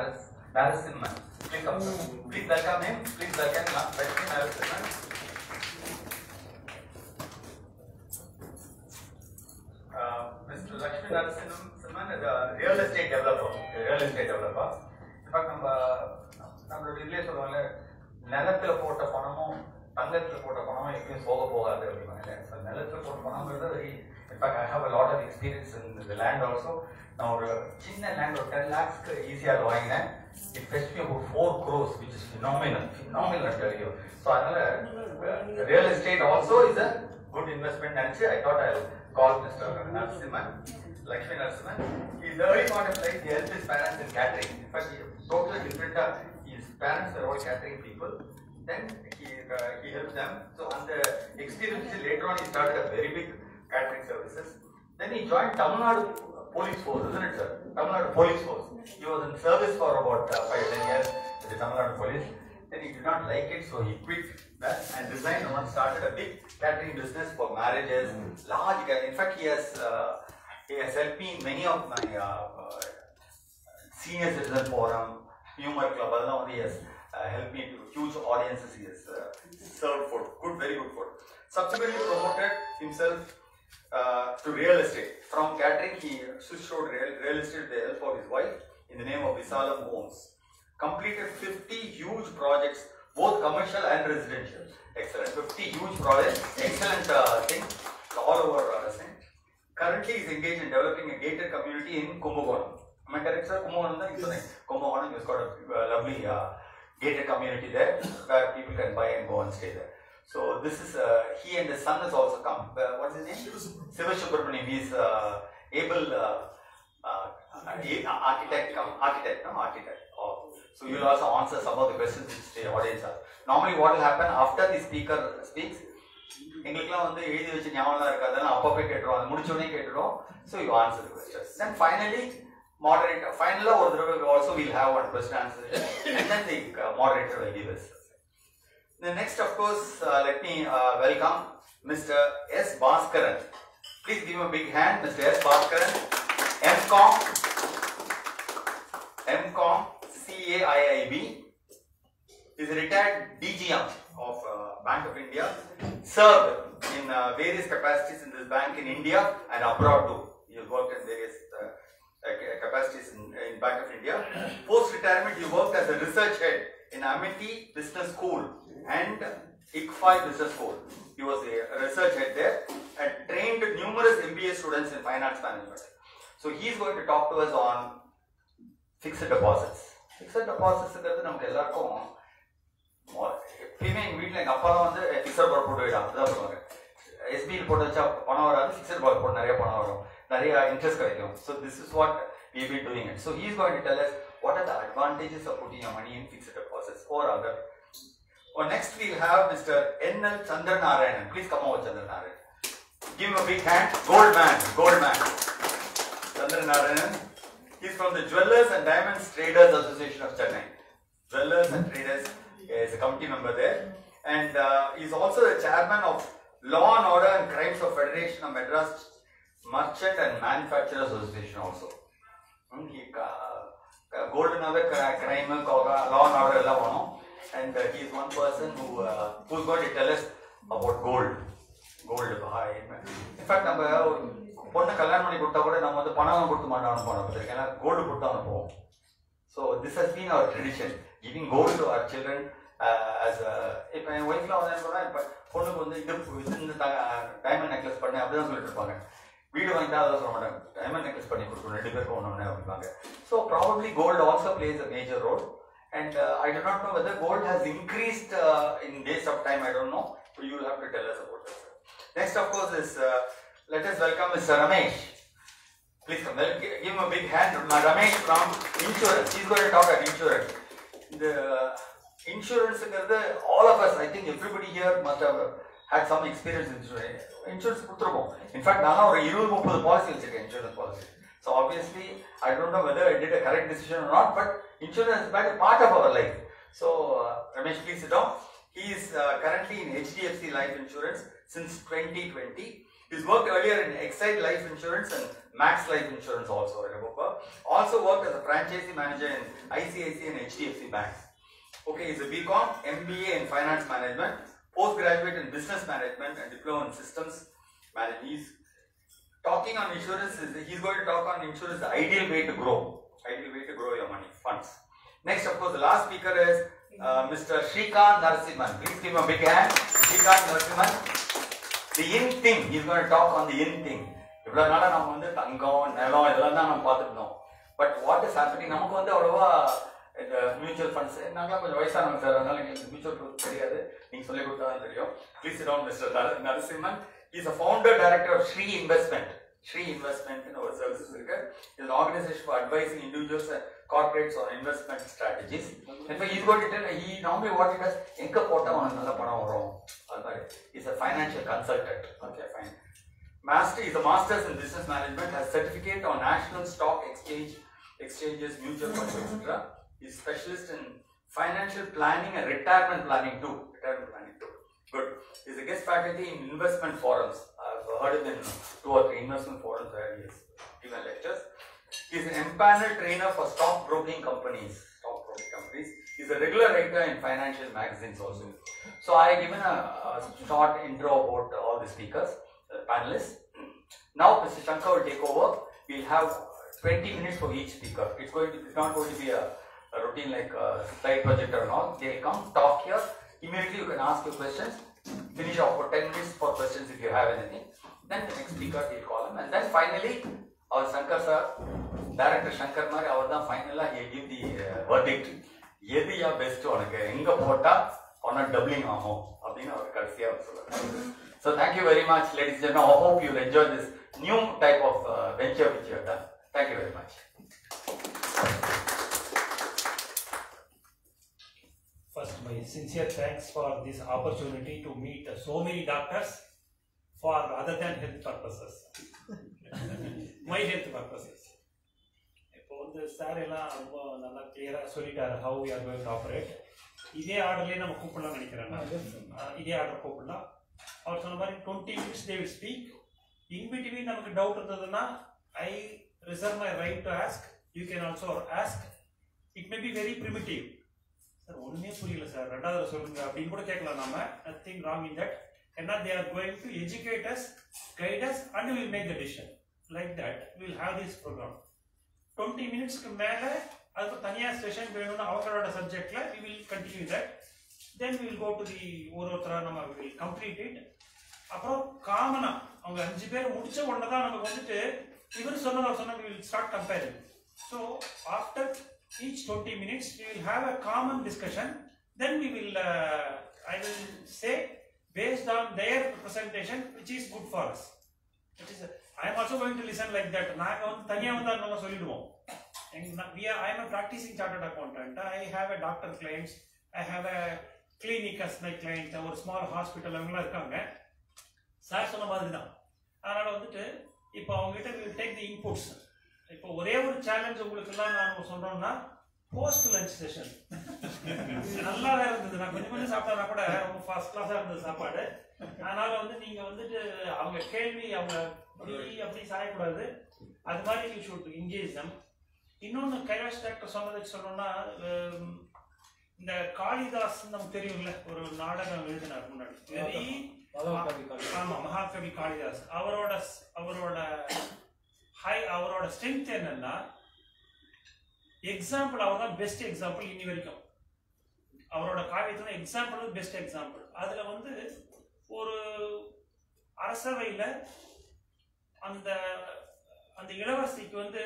Naras, Narasimhan. Please Click up. Please welcome him. Please welcome Lakshmi Narasimhan. Uh, Mr. Lakshmi Narasimhan is a real estate developer. Real estate developer. In fact, நம்ம நம்மளோட இதுலயே சொல்லுவாங்க நிலத்துல போட்ட பணமும் தங்கத்துல போட்ட பணமும் எப்பயும் போக போகாது அப்படிம்பாங்க நிலத்துல போட்ட In fact, I have a lot of experience in the land also. Now, Chinna land of 10 lakhs easier drawing land. It fetched me about 4 crores, which is phenomenal. Phenomenal, I tell you. So, uh, real estate also is a good investment. And I thought I'll call Mr. Narasimhan, Lakshmi Narasimhan. His early part of life, he helped his parents in catering. In fact, totally different. His parents were all catering people. Then he, uh, he helped them. So, on the experience, later on, he started a very big catering services. Then he joined Tamil Nadu Police Force, isn't it, sir? Tamil Nadu Police Force. He was in service for about uh, five ten years with the Tamil Nadu Police. Then he did not like it, so he quit that and resigned and started a big catering business for marriages, large. ga- In fact, he has uh, he has helped me in many of my uh, uh, senior citizen forum, humor club. All he has uh, helped me to huge audiences. He has uh, served food, good, very good food. Subsequently promoted himself uh, to real estate. From catering, he switched to real, real estate deal for his wife in the name of Visalam Homes. Completed 50 huge projects, both commercial and residential. Excellent. 50 huge projects. Excellent uh, thing. All over uh, Rajasthan. Currently, he is engaged in developing a gated community in Kumbakonam. Am I correct, sir? Kumbakonam? Yes. Kumbakonam has got a uh, lovely uh, gated community there where people can buy and go and stay there. So this is uh, he and his son has also come. Uh, what's his name? Siva Subramaniam. He is uh, able uh, uh, uh, architect, come architect, no architect. Oh. So you will also answer some of the questions which the audience has. Normally, what will happen after the speaker speaks? எங்களுக்குலாம் வந்து எழுதி வச்சு ஞாபகம் இருக்காதுன்னு அப்பப்போ கேட்டுருவோம் அது முடிச்ச உடனே கேட்டுருவோம் so you answer questions then finally moderator ஃபைனலாக ஒரு தடவை also will have one question answer and then the moderator will give us The next, of course, uh, let me uh, welcome Mr. S. Bhaskaran. Please give him a big hand, Mr. S. Bhaskaran, MCOM, MCOM, CAIIB. He's a retired DGM of uh, Bank of India. Served in uh, various capacities in this bank in India and abroad too. He has worked in various uh, uh, capacities in, in Bank of India. Post retirement, he worked as a research head in Amity Business School and ICFI Business School. He was a research head there and trained numerous MBA students in finance management. So he is going to talk to us on fixed deposits. Fixed deposits நமக்கு எல்லாருக்கும் மொ- எப்பயுமே எங்க வீட்டில் எங்க அப்பா வந்து fixed பார் போட்டு வைடா அப்படிதான் சொல்லுவாங்க எஸ்பியில் போட்டு வச்சா பணம் வராது ஃபிக்ஸட் பார் போட்டு நிறைய பணம் வரும் நிறைய இன்ட்ரெஸ்ட் கிடைக்கும் so this is what we be doing it so he's going to tell us what are the advantages of putting your money in fixed deposits or other or next we'll have Mr. N.L. Chandranarayanan. Please come over, Chandranarayanan. Give him a big hand. Gold man, gold man. Chandranarayanan. He's from the Jewelers and Diamonds Traders Association of Chennai. Jewelers and Traders is a committee member there. And uh, he's also the chairman of Law and Order and Crimes of Federation of Madras Merchant and Manufacturers Association also. Hmm, he, uh, golden crime, law and order எல்லாம் வரும் and uh, he is one person who uh, who's going to tell us about gold. Gold in fact நம்ம ஒரு பொண்ணை கல்யாணம் பண்ணி கொடுத்தா கூட நம்ம வந்து பணம் கொடுத்து மாட்டோம் போனோம் ஏன்னா கோல்டு கொடுத்து அனுப்புவோம் so this has been our tradition giving gold to our children as இப்போ என் ஒய்ஃப்லாம் வந்து என்ன இப்போ பொண்ணுக்கு வந்து இது இந்த டைமண்ட் நெக்லஸ் பண்ணேன் அப்படிதான் சொல்லிட்டு இருப்பாங்க. வீடு வாங்கிட்டா அதை சொல்ல மாட்டாங்க. டைமண்ட் நெக்லஸ் பண்ணி கொடுக்கணும் ரெண்டு பேருக்கும் ஒன்று ஒன்று அப்படிம்பாங்க. So probably gold also plays a major role And uh, I do not know whether gold has increased uh, in days of time. I don't know. So you will have to tell us about this. Next, of course, is uh, let us welcome Mr. Ramesh. Please come. Well, give give him a big hand. Ma- Ramesh from insurance. He's going to talk about insurance. The insurance, all of us, I think everybody here must have had some experience in insurance. Insurance கொடுத்துருப்போம். In fact, நான் ஒரு இருபது முப்பது policy வச்சிருக்கேன் insurance policy. so obviously, I don't know whether I did a correct decision or not, but insurance is a part of our life. So, uh, Ramesh, please sit down. He is uh, currently in HDFC Life Insurance since 2020. He's worked earlier in Exide Life Insurance and Max Life Insurance also. Also worked as a franchisee manager in ICICI and HDFC banks. Okay, he's a BCom, MBA in Finance Management, postgraduate in Business Management and Diploma in Systems Management. He's talking on insurance, is, he's going to talk on insurance, the ideal way to grow. Ideal way to grow your money, funds. Next, of course, the last speaker is uh, Mr. Shrikant Narasimhan. Please give him a big hand. Shrikant Narasimhan. The in thing, he's going to talk on the in thing. இவ்வளோ நாளாக நம்ம வந்து தங்கம் நிலம் இதெல்லாம் தான் நம்ம பார்த்துருந்தோம் but what is happening நமக்கு வந்து அவ்வளோவா இந்த மியூச்சுவல் ஃபண்ட்ஸ் நாங்களாம் கொஞ்சம் வயசானவங்க சார் அதனால எங்களுக்கு மியூச்சுவல் ஃபண்ட்ஸ் தெரியாது நீங்கள் சொல்லி கொடுத்தா தான் தெரியும் please down mister Narasimhan is a founder director of Sri investment Sri investment ஒரு சர்வீசஸ் இருக்கு இது an organization for advising individuals and corporates on investment strategies. And so he's going to tell he normally what he does எங்க போட்டா உனக்கு நல்ல பணம் வரும் அது மாதிரி is a financial consultant. Okay, fine. Master is a master's in business management, has certificate on national stock exchange, exchanges, mutual funds, etc. He's specialist in financial planning and retirement planning too. Retirement planning too. Good. He's a guest faculty in investment forums. I've heard him in two or three investment forums where he has given lectures. He's an empaneled trainer for stock broking companies. Stock broking companies. He's a regular writer in financial magazines also. So I have given a, a short intro about all the speakers, the panelists. Now Mr. Shankar will take over. We'll have 20 minutes for each speaker. It's going to it's not going to be a, a routine like a slide projector and all. They'll come, talk here. Immediately you can ask your questions. Finish off for 10 minutes for questions if you have anything. Then the next speaker he'll call him. And then finally, our Shankar sir, Director Shankar Mari, அவர் தான் ஃபைனலாக he give the uh, verdict. எதுயா best உனக்கு எங்க போட்டா உனக்கு doubling ஆகும் அப்படின்னு அவர் கடைசியா அவர் சொல்லுவார் so thank you very much ladies and I hope you enjoy this new type of venture which you done thank you very much my sincere thanks for this opportunity to meet so many doctors for other than health purposes. My health purposes. இப்போ வந்து sir எல்லாம் ரொம்ப நல்லா கிளியராக சொல்லிட்டாரு how we are going to operate இதே ஆர்டர்லேயே நம்ம கூப்பிடலாம் நினைக்கிறேன் நான். அஹ் இதே ஆர்டர் கூப்பிடலாம். அவர் சொன்ன மாதிரி twenty minutes they will speak in between நமக்கு டவுட் இருந்ததுன்னா I reserve my right to ask you can also ask it may be very primitive. Sir ஒண்ணுமே புரியல சார். ரெண்டாவது சொல்லுங்க. அப்படின்னு கூட கேட்கலாம் நாம. நத்திங் ராங் இன் தட் ஏன்னா they are going to educate us guide us and will make the decision like that will have this program twenty மினிட்ஸ்க்கு மேல அதுக்கு தனியாக செஷன் வேணும்னு அவங்களோட சப்ஜெக்ட்ல we will continue that then will go to the ஒரு ஒருத்தராக நம்ம வில் கம்ப்ளீட் இட் அப்புறம் காமனா அவங்க அஞ்சு பேர் முடிச்ச உடனே தான் நமக்கு வந்துட்டு இவர் சொன்னதாக சொன்ன will start comparing so after each 20 minutes we will have a common discussion then we will uh, i will say based on their presentation which is good for us it is i am also going to listen like that நாங்க வந்து தனியா வந்து நம்ம சொல்லிடுவோம் எங்க- நான்- we are i am a practicing chartered accountant i have a doctor clients i have a clinic as my client ஒரு small hospital அவங்களாம் இருக்காங்க சார் சொன்ன மாதிரி தான் அதனால வந்துட்டு இப்போ அவங்க கிட்ட வில் டேக் தி இன்புட்ஸ் இப்போ ஒரே ஒரு சேலஞ்ச் உங்களுக்கு எல்லாம் நான் சொல்றோம்னா போஸ்ட் லஞ்ச் செஷன் நல்லா இருந்தது. நான் கொஞ்சம் கொஞ்சம் சாப்பிட்டா கூட ரொம்ப ஃபர்ஸ்ட் கிளாஸா இருந்தது சாப்பாடு. அதனால வந்து நீங்க வந்துட்டு அவங்க கேள்வி அவங்க அப்படி சாயக்கூடாது. அது மாதிரி யூ ஷுட் என்கேஜ் தம் இன்னொன்னு கைலாஷ் டாக்டர் சொன்னதுக்கு சொல்லணும்னா இந்த காளிதாஸ் நமக்கு தெரியும்ல ஒரு நாடகம் எழுதினார் முன்னாடி. வெரி ஆமா மகாகவி காளிதாஸ். அவரோட அவரோட ஹை அவரோட ஸ்ட்ரென்த் என்னன்னா எக்ஸாம்பிள் அவர் தான் பெஸ்ட் எக்ஸாம்பிள் இன்னி வரைக்கும். அவரோட காவியத்தில் எக்ஸாம்பிள் பெஸ்ட் எக்ஸாம்பிள் அதில் வந்து ஒரு அரசவையில் அந்த அந்த இளவரசிக்கு வந்து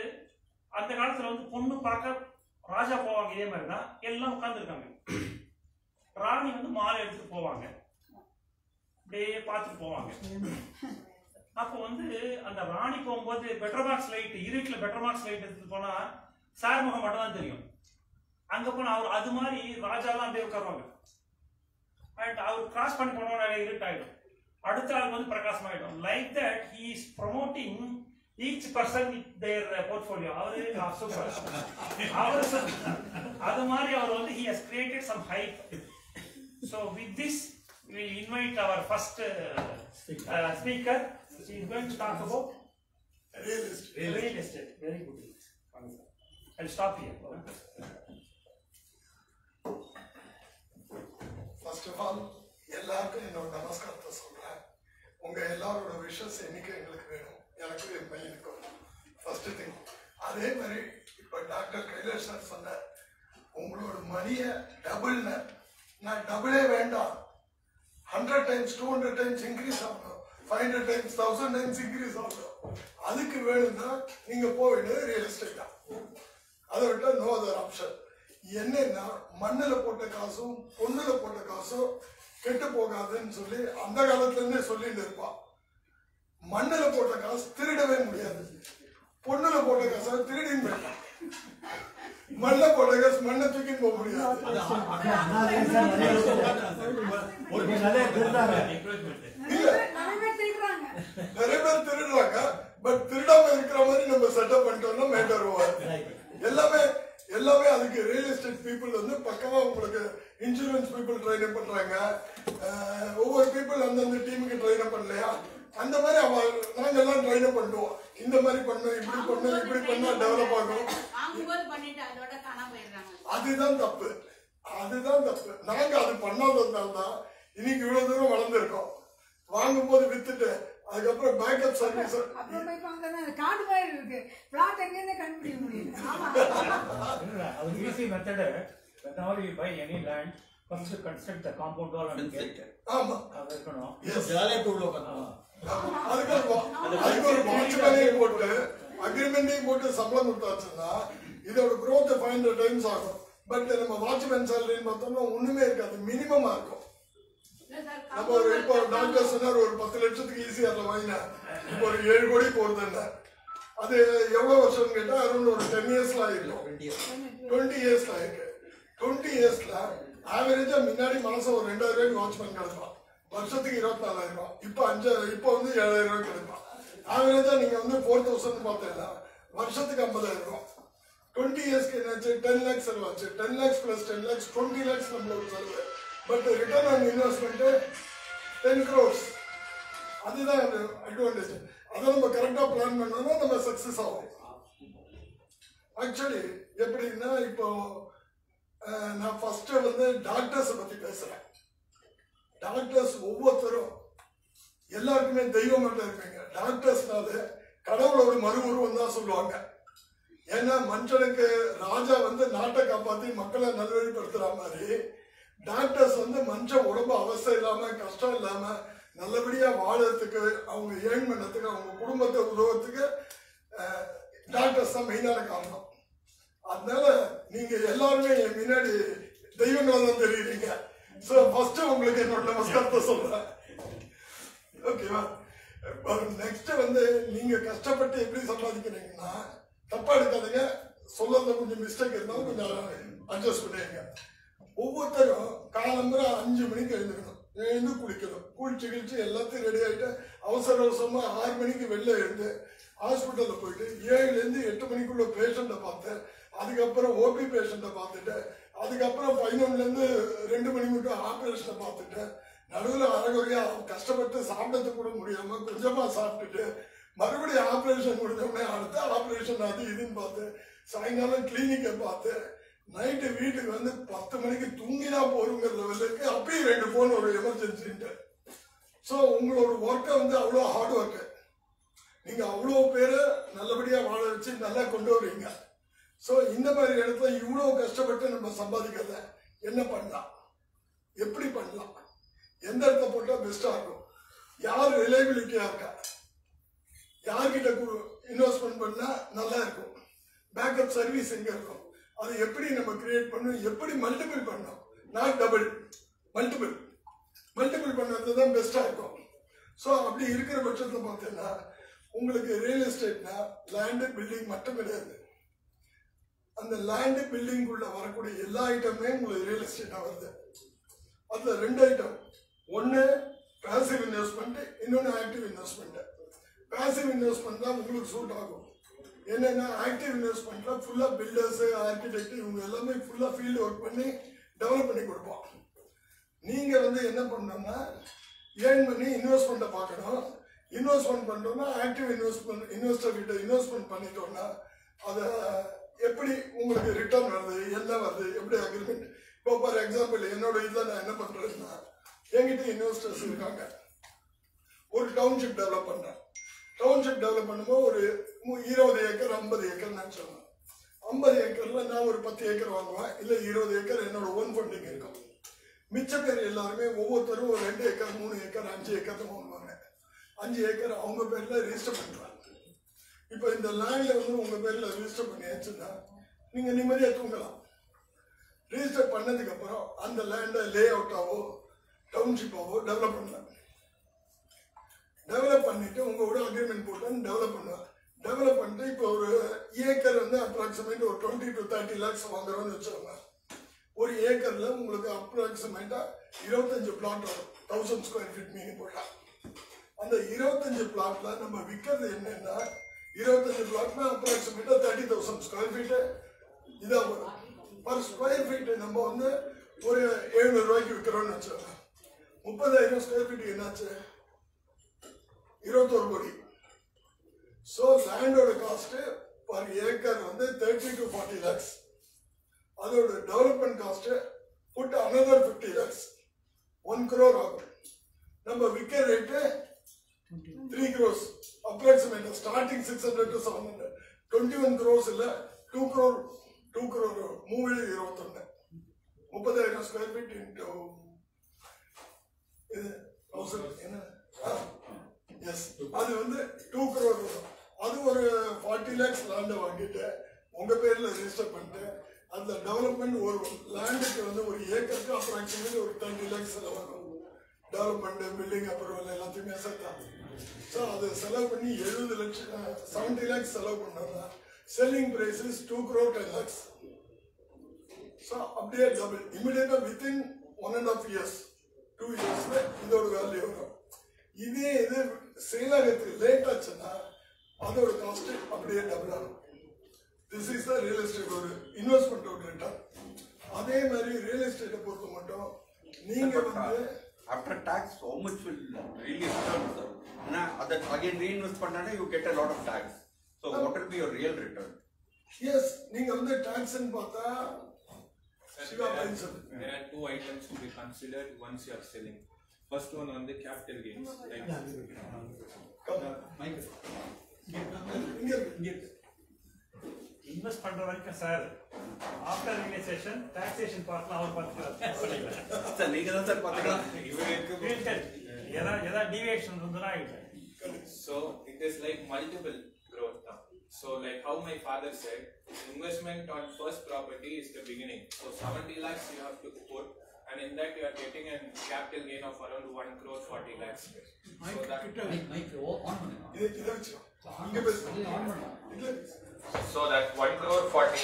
அந்த காலத்தில் வந்து பொண்ணு பார்க்க ராஜா போவாங்க இதே மாதிரி தான் எல்லாம் உட்காந்துருக்காங்க ராணி வந்து மாலை எடுத்துட்டு போவாங்க. அப்படியே பார்த்துட்டு போவாங்க. அப்போ வந்து அந்த ராணி போகும்போது பெட்ரோமாக்ஸ் லைட் இருட்டில் பெட்ரோமாக்ஸ் லைட் எடுத்துட்டு போனா சார் முகம் மட்டும் தான் தெரியும். அங்க போனா அவர் அது மாதிரி ராஜாலாம் அப்படியே உட்காருவாங்க. அவர் கிராஸ் பண்ணி போனோம்னா இருட்டாயிடும் அடுத்த ஆள் வந்து பிரகாசமாயிடும். Like that he is promoting each person their portfolio அவரு சூப்பர் அவர் அது மாதிரி அவர் வந்து he has created some hype so with this will invite our first speaker she is going to talk about Real estate. real estate. Very good. I'll stop here. First of all எல்லாருக்கும் என்னோட நமஸ்காரத்தை சொல்றேன் உங்க எல்லாரோட wishes என்னைக்கு எங்களுக்கு வேணும் எனக்கும் என் பையனுக்கும் ஃபர்ஸ்ட் திங் அதே மாதிரி இப்ப டாக்டர் கைலாஷ் சார் சொன்னார் உங்களோட மணியை டபுள்னு நான் டபுளே வேண்டாம் hundred times two hundred times increase ஆகணும் five hundred times thousand times increase ஆகும். அதுக்கு வேணும்னா நீங்க போக வேண்டியது ரியல் எஸ்டேட் தான் அதை விட்டா நோ அதர் ஆப்ஷன் என்னன்னா மண்ணில் போட்ட காசும் பொண்ணில் போட்ட காசும் கெட்டு போகாதுன்னு சொல்லி அந்த காலத்துலேருந்தே சொல்லிட்டு இருப்பான் மண்ணில் போட்ட காசு திருடவே முடியாது. பொண்ணில் போட்ட காசை திருடின்னு போயிட்டான் மண்ணுல போட்ட காசு மண்ணை தூக்கின்னு போக முடியாது. நிறைய பேர் திருடுறாங்க. பட் திருடாம இருக்கிற மாதிரி நம்ம செட்டப் பண்ணிட்டோம்னா மேட்டர் எல்லாமே எல்லாமே அதுக்கு ரியல் எஸ்டேட் பீப்புள் வந்து பக்கமா உங்களுக்கு இன்சூரன்ஸ் பீப்புள் ட்ரைன் அப் பண்றாங்க அஹ், ஒவ்வொரு பீப்புள் அந்தந்த டீமுக்கு ட்ரைன் அப் பண்ணலையா அந்த மாதிரி அவ நாங்க எல்லாம் ட்ரைன் அப் பண்ணுவோம் இந்த மாதிரி பண்ணோம் இப்படி பண்ணோம் இப்படி பண்ணா டெவலப் ஆகும் வாங்கும்போது பண்ணிட்டு அதோட காணாம போயிடுறாங்க அதுதான் தப்பு. அதுதான் தப்பு. நாங்க அது பண்ணாததுனால தான் இன்னைக்கு இவ்வளவு தூரம் வளர்ந்துருக்கோம். வாங்கும்போது வித்துட்டு அதுக்கப்புறம் பேக்கப் சர்வீஸ் அப்புறம் போய் பார்க்கறது அந்த காடு மாதிரி இருக்கு. பிளாட் எங்கேருந்து கண்டுபிடிக்க முடியல ஆமா. Our easy method, whenever you buy any land, first you construct the compound wall and gate. ஆமா. அது இருக்கணும். எஸ் போய் உள்ள உட்காந்து அதுக்கு அதுக்கு ஒரு போட்டு அக்ரிமெண்ட்டையும் போட்டு சம்பளம் கொடுத்தாச்சுன்னா இதோட growth ஃபைவ் ஹண்ட்ரட் டைம்ஸ் ஆகும். பட் நம்ம வாட்ச்மேன் சேலரின்னு பார்த்தோம்னா ஒண்ணுமே இருக்காது. மினிமமா இருக்கும். இல்ல சார் நம்ம ஒரு இப்போ டாக்டர் சொன்னார் ஒரு பத்து லட்சத்துக்கு ஈஸியா அதில் வாங்கினேன் இப்போ ஒரு ஏழு கோடி போகுதுன்னு. அது எவ்வளவு வருஷம்னு கேட்டா அரௌண்ட் ஒரு டென் இயர்ஸ்ல ஆயிருக்கும் டுவெண்ட்டி இயர்ஸ்ல ஆயிருக்கு. டுவெண்ட்டி இயர்ஸ்ல ஆவரேஜா முன்னாடி மாசம் ஒரு ரெண்டாயிரம் ரூபாய்க்கு வாட்ச்மேன் கிடைப்பான். வருஷத்துக்கு இருபத்தி நாலாயிரம் ரூபாய். இப்போ அஞ்சு இப்போ வந்து ஏழாயிரம் ரூபாய் கிடைப்பான். ஆவரேஜா நீங்க வந்து ஃபோர் தௌசண்ட் பார்த்தீங்கன்னா வருஷத்துக்கு ஐம்பதாயிரம் ரூபாய். டுவெண்ட்டி இயர்ஸ்க்கு என்னாச்சு? Ten lakhs செலவாச்சு ten lakhs plus ten lakhs twenty lakhs நம்மளோட செலவு but return on investment ten crores அதுதான் அட்வான்டேஜ் அதை நம்ம கரெக்டாக பிளான் பண்ணோம்னா நம்ம சக்ஸஸ் ஆகும். ஆக்சுவலி எப்படின்னா இப்போ நான் ஃபஸ்ட்டு வந்து டாக்டர்ஸை பற்றி பேசுகிறேன் டாக்டர்ஸ் ஒவ்வொருத்தரும் எல்லாருக்குமே தெய்வம் மட்டும் இருப்பீங்க டாக்டர்ஸ்னால கடவுளோட மறு உருவம் தான் சொல்லுவாங்க. ஏன்னா மனுஷனுக்கு ராஜா வந்து நாட்டை காப்பாத்தி மக்களை நல்வழிப்படுத்துற மாதிரி டாக்டர்ஸ் வந்து மனுஷன் உடம்பு அவஸ்தை இல்லாம கஷ்டம் இல்லாம நல்லபடியா வாழறதுக்கு அவங்க ஏன் பண்ணதுக்கு அவங்க குடும்பத்தை உதவத்துக்கு டாக்டர்ஸ் தான் மெயினான காரணம். அதனால நீங்க எல்லாருமே என் முன்னாடி தெய்வங்களா தான் தெரியுறீங்க. ஸோ ஃபர்ஸ்ட் உங்களுக்கு என்னோட நமஸ்காரத்தை சொல்றேன். ஓகேவா நெக்ஸ்ட் வந்து நீங்க கஷ்டப்பட்டு எப்படி சம்பாதிக்கிறீங்கன்னா தப்பா எடுக்காதீங்க. சொல்லல கொஞ்சம் மிஸ்டேக் இருந்தாலும் கொஞ்சம் அட்ஜஸ்ட் பண்ணிடுங்க ஒவ்வொருத்தரும் காலம்பரை அஞ்சு மணிக்கு எழுந்துக்கணும் எழுந்து குளிக்கணும். குளிச்சு கிழிச்சு எல்லாத்தையும் ரெடி ஆகிட்டு அவசர அவசரமா ஆறு மணிக்கு வெளில எழுந்து ஹாஸ்பிட்டலில் போயிட்டு ஏழுலேருந்து எட்டு மணிக்குள்ள பேஷண்ட்டை பார்த்து அதுக்கப்புறம் ஓபி பேஷண்ட்டை பார்த்துட்டு அதுக்கப்புறம் பதினொன்னுலேருந்து ரெண்டு மணி மட்டும் ஆப்ரேஷனை பார்த்துட்டு நடுவில் அறகுறையா கஷ்டப்பட்டு சாப்பிட்டது கூட முடியாமல் கொஞ்சமாக சாப்பிட்டுட்டு மறுபடியும் ஆப்ரேஷன் முடிஞ்ச உடனே அடுத்த ஆப்ரேஷன் அது இதுன்னு பார்த்து சாயங்காலம் கிளினிக்கை பார்த்து நைட்டு வீட்டுக்கு வந்து பத்து மணிக்கு தூங்கினா போருங்கிற லெவலுக்கு அப்பயும் ரெண்டு போன் ஒரு எமர்ஜென்சின்ட்டு ஸோ உங்களோட ஒர்க்கை வந்து அவ்வளோ ஹார்ட் ஒர்க்கு நீங்கள் அவ்வளோ பேரை நல்லபடியாக வாழ வச்சு நல்லா கொண்டு வருவீங்க ஸோ இந்த மாதிரி இடத்துல இவ்வளோ கஷ்டப்பட்டு நம்ம சம்பாதிக்கிறத என்ன பண்ணலாம்? எப்படி பண்ணலாம்? எந்த இடத்த போட்டால் பெஸ்ட்டாக இருக்கும்? யார் ரிலேபிலிட்டியாக இருக்கா? யார்கிட்ட இன்வெஸ்ட்மெண்ட் பண்ணால் நல்லா இருக்கும். பேக்கப் சர்வீஸ் எங்கே இருக்கும்? அது எப்படி நம்ம கிரியேட் பண்ணணும்? எப்படி மல்டிபிள் பண்ணோம் நாட் டபுள் மல்டிபிள் மல்டிபிள் பண்ணுறது தான் பெஸ்ட்டாக இருக்கும். ஸோ அப்படி இருக்கிற பட்சத்தில் பார்த்தீங்கன்னா உங்களுக்கு ரியல் எஸ்டேட்னா லேண்டு பில்டிங் மட்டும் கிடையாது. அந்த லேண்டு பில்டிங்குள்ள வரக்கூடிய எல்லா ஐட்டமே உங்களுக்கு ரியல் எஸ்டேட்டாக வருது. அதில் ரெண்டு ஐட்டம் ஒன்று பேசிவ் இன்வெஸ்ட்மெண்ட் இன்னொன்று ஆக்டிவ் இன்வெஸ்ட்மெண்ட் பேசிவ் இன்வெஸ்ட்மெண்ட் தான் உங்களுக்கு சூட் ஆகும். என்னென்னா ஆக்டிவ் இன்வெஸ்ட்மெண்ட்ல ஃபுல்லா பில்டர்ஸ் ஆர்கிடெக்ட் இவங்க எல்லாமே ஃபுல்லா ஃபீல்டு ஒர்க் பண்ணி டெவலப் பண்ணி கொடுப்போம். நீங்க வந்து என்ன பண்ணோம்னா ஏர்ன் பண்ணி இன்வெஸ்ட்மெண்ட்டை பார்க்கணும். இன்வெஸ்ட்மெண்ட் பண்றோம்னா ஆக்டிவ் இன்வெஸ்ட்மெண்ட் இன்வெஸ்டர் கிட்ட இன்வெஸ்ட்மெண்ட் பண்ணிட்டோம்னா அதை எப்படி உங்களுக்கு ரிட்டர்ன் வருது என்ன வருது எப்படி அக்ரிமெண்ட் இப்போ ஃபார் எக்ஸாம்பிள் என்னோட இதில் நான் என்ன பண்ணுறேன்னா என்கிட்ட இன்வெஸ்டர்ஸ் இருக்காங்க. ஒரு டவுன்ஷிப் டெவலப் பண்ணேன் டவுன்ஷிப் டெவலப் பண்ணும்போது ஒரு இருபது ஏக்கர் ஐம்பது ஏக்கர் நான் சொன்னேன். ஐம்பது ஏக்கர்ல நான் ஒரு பத்து ஏக்கர் வாங்குவேன். இல்லை இருபது ஏக்கர் என்னோட ஓன் ஃபண்டிங் இருக்கும். மிச்ச பேர் எல்லாருமே ஒவ்வொருத்தரும் ஒரு ரெண்டு ஏக்கர் மூணு ஏக்கர் அஞ்சு ஏக்கர் தான் வாங்குவாங்க. அஞ்சு ஏக்கர் அவங்க பேரில் ரிஜிஸ்டர் பண்ணுறாங்க இப்போ இந்த லேண்டில் வந்து உங்கள் பேரில் ரிஜிஸ்டர் பண்ணியாச்சுன்னா நீங்கள் நிம்மதியாக தூங்கலாம். ரிஜிஸ்டர் பண்ணதுக்கப்புறம் அந்த லேண்டை லே அவுட்டாவோ டவுன்ஷிப்பாவோ டெவலப் பண்ணலாம். டெவலப் பண்ணிட்டு உங்களோட அக்ரிமெண்ட் போட்டு டெவலப் பண்ணுவேன் டெவலப் பண்ணிட்டு இப்போ ஒரு ஏக்கர் வந்து அப்ராக்சிமேட் ஒரு டுவெண்ட்டி டு தேர்ட்டி லேக்ஸ் வாங்குறோம்னு வச்சுக்கோங்க. ஒரு ஏக்கரில் உங்களுக்கு அப்ராக்சிமேட்டாக இருபத்தஞ்சு பிளாட் வரும். தௌசண்ட் ஸ்கொயர் ஃபீட் மீன் போட்டால் அந்த இருபத்தஞ்சு பிளாட்டில் நம்ம விற்கிறது என்னென்னா இருபத்தஞ்சு பிளாட்னா அப்ராக்சிமேட்டாக தேர்ட்டி தௌசண்ட் ஸ்கொயர் ஃபீட்டு இதாக வரும். பர் ஸ்கொயர் ஃபீட்டு நம்ம வந்து ஒரு எழுநூறுரூவாய்க்கு விற்கிறோம்னு வச்சுக்கோங்க. முப்பதாயிரம் ஸ்கொயர் ஃபீட் என்னாச்சு? இருபத்தோரு கோடி. ஸோ லேண்டோட காஸ்ட் பர் ஏக்கர் வந்து தேர்ட்டி டு ஃபார்ட்டி லேக்ஸ் அதோட development cost put another fifty lakhs one crore ஆகும். நம்ம விற்க rate three crores approximate starting six hundred to seven hundred twenty one crores இல்லை டூ க்ரோர் டூ க்ரோர் மூணு இருபத்தொன்னு. முப்பதாயிரம் ஸ்கொயர் ஃபீட் இன்ட்டு இது தௌசண்ட் என்ன? அது வந்து டூ crore வரும் அது ஒரு ஃபார்ட்டி லேக்ஸ் லேண்டை வாங்கிட்டு உங்கள் பேரில் ரெஜிஸ்டர் பண்ணிட்டு அந்த டெவலப்மெண்ட் ஒரு லேண்டுக்கு வந்து ஒரு ஏக்கருக்கு அப்ராக்சிமேட் ஒரு தேர்ட்டி லேக்ஸ் வரும் டெவலப்மெண்ட் பில்டிங் அப்ரூவல் எல்லாத்தையுமே சேர்த்தாங்க ஸோ அதை செலவு பண்ணி எழுபது லட்சம் செவன்டி லேக்ஸ் செலவு பண்ணோம்னா selling prices is two crore ten lakhs so அப்படியே double இமிடியேட்டா within one and half years two இயர்ஸில் இதோட வேல்யூ வரும். இதே இது சேல் ஆகிறதுக்கு லேட் ஆச்சுன்னா அதோட காஸ்ட் அப்படியே டபுள் ஆகும் this is the real estate ஒரு இன்வெஸ்ட்மெண்ட் ஒரு ரிட்டர்ன் அதே மாதிரி ரியல் எஸ்டேட்டை பொறுத்த மட்டும் நீங்க வந்து uh, after tax, how much will really return, sir? Now, that again reinvest பண்ணாலே you get a lot of tax. So what will be your real return? Yes நீங்க வந்து டாக்ஸ்ன்னு பார்த்தா Sir, Siva there are- pension There are two items to be considered once you are selling. First one on the capital gains. Like, இங்க இருக்கு. Invest பண்ற வரைக்கும் sir after realisation taxation பார்ட்ல அவர் பார்த்துக்கிறார் Sir, நீங்க தான் sir பாத்தீங்களா? எதா எதா டிவியேஷன் இருந்ததுன்னா இல்லை So it is like multiple growth now. So like how my father said, investment on first property is the beginning. So 70 lakhs you have to put and in that you are getting a capital gain of around 1 crore 40 lakhs. So that இது இதை வச்சு இங்க பேசு இல்ல So that 1 crore 40,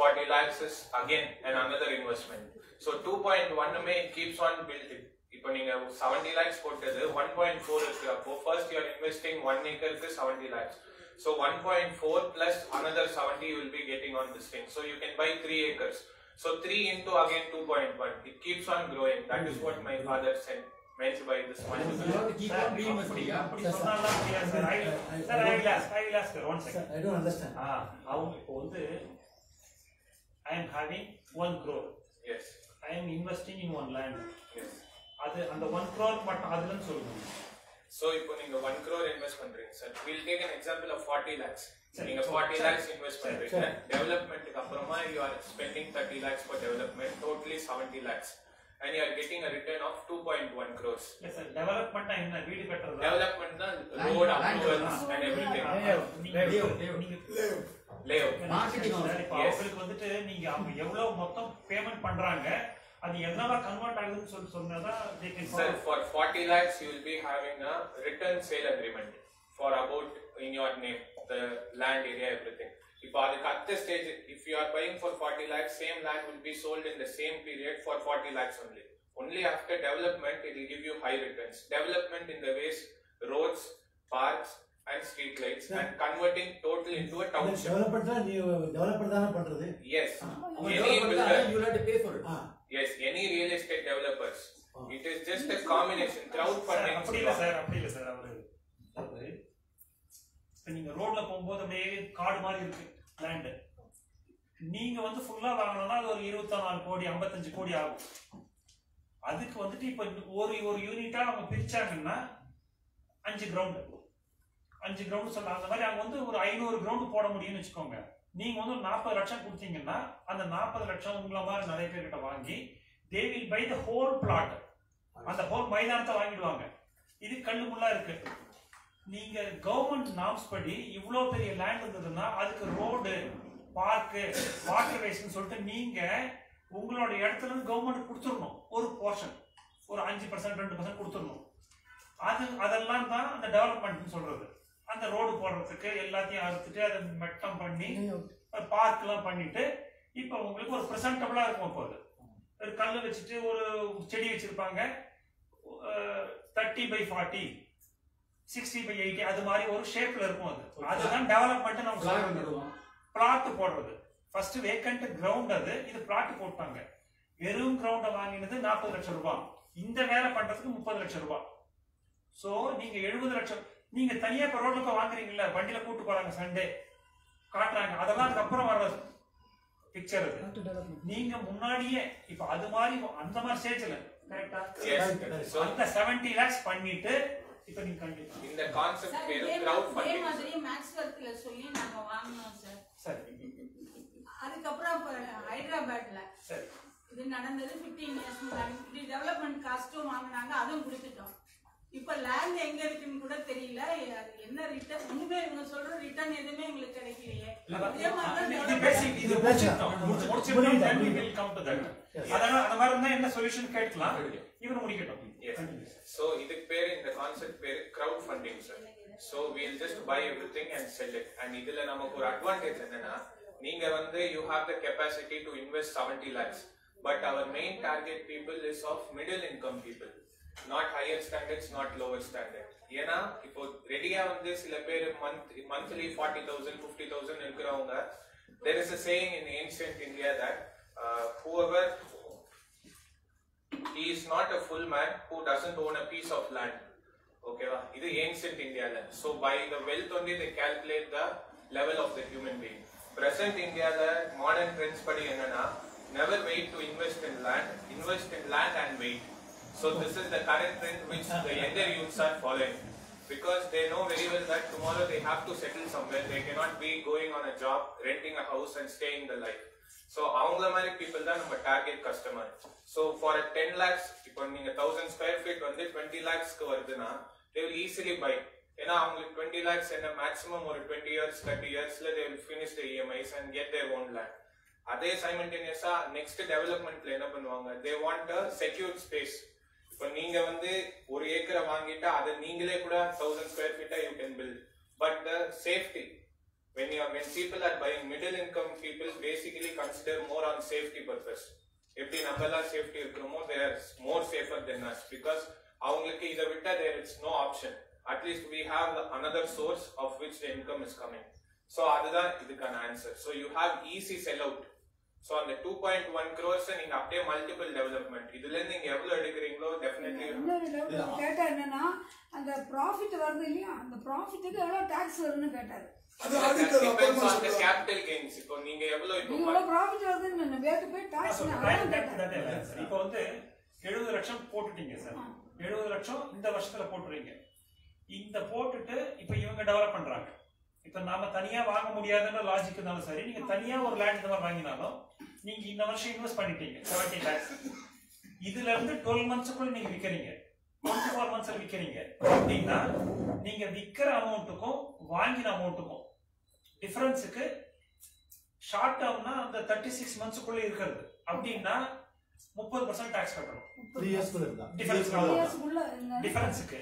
40 lakhs is again and another investment. So 2.1 may it keeps on building. இப்போ நீங்க 70 lakhs போட்டது 1.4 இருக்கு அப்போ first you are investing 1 acre க்கு 70 lakhs. So 1.4 plus another 70 you will be getting on this thing. So you can buy 3 acres. So 3 into again 2.1. It keeps on growing. That is what my father said meant by this multiple. அப்படி சொன்னாலும் முடியாது sir I sir I will ask I will ask one second I don't understand. ஆ அவங்க இப்போ வந்து I am having one crore Yes. I am investing in one land Yes. அது அந்த one crore மட்டும் அதுலன்னு சொல்லுங்க So இப்போ நீங்க 1 crore invest பண்றீங்க sir we'll take an example of 40 lakhs சரி, நீங்க சரி, 40 சரி. lakhs invest பண்றீங்க டெவலப்மெண்ட்க்கு அப்புறமா are spending 30 lakhs for development totally 70 lakhs and you are getting a return of 2.1 crores இல்லை சார் டெவலப்மெண்ட்னா என்ன வீடு கட்டுறதா development தான் Marketing சார், இப்போ Yes. அவங்களுக்கு வந்துட்டு நீங்க அவங்க எவ்வளவு மொத்தம் பேமெண்ட் பண்றாங்க அது என்னவா கன்வெர்ட் ஆகுதுன்னு சொல்லி சொன்னதா they can sir follow. for 40 lakhs you will be having a return sale agreement for about in your name the land area, everything. If at this stage, if you are buying for 40 lakhs, same land will be sold in the same period for 40 lakhs only. Only after development, it will give you high returns. Development in the ways, roads, parks, and street lights, yeah. and converting total into a township. Yes. Ah. Any builder, you have to pay for it. Ah. Yes, any real estate developers. Ah. It is just a combination, crowdfunding. Sir, இப்போ நீங்கள் ரோட்ல போகும்போது அப்படியே காடு மாதிரி இருக்கு land நீங்க வந்து ஃபுல்லா வாங்கணும்னா அது ஒரு இருபத்தி நாலு கோடி ஐம்பத்தஞ்சு கோடி ஆகும். அதுக்கு வந்துட்டு இப்போ ஒரு ஒரு யூனிட்டா அவங்க பிரிச்சாங்கன்னா அஞ்சு கிரவுண்டு அஞ்சு கிரவுண்ட் சொல்ல அந்த மாதிரி அங்கே வந்து ஒரு ஐநூறு கிரவுண்ட் போட முடியும்னு வச்சுக்கோங்க. நீங்க வந்து ஒரு நாற்பது லட்சம் கொடுத்தீங்கன்னா அந்த நாற்பது லட்சம் உங்களை மாதிரி நிறைய பேர்கிட்ட வாங்கி they will buy the whole plot அந்த ஹோல் மைதானத்தை வாங்கிடுவாங்க. இது கல்லு முள்ளா இருக்கு. நீங்க கவர்மெண்ட் நாம்ஸ் படி இவ்வளோ பெரிய லேண்ட் இருந்ததுன்னா அதுக்கு ரோடு பார்க்கு வாட்டர் வேஸ்ட்னு சொல்லிட்டு நீங்க உங்களோட இடத்துல இருந்து கவர்மெண்ட் கொடுத்துடணும். ஒரு போர்ஷன் ஒரு அஞ்சு பர்சன்ட் ரெண்டு பர்சன்ட் கொடுத்துடணும். அது அதெல்லாம் தான் அந்த டெவலப்மெண்ட்னு சொல்றது. அந்த ரோடு போடுறதுக்கு எல்லாத்தையும் அறுத்துட்டு அதை மெட்டம் பண்ணி பார்க்லாம் பண்ணிட்டு இப்போ உங்களுக்கு ஒரு ப்ரெசன்டபுளா இருக்கும் இப்போ அது. ஒரு கல் வச்சுட்டு ஒரு செடி வச்சிருப்பாங்க. Thirty by forty sixty by eighty அது மாதிரி ஒரு ஷேப்ல இருக்கும் அது. அதுதான் டெவலப்மெண்ட் நம்ம பிளாட் போடுறது. ஃபர்ஸ்ட் வேக்கண்ட் கிரவுண்ட் அது. இது பிளாட் போட்டாங்க. வெறும் கிரவுண்டை வாங்கினது நாற்பது லட்சம் ரூபாய் இந்த வேலை பண்றதுக்கு முப்பது லட்சம் ரூபாய் சோ நீங்க எழுபது லட்சம் நீங்க தனியா இப்ப ரோட்ல போய் வாங்குறீங்கல்ல வண்டியில கூட்டு போறாங்க சண்டே காட்டுறாங்க. அதெல்லாம் அதுக்கப்புறம் வர்றது பிக்சர் அது. நீங்க முன்னாடியே இப்ப அது மாதிரி அந்த மாதிரி ஸ்டேஜ்ல கரெக்டா அந்த 70 லேக்ஸ் பண்ணிட்டு இப்ப நீங்க கண்டிப்பா. இந்த கான்செப்ட் சார் பேரு இதே கிரவுட் இதே ஃபண்டிங் மாதிரி மேக்ஸ் ஒர்க்ல சொல்லி நாங்க வாங்கினோம் சார். சரி. அதுக்கப்புறம் ஹைதராபாத்ல. சரி. இது நடந்தது 15 இயர்ஸ் முன்னாடி. டெவலப்மெண்ட் காஸ்ட்டும் வாங்கினாங்க அதுவும் கொடுத்துட்டோம். இப்ப லேண்ட் எங்க இருக்குன்னு கூட தெரியல. என்ன ரிட்டர்ன் ஒண்ணுமே இவங்க சொல்ற ரிட்டர்ன் எதுவுமே எங்களுக்கு கிடைக்கலையே. மாதிரி என்ன சொல்யூஷன் கேட்கலாம். இவர் முடிக்கட்டும். So இதுக்கு பேரு இந்த கான்செப்ட் பேரு crowd funding சார் we'll just buy everything and sell it. And இதுல நமக்கு ஒரு அட்வான்டேஜ் என்னன்னா நீங்க வந்து you have the capacity to invest 70 lakhs. But our main target people is of middle income people. Not higher standards not lower standard. ஏன்னா இப்போ ரெடியா வந்து சில பேர் month monthly forty thousand fifty thousand இருக்கிறவங்க there is a saying in ancient India that uh, whoever he is not a full man who doesn't own a piece of land. ஓகேவா இது ancient இந்தியால so by the wealth only they calculate the level of the human being present இந்தியால modern trends படி என்னன்னா never wait to invest in land invest in land and wait so this is the current trend which the younger youths are following because they know very well that tomorrow they have to settle somewhere. They cannot be going on a job, renting a house and staying the life. So அவங்கள மாதிரி people தான் நம்ம target customer so for ten lakhs இப்போ நீங்க thousand square feet வந்து twenty லேக்ஸ்க்கு வருதுன்னா they will easily by ஏன்னா அவங்களுக்கு டுவெண்ட்டி லேக்ஸ் என்ன மேக்ஸிமம் ஒரு டுவெண்ட்டி இயர்ஸ் தேர்ட்டி இயர்ஸ்ல they will finish the EMIs and get their own land அதே சைமல்டேனியஸா நெக்ஸ்ட் டெவலப்மெண்ட்ல என்ன பண்ணுவாங்க? They want a secured space இப்போ நீங்க வந்து ஒரு ஏக்கரை வாங்கிட்டா அதை நீங்களே கூட thousand square ஃபீட்டா you can build but the safety when you when people are buying middle income people basically consider more on safety purpose எப்படி நம்மலாம் சேஃப்டி இருக்கிறோமோ there are more safer then us because அவங்களுக்கு இதை விட்டா there it's no option at least we have another source of which income is coming so அதுதான் இதுக்கான answer so you have easy sell out so அந்த 2.1 point crores நீங்க அப்படியே multiple development இதுல இருந்து நீங்க எவ்வளவு எடுக்கிறீங்களோ டெஃபினெட்லி கேட்டா என்னன்னா அந்த ப்ராஃபிட் வருது இல்லையா? அந்த ப்ராஃபிட்டுக்கு எவ்வளவு டாக்ஸ் வரும்னு கேட்டாரு. capital gains. இப்போ நீங்க எவ்வளவு இப்போ ப்ராஃபிட் வருதுன்னு வேட்டு போய் டாக்ஸ் இப்போ வந்து எழுபது லட்சம் போட்டுட்டீங்க சார் எழுபது லட்சம் இந்த வருஷத்துல போட்டுறீங்க. இந்த போட்டுட்டு இப்ப இவங்க டெவலப் பண்றாங்க. இப்ப நாம தனியா வாங்க முடியாதுன்னு லாஜிக் இருந்தாலும் சரி நீங்க தனியா ஒரு லேண்ட் இந்த மாதிரி வாங்கினாலும் நீங்க இந்த வருஷம் இன்வெஸ்ட் பண்ணிட்டீங்க. செவன்டி லேக்ஸ் இதுல இருந்து டுவெல் மந்த்ஸுக்குள்ள நீங்க விக்கிறீங்க. Twenty four மந்த்ஸ்ல விக்கிறீங்க. அப்படின்னா நீங்க விக்கிற அமௌண்ட்டுக்கும் வாங்கின அமௌண்ட்டுக்கும் டிஃபரன்ஸுக்கு ஷார்ட் டேர்ம்னா அந்த தேர்ட்டி சிக்ஸ் மந்த்ஸுக்குள்ள இருக்கிறது. அப்படின்னா முப்பது பர்சன்ட் டாக்ஸ் கட்டணும். டிஃபரன்ஸுக்கு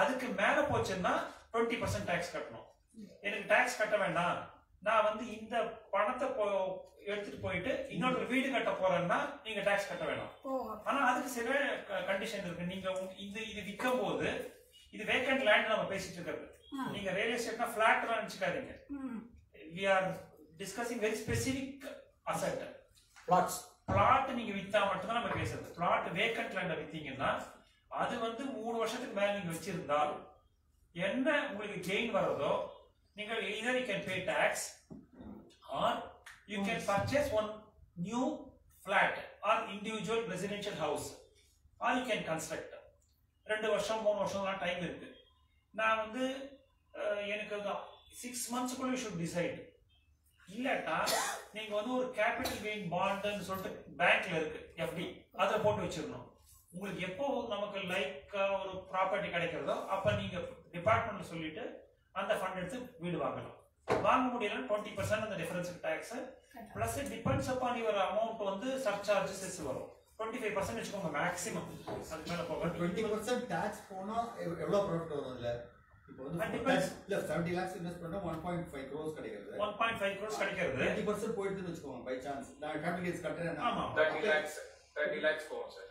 அதுக்கு மேல போச்சுன்னா டுவெண்ட்டி பர்சன்ட் டாக்ஸ் கட்டணும். எனக்கு டாக்ஸ் கட்ட வேண்டாம். நான் வந்து இந்த பணத்தை போ எடுத்துட்டு போயிட்டு இன்னொரு வீடு கட்ட போறேன்னா நீங்க டாக்ஸ் கட்ட வேணாம். ஆனா அதுக்கு சில கண்டிஷன் இருக்கு. நீங்க உங்க- இது இது விற்கும் போது இது வேக்கண்ட் லேண்ட் நம்ம பேசிட்டு இருக்கிறது. நீங்க ரியல் எஸ்டேட்னா பிளாட்லாம் நினைச்சுக்காதீங்க. ம். We are discussing very specific asset plots plot நீங்க வித்தா மட்டும்தான் நம்ம பேசுறது. பிளாட் வேக்கண்ட் லேண்ட வித்தீங்கன்னா அது வந்து மூணு வருஷத்துக்கு மேல நீங்க வச்சிருந்தால் என்ன உங்களுக்கு கெயின் வர்றதோ நீங்கள் either you can pay tax or you can purchase one new flat or individual residential house or you can construct. ரெண்டு வருஷம் மூணு வருஷம்லாம் டைம் இருக்கு. நான் வந்து எனக்கு சிக்ஸ் மந்த்ஸ்க்குள்ள ஷுட் டிசைட் இல்லாட்டா நீங்க வந்து ஒரு கேபிட்டல் கெயின் பாண்டுன்னு சொல்லிட்டு பேங்க்ல இருக்கு எஃப்டி அதை போட்டு வச்சிடணும். உங்களுக்கு எப்போ நமக்கு லைக் ஒரு ப்ராப்பர்ட்டி கிடைக்கிறதோ அப்ப நீங்க டிபார்ட்மெண்ட்ல சொல்லிட்டு அந்த ஃபண்ட் எடுத்து வீடு வாங்கலாம் வாங்க முடியல டுவெண்ட்டி பர்சன்ட் அந்த டிஃபரன்ஸுக்கு tax plus depends upon your amount வந்து சர்சார்ஜஸ் வரும். டுவெண்ட்டி ஃபைவ் பர்சன்ட் வச்சுக்கோங்க மேக்ஸிமம் அதுக்கு மேல போக டுவெண்ட்டி பர்சன்ட் டேக்ஸ் போனா எவ்- எவ்வளவு ப்ராஃபிட் வரும் இல்ல கிடைக்கிறது. ஒன் பாயிண்ட் ஃபைவ் க்ரோஸ் கிடைக்கிறது. டுவெண்ட்டி பர்சன்ட் போயிடுதுன்னு வச்சுக்கோங்க பை சான்ஸ் நான் கட்டுறேன் ஆமா தேர்ட்டி லேக்ஸ் தேர்ட்டி லேக்ஸ் போகும் sir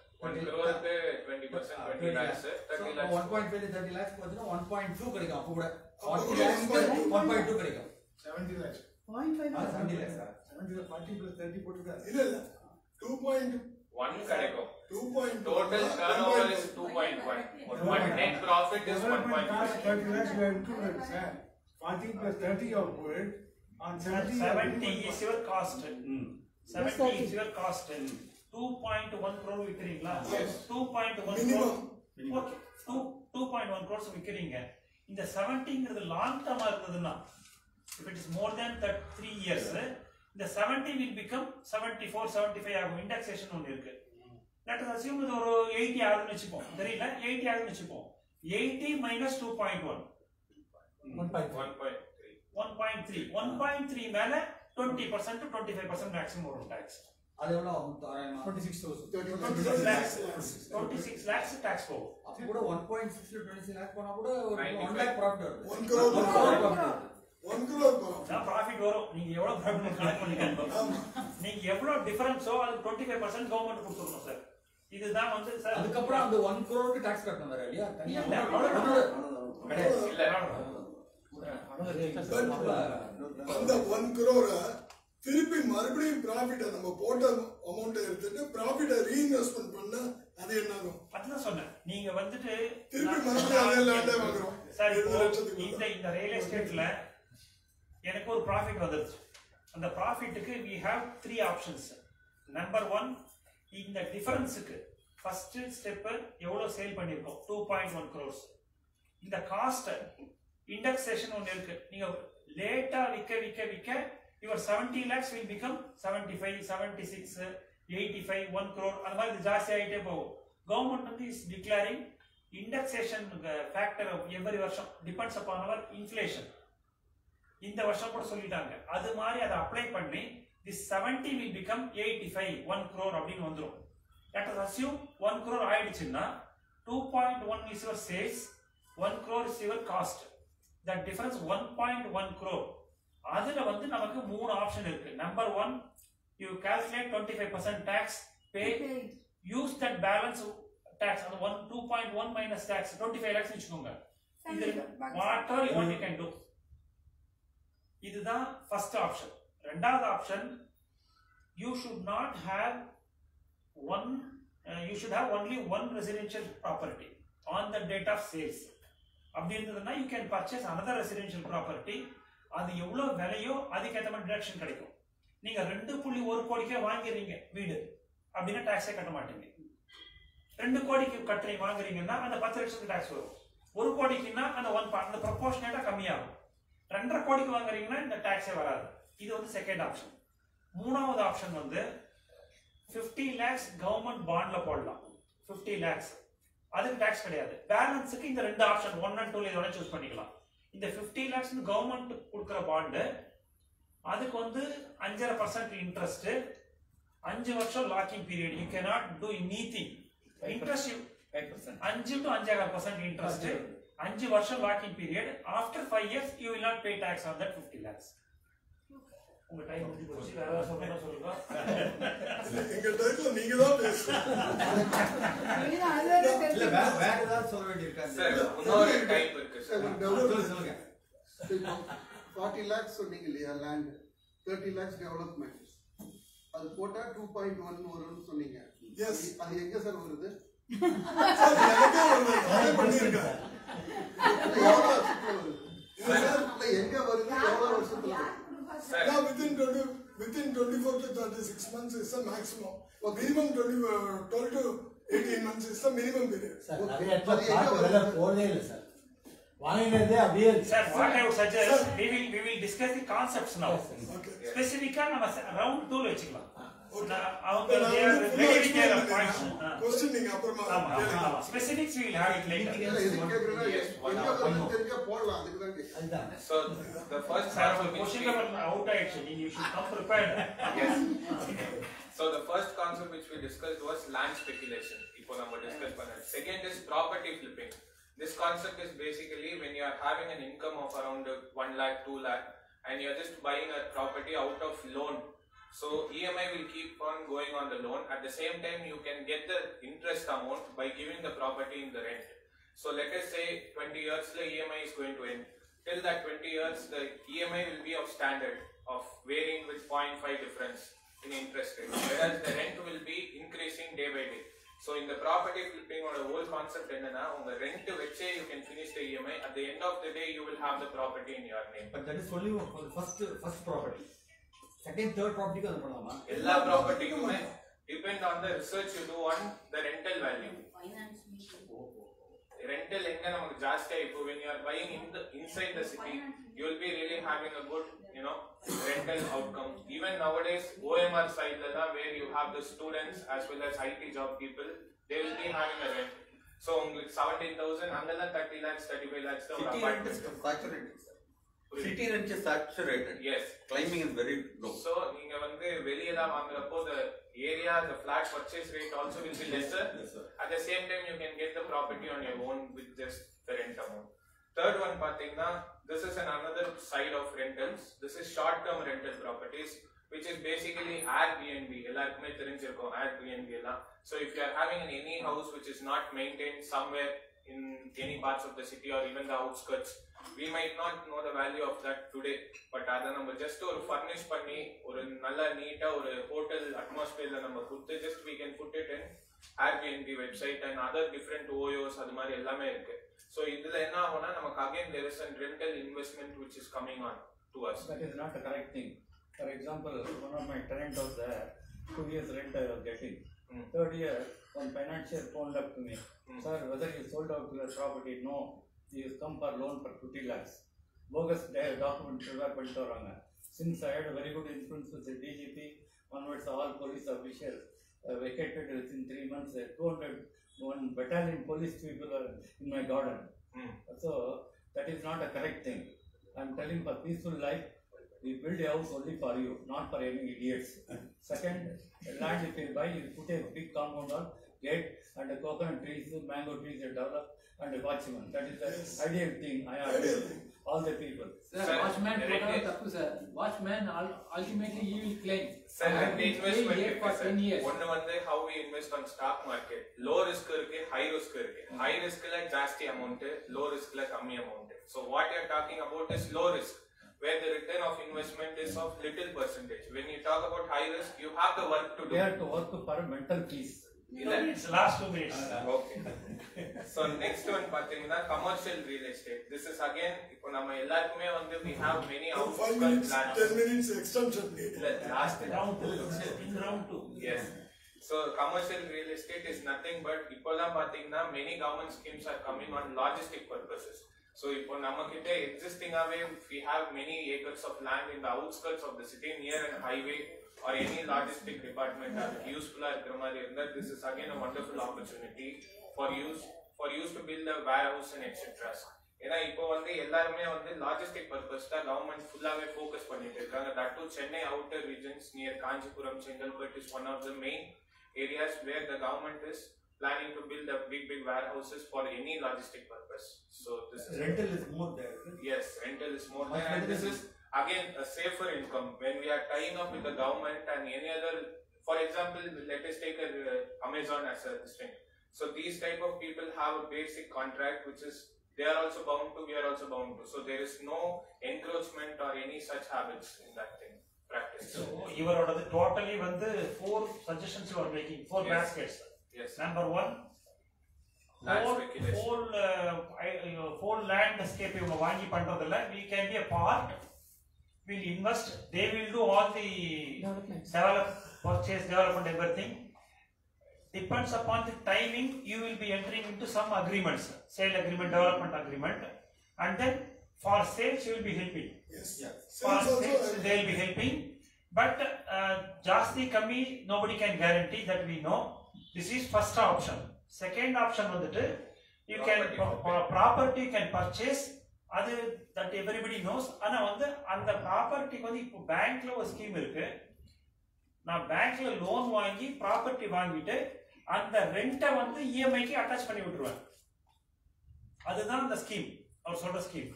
on Saturday. 70 is your cost. Mm. 70 is your cost. Mm. Two point one crore விற்கிறீங்களா two point one. Okay two two point one crores விற்கிறீங்க இந்த செவன்டிங்கிறது long டர்மா இருந்ததுன்னா if it is more than that three years இந்த seventy will become seventy four seventy five ஆகும். Indexation ஒன்று இருக்கு. Let us assume இது ஒரு எயிட்டி ஆகுதுன்னு வச்சுப்போம். தெரியல? எயிட்டி ஆகுதுன்னு வச்சுப்போம். Eighty minus two point one One point One point three. One point three one point three மேல twenty percent twenty five percent maximum வரும் டேக்ஸ் அது எவ்வளவு ஆகும்? தோராயமா Twenty six thousand. Twenty six lakhs tax போகும் அப்போ கூட ஒன் பாயிண்ட் சிக்ஸ்ல டுவெண்ட்டி சிக்ஸ் லேக் போனா கூட ஒரு 95. ஒன் லேக் ப்ராஃபிட் வருது. ஒன் வருது. ஒன் வரும் தான் ப்ராஃபிட் வரும். நீங்க எவ்வளவு ப்ராஃபிட் கலெக்ட் பண்ணிக்கணும் ஆமா. நீங்க எவ்வளவு டிஃபரன்ஸோ அது டுவெண்ட்டி ஃபைவ் பர்சன்ட் கவர்மெண்ட் கொடுத்துருணும் சார் இதுதான் வந்து சார் அதுக்கப்புறம் அந்த ஒன் crore டாக்ஸ் கட்டணும் வேற இல்லையா? தனியா இல்ல, அந்த ஒன் crore திருப்பி மறுபடியும் ப்ராஃபிட்டை நம்ம போட்ட அமௌண்ட்டை எடுத்துட்டு ப்ராஃபிட்டை ரீஇன்வெஸ்ட்மெண்ட் பண்ணா அது என்ன ஆகும் அதுதான் சொன்னேன். நீங்க வந்துட்டு திருப்பி மறுபடியும் அதே லேண்டே வாங்குறோம். சார் இந்த இந்த ரியல் எஸ்டேட்ல எனக்கு ஒரு ப்ராஃபிட் வந்துருச்சு. அந்த ப்ராஃபிட்டுக்கு we have three options number one இந்த டிஃபரன்ஸுக்கு ஃபர்ஸ்ட் ஸ்டெப் எவ்வளவு சேல் பண்ணியிருக்கோம்? டூ பாயிண்ட் ஒன் க்ரோர்ஸ் இந்த காஸ்ட் இண்டெக்ஸேஷன் ஒன்று இருக்கு. நீங்க லேட்டா விற்க விற்க விற்க your seventy lakhs will become seventy five seventy six eighty five one crore அந்த மாதிரி இது ஜாஸ்தி ஆகிட்டே போகும். கவர்மெண்ட் வந்து is declaring indexation factor every வருஷம் டிபெண்ட்ஸ் அப்பான் அவர் இன்ஃப்ளேஷன் இந்த வருஷம் கூட சொல்லிட்டாங்க. அது மாதிரி அதை அப்ளை பண்ணி this seventy will become eighty five one crore அப்படின்னு வந்துடும் let us assume one crore ஆயிடுச்சுன்னா two point one is your sales one crore is your cost that difference one point one crore அதுல வந்து நமக்கு மூணு option இருக்கு. Number one you calculate twenty five percent tax pay use that balance tax அந்த one two point one minus tax twenty five lakhs வச்சுக்கோங்க. இது whatever you can do இதுதான் first option ரெண்டாவது option you should not have one you should have only one residential property on the date of sales அப்படி இருந்ததுன்னா you can purchase another residential property அது எவ்வளவு விலையோ அதுக்கேற்ற மாதிரி deduction கிடைக்கும். நீங்க ரெண்டு புள்ளி ஒரு கோடிக்கே வாங்கிறீங்க வீடு அப்படின்னா டாக்ஸே கட்ட மாட்டீங்க. ரெண்டு கோடிக்கு கட்டுறீங்க வாங்குறீங்கன்னா அந்த பத்து லட்சத்துக்கு டாக்ஸ் வரும். ஒரு கோடிக்குன்னா அந்த ஒன் அந்த ப்ரொபோஷனேட்டா கம்மியாகும். ரெண்டரை கோடிக்கு வாங்குறீங்கன்னா இந்த டாக்ஸே வராது. இது வந்து செகண்ட் ஆப்ஷன் மூணாவது ஆப்ஷன் வந்து 50 லேக்ஸ் கவர்மெண்ட் பாண்ட்ல போடலாம். 50 லேக்ஸ் அதுக்கு டாக்ஸ் கிடையாது. பேலன்ஸுக்கு இந்த ரெண்டு ஆப்ஷன் ஒன் அண்ட் டூல இதோட சூஸ் பண்ணிக்கலாம். இந்த 50 லேக்ஸ் கவர்மெண்ட் கொடுக்குற பாண்டு அதுக்கு வந்து அஞ்சரை பர்சன்ட் இன்ட்ரெஸ்ட் அஞ்சு வருஷம் locking period you cannot do anything interest அஞ்சு டு அஞ்சேகால் பர்சன்ட் இன்ட்ரெஸ்ட் அஞ்சு. வருஷம் locking period after five years you will not pay tax on that fifty lakhs உங்க டைம் முடிஞ்சு போச்சு வேற ஏதாவது சொல்லணும்னா சொல்லுங்க எங்க டைத்துல நீங்க தான் பேசணும் இல்ல வேற வேற ஏதாவது சொல்ல வேண்டியிருக்கா சார் இன்னொரு டைப் இருக்கு சார் சொல்லுங்க சொல்லுங்க ஃபார்ட்டி லேக்ஸ் சொன்னீங்க இல்லையா லேண்ட் தேர்ட்டி லேக்ஸ் டெவலப்மெண்ட் அது போட்டா டூ பாயிண்ட் ஒன் வரும்னு சொன்னீங்க Yes. அது எங்க சார் வருது சார், வருஷத்துல வருது எங்க வருது எவ்வளவு வருஷத்துல வருது Now within 20, within 24 to 36 months is the maximum. Minimum 20, uh, 12 to 18 months is the minimum period. Sir நிறைய இடத்துல பிளாட் விலை போறதே இல்லை சார் வாங்கினதே அப்படியே இருக்கு Sir, what I would suggest, we will, we will discuss the concepts now. Okay. Specific-ஆ நம்ம round two ல வச்சுக்கலாம். நான் அவங்க இப்ப நான் they are வந்து full ready ah with their explain points. பண்ணிடுறேன். ஆ. Question நீங்க அப்புறமா ஆமா, ஆமா, கேளுங்க. ஆமா. Specifics we will have it later. இல்ல, எதுக்கு கேக்குறேன்னா, Yes, one எங்க hour. வருதுன்னு தெரிஞ்சா போடலாம் அதுக்குதான் கேக்குறேன். அதுதான் So the first Sir, concept ஒரு which question we- paper out ஆயிடுச்சு. You should come prepared. Yes. So the first concept which we discussed was land speculation. இப்போ நம்ம discuss பண்ணது. Second is property flipping. This concept is basically when you are having an income of around uh, 1 lakh, 2 lakh and you are just buying a property out of loan. So EMI will keep on going on the loan. At the same time, you can get the interest amount by giving the property in the rent. So let us say 20 years the EMI is going to end. Till that 20 years, the EMI will be of standard of varying with 0.5 difference in interest rate, whereas the rent will be increasing day by day. So in the property flipping or the whole concept என்னன்னா உங்க rent வச்சே you can finish the EMI. At the end of the day, you will have the property in your name. But that is only for first first property second third ப்ராப்பர்ட்டிக்கு அது பண்ணலாமா எல்லா ப்ராப்பர்ட்டிக்குமே depend on the research you do on the rental value. rental எங்க நமக்கு ஜாஸ்தியா இப்போ when you are buying in the inside the city you will be really having a good you know rental outcome even nowadays OMR side ல தான் where you have the students as well as IT job people they will be having a rent so உங்களுக்கு 17000 அங்கெல்லாம் 30 lakhs 35 lakhs தான் ஒரு City rent apartment is saturated, sir. City rent is saturated. yes Climbing is very low. so நீங்க வந்து வெளிய தான் வாங்குறப்போ the area the flat purchase rate also will be lesser Yes, sir. At the same time, you can get the property on your own with just the rent amount. Third one, பார்த்தீங்கன்னா this is an another side of rentals. This is short-term rental properties, which is basically Airbnb. எல்லாருக்குமே தெரிஞ்சிருக்கும் Airbnb எல்லாம். So if you are having an any house which is not maintained somewhere in any parts of the city or even the outskirts, we might not know the value of that today. But அதை நம்ம just ஒரு furnish பண்ணி ஒரு நல்ல நீட்டா ஒரு hotel atmosphere நம்ம கொடுத்து just we can put it in Airbnb website and other different OYOs அது மாதிரி எல்லாமே இருக்கு ஸோ இதுல என்ன ஆகும்னா நமக்கு again there is a rental investment which is coming on to us That is not the correct thing. For example, one of my tenant was there, two years rent I was getting. Mm. Third year, one financier phoned up to me, Mm. sir, whether you sold out your property, no, you come for loan for 50 lakhs. Bogus da- document prepare பண்ணிட்டு வராங்க. Since I had a very good influence with the DGP, onwards all police officials uh, vacated within three months, uh, 200, one battalion police people are in my garden. Mm. So that is not a correct thing. I'm telling for peaceful life, we build a house only for you, not for any idiots. Second, land if you buy, you put a big compound wall, gate, and the coconut trees, mango trees you develop, and a watchman. That is the ideal thing I have Ideal told all the people. Sir, Sir, watchman the program rent- தப்பு sir watchman ultimately he will claim sir I have ரெண்டு been investment paying here இருக்கு for sir 10 years ஒன்னு வந்து how we invest on stock market low risk இருக்கு high risk இருக்கு high ரிஸ்க்ல ஜாஸ்தி amount low ரிஸ்க்ல கம்மி amount so what you talking about is low risk where the return of investment is of little percentage. When you talk about high risk, you have the work to do. They have to work for mental peace. இல்ல It's last two minutes. Okay so next one பாத்தீங்கன்னா commercial real estate this is again இப்போ நம்ம எல்லாருக்குமே வந்து we have many Five outskirts minutes, plans ten minutes extension need. இல்ல last Round two. In round two. Yes. So commercial real estate is nothing but இப்போலாம் பாத்தீங்கன்னா many government schemes are coming on logistic purposes. So இப்போ நம்ம கிட்ட existingாவே we have many acres of land in the outskirts of the city near an highway or any logistic department அதுக்கு யூஸ்ஃபுல்லா இருக்கிற மாதிரி இருந்தா this is again a wonderful opportunity for use for use to build a warehouse and etc. ஏன்னா இப்போ வந்து எல்லாருமே வந்து லாஜிஸ்டிக் பர்பஸ் தான் கவர்மெண்ட் ஃபுல்லாவே ஃபோக்கஸ் பண்ணிட்டு இருக்காங்க that to Chennai outer regions near Kanchipuram Chengalpattu is one of the main areas where the government is planning to build up big big warehouses for any logistic purpose so this is Rental is more there. isn't it? yes rental is more Much there and better this than- is again a safer income when we are tying up with the government and any other for example let us take a, uh, amazon as a this thing so these type of people have a basic contract which is they are also bound to we are also bound to so there is no encroachment or any such habits in that thing practice So இவரோடது totally வந்து four suggestions you are making, four Yes. baskets. yes Number one, Land whole speculation. whole uh, I- uh, whole landscape இவங்க வாங்கி பண்றதில்ல we can be a part will invest, they will do all the develop, purchase, development, everything. Depends upon the timing, you will be entering into some agreements, sale agreement, development agreement, and then for sales you will be helping. Yes. Yeah. Sales for sales uh, they will be helping, but uh, the Kami nobody can guarantee that we know. This is first option. Second option, you can property you can purchase அது that everybody knows ஆனா வந்து அந்த ப்ராப்பர்ட்டிக்கு வந்து இப்போ பேங்க்ல ஒரு scheme இருக்கு. நான் பேங்க்ல லோன் வாங்கி ப்ராப்பர்ட்டி வாங்கிட்டு அந்த ரெண்டை வந்து இஎம்ஐக்கு அட்டாச் பண்ணி விட்டுருவேன். அதுதான் அந்த ஸ்கீம் அவர் சொல்ற ஸ்கீம்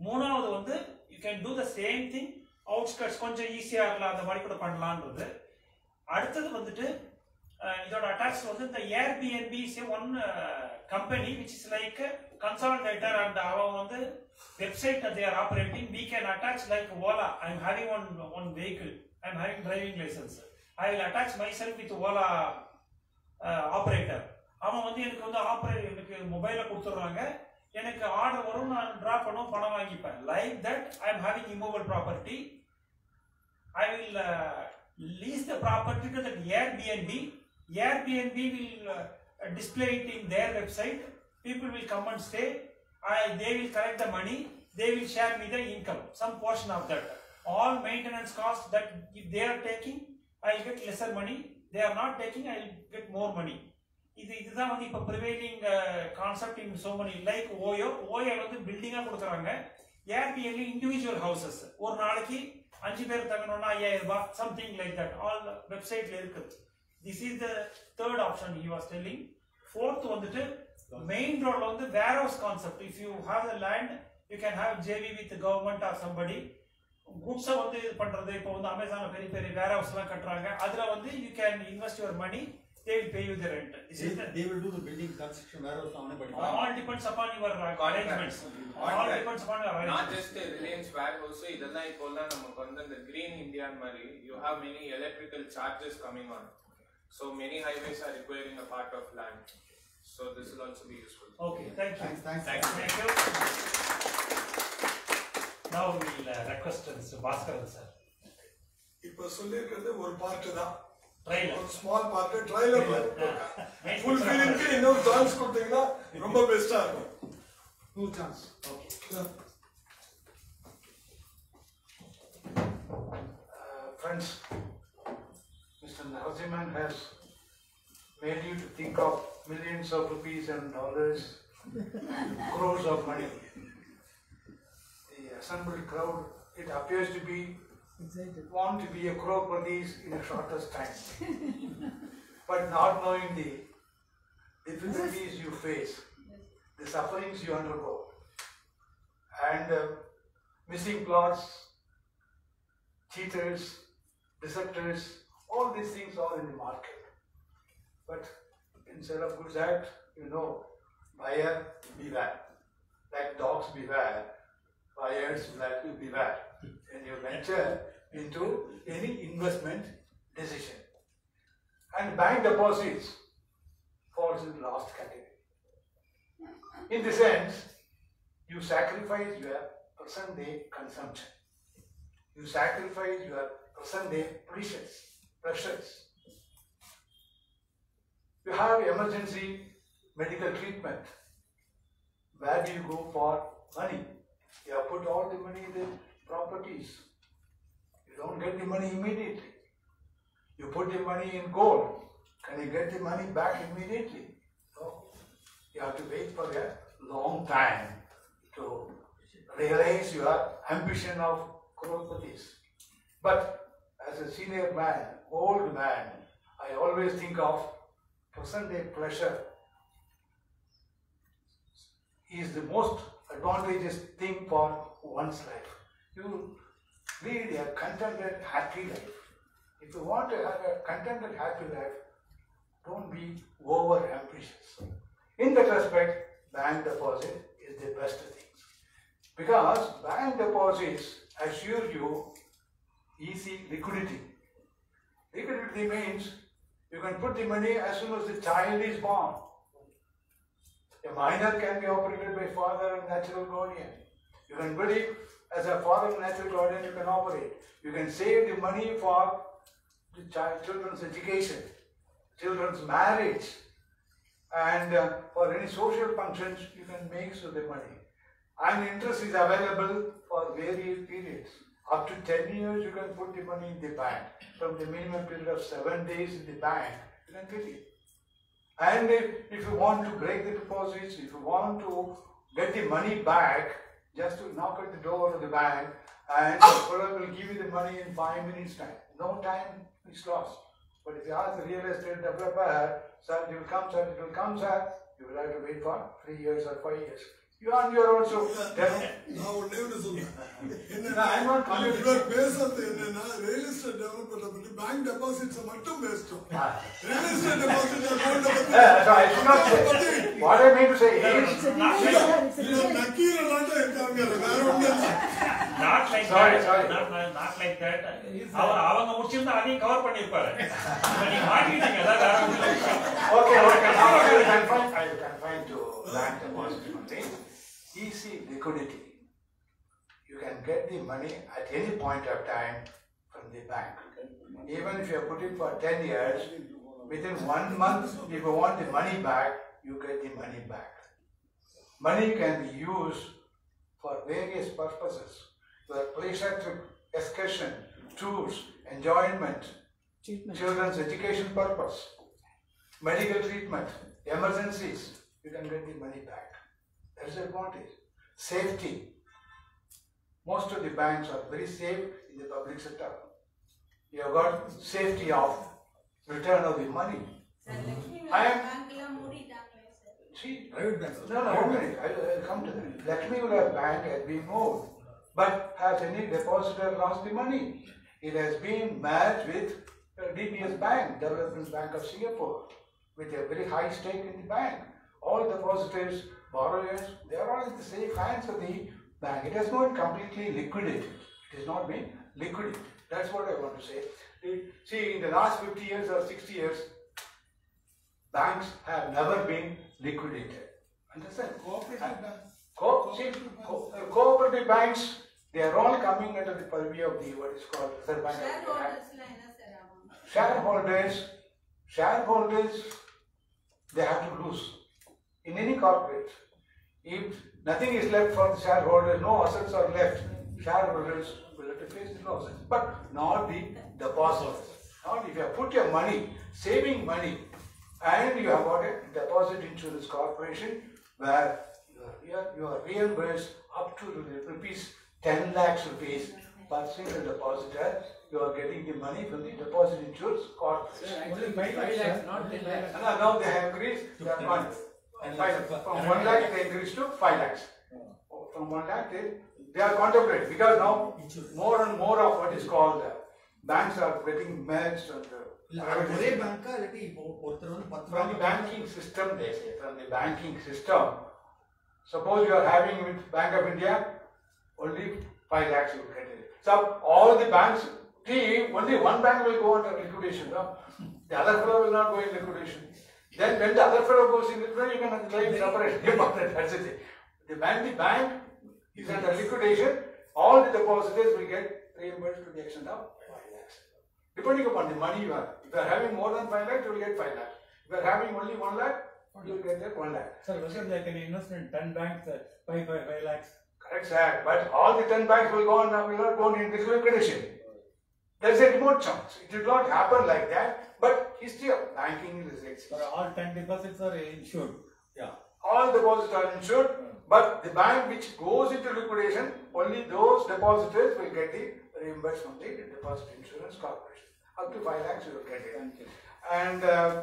மூணாவது வந்து you can do the same thing outskirts கொஞ்சம் ஈஸியா இருக்கலாம் அந்த மாதிரி கூட பண்ணலான்றது. அடுத்தது வந்துட்டு இதோட அட்டாச் வந்து இந்த Airbnb company which is like consolidator and அவன் வந்து website at there operating we can attach like Ola I am having one one vehicle I am having driving licence I will attach myself with Ola operator அவன் வந்து எனக்கு வந்து operate எனக்கு மொபைல கொடுத்துட்றாங்க. எனக்கு ஆர்டர் வரும் நான் டிரா பண்ணுவோம் பணம் வாங்கிப்பேன். Like that I am having immovable property I will lease the the property to the Airbnb. Airbnb will uh, display it in their website. People will come and stay. I, they will collect the money. They will share me the income, some portion of that. All maintenance costs that if they are taking, I will get lesser money. They are not taking, I will get more money. இது இதுதான் வந்து இப்போ prevailing concept in so many like OYO OYO வந்து பில்டிங்காக கொடுக்குறாங்க ஏர்பிஎன்ல individual houses ஒரு நாளைக்கு அஞ்சு பேர் தங்கணும்னா ஐயாயிரம் ரூபாய் சம்திங் லைக் தட் ஆல் வெப்சைட்ல இருக்குது this is the third option he was telling fourth வந்துட்டு மெயின் ரோட்ல வந்து warehouse concept if you have the land you can have JV with government or somebody குட்ஸை வந்து இது பண்றது. இப்போ வந்து அமேசான்ல பெரிய பெரிய வேர் ஹவுஸ் எல்லாம் கட்டுறாங்க. அதுல வந்து you can invest your money they will pay you the rent this is They, they will do the building construction warehouse அவனே படிப்பான். all depends upon your arrangements. All depends upon your not arrangements. Just Reliance warehouse இதெல்லாம் இப்போல்லாம் நமக்கு வந்து இந்த green India மாதிரி you have many electrical charges coming on So many highways are requiring a part of land so this will also be useful Okay, thank you. Thanks, thanks. Thank you. Now we'll uh, request Mr. Bhaskaran sir. இப்ப சொல்லியிருக்கிறது ஒரு part தான் Trailer. ஒரு small part trailer Nice full picture. ஃபிலிம்க்கு இன்னொரு chance கொடுத்தீங்கன்னா ரொம்ப பெஸ்டா இருக்கும் No chance. Friends, Mr. Has made you to think of millions of rupees and dollars, crores of money. The assembled crowd, it appears to be want to be a crorepati's in the shortest time. but not knowing the difficulties you face, the sufferings you undergo, and uh, missing plots, cheaters, deceptors, all these things are in the market. But instead of Goods Act, you know, buyer beware. Like dogs beware, buyers like you beware. When you venture into any investment decision. And bank deposits falls in the last category. In this sense, you sacrifice your present day consumption. You sacrifice your present day pleasures, pleasures. You have emergency medical treatment. Where do you go for money? You have put all the money in the properties. You don't get the money immediately. You put the money in gold. Can you get the money back immediately? No. You have to wait for a long time to realize your ambition of crorepati's. But as a senior man, old man, I always think of present day pleasure is the most advantageous thing for one's life. You lead a contented, happy life. If you want to have a contented, happy life, don't be over ambitious. In that respect, bank deposit is the best thing. Because bank deposits assure you easy liquidity. Liquidity means you can put the money as soon as the child is born. A minor can be operated by father and natural guardian. You can believe as a father and natural guardian you can operate. You can save the money for the child, children's education, children's marriage, and uh, for any social functions you can make so the money. And interest is available for various periods. Up to 10 years you can put the money in the bank. From the minimum period of 7 days in the bank, you can get it. And if, if you want to break the deposits, if you want to get the money back, just to knock at the door of the bank and the fellow will give you the money in 5 minutes time. No time is lost. But if you ask the real estate developer, sir, it will come, sir, it will come, sir, you will have to wait for 3 years or 5 years. You and you are also நான் ஒண்ணே ஒண்ணு சொல்றேன் No, I'm not என்னன்னா commenting. இவர் பேசுறது என்னன்னா real estate development பத்தி bank deposits மட்டும் பேசிட்டோம் real estate deposit account Yeah, so I should not say. What I mean to say? Is, நக்கீரலாட்டம் இருக்காங்க வேற ஒண்ணும் இல்ல not like Sorry, sorry. Not like that அவர் அவங்க முடிச்சிருந்தா அதையும் கவர் பண்ணிருப்பாரு. இப்ப நீங்க மாட்டிக்கிட்டீங்க அதான் வேற ஒண்ணும் இல்ல. Okay, okay, now I will confine, I Easy liquidity. You can get the money at any point of time from the bank. Even if you have put it for ten years, within one month, if you want the money back, you get the money back. Money can be used for various purposes. The pleasure trip, excursion, tours, enjoyment, children's education purpose, medical treatment, emergencies, you can get the money back. That's the advantage. Safety. Most of the banks are very safe in the public sector. You have got safety of return of the money. Mm-hmm. I am. See, private banks. No, no. I, I come to that. Lakshmi Villa Bank has been moved, but has any depositor lost the money? It has been merged with DBS Bank, Development Bank of Singapore, with a very high stake in the bank. All depositors borrowers, they are all in the safe hands of the bank. It has not completely liquidated. It has not been liquidated. That's what I want to say. See, in the last 50 years or 60 years, banks have never been liquidated. Understand? Cooperative and banks. Co cooperative, co banks. cooperative banks, they are all coming under the purview of the what is called Reserve Bank. Shareholders, shareholders, shareholders, they have to lose in any corporate if nothing is left for the shareholders, no assets are left, shareholders will have to face the losses, but not the depositors. Not if you have put your money, saving money, and you have got a deposit insurance corporation where you are, you are, reimbursed up to rupees ten lakhs rupees per single depositor, you are getting the money from the deposit insurance corporation. Only five lakhs, not ten lakhs. And now they have increased, they have gone, five, from one lakh they increased to five lakhs. From one lakh they, they are contemplating, because now more and more of what is called, uh, banks are getting merged and. uh, இல்ல அது ஒரே பேங்கா இல்லாட்டி இப்போ ஒருத்தர் வந்து பத்து From the ரூபா banking system, they say, from the banking system. Suppose you are having with Bank of India, only five lakhs you get it. So all the banks, see, only one bank will go under liquidation, no? The other fellow will not go in liquidation. Then when the other fellow goes in liquidation, you can claim separately about it, that's it. The bank, the bank is under liquidation, all the depositors will get reimbursed to the extent of five lakhs. Depending upon the money you have. If you are having more than five lakhs, you will get five lakhs. If you are having only one lakh, you will get that one lakh. Sir, whether they can invest in ten banks, uh, five, five, five lakhs. Correct, sir. But all the ten banks will go on, will not go into liquidation. There is a remote chance. It did not happen like that, but history of banking is exists. But all ten deposits are insured. Yeah. All deposits are insured, but the bank which goes into liquidation, only those depositors will get the reimbursement from the deposit insurance corporation. Up to five lakhs you will get it. Thank you. And uh,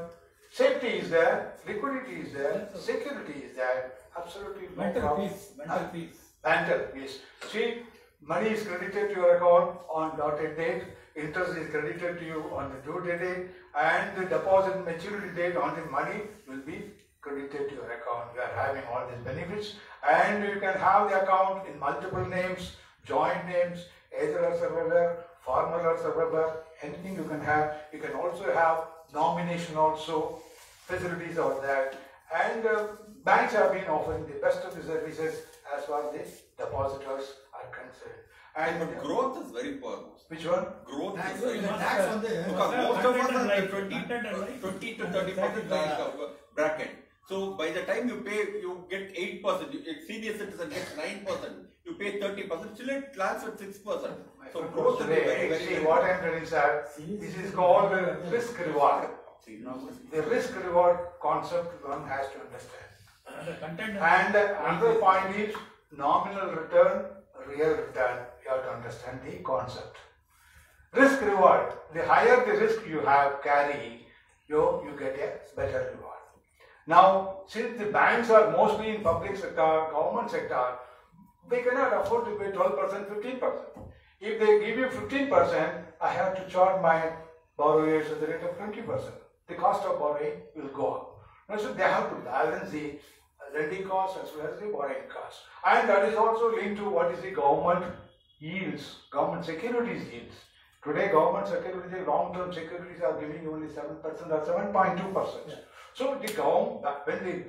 safety is there, liquidity is there, security is there, absolutely no Mental problem. peace, mental peace. Mental, yes. See, money is credited to your account on dotted date, interest is credited to you on the due date, and the deposit maturity date on the money will be credited to your account. You are having all these benefits, and you can have the account in multiple names, joint names, either as a survivor, former or survivor, anything you can have. You can also have nomination also, facilities are there, and uh, banks have been offering the best of the services as far as the depositors are concerned. And growth is very poor. Which one? Growth tax, is very poor. Tax on the, because most of us are 20, like 20 to 30 percent bracket. So by the time you pay, you get 8%, senior citizen gets 9%, you pay 30%, still it lands at 6%. So growth today, is very, very, very what I'm telling sir, this is called risk reward. The risk reward concept one has to understand. And another point is nominal return, real return you have to understand the concept. Risk reward, the higher the risk you have carry, you, you get a better reward. Now, since the banks are mostly in public sector, government sector, they cannot afford to pay 12%, 15%. If they give you 15%, I have to charge my borrowers at the rate of 20%. The cost of borrowing will go up. So they have to balance the lending cost as well as the borrowing cost. And that is also linked to what is the government yields, government securities yields. Today, government securities, long-term securities are giving only 7% or 7.2%. So the government, when the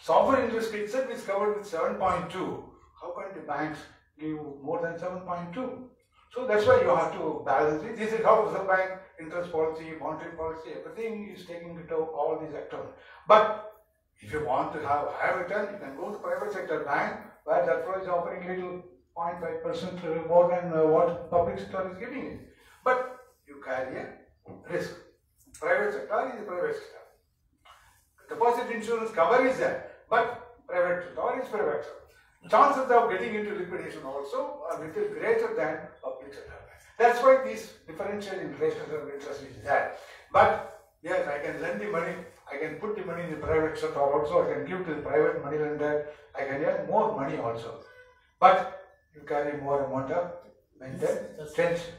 sovereign risk itself is covered with 7.2, how can the banks give more than 7.2? So that's why you have to balance it. This is how the bank interest policy, monetary policy, everything is taking into all these accounts. But if you want to have higher return, you can go to private sector bank where that is offering little 0.5% more than uh, what public sector is giving it. But you carry a risk. Private sector is private sector. Deposit insurance cover is there, but private sector is private sector. Chances of getting into liquidation also are little greater than public sector. That's why this differential in rate of interest is there. But yes, I can lend the money, I can put the money in the private sector also, I can give to the private money lender, I can earn more money also. But you carry more amount of mental tension.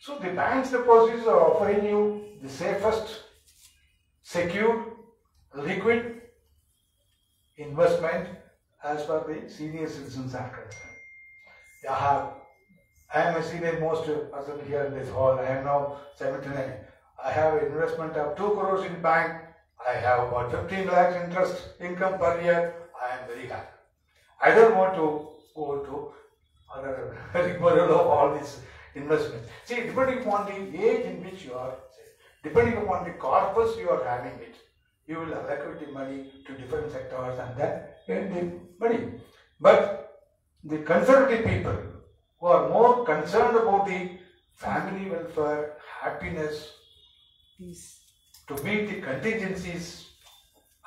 So the bank's deposits are offering you the safest, secure, liquid investment as per the senior citizens are concerned. I have, I am a senior most person here in this hall, I am now 79. I have an investment of 2 crores in bank, I have about 15 lakhs interest income per year, I am very happy. I don't want to go to other rigmarole of all these investments. See, depending upon the age in which you are, depending upon the corpus you are having it, you will allocate the money to different sectors and then earn the money. But the conservative people who are more concerned about the family welfare, happiness, peace, to meet the contingencies,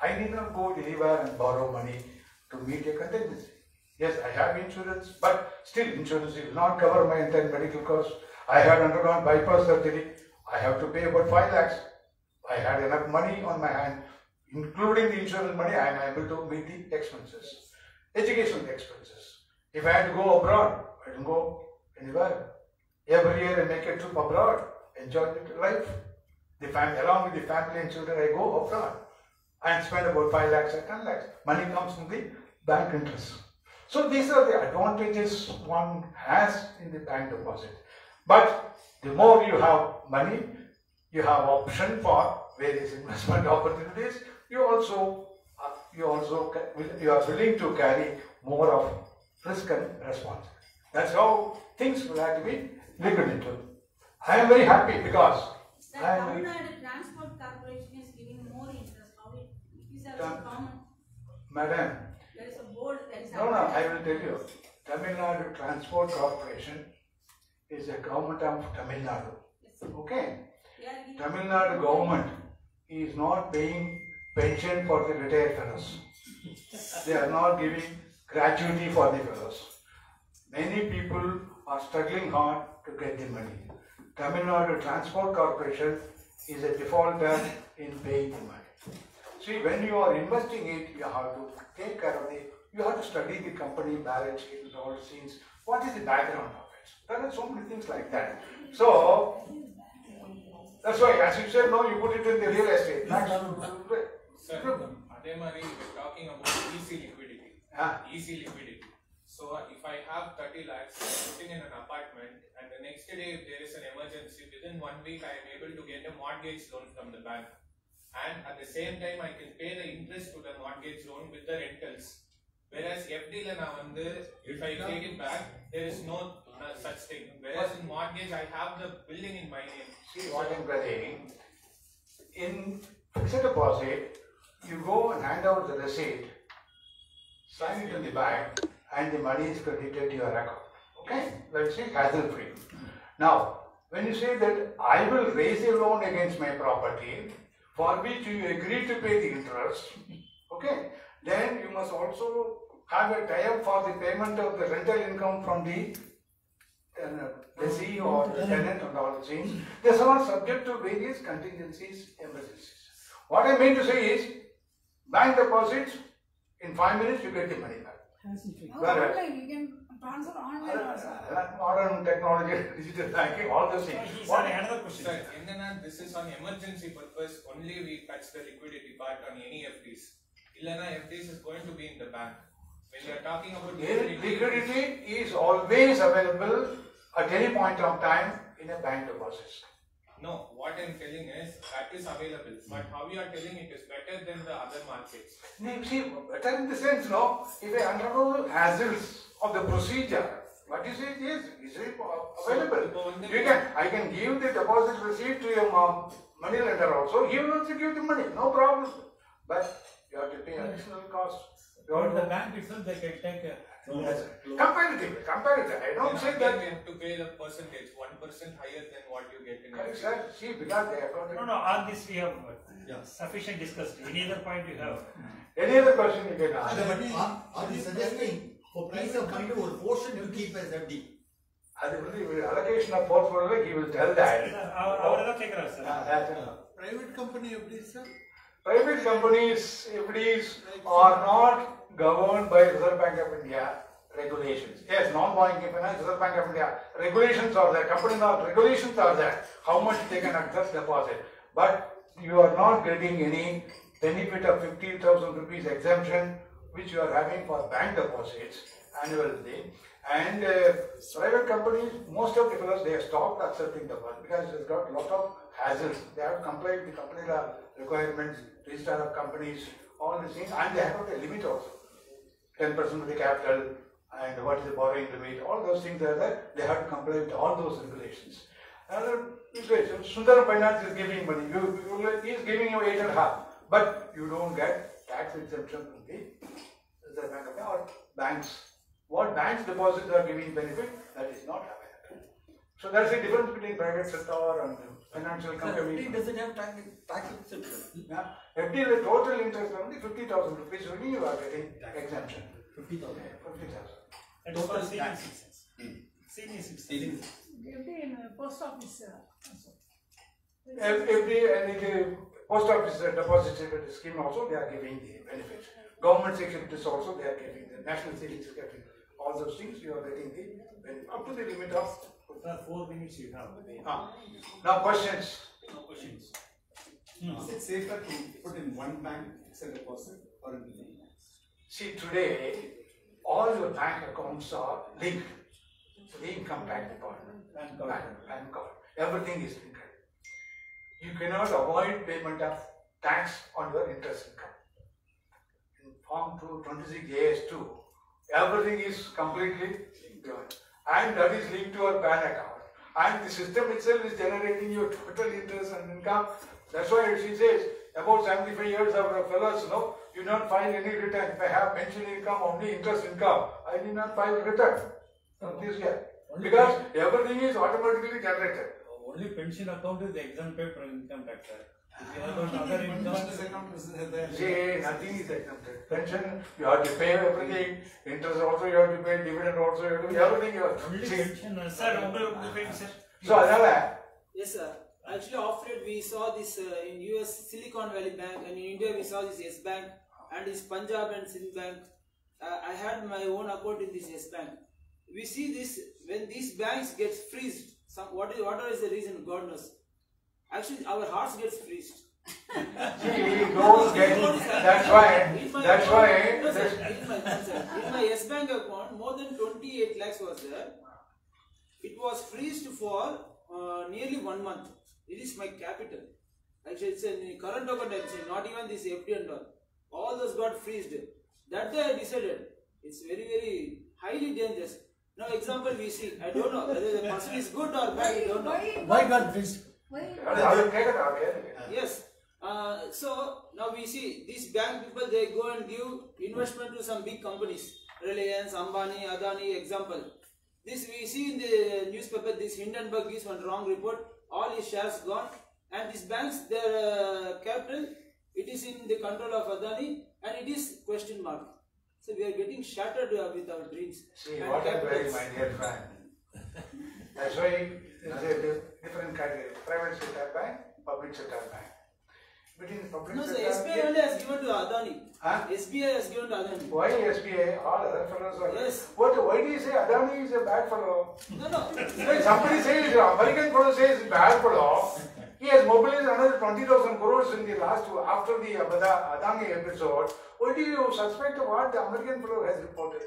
I need not go anywhere and borrow money to meet a contingency. Yes, I have insurance, but still insurance will not cover my entire medical cost. I had undergone bypass surgery. I have to pay about 5 lakhs. I had enough money on my hand, including the insurance money, I am able to meet the expenses. Education expenses. If I had to go abroad, I can go anywhere. Every year I make a trip abroad, enjoy the life. The family, along with the family and children, I go abroad and spend about 5 lakhs or 10 lakhs. Money comes from the bank interest. So these are the advantages one has in the bank deposit. But the more you have money, you have option for various investment opportunities. You also uh, you also you are willing to carry more of risk and responsibility. That's how things will have to be looked into. I am very happy because That I am Tamil Transport Corporation is giving more interest, how it, it is also common, Madam. there is a board, there is. No, no, I will tell you. Tamil Nadu Transport Corporation is a government of Tamil Nadu. Okay? They are giving- Tamil Nadu government is not paying pension for the retired fellows. They are not giving gratuity for the fellows. Many people are struggling hard to get the money. Tamil Nadu Transport Corporation is a defaulter in paying the money. See, when you are investing it, you have to take care of the, you have to study the company, balance sheet, all scenes. What is the background of it? There are so many things like that. So, that's why, as you said, no, you put it in the real estate. That's, Sir, Ademari, we're talking about easy liquidity. Huh? Easy liquidity. So if I have 30 lakhs sitting in an apartment and the next day if there is an emergency, within one week I am able to get a mortgage loan from the bank. And at the same time I can pay the interest to the mortgage loan with the rentals. Whereas FD ல நான் வந்து if I take it back, there is no uh, such thing. Whereas in mortgage I have the building in my name. See what I'm saying. In fixed deposit, you go and hand out the receipt, sign it in the bank, and the money is credited to your account. Okay? Let's say hassle free. Now, when you say that I will raise a loan against my property, for which you agree to pay the interest, okay, then you must also have a tie-up for the payment of the rental income from the lessee uh, or the tenant and all the things. These are subject to various contingencies, emergencies. What I mean to say is, bank deposits, in five minutes you get the money back. Oh, you can transfer online. Uh, uh, modern technology, digital banking, all those things. What another question? Sir, this is on emergency purpose, only we touch the liquidity part on any FDs. Illana FDs is going to be in the bank. When you are talking about liquidity, is always available at any point of time in a bank deposit. No, what I am telling is that is available, but how you are telling it is better than the other markets. You see, better in the sense, no, if I undergo hassles of the procedure, what is it is easily available. You can, I can give the deposit receipt to your mom, money lender also. He will also give the money, no problem. But you have to pay additional cost. You But have the to- bank itself, they can take a. Yes. Comparatively, comparatively, I don't Then say again that. we have to pay the percentage, one percent higher than what you get in Correct, FD. sir. See, because they have No, no, on this we have uh, sufficient discussed. Any other point you have? Any other question you can ask? Are are you suggesting for peace of mind ஒரு portion you keep as FD? அது வந்து allocation of portfolio, he will tell that. அவர் அவர் தான் கேட்கிறார் sir Uh, that- Private company எப்படி sir Private companies, FDs are not governed by Reserve Bank of India regulations. Yes, non-banking finance, Reserve Bank of India regulations are there, company law regulations are there, how much they can access deposit. But you are not getting any benefit of fifty thousand rupees exemption which you are having for bank deposits annually. And uh, private companies, most of the fellows, they have stopped accepting deposit because it's got a lot of hassles. They have complied with company law requirements, register of companies, all these things, and they have a limit also. Ten percent of the capital and what is the borrowing limit, all those things are there, they have to comply with all those regulations. Great. So Sundaram Finance is giving money, you, you, he is giving you eight and a half, but you don't get tax exemption from the Reserve Bank of or banks. What banks deposits are giving benefit, that is not available. So that's the difference between private sector and financial company. FD doesn't have tax, tax exemption. FD the total interest only 50,000 rupees only you are getting exemption. 50,000. 50,000. And total senior. Senior citizens. FD in post office. Uh, FD and post office uh, deposit scheme also they are giving the benefit. Government securities also they are giving the national savings capital. All those things you are getting the up to the limit of Sir, four minutes you have. Ah. Now questions. No questions. Is it safer to put in one bank fixed deposit or in many banks? See, today, all your bank accounts are linked to the income tax department. Pan card. Pan- Pan card. Everything is linked. You cannot avoid payment of tax on your interest income. In Form 2, 26 AS 2, everything is completely given. And that is linked to your PAN account. And the system itself is generating your total interest and income. That's why she says, about 75 years of fellows, you know, you don't file any return. If I have pension income, only interest income, I did not file return from this year. Because everything is automatically generated. Oh, only pension account is exempted from income tax. Say nothing is exempted. Pension, you have to pay everything. Interest also you have to pay. Dividend also you have to pay. Everything you have to pay. Sir. So another. Yes, sir. Actually, after we saw this uh, in US Silicon Valley Bank, and in India we saw this S Bank and this Punjab and Sindh Bank. Uh, I had my own account in this S Bank. We see this when these banks get freezed. Some, what is what is the reason? God knows Actually, our hearts gets freezed. see, those get, that's why, that's account- why, no, sir, in my, no, in my Yes Bank account, more than 28 lakhs was there. It was freezed for uh, nearly one month. It is my capital. Actually, it's in current account, I'm not even this FD and all. All those got freezed. That day I decided it's very, very highly dangerous. Now, example we see, I don't know whether the person is good or bad, I don't know. Why got freezed? Yes. Uh, so now we see these bank people they go and give investment to some big companies, Reliance, Ambani, Adani. Example. This we see in the newspaper. This Hindenburg gives one wrong report. All his shares gone, and these banks their uh, capital it is in the control of Adani, and it is question mark. So we are getting shattered uh, with our dreams. See, and what I'm capitals. very, my dear friend. That's why a different category, private sector bank, public sector bank. Between the public No, so sector. SBI only has given to Adani. Huh? SBI has given to Adani. Why SBI, all other fellows are. Yes. What, why do you say Adani is a bad fellow? No, no. When somebody says, American fellow says bad fellow, he has mobilized another 20,000 crores in the last, after the Adani episode. Why do you suspect what the American fellow has reported?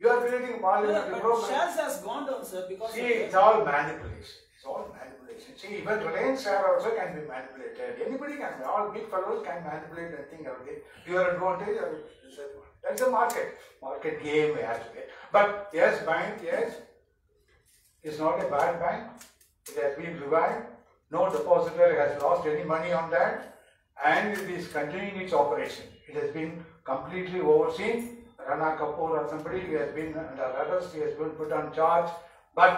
You are creating a No, but shares has gone down, sir, because See, it's all manipulation. It's all manipulation. See, even Reliance share also can be manipulated. Anybody can, all big fellows can manipulate anything everything. Your advantage or disadvantage. That's a market. Market game we have to get. But yes, bank, yes, it's not a bad bank. It has been revived. No depositor has lost any money on that. And it is continuing its operation. It has been completely overseen. Rana Kapoor or somebody he has been under arrest, he has been put on charge, but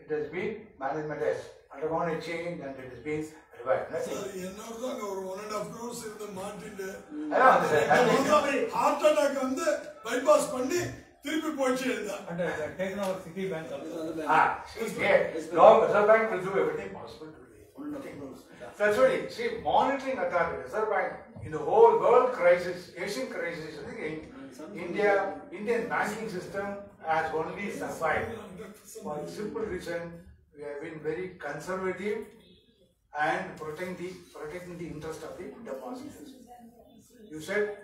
it has been, management has undergone a change and it has been revived. Nothing. என்னோட தான் ஒரு one and half crores இருந்து மாட்டிட்டு அதான் அது சரி. Heart attack வந்து bypass பண்ணி திருப்பி போச்சு எழுந்தா And uh, taken over City Bank also. Ah, see, yeah, long Reserve Bank will do everything possible to be. Nothing goes. That's why, see, monitoring authority, Reserve Bank, in the whole world crisis, Asian crisis, I think in India, Indian banking system has only survived for the simple reason we have been very conservative and protecting the, protecting the interest of the depositors. You said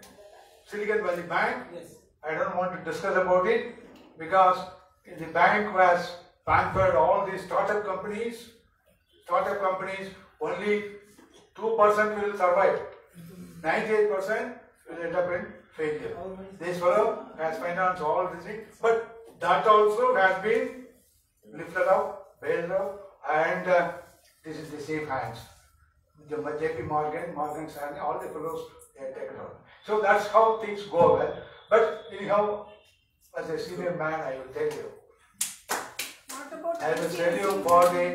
Silicon Valley Bank, yes. I don't want to discuss about it because the bank has pampered all these startup companies. Startup companies, only 2% will survive. 98% will end up in failure. This fellow has financed all these things, but that also has been lifted up, bailed up, and uh, this is the safe hands. The JP Morgan, Morgan Stanley, all the fellows, they have taken out. So that's how things go well. But anyhow, as a senior man, I will tell you, I will tell you for the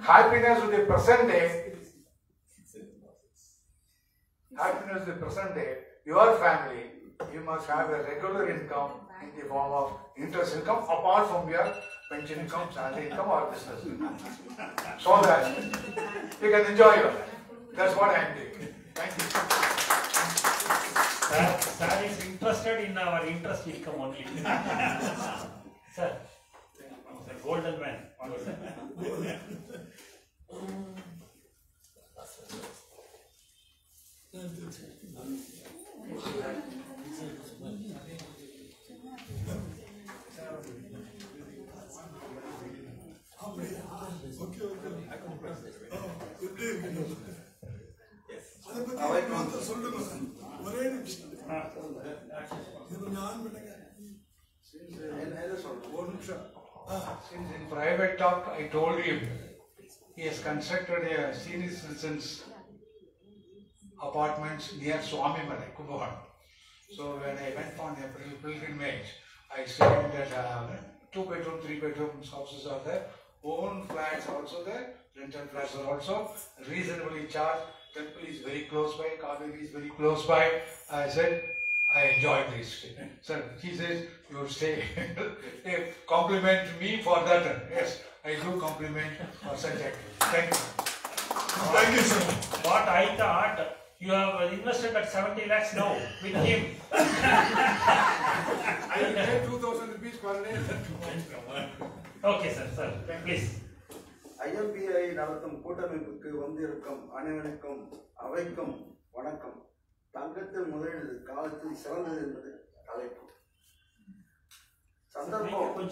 happiness of the present day, happiness of the present day, your family, you must have a regular income in the form of interest income apart from your pension income, salary income or business income. So that you can enjoy your life. That's what I am doing. Thank you. Sir, sir is interested in our interest income only. sir, sir, golden man. Golden man. அதை பத்தி ஒரு வார்த்தை சொல்லுங்க ஒரே நிமிஷம் இது கொஞ்சம் on பண்ணுங்க ஒரு நிமிஷம் Since in private talk, I told him, he has constructed a senior citizens apartments near Swami Malai, Kumbavan. So when I went on a pil- pilgrimage, I stayed at uh, two bedroom, three bedroom houses are there, own flats also there, rental flats are also reasonably charged. Temple is very close by, Kaveri is very close by. I said, I enjoyed this. Sir, he says, you stay. They compliment me for that. Yes, I do compliment for such activity. Thank you. Thank you, sir. What I thought, you have invested at 70 lakhs now with him. I will pay 2000 rupees per day. Okay, sir, sir, please. ஐஎம்பிஐ நடத்தும் கூட்டமைப்புக்கு வந்திருக்கும் அனைவருக்கும் அவைக்கும் வணக்கம் தங்கத்தில் முதலீடு காலத்தில் சிறந்தது என்பது தலைப்பு சந்தர்ப்பம்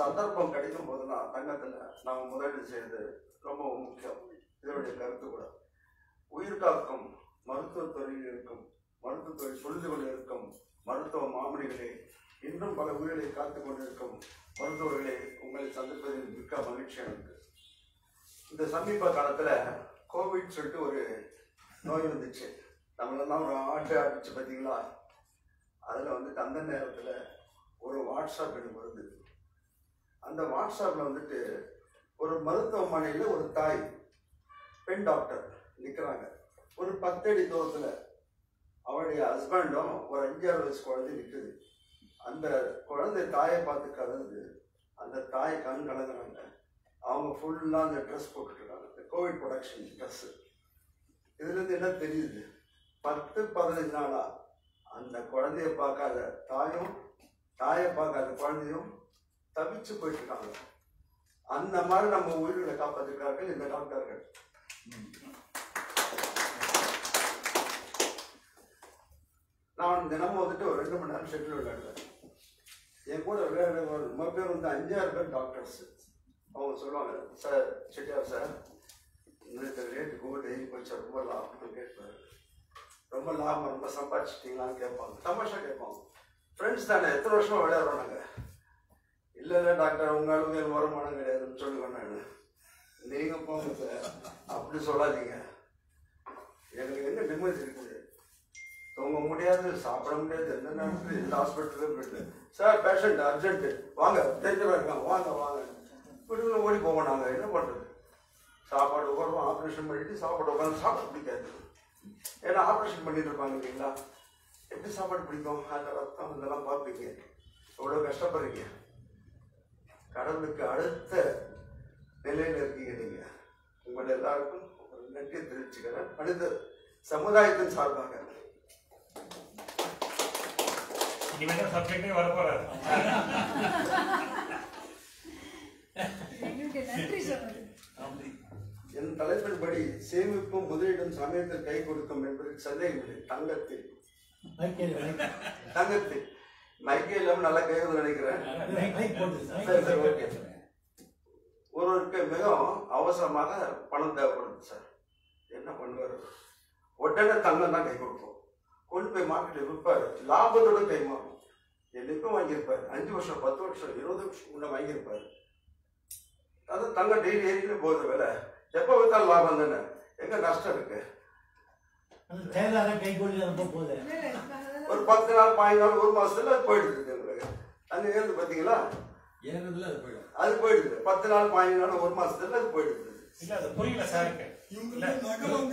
சந்தர்ப்பம் கிடைக்கும் போதெல்லாம் தங்கத்துல நாம முதலீடு செய்யறது ரொம்ப முக்கியம் இதோட என்னுடைய கருத்து கூட உயிர் காக்கும் மருத்துவத்துறையில் இருக்கும் மருத்துவத்துறை சொல்லி கொண்டிருக்கும் மருத்துவ மாமணிகளே இன்னும் பல உயிர்களை காத்துக் கொண்டிருக்கும் மருத்துவர்களே உங்களை சந்திப்பதில் மிக்க மகிழ்ச்சி எனக்கு. இந்த சமீப காலத்துல கோவிட் சொல்லிட்டு ஒரு நோய் வந்துச்சு. நம்மளெல்லாம் ஒரு ஆட்டு ஆடிச்சு பார்த்தீங்களா அதில் வந்துட்டு அந்த நேரத்தில் ஒரு வாட்ஸ்அப் எனக்கு வருது. அந்த வாட்ஸ்அப்பில் வந்துட்டு ஒரு மருத்துவமனையில் ஒரு தாய் பெண் டாக்டர். நிற்கிறாங்க ஒரு பத்தடி தூரத்தில் அவளுடைய ஹஸ்பண்டும் ஒரு அஞ்சாறு வயசு குழந்தை நிற்குது அந்த குழந்தை தாயை பார்த்து கலந்து அந்த தாய் கண் கலங்குறாங்க. அவங்க ஃபுல்லாக அந்த ட்ரெஸ் போட்டுருக்காங்க இந்த கோவிட் ப்ரொடக்ஷன் ட்ரெஸ்ஸு இதுலேருந்து என்ன தெரியுது? பத்து பதினஞ்சு நாளா அந்த குழந்தைய பார்க்காத தாயும் தாயை பார்க்காத குழந்தையும் தவிச்சு போயிட்டு இருக்காங்க. அந்த மாதிரி நம்ம உயிர்களை காப்பாற்றிருக்கார்கள் இந்த டாக்டர்கள். நான் தினமும் வந்துட்டு ஒரு ரெண்டு மணி நேரம் ஷெட்யூல் விளையாடுவேன். என் கூட விளையாடுற ஒரு ரொம்ப பேர் வந்து அஞ்சாறு பேர் டாக்டர்ஸ் அவங்க சொல்லுவாங்க சார் செட்டியார் சார் இந்த ரேட்டுக்கு டெய்லி போச்சு ரொம்ப லாபம்னு கேட்பாரு. ரொம்ப லாபம் ரொம்ப சம்பாதிச்சிட்டீங்களான்னு கேட்பாங்க. தமாஷா கேட்பாங்க. ஃப்ரெண்ட்ஸ் தானே எத்தனை வருஷமாக விளையாடுறோம் நாங்கள் இல்லை இல்லை டாக்டர் உங்கள் அளவுக்கு எனக்கு வருமானம் கிடையாதுன்னு சொல்லுவேன் நான். நீங்கள் போங்க சார். அப்படி சொல்லாதீங்க. எனக்கு என்ன நிம்மதி இருக்குது தூங்க முடியாது சாப்பிட முடியாது எந்த நேரத்தில் எந்த ஹாஸ்பிட்டலும் போயிட்டு. சார் பேஷண்ட் அர்ஜென்ட் வாங்க தெரிஞ்சவங்க இருக்காங்க. வாங்க வாங்க. வீட்டுக்குள்ள ஓடி போவோம் நாங்கள் என்ன பண்ணுறது சாப்பாடு உட்காருவோம். ஆப்ரேஷன் பண்ணிட்டு சாப்பாடு உட்காந்து சாப்பிட பிடிக்காது. ஏன்னா ஆப்ரேஷன் பண்ணிட்டு இருப்பாங்க இல்லைங்களா? எப்படி சாப்பாடு பிடிக்கும்? அந்த ரத்தம் இதெல்லாம் பார்ப்பீங்க. எவ்வளோ கஷ்டப்படுறீங்க? கடவுளுக்கு அடுத்த நிலையில் இருக்கீங்க நீங்க. உங்களை எல்லாருக்கும் ஒரு நன்றி தெரிவிச்சுக்கிறேன். மனித சமுதாயத்தின் சார்பாக இனிமேல் சப்ஜெக்டே வரப்போறாரு. என் தலைப்பின்படி சேமிப்பும் முதலீடும் சமயத்தில் கை கொடுக்கும் என்பதில் சந்தேகமில்லை தங்கத்தில். தங்கத்தில். மைக்கே இல்லாம நல்லா கேட்குது நினைக்கிறேன். ஓகே ஒருவருக்கு மிகவும் அவசரமாக பணம் தேவைப்படுது சார். என்ன பண்ணுவார்? உடனே தங்கம் தான் கை கொடுப்போம். கொண்டு போய் மார்க்கெட்டில் விற்பாரு. லாபத்தோட கை மாறும் என்னைக்கும் வாங்கியிருப்பாரு. அஞ்சு வருஷம் பத்து வருஷம் இருபது வருஷம் முன்ன வாங்கியிருப்பாரு. அது தங்கம் டெய்லி ஏறிட்டு போகுது விலை. எப்போ வித்தாலும் லாபம் தானே. எங்க நஷ்டம் இருக்கு? ஒரு பத்து நாள் பதினஞ்சு நாள் ஒரு மாசத்துல அது போயிடுது உங்களுக்கு அங்க ஏறுது பாத்தீங்களா? ஏறதுல அது போயிடும். அது போயிடுது. பத்து நாள் பதினஞ்சு நாள் ஒரு மாசத்துல அது போயிடுது. இல்ல அது புரியல சாருக்கு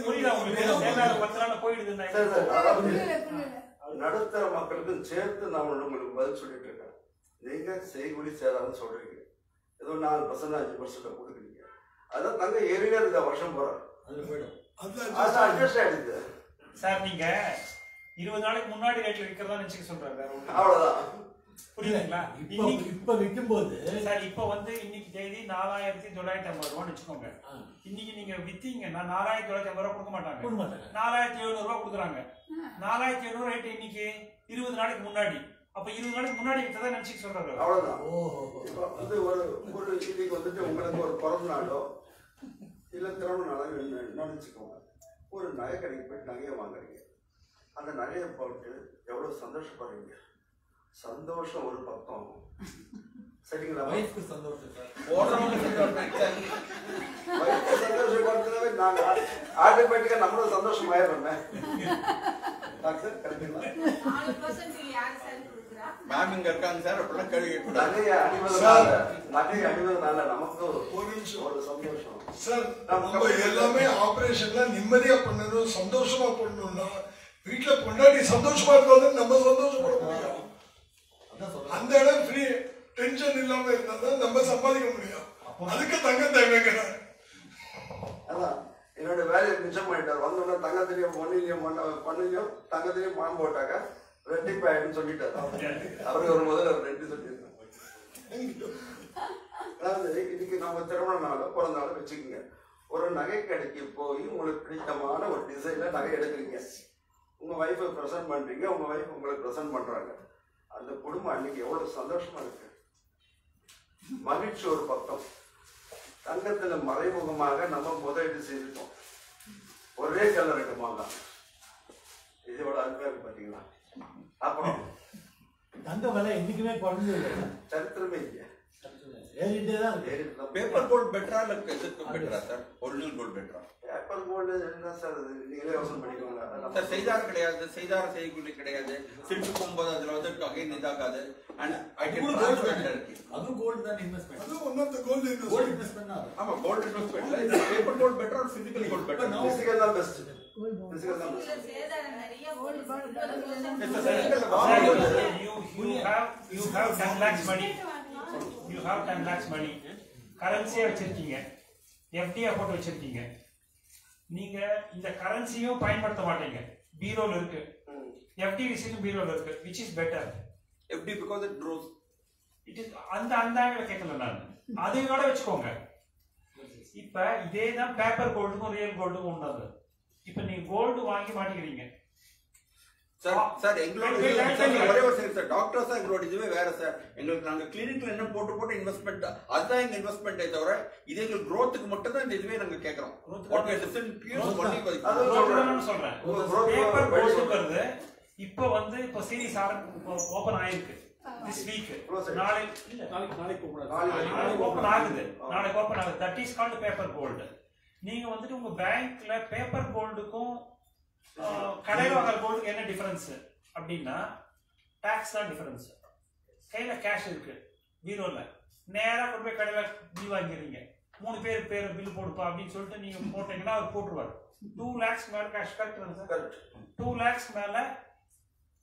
புரியல உங்களுக்கு. பத்து நாள் போயிடுதுன்னா சரி சரி. அதாவது நடுத்தர மக்களுக்கும் சேர்த்து நான் உங்களுக்கு பதில் சொல்லிட்டு இருக்கேன் நீங்க செய்கூலி சேதாரம் சொல்றீங்க. ஏதோ நாலு பர்சன்ட் அஞ்சு பர்சன்ட் கொடுக்குறீங்க அதான் தங்க ஏறினே இருந்த வருஷம் போறோம் அது அட்ஜஸ்ட் ஆயிடுது சார் நீங்க இருபது நாளைக்கு முன்னாடி ரேட்ல விற்கிறதா நினைச்சுக்க இல்ல. அவ்வளவுதான். புரியுதுங்களா? இப்ப இன்னைக்கு இப்ப விற்கும் போது சார் இப்ப வந்து இன்னைக்கு தேதி நாலாயிரத்தி தொள்ளாயிரத்தி ஐம்பது ரூபான்னு வச்சுக்கோங்க. இன்னைக்கு நீங்க வித்தீங்கன்னா நாலாயிரத்தி தொள்ளாயிரத்தி ஐம்பது ரூபா கொடுக்க மாட்டாங்க. கொடுக்க மாட்டாங்க. நாலாயிரத்தி எழுநூறு ரூபா கொடுக்குறாங்க. நாலாயிரத்தி எழுநூறு ரேட் இன்னைக்கு? இருபது நாளைக்கு முன்னாடி. அப்ப இருபது நாளைக்கு முன்னாடி வித்ததா நினைச்சுக்க சொல்றாரு அவ்வளவுதான். இப்ப வந்து ஒரு ஒரு இன்னைக்கு வந்துட்டு உங்களுக்கு ஒரு பிறந்த நாளோ இல்ல திருமண நாளோ நினைச்சுக்கோங்க ஒரு நகை கடைக்கு போயிட்டு நகையை வாங்குறீங்க. அந்த நகையை போட்டு எவ்வளவு சந்தோஷப்படுறீங்க? சந்தோஷம் ஒரு பக்கம். சரிங்களா? வயசுக்கு சந்தோஷம் சந்தோஷப்படுத்தினவே நாங்க ஆட்டோமேட்டிக்கா நம்மளும் சந்தோஷம் ஆயிடுறோமே டாக்டர் கரெக்டுங்களா மேம் இங்க இருக்காங்க சார் அப்படிலாம் கேள்வி நகையை அணிவதனால நகையை அணிவதனால நமக்கு ஒரு நிமிஷம் ஒரு சந்தோஷம். சார் நம்ம எல்லாமே ஆபரேஷன்ல நிம்மதியா பண்ணணும் சந்தோஷமா பண்ணணும்னா வீட்டுல பொண்டாட்டி சந்தோஷமா இருந்தாலும் நம்ம சந்தோஷப்பட முடியும். அந்த இடம் ஃப்ரீ டென்ஷன் இல்லாம இருந்தா நம்ம சம்பாதிக்க முடியும். அதுக்கு தங்கம் தேவைங்கிறேன் அதான் என்னோட வேலையை மிச்சம் பண்ணிட்டார். வந்தோடனே தங்கத்திலையும் பொண்ணிலையும் மண்ண பண்ணிலையும் தங்கத்திலையும் பணம் போட்டாக்க ரெட்டிப்பாயிடுன்னு சொல்லிட்டார். அவருக்கு ஒரு முதல்ல அவர் ரெண்டு சொல்லியிருந்தாங்க அதாவது இன்னைக்கு நம்ம திருமண நாளோ பிறந்த நாளோ வச்சுக்கோங்க. ஒரு நகை கடைக்கு போய் உங்களுக்கு பிடித்தமான ஒரு டிசைன்ல நகை எடுக்கிறீங்க. உங்க ஒய்ஃபை ப்ரெசென்ட் பண்றீங்க உங்க ஒய்ஃப் உங்களுக்கு ப்ரெசென்ட் பண்றாங்க. அந்த குடும்பம் அன்னைக்கு எவ்வளவு சந்தோஷமா இருக்கு. மகிழ்ச்சி ஒரு பக்கம். தங்கத்துல மறைமுகமாக நம்ம முதலீடு செய்துட்டோம். ஒரே கல்ல ரெண்டு மாங்காய் இதோட அருமையா இருக்கு பாத்தீங்களா? அப்புறம் தங்க விலை என்னைக்குமே குறைஞ்சது சரித்திரமே இல்லையா. ஏறிட்டே தான் பேப்பர் கோல்ட் பெட்டரா இல்ல பெட்டரா சார்? ஒரிஜினல் கோல்ட் பெட்டரா பேப்பர் கோல்டு என்ன சார் அது? நீங்களே யோசனை பண்ணிக்கோங்க. சார் செய்தாரம் கிடையாது. செய்தாரம் செய்யக்கூடிய கிடையாது. திருப்பி போகும்போது அதுல வந்து அகைன் இதாகாது. அண்ட் ஐ கேன் அதுவும் கோல்ட் பெட்டர் அதுவும் கோல்டு தான் இன்வெஸ்ட்மெண்ட் அது one of the gold gold investment ஆமா gold இன்வெஸ்ட்மெண்ட்ல paper gold better or physical gold better physical தான் பெஸ்ட் பிசிக்கல் தான் best you have you have 10 lakhs money. You have 10 lakhs money. கரன்சியா வச்சிருக்கீங்க. எஃப்டியா போட்டு வச்சிருக்கீங்க. நீங்க இந்த கரன்சியும் பயன்படுத்த மாட்டீங்க. பீரோல இருக்கு. எஃப்டி விசிட்டும் பீரோல இருக்கு. Which is better? FD because it grows it is அந்த அந்த ஆங்கில கேட்கல நான். அதையோட வச்சுக்கோங்க. இப்ப இதே தான் பேப்பர் கோல்டுக்கும் ரியல் கோல்டுக்கும் உண்டாது. இப்ப நீங்க கோல்டு வாங்கி மாட்டிக்கிறீங்க. சார் சார் எங்களோட. ஒரே ஒரு செகண்ட் சார் டாக்டர்ஸ் எங்களோட இதுவே வேற சார் எங்களுக்கு நாங்க கிளினிக்ல என்ன போட்டு போட்டு இன்வெஸ்ட்மெண்ட் அதுதான் எங்க இன்வெஸ்ட்மெண்ட்டே தவிர இது எங்களுக்கு growth-க்கு மட்டும் தான். இந்த இதுவே நாங்க கேக்குறோம் சொல்றேன். இப்போ வந்து இப்போ சீரிஸ் ஓபன் ஆயிருக்கு. திஸ் வீக் நாளை இல்ல நாளைக்கு நாளைக்கு நாளைக்கு ஓபன் ஆகுது. நாளைக்கு ஓபன் ஆகுது. That is called paper gold நீங்க வந்துட்டு உங்க பேங்க்ல பேப்பர் கோல்டுக்கும் கடையில் வாங்குற கோல்டுக்கு என்ன டிஃபரன்ஸ் அப்படின்னா டாக்ஸ் தான் டிஃபரன்ஸ் கையில கேஷ் இருக்கு பீரோல. நேரா கொண்டு போய் கடையில பில் வாங்கிடுறீங்க. மூணு பேர் பேர் பில் போடுப்பா அப்படின்னு சொல்லிட்டு நீங்க போட்டீங்கன்னா அவர் போட்டுருவார். டூ லேக்ஸ் மேல cash correct sir two lakhs மேல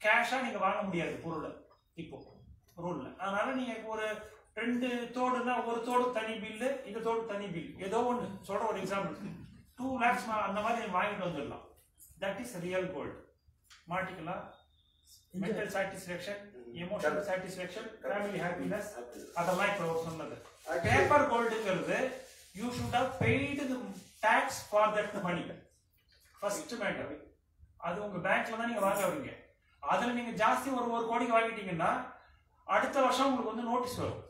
கேஷா நீங்க வாங்க முடியாது பொருளை. இப்போ ரூல்ல அதனால நீங்க ஒரு ரெண்டு தோடுனா ஒரு தோடு தனி பில்லு இந்த தோடு தனி பில் ஏதோ ஒன்று சொல்ற ஒரு எக்ஸாம்பிள் டூ லேக்ஸ் அந்த மாதிரி வாங்கிட்டு வந்துடலாம். தட் இஸ் ரியல் கோல்டு மாட்டிக்கலாம் mental satisfaction emotional satisfaction family happiness அதெல்லாம் இப்போ அவர் சொன்னது. Paper கோல்டுங்கிறது you should have paid the tax for that money first matter அது உங்க பேங்க்ல தான் நீங்க வாங்க வரீங்க. அதுல நீங்க ஜாஸ்தி ஒரு ஒரு கோடிக்கு வாங்கிட்டீங்கன்னா அடுத்த வருஷம் உங்களுக்கு வந்து நோட்டீஸ் வரும்.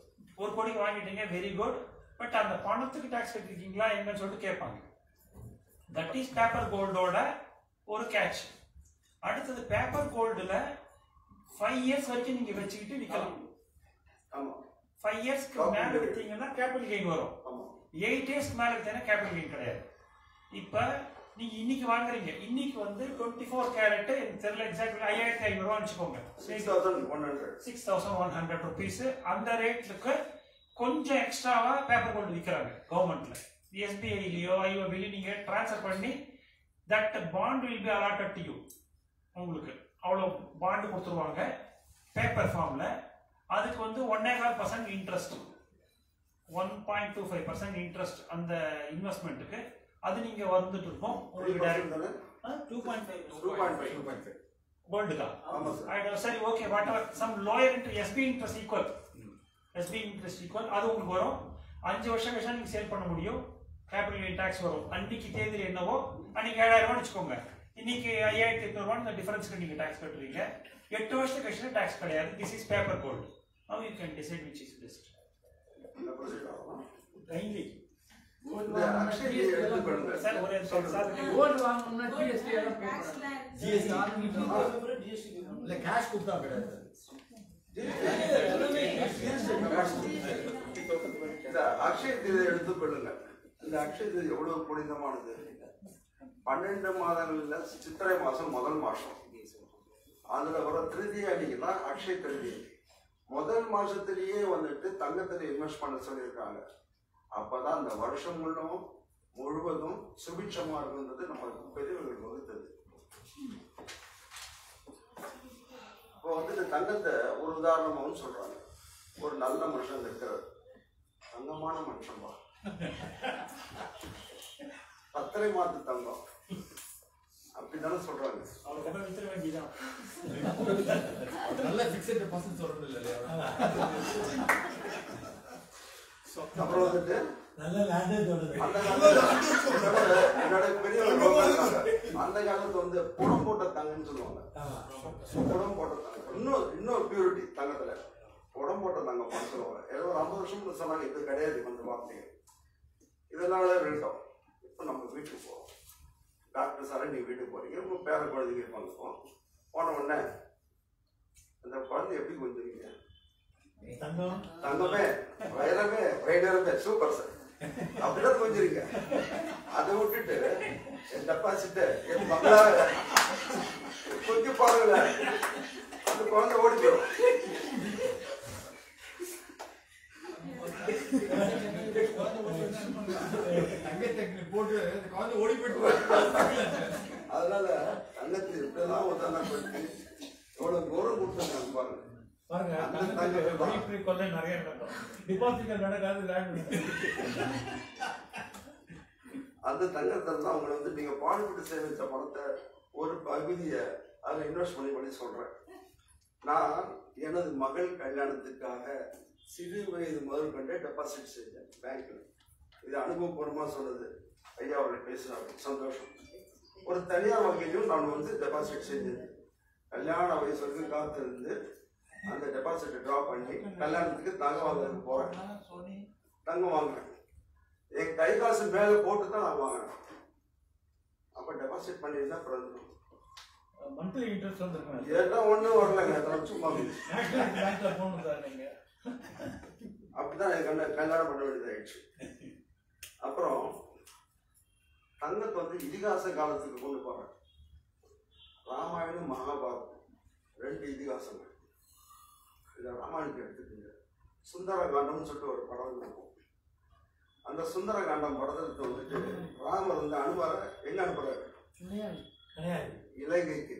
ஒரு கோடிக்கு வாங்கிட்டீங்க வெரி குட் பட் அந்த பணத்துக்கு டாக்ஸ் கட்டிருக்கீங்களா என்னன்னு சொல்லிட்டு கேட்பாங்க. தட் இஸ் பேப்பர் கோல்டோட ஒரு கேட்ச் அடுத்தது பேப்பர் கோல்டுல ஃபைவ் இயர்ஸ் வரைக்கும் நீங்க வச்சுக்கிட்டு விற்கலாம். ஃபைவ் இயர்ஸ்க்கு மேல வித்தீங்கன்னா கேபிட்டல் கெயின் வரும். எயிட் இயர்ஸ்க்கு மேல வித்தீங்கன்னா கேபிட்டல் கெயின் கிடையாது. இப்ப நீங்க இன்னைக்கு வாங்குறீங்க. இன்னைக்கு வந்து டுவெண்ட்டி ஃபோர் கேரட் எனக்கு தெரியல எக்ஸாக்ட்லி ஐயாயிரத்தி ஐநூறு ரூபா வச்சுக்கோங்க. Six thousand one hundred six thousand one hundred rupees அந்த ரேட்லுக்கு கொஞ்சம் எக்ஸ்ட்ராவா பேப்பர் கோல்டு விற்கிறாங்க கவர்மெண்ட்ல எஸ்பிஐலயோ ஐஓபிலையோ நீங்க ட்ரான்ஸ்ஃபர் பண்ணி that bond will be allotted to you. உங்களுக்கு. அவ்வளோ பாண்டு கொடுத்துருவாங்க. பேப்பர் ஃபார்ம்ல அதுக்கு வந்து ஒன்னே கால் percent interest one point two five percent interest அந்த இன்வெஸ்ட்மெண்ட்டுக்கு அது நீங்க வந்துட்டு இருக்கும் உங்களுக்கு direct two point five two point five two point five gold தான். Sir okay whatever some lower interest SB interest equal SB interest equal அது உங்களுக்கு வரும். அஞ்சு வருஷம் கழிச்சா நீங்க சேல் பண்ண முடியும். கேபிட்டல் கெயின் டாக்ஸ் வரும் அன்னைக்கு தேதி என்னவோ அன்னைக்கு ஏழாயிரம் ரூபாய் வச்சுக்கோங்க இன்னைக்கு ஐயாயிரத்தி எட்நூறு ரூபாய் இந்த டிஃபரன்ஸ்க்கு நீங்க டாக்ஸ் கட்டுறீங்க எட்டு வருஷத்துக்கு கழிச்சு டாக்ஸ் கிடையாது this is paper gold now you can decide which is best kindly இல்ல கேஷ் கொடுத்தா கிடையாது இந்த அக்ஷய தீதை எடுத்துக்கொள்ளுங்க இந்த அக்ஷய தீதை எவ்வளவு புனிதமானது? பன்னெண்டு மாதங்கள்ல சித்திரை மாசம் முதல் மாசம் அதுல வர திருதி அன்னைக்கு தான் அக்ஷய திருதி. முதல் மாசத்திலேயே வந்துட்டு தங்கத்துல இன்வெஸ்ட் பண்ண சொல்லியிருக்காங்க. அப்பதான் அந்த வருஷம் முழுவதும் முழுவதும் சுபிட்சமா இருக்குன்றது நம்மளுக்கு பெரியவர்கள் வகுத்தது. இப்போ வந்து இந்த தங்கத்தை ஒரு உதாரணமாகவும் சொல்றாங்க. ஒரு நல்ல மனுஷன் இருக்கிறார். தங்கமான மனுஷன்பா பத்தரை மாத்து தங்கம். அப்படிதானே சொல்றாங்க. அப்புறம் வந்துட்டு நல்ல என்னோட இருக்காங்க. அந்த காலத்துல வந்து புடம் போட்ட தங்கம்னு சொல்லுவாங்க. புடம் போட்ட தங்கம். இன்னும் இன்னொரு பியூரிட்டி தங்கத்துல புடம் போட்ட தங்கம் சொல்லுவாங்க. ஏதோ ஒரு ஐம்பது வருஷம் சொன்னாங்க இது கிடையாது அந்த வார்த்தைகள் இதனால ரெண்டும் இப்போ நம்ம வீட்டுக்கு போவோம் டாக்டர் சார் நீ வீட்டுக்கு போறீங்க. உங்க பேர குழந்தைங்க இருப்பாங்க போன உடனே அந்த குழந்தை எப்படி கொஞ்சுவீங்க தங்கம். வைரமே வைரமே சூப்பர் சார் அப்படிதான் கொஞ்சிருங்க அதை விட்டுட்டு என் டெபாசிட் என் மகளா கொஞ்சம் பாருங்களேன். அந்த குழந்தை ஓடி போயிடும். தங்கத்தை போட்டு குழந்தை ஓடி போயிட்டு அதனால தங்கத்தில் இப்படிலாம் உதாரண பண்ணி எவ்வளவு கௌரவம் கொடுத்தாங்க பாருங்க பாருங்க தங்கத்தை நிறைய நடக்கும். டிபாசிட் நடக்காது அந்த தங்கத்தை தான் அவங்களை வந்து நீங்க பாடுபட்டு சேமிச்ச பணத்தை ஒரு பகுதியை அதில் இன்வெஸ்ட் பண்ணி பண்ணி சொல்றேன். நான் எனது மகள் கல்யாணத்துக்காக சிறு வயது முதல் கொண்டே டெபாசிட் செஞ்சேன் பேங்க்ல இது அனுபவபூர்வமா சொன்னது. ஐயா அவர்கள் பேசினாங்க சந்தோஷம். ஒரு தனியார் வங்கியிலும் நான் வந்து டெபாசிட் செஞ்சேன் கல்யாண வயசு வரைக்கும் காத்திருந்து அந்த டெபாசிட்டை ட்ரா பண்ணி கல்யாணத்துக்கு தங்கம் வாங்குறதுக்கு போறேன். தங்கம் வாங்குறேன். என் கை காசு மேல போட்டு தான் நான் வாங்கினேன் அப்ப டெபாசிட் பண்ணியிருந்தா பிறந்தோம் மந்த்லி இன்ட்ரெஸ்ட் வந்துருக்கேன் எல்லாம் ஒண்ணும் வரலங்க. சும்மா பேங்க்ல போகணும் சார் நீங்க. அப்படிதான் எனக்கு கல்யாணம் பண்ண வேண்டியதாயிடுச்சு. அப்புறம் தங்கத்தை வந்து இதிகாச காலத்துக்கு கொண்டு போறேன் ராமாயணம் மகாபாரதம். ரெண்டு இதிகாசங்கள். இதை ராமாயணத்தை எடுத்துக்கோங்க. சுந்தரகாண்டம்னு சொல்லிட்டு ஒரு படம் இருக்கும். அந்த சுந்தரகாண்டம் படத்துல வந்துட்டு ராமர் வந்து அனுமார எங்க அனுப்புறாரு இலங்கைக்கு.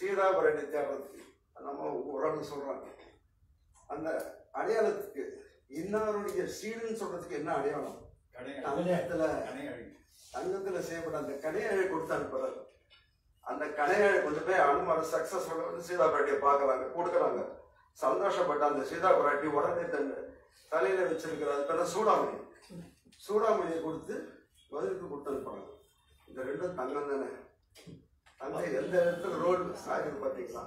சீதாபரணி தேடுறதுக்கு நம்ம உறவு சொல்றாங்க. அந்த அடையாளத்துக்கு இன்னாருடைய சீடுன்னு சொல்றதுக்கு என்ன அடையாளம்? தங்கத்துல தங்கத்துல செய்யப்பட்ட அந்த கடையாழை கொடுத்து அனுப்புறாரு. அந்த கடையாழை கொண்டு போய் அனுமார சக்சஸ்ஃபுல்லா வந்து சீதா பிராட்டியை பாக்குறாங்க கொடுக்குறாங்க. சந்தோஷப்பட்ட அந்த சீதா பிராட்டி உடனே தன் தலையில வச்சிருக்கிற அது பேர் சூடாமணி. சூடாமணியை கொடுத்து பதிலுக்கு கொடுத்து அனுப்புறாங்க. இந்த ரெண்டும் தங்கம் தானே? தங்கம் எந்த இடத்துல ரோடு ஆகுது பாத்தீங்களா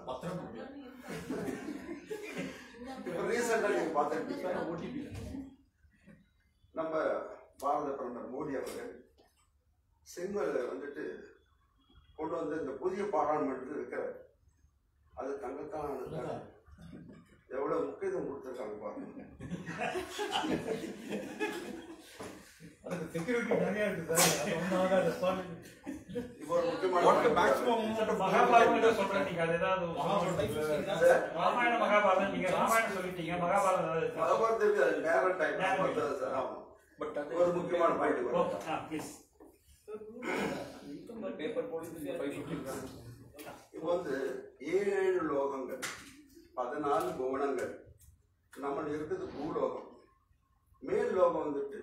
இப்போ ரீசெண்டா நீங்க பார்த்துருப்பீங்க. நம்ம பாரத பிரதமர் மோடி அவர்கள் செங்கல்ல வந்துட்டு கொண்டு வந்து இந்த புதிய பாராளுமன்றத்தில் இருக்கிறார் அது தங்கத்தான் எவ்வளவு முக்கியத்துவம் கொடுத்துருக்காங்க பாருங்க. அதுக்கு செக்யூரிட்டி நிறைய இருக்கு சார். அது. இப்போ ஒரு முக்கியமான of மகாபாரதம் தான் சொல்றேன் நீங்க அது ஏதாவது சார், ராமாயண மகாபாரதம் நீங்க ராமாயணம் சொல்லிட்டீங்க மகாபாரதம் இருக்கா? அது நேரம் டைம் பார்த்தது சார் ஆமா. பட் ஒரு முக்கியமான பாயிண்ட் வரும் ஆ, please. இப்போ வந்து ஏழு லோகங்கள் பதினாலு குணங்கள் நம்ம இருக்குது பூலோகம். மேல் லோகம் வந்துட்டு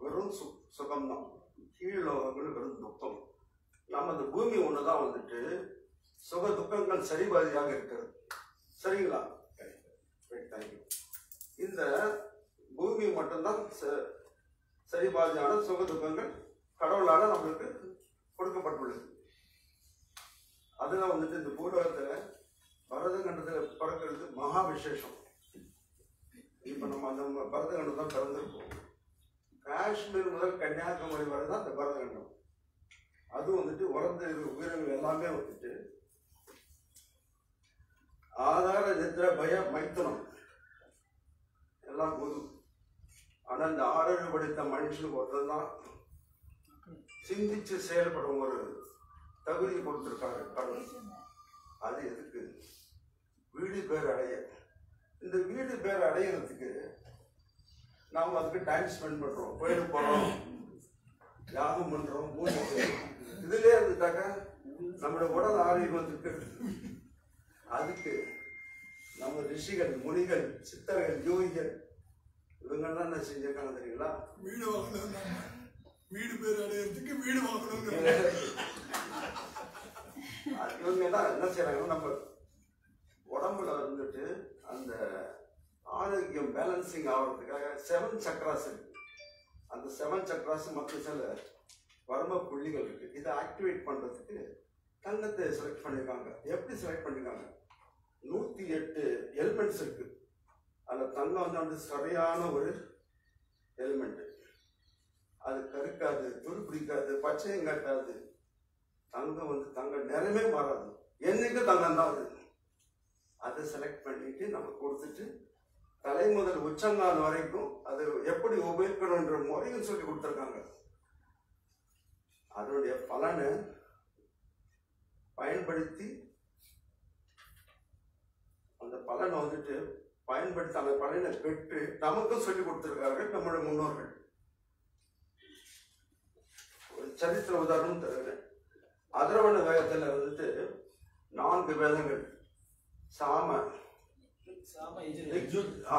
வெறும் சு சுகம்தான். கீழ் லோகங்கள் வெறும் துக்கம். நம்ம இந்த பூமி ஒன்று தான் வந்துட்டு சுக துக்கங்கள் சரிபாதியாக இருக்கிறது. சரிங்களா? தேங்க்யூ இந்த பூமி மட்டும்தான் ச- சரிபாதியான சுக துக்கங்கள் கடவுளால் நம்மளுக்கு கொடுக்கப்பட்டுள்ளது. அதுதான் வந்துட்டு இந்த பூலோகத்துல பரதகண்டத்தில் பிறக்கிறது மகா விசேஷம் இப்போ நம்ம அந்த பரதகண்டம் தான் பிறந்திருக்கோம் காஷ்மீர் முதல் கன்னியாகுமரி வரை தான் இந்த பரதகண்டம். அது வந்துட்டு உறந்த இரு உயிரினங்கள் எல்லாமே வந்துட்டு ஆதார நித்திர பய மைத்தனம். எல்லாம் பொது ஆனா இந்த ஆறறிவு படித்த மனுஷனுக்கு ஒருத்தன் தான் சிந்திச்சு செயல்படும் ஒரு தகுதி கொடுத்துருக்காரு கடவுள். அது எதுக்கு? வீடு பேர் அடைய. இந்த வீடு பேர் அடையிறதுக்கு நாம் அதுக்கு டைம் ஸ்பெண்ட் பண்றோம். கோயிலுக்கு போறோம். யாகம் பண்றோம். பூஜை செய்றோம். இதுலயே இருந்துட்டாக்கா நம்மளோட உடல் ஆரோக்கியத்துக்கு அதுக்கு நம்ம ரிஷிகள் முனிகள் சித்தர்கள் யோகிகள் இவங்கெல்லாம் என்ன செஞ்சிருக்காங்க தெரியுங்களா? வீடு வாங்கணும். வீடு பேர் அடையிறதுக்கு வீடு வாங்கணும் இவங்க எல்லாம் என்ன செய்யறாங்கன்னா நம்ம உடம்புல வந்துட்டு அந்த ஆரோக்கியம் பேலன்சிங் ஆகிறதுக்காக செவன் சக்ராஸ் இருக்கு. அந்த செவன் சக்ராஸ் மற்ற சில வர்ம புள்ளிகள் இருக்கு. இதை ஆக்டிவேட் பண்றதுக்கு தங்கத்தை செலக்ட் பண்ணிருக்காங்க. எப்படி செலக்ட் பண்ணிருக்காங்க? நூத்தி எட்டு எலிமெண்ட்ஸ் இருக்கு. அதுல தங்கம் வந்து வந்து சரியான ஒரு எலிமெண்ட் அது கருக்காது துரு பிடிக்காது பச்சையும் கட்டாது. தங்கம் வந்து தங்க நிறமே மாறாது. என்னைக்கும் தங்கம் தான் அது? அதை செலக்ட் பண்ணிட்டு நம்ம கொடுத்துட்டு தலை முதல் உச்சங்கால் வரைக்கும் அது எப்படி உபயோகிக்கணுன்ற முறையும் சொல்லி கொடுத்துருக்காங்க. அதனுடைய பலனை பயன்படுத்தி அந்த பலனை வந்துட்டு பயன்படுத்தி அந்த பலனை பெற்று நமக்கும் சொல்லி கொடுத்திருக்கார்கள் நம்மளுடைய முன்னோர்கள். ஒரு சரித்திர உதாரணம் தருகிறேன். அதரவண வேகத்துல வந்துட்டு நான்கு வேதங்கள். சாம சாம ஆ,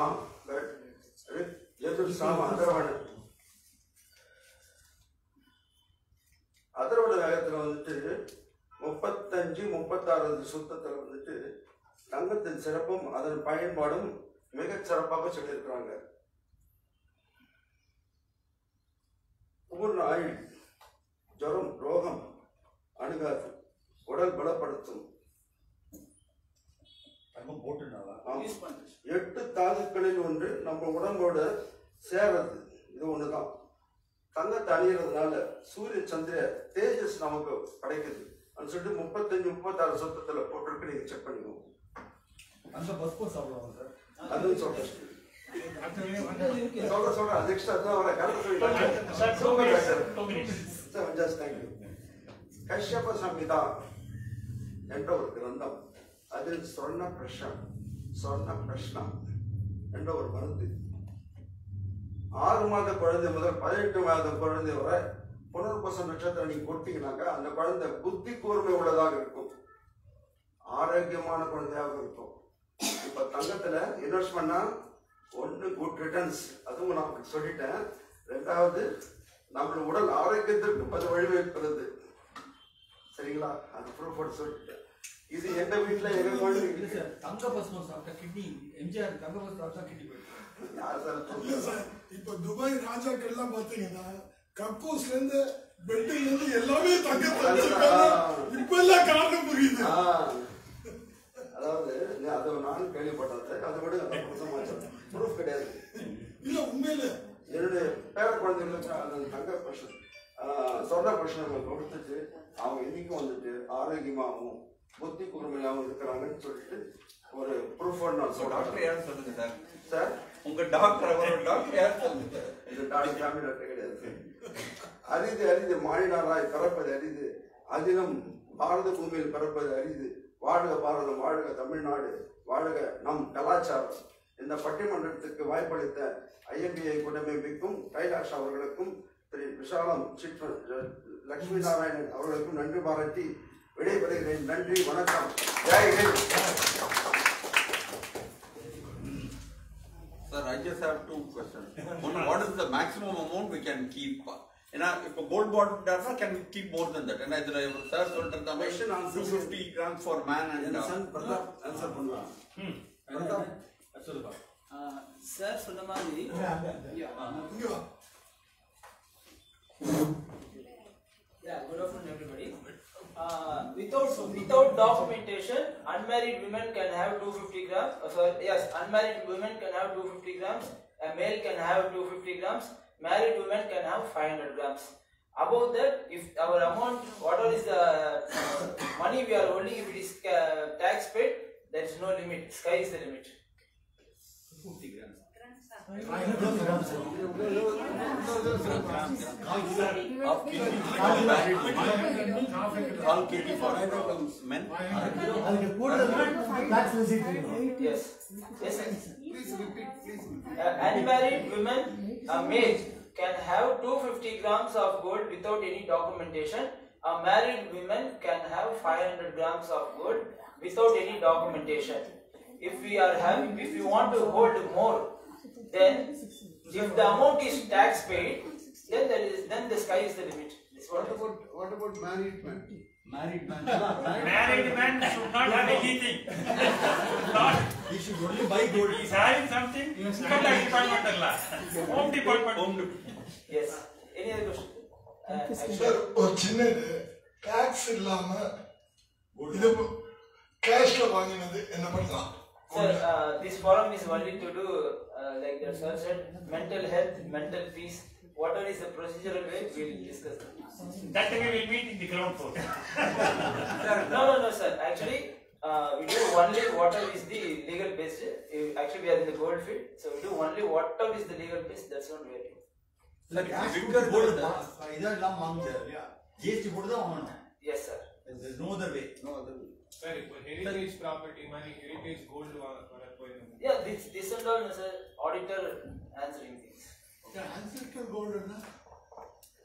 சாம அதரவண அதரவண வேகத்துல வந்துட்டு முப்பத்தஞ்சு முப்பத்தாறு சுத்தத்துல வந்துட்டு தங்கத்தின் சிறப்பும் அதன் பயன்பாடும் மிகச் சிறப்பாக சொல்லியிருக்கிறாங்க. பூர்ண ஆயுள் ஜுரம் ரோகம் அணுகாது உடல் பலப்படுத்தும். எட்டு தாதுக்களில் ஒன்று நம்ம உடம்போட சேர்றது இது ஒண்ணுதான். தங்கத்தை அணியறதுனால சூரிய சந்திர தேஜஸ் நமக்கு கிடைக்குது அப்படின்னு சொல்லிட்டு முப்பத்தஞ்சு முப்பத்தாறு சொத்தத்துல போட்டிருக்கு நீங்க செக் பண்ணிக்கோங்க. அந்த பஸ் கோர்ஸ் சாப்பிடுவாங்க சார்? அதுவும் சொல்றேன். சொல்ற சொல்ற நெக்ஸ்ட் அதுதான் வர கரெக்ட் கஷ்யப சம்ஹிதா என்ற ஒரு கிரந்தம். அதில் சொர்ண பிரஷ்னம் சொர்ண பிரஷ்னம் என்ற ஒரு மருந்து. ஆறு மாத குழந்தை முதல் பதினெட்டு மாத குழந்தை வரை புனர்பச நட்சத்திரம் நீங்க கொடுத்தீங்கன்னாக்கா அந்த குழந்தை புத்தி கூர்மை உள்ளதாக இருக்கும். ஆரோக்கியமான குழந்தையாக இருக்கும். இப்ப தங்கத்துல இன்வெஸ்ட் பண்ணா ஒன்று குட் ரிட்டர்ன்ஸ் அதுவும் நான் சொல்லிட்டேன். ரெண்டாவது நம்மளோட உடல் ஆரோக்கியத்திற்கு பல வழிவகுக்கிறது. சரிங்களா? அது ப்ரூஃப் சொல்லிட்டேன். இது எங்க வீட்டுல குழந்தை சார். தங்க பஸ்மம் சாப்பிட்டா கிட்னி எம்ஜிஆர் தங்க பஸ் சாப்பிட்டா கிட்னி சார் இப்ப துபாய் ராஜாக்கள் எல்லாம் பாத்தீங்கன்னா கக்கூஸ்ல இருந்து பெட்ல இருந்து எல்லாமே தங்க இப்ப எல்லாம் காரணம் புரியுது. அதாவது அதை நானும் கேள்விப்பட்டது அதை விட ப்ரூஃப் கிடையாது. இல்ல உண்மையில. என்னுடைய பேர குழந்தைகளுக்கு அந்த தங்க பிரஷன் சொர்ண பிரஷனை கொடுத்துட்டு அவங்க இன்னைக்கும் வந்துட்டு ஆரோக்கியமாகவும் புத்தி கூர்மையாகவும் இருக்கிறாங்கன்னு சொல்லிட்டு ஒரு ப்ரூஃப் நான் டாக்டர் யாரும் சொல்லுங்க சார் சார் உங்க டாக்டர் அவர் டாக்டர் யார் சொல்லுங்க இது டாக்டர் ஃபேமிலி டாக்டர் கிடையாது அரிது அரிது மாநிலராய் பிறப்பது அரிது. அதிலும் பாரத பூமியில் பிறப்பது அரிது. வாழ்க பாரதம் வாழ்க தமிழ்நாடு வாழ்க நம் கலாச்சாரம். இந்த பட்டிமன்றத்துக்கு வாய்ப்பளித்த ஐஎம்பிஐ குடமைப்பிக்கும் கைலாஷ் அவர்களுக்கும் திரு விஷாலம் சிற்ற லட்சுமி நாராயணன் அவர்களுக்கும் நன்றி பாராட்டி விடைபெறுகிறேன். நன்றி வணக்கம். Jai Hind. Sir, I just have two questions. One, what is the maximum amount we can keep? ஏன்னா இப்போ gold bond can keep more then that ஏன்னா இதுல சார் சொல்லிட்டு Question answer. Two fifty grams for man N and son Pratap answer பண்ணலாம் பிரதாப். சொல்லுப்பா. Sir சொன்ன மாதிரி Yeah. இங்க வா. Uh, without without documentation, unmarried women can have 250 grams. Uh, sorry, yes, unmarried women can have 250 grams. A male can have 250 grams. Married women can have 500 grams. Above that, if our amount, whatever is the uh, money we are holding, if it is uh, tax paid, there is no limit. Sky is the limit. Yes. Yes. Please repeat. Please. Unmarried women, a maid can have 250 grams of gold without any documentation. A married woman can have 500 grams of gold without any documentation. If we are having, if we want to hold more, then if the amount is tax paid, then there is then the sky is the limit. What about what about married man? Married man. married man should not have anything. not. He should only buy gold. He is having something. Yes. Home department Home department. Home department. Yes. Any other question? Sir, or China tax is sir ஒரு சின்னது tax இல்லாம இது கேஷ்ல what is it? Sir, uh, this forum is only to do uh, like the sir said, mental health, mental peace, whatever is the procedural way, we'll discuss that. That way we'll meet in the ground floor. no, no, no, sir. Actually, uh, we do only whatever is the legal base. Uh, Actually, we are in the gold field, so we do only whatever is the legal base. That's what we are doing. இல்ல cash கொடுத்து gold தான். இதெல்லாம் வாங்குது GST போட்டு தான் வாங்கணும் Yes, sir. There's no other way. No other way. Sir இப்போ heritage property மாதிரி ஹெரிடேஜ் கோல்டு வர போயிருந்தோம் Yeah, this, this and all, sir. Auditor answering things. ancestral gold என்ன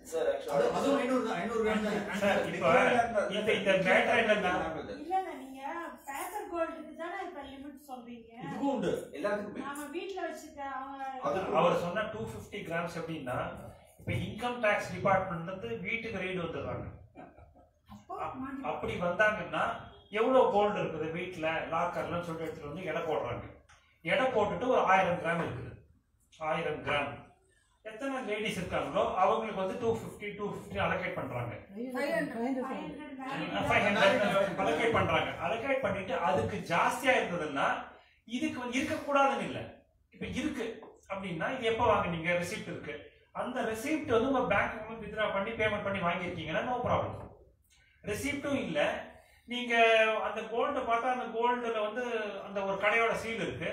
Sir, actually. அது- அதுவும் ஐநூறு தான், ஐநூறு வேணும் தான். சார், இப்ப இந்த இந்த மேட்டர் என்னன்னா இல்ல நீங்க பேப்பர் கோல்டுக்கு தானே இப்ப லிமிட் சொல்றீங்க இதுக்கும் உண்டு எல்லாத்துக்குமே நாம வீட்ல வச்சுக்க அவங்க அவர் சொன்ன டூ ஃபிஃப்டி கிராம்ஸ் எப்படின்னா இப்ப இன்கம் டேக்ஸ் டிபார்ட்மெண்ட் வந்து வீட்டுக்கு ரெய்டு வந்துடுறாங்க அப்- அப்படி வந்தாங்கன்னா எவ்வளவு கோல்டு இருக்குது வீட்டுல லாக்கர்லாம் சொல்லிட்டு எடுத்துட்டு வந்து எடை போடுறாங்க எடை போட்டுட்டு ஒரு ஆயிரம் கிராம் இருக்குது. ஆயிரம் கிராம். எத்தனை லேடிஸ் இருக்காங்களோ அவங்களுக்கு வந்து two fifty two fifty allocate பண்றாங்க. ஃபைவ் ஹண்ட்ரட் அலோகேட் பண்றாங்க. அலோகேட் பண்ணிட்டு அதுக்கு ஜாஸ்தியா இருந்ததுன்னா இதுக்கு வந்து இருக்கக்கூடாதுன்னு இல்லை. இப்ப இருக்கு அப்படின்னா இது எப்போ வாங்குனீங்க? ரெசிப்ட் இருக்கு. அந்த ரெசிப்ட் வந்து உங்க பேங்க் வித்ரா பண்ணி பேமெண்ட் பண்ணி வாங்கியிருக்கீங்கன்னா நோ ப்ராப்ளம் ரெசிப்டும் இல்ல. நீங்க அந்த கோல்டை பார்த்தா அந்த கோல்டுல வந்து அந்த ஒரு கடையோட சீல் இருக்கு.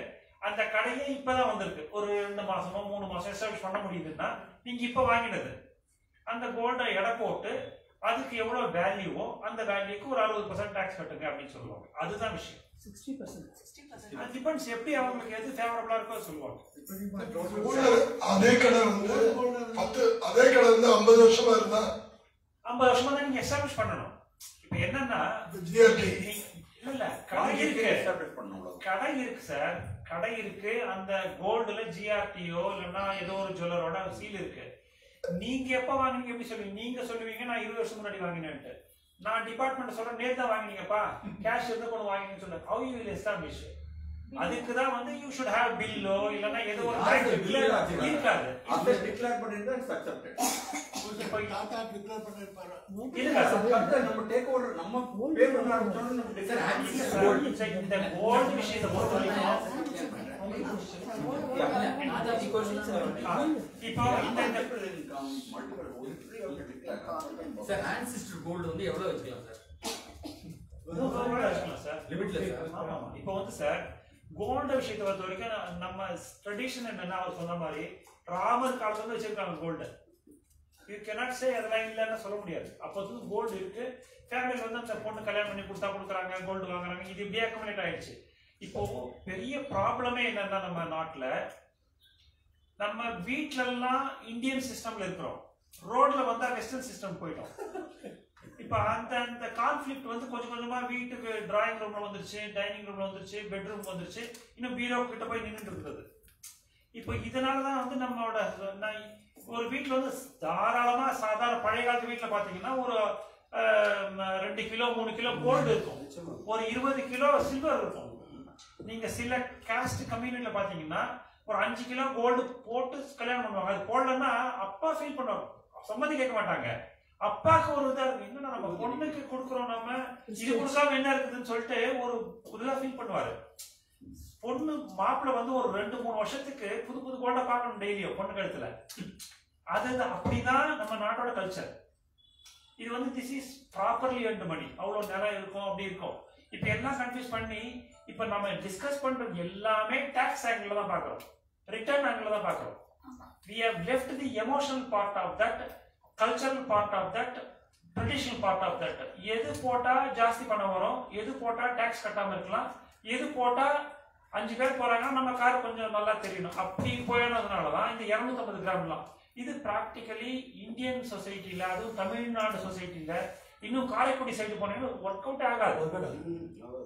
அந்த கடையே இப்பதான் வந்திருக்கு. ஒரு ரெண்டு மாசமோ மூணு மாசம் எஸ்டாப்ளிஷ் பண்ண முடியுதுன்னா நீங்க இப்ப வாங்கினது. அந்த கோல்டை எடை போட்டு அதுக்கு எவ்வளவு வேல்யூவோ அந்த வேல்யூக்கு ஒரு அறுபது பர்சன்ட் டாக்ஸ் கட்டுங்க அப்படின்னு சொல்லுவாங்க. அதுதான் விஷயம். சிக்ஸ்டி பர்சன்ட் அது டிபெண்ட்ஸ் எப்படி அவங்களுக்கு எது ஃபேவரபிளா இருக்கோ சொல்லுவாங்க அதே கடை வந்து பத்து அதே கடை வந்து ஐம்பது வருஷமா இருந்தா ஐம்பது வருஷமா தான் நீங்க எஸ்டாப்ளிஷ் பண்ணணும். இப்ப என்னன்னா இல்ல இல்ல கடை இருக்கு. கடை இருக்கு சார் கடை இருக்கு அந்த கோல்டுல ஜிஆர்டியோ இல்லைன்னா ஏதோ ஒரு ஜுவல்லரோட சீல் இருக்கு. நீங்க எப்ப வாங்குனீங்க எப்படி சொல்லுவீங்க? நீங்க சொல்லுவீங்க நான் இருபது வருஷம் முன்னாடி வாங்கினேன்ட்டு. நான் டிபார்ட்மெண்ட் சொல்றேன் நேத்து தான் வாங்கினீங்கப்பா. கேஷ் இருந்து கொண்டு வாங்கினீங்கன்னு சொல்லுங்க ஹவு யூ வில் எஸ்டாப்ளிஷ் அதுக்கு தான் வந்து யூ ஷுட் ஹேவ் பில்லோ இல்லைன்னா ஏதோ ஒரு bill ஆச்சுன்னா, இருக்காது. After declare பண்ணிருந்தா டிக்ளேர் பண்ணிருப்பாரு? இல்ல After நம்ம take over, நம்ம pay பண்ண ஆரம்பிச்சோம்னா நம்ம declare access to gold. இந்த கோல்டு விஷயத்தை பொறுத்த வரைக்கும் இப்போ இந்த சார் ancestor gold வந்து எவ்வளவு வச்சுக்கலாம் சார் லிமிட்ல சார். இப்போ வந்து சார் கோல்டு விஷயத்தை பொறுத்த வரைக்கும் நம்ம ட்ரெடிஷன் என்னன்னா அவர் சொன்ன மாதிரி ராமர் காலத்துல இருந்து வச்சிருக்காங்க கோல்டு யூ கெனாட் சே அதெல்லாம் இல்லைன்னு சொல்ல முடியாது. அப்போ வந்து கோல்டு இருக்கு. ஃபேமிலியில் வந்து அந்த பொண்ணு கல்யாணம் பண்ணி கொடுத்தா கொடுக்குறாங்க கோல்டு வாங்குறாங்க. இது இப்படியே அக்கமலேட் ஆயிடுச்சு. இப்போ பெரிய ப்ராப்ளமே என்னன்னா நம்ம நாட்டில் நம்ம வீட்ல இந்தியன் சிஸ்டம்ல இருக்கிறோம். ரோட்ல வந்தா வெஸ்டர்ன் சிஸ்டம் போயிட்டோம் இப்ப அந்த அந்த கான்ஃபிளிக்ட் வந்து கொஞ்சம் கொஞ்சமா வீட்டுக்கு டிராயிங் ரூம்ல வந்துருச்சு டைனிங் ரூம்ல வந்துருச்சு பெட்ரூம் வந்துருச்சு இன்னும் பீரோ கிட்ட போய் நின்றுட்டு இருக்குது. இப்போ இதனாலதான் வந்து நம்மளோட ஒரு வீட்ல வந்து தாராளமா சாதாரண பழைய காலத்து வீட்ல பாத்தீங்கன்னா ஒரு ரெண்டு கிலோ மூணு கிலோ கோல்டு இருக்கும். ஒரு இருபது கிலோ சில்வர் இருக்கும். நீங்க சில காஸ்ட் கம்யூனிட்டில பாத்தீங்கன்னா ஒரு அஞ்சு கிலோ கோல்டு போட்டு கல்யாணம் பண்ணுவாங்க. அது போடலன்னா அப்பா ஃபீல் பண்ணுவாங்க. சம்மதி கேட்க மாட்டாங்க. அப்பாக்கு ஒரு இதா இருக்கு. என்னன்னா நம்ம பொண்ணுக்கு கொடுக்குறோம் நம்ம? இது கொடுக்காம என்ன இருக்குதுன்னு சொல்லிட்டு ஒரு புதுதா ஃபீல் பண்ணுவாரு. பொண்ணு மாப்பிள்ளை வந்து ஒரு ரெண்டு மூணு வருஷத்துக்கு புது புது கோல்டை பார்க்கணும் டெய்லியும் பொண்ணு கழுத்துல. அது அப்படிதான் நம்ம நாட்டோட கல்ச்சர் இது வந்து this is properly earned money அவ்வளோ நேரம் இருக்கும் அப்படி இருக்கும். இப்போ எல்லாம் கன்ஃபியூஸ் பண்ணி இப்போ நம்ம டிஸ்கஸ் பண்றது எல்லாமே டாக்ஸ் ஆங்கிள் தான் பார்க்குறோம். ரிட்டர்ன் ஆங்கிள் தான் பார்க்குறோம். we have left the emotional part of that cultural part of that traditional part of that. எது போட்டா ஜாஸ்தி பணம் வரும்? எது போட்டா டாக்ஸ் கட்டாம இருக்கலாம்? எது போட்டா அஞ்சு பேர் போறாங்கன்னா நம்ம கார் கொஞ்சம் நல்லா தெரியணும். அப்படி போயினதுனால தான் இந்த 250 கிராம்லாம் இது ப்ராக்டிக்கலி இந்தியன் சொசைட்டில அதுவும் தமிழ்நாடு சொசைட்டில இன்னும் காரைக்குடி சைடு போனீங்கன்னா ஒர்க் அவுட் ஆகாது.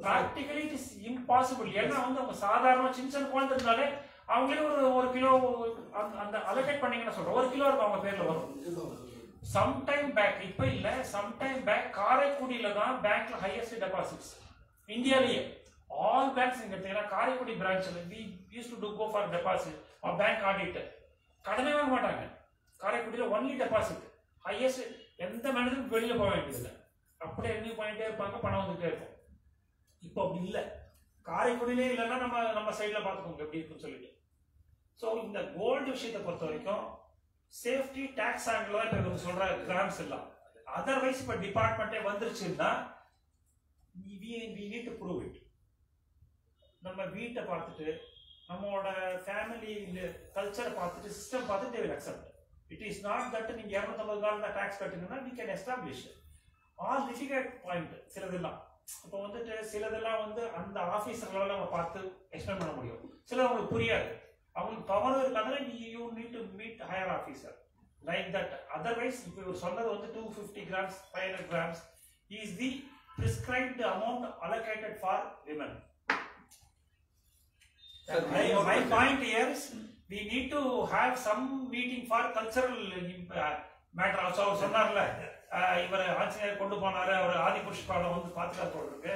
ப்ராக்டிக்கலி இட் இஸ் இம்பாசிபிள் ஏன்னா வந்து அவங்க சாதாரண சின்ன சின்ன குழந்தை இருந்தாலே அவங்களே ஒரு ஒரு கிலோ அந்த- அந்த அலோகேட் பண்ணீங்கன்னு சொல்றோம் ஒரு கிலோ இருக்கும் அவங்க பேர்ல வரும். சம்டைம் பேக் இப்ப இல்ல சம்டைம் பேக் காரைக்குடியில தான் பேங்க்ல ஹையஸ்ட் டெபாசிட்ஸ் இந்தியாலயே. ஆல் பேங்க்ஸ் இங்க எடுத்தீங்கன்னா Karaikudi பிரான்ச்ல we use to to go for deposit bank audit கடனே வாங்க மாட்டாங்க. காரைக்குடியில ஒன்லி டெபாசிட் ஹையஸ்ட் எந்த மேனேஜரும் வெளியில போக வேண்டியதில்லை அப்படியே ரினியூ பண்ணிட்டே இருப்பாங்க பணம் வந்துட்டே இருக்கும். இப்போ அப்படி இல்லை. காரைக்குடியிலே இல்லைன்னா நம்ம நம்ம சைடில் பார்த்துக்கோங்க எப்படி இருக்குன்னு சொல்லிட்டு. ஸோ இந்த கோல்டு விஷயத்தை பொறுத்த வரைக்கும் சேஃப்டி டாக்ஸ் ஆங்கிளோ இப்ப இவங்க சொல்ற கிராம்ஸ் எல்லாம். அதர்வைஸ் இப்போ டிபார்ட்மெண்ட்டே வந்துருச்சுன்னா we need to prove it நம்ம வீட்டை பார்த்துட்டு நம்மளோட ஃபேமிலி கல்ச்சரை பார்த்துட்டு சிஸ்டம் பார்த்துட்டு will accept it is not that நீங்கள் இரநூத்தம்பது நாள் தான் tax கட்டுங்கன்னா we can establish all difficult point சிலதெல்லாம். இப்போ வந்துட்டு சிலதெல்லாம் வந்து அந்த ஆஃபீஸர்களால் நம்ம பார்த்து எக்ஸ்பிளைன் பண்ண முடியும். சிலது அவங்களுக்கு புரியாது. அவங்களுக்கு பவர் இருக்காங்கன்னா நீ you need to meet higher officer like that otherwise இப்போ இவர் சொன்னது வந்து two fifty grams five hundred grams is the prescribed amount allocated for women. My, question. point here is we need to have some meeting for cultural uh, matter. Also அவர் சொன்னார்ல அஹ், இவர் ஆஞ்சநேயர் கொண்டு போனாரு அவர் ஆதி புஷ்பாலம் வந்து பாத்துக்கார் போட்டிருக்கு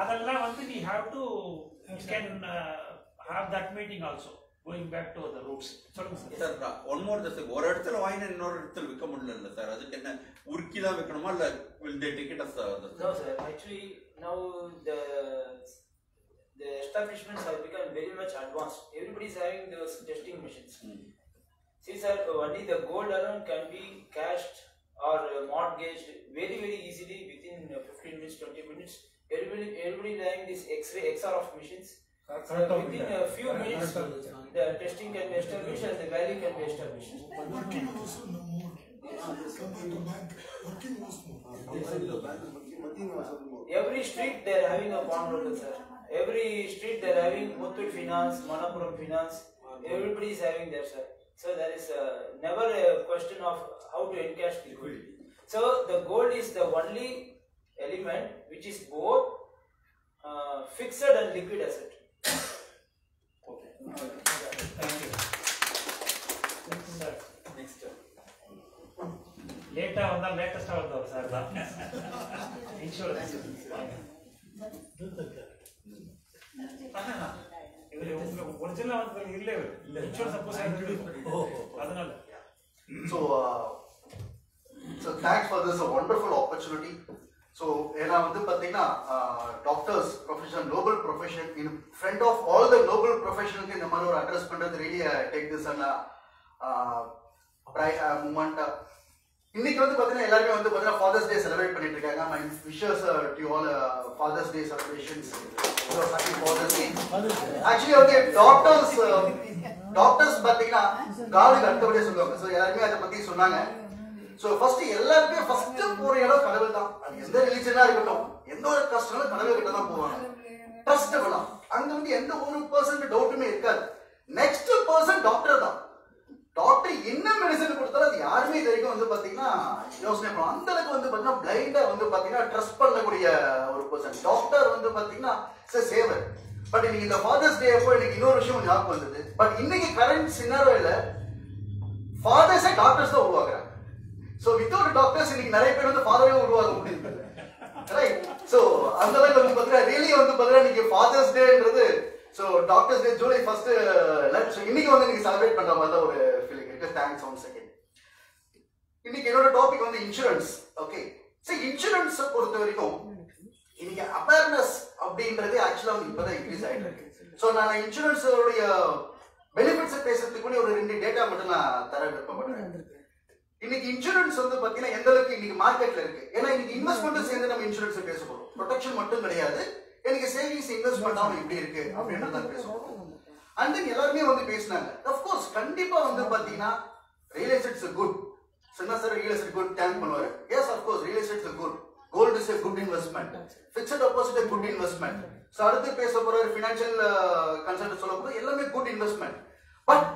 அதெல்லாம் வந்து we have to we can uh, have that meeting also going back to the roots சொல்லுங்க sir sir one more sir ஒரு இடத்துல வாங்கினா இன்னொரு இடத்துல விற்க முடியல சார் அதுக்கு என்ன உருக்கி தான் விற்கணுமா இல்ல will they ticket No, sir. Actually, now the the establishments have become very much advanced. Everybody is having those testing machines. See, sir, only the gold alone can be cashed or uh, mortgaged very, very easily within uh, 15 minutes, 20 minutes. Everybody, everybody having this X-ray, XRF machines. So within a few minutes, the testing can be established and the value can be established. Working also no more. Compared to bank, working was more. Every street they are having a pawnbroker, sir. Every street they are having Muthoot Finance, Manapuram Finance. Everybody is having that, sir. So there is uh, never a question of how to encash the gold. So the gold is the only element which is both uh, fixed and liquid asset. Next லேட்டா வந்தா லேட்டஸ்டா வந்தவர் sir தான். Insurance இவரு உங்க original வந்து இல்ல இல்ல இன்சூரன்ஸ் சப்போஸ் அதனால. So, uh, so thanks for this a wonderful opportunity. So ஏன்னா வந்து பார்த்தீங்கன்னா doctors profession global profession in front of all the global ப்ரொஃபஷனுக்கு இந்த மாதிரி ஒரு அட்ரஸ் பண்ணுறது ரியலி டேக் திஸ் அண்ட் மூமெண்ட்டாக இன்னைக்கு வந்து பார்த்தீங்கன்னா எல்லாருமே வந்து பார்த்தீங்கன்னா ஃபாதர்ஸ் டே செலிப்ரேட் பண்ணிட்டு இருக்காங்க. My wishes to all father's day celebrations happy father's day actually வந்து டாக்டர்ஸ் டாக்டர்ஸ் பார்த்தீங்கன்னா காலுக்கு அடுத்தபடியே சொல்லுவாங்க. ஸோ எல்லாருமே அதை பத்தி சொன்னாங்க. ஸோ ஃபர்ஸ்ட் எல்லாருமே ஃபர்ஸ்ட் போற இடம் கடவுள் தான். அது எந்த ரிலீஜனா இருக்கட்டும் எந்த ஒரு கஷ்டங்களும் கடவுள் கிட்ட தான் போவாங்க. ட்ரஸ்டபிளா அங்க வந்து எந்த ஒரு பர்சன்ட் டவுட்டுமே இருக்காது. நெக்ஸ்ட் பர்சன் டாக்டர் தான். டாக்டர் என்ன மெடிசன் கொடுத்தாலும் அது யாருமே இது வரைக்கும் வந்து பாத்தீங்கன்னா யோசனை பண்ணுவோம் அந்த அளவுக்கு வந்து பாத்தீங்கன்னா பிளைண்டா வந்து பாத்தீங்கன்னா ட்ரஸ்ட் பண்ணக்கூடிய ஒரு பர்சன் டாக்டர் வந்து பாத்தீங்கன்னா சேவர் பட் இன்னைக்கு இந்த ஃபாதர்ஸ் டே அப்போ எனக்கு இன்னொரு விஷயம் ஞாபகம் வந்தது. பட் இன்னைக்கு கரண்ட் இல்லை ஃபாதர்ஸே டாக்டர்ஸ் தான் உருவாக்குறாங்க. சோ வித்தவுட் டாக்டர்ஸ் இன்னைக்கு நிறைய பேர் வந்து ஃபாதரே உருவாக முடியுது ரைட் சோ அந்த அளவுக்கு வந்து பாத்தீங்கன்னா ரியலி வந்து பாத்தீங்கன்னா இன்னைக்கு father's டேன்றது so doctors day July first so இன்னைக்கு வந்து நீங்க செலிப்ரேட் பண்ற மாதிரி தான் ஒரு ஃபீலிங் இருக்கு. தேங்க்ஸ் ஒன் செகண்ட் இன்னைக்கு என்னோட டாபிக் வந்து இன்சூரன்ஸ் ஓகே சரி இன்சூரன்ஸ் பொறுத்த வரைக்கும் இன்னைக்கு அவேர்னஸ் அப்படின்றது ஆக்சுவலா வந்து இப்பதான் இன்க்ரீஸ் ஆயிட்டு இருக்கு. ஸோ நான் இன்சூரன்ஸோடைய பெனிஃபிட்ஸ் பேசுறதுக்கு ஒரு ரெண்டு டேட்டா மட்டும் நான் தர விருப்பப்படுறேன். இன்னைக்கு இன்சூரன்ஸ் வந்து பாத்தீங்கன்னா எந்த அளவுக்கு இன்னைக்கு மார்க்கெட்ல இருக்கு. ஏன்னா இன்னைக்கு இன்வெஸ்ட்மெண்ட் சேர்ந்து நம்ம இன்சூரன்ஸ் பேச போறோம். ப்ரொடெக்ஷன் மட்டும் கிடையாது. எனக்கு சேவிங்ஸ் இன்வெஸ்ட்மெண்ட் தான் எப்படி இருக்கு அப்படின்றத பேசுவோம் அண்ட் தென் எல்லாருமே வந்து பேசினாங்க. அஃப்கோர்ஸ் கண்டிப்பா வந்து பாத்தீங்கன்னா ரியல் எஸ்டேட்ஸ் குட் சின்ன சார் ரியல் எஸ்டேட் குட் டேங்க் பண்ணுவாரு. Yes of course real estates good gold is a good investment fixed deposit good investment so அடுத்து பேச போறாரு ஃபினான்ஷியல் கன்சல்ட் uh, சொல்ல போது எல்லாமே குட் இன்வெஸ்ட்மெண்ட் பட்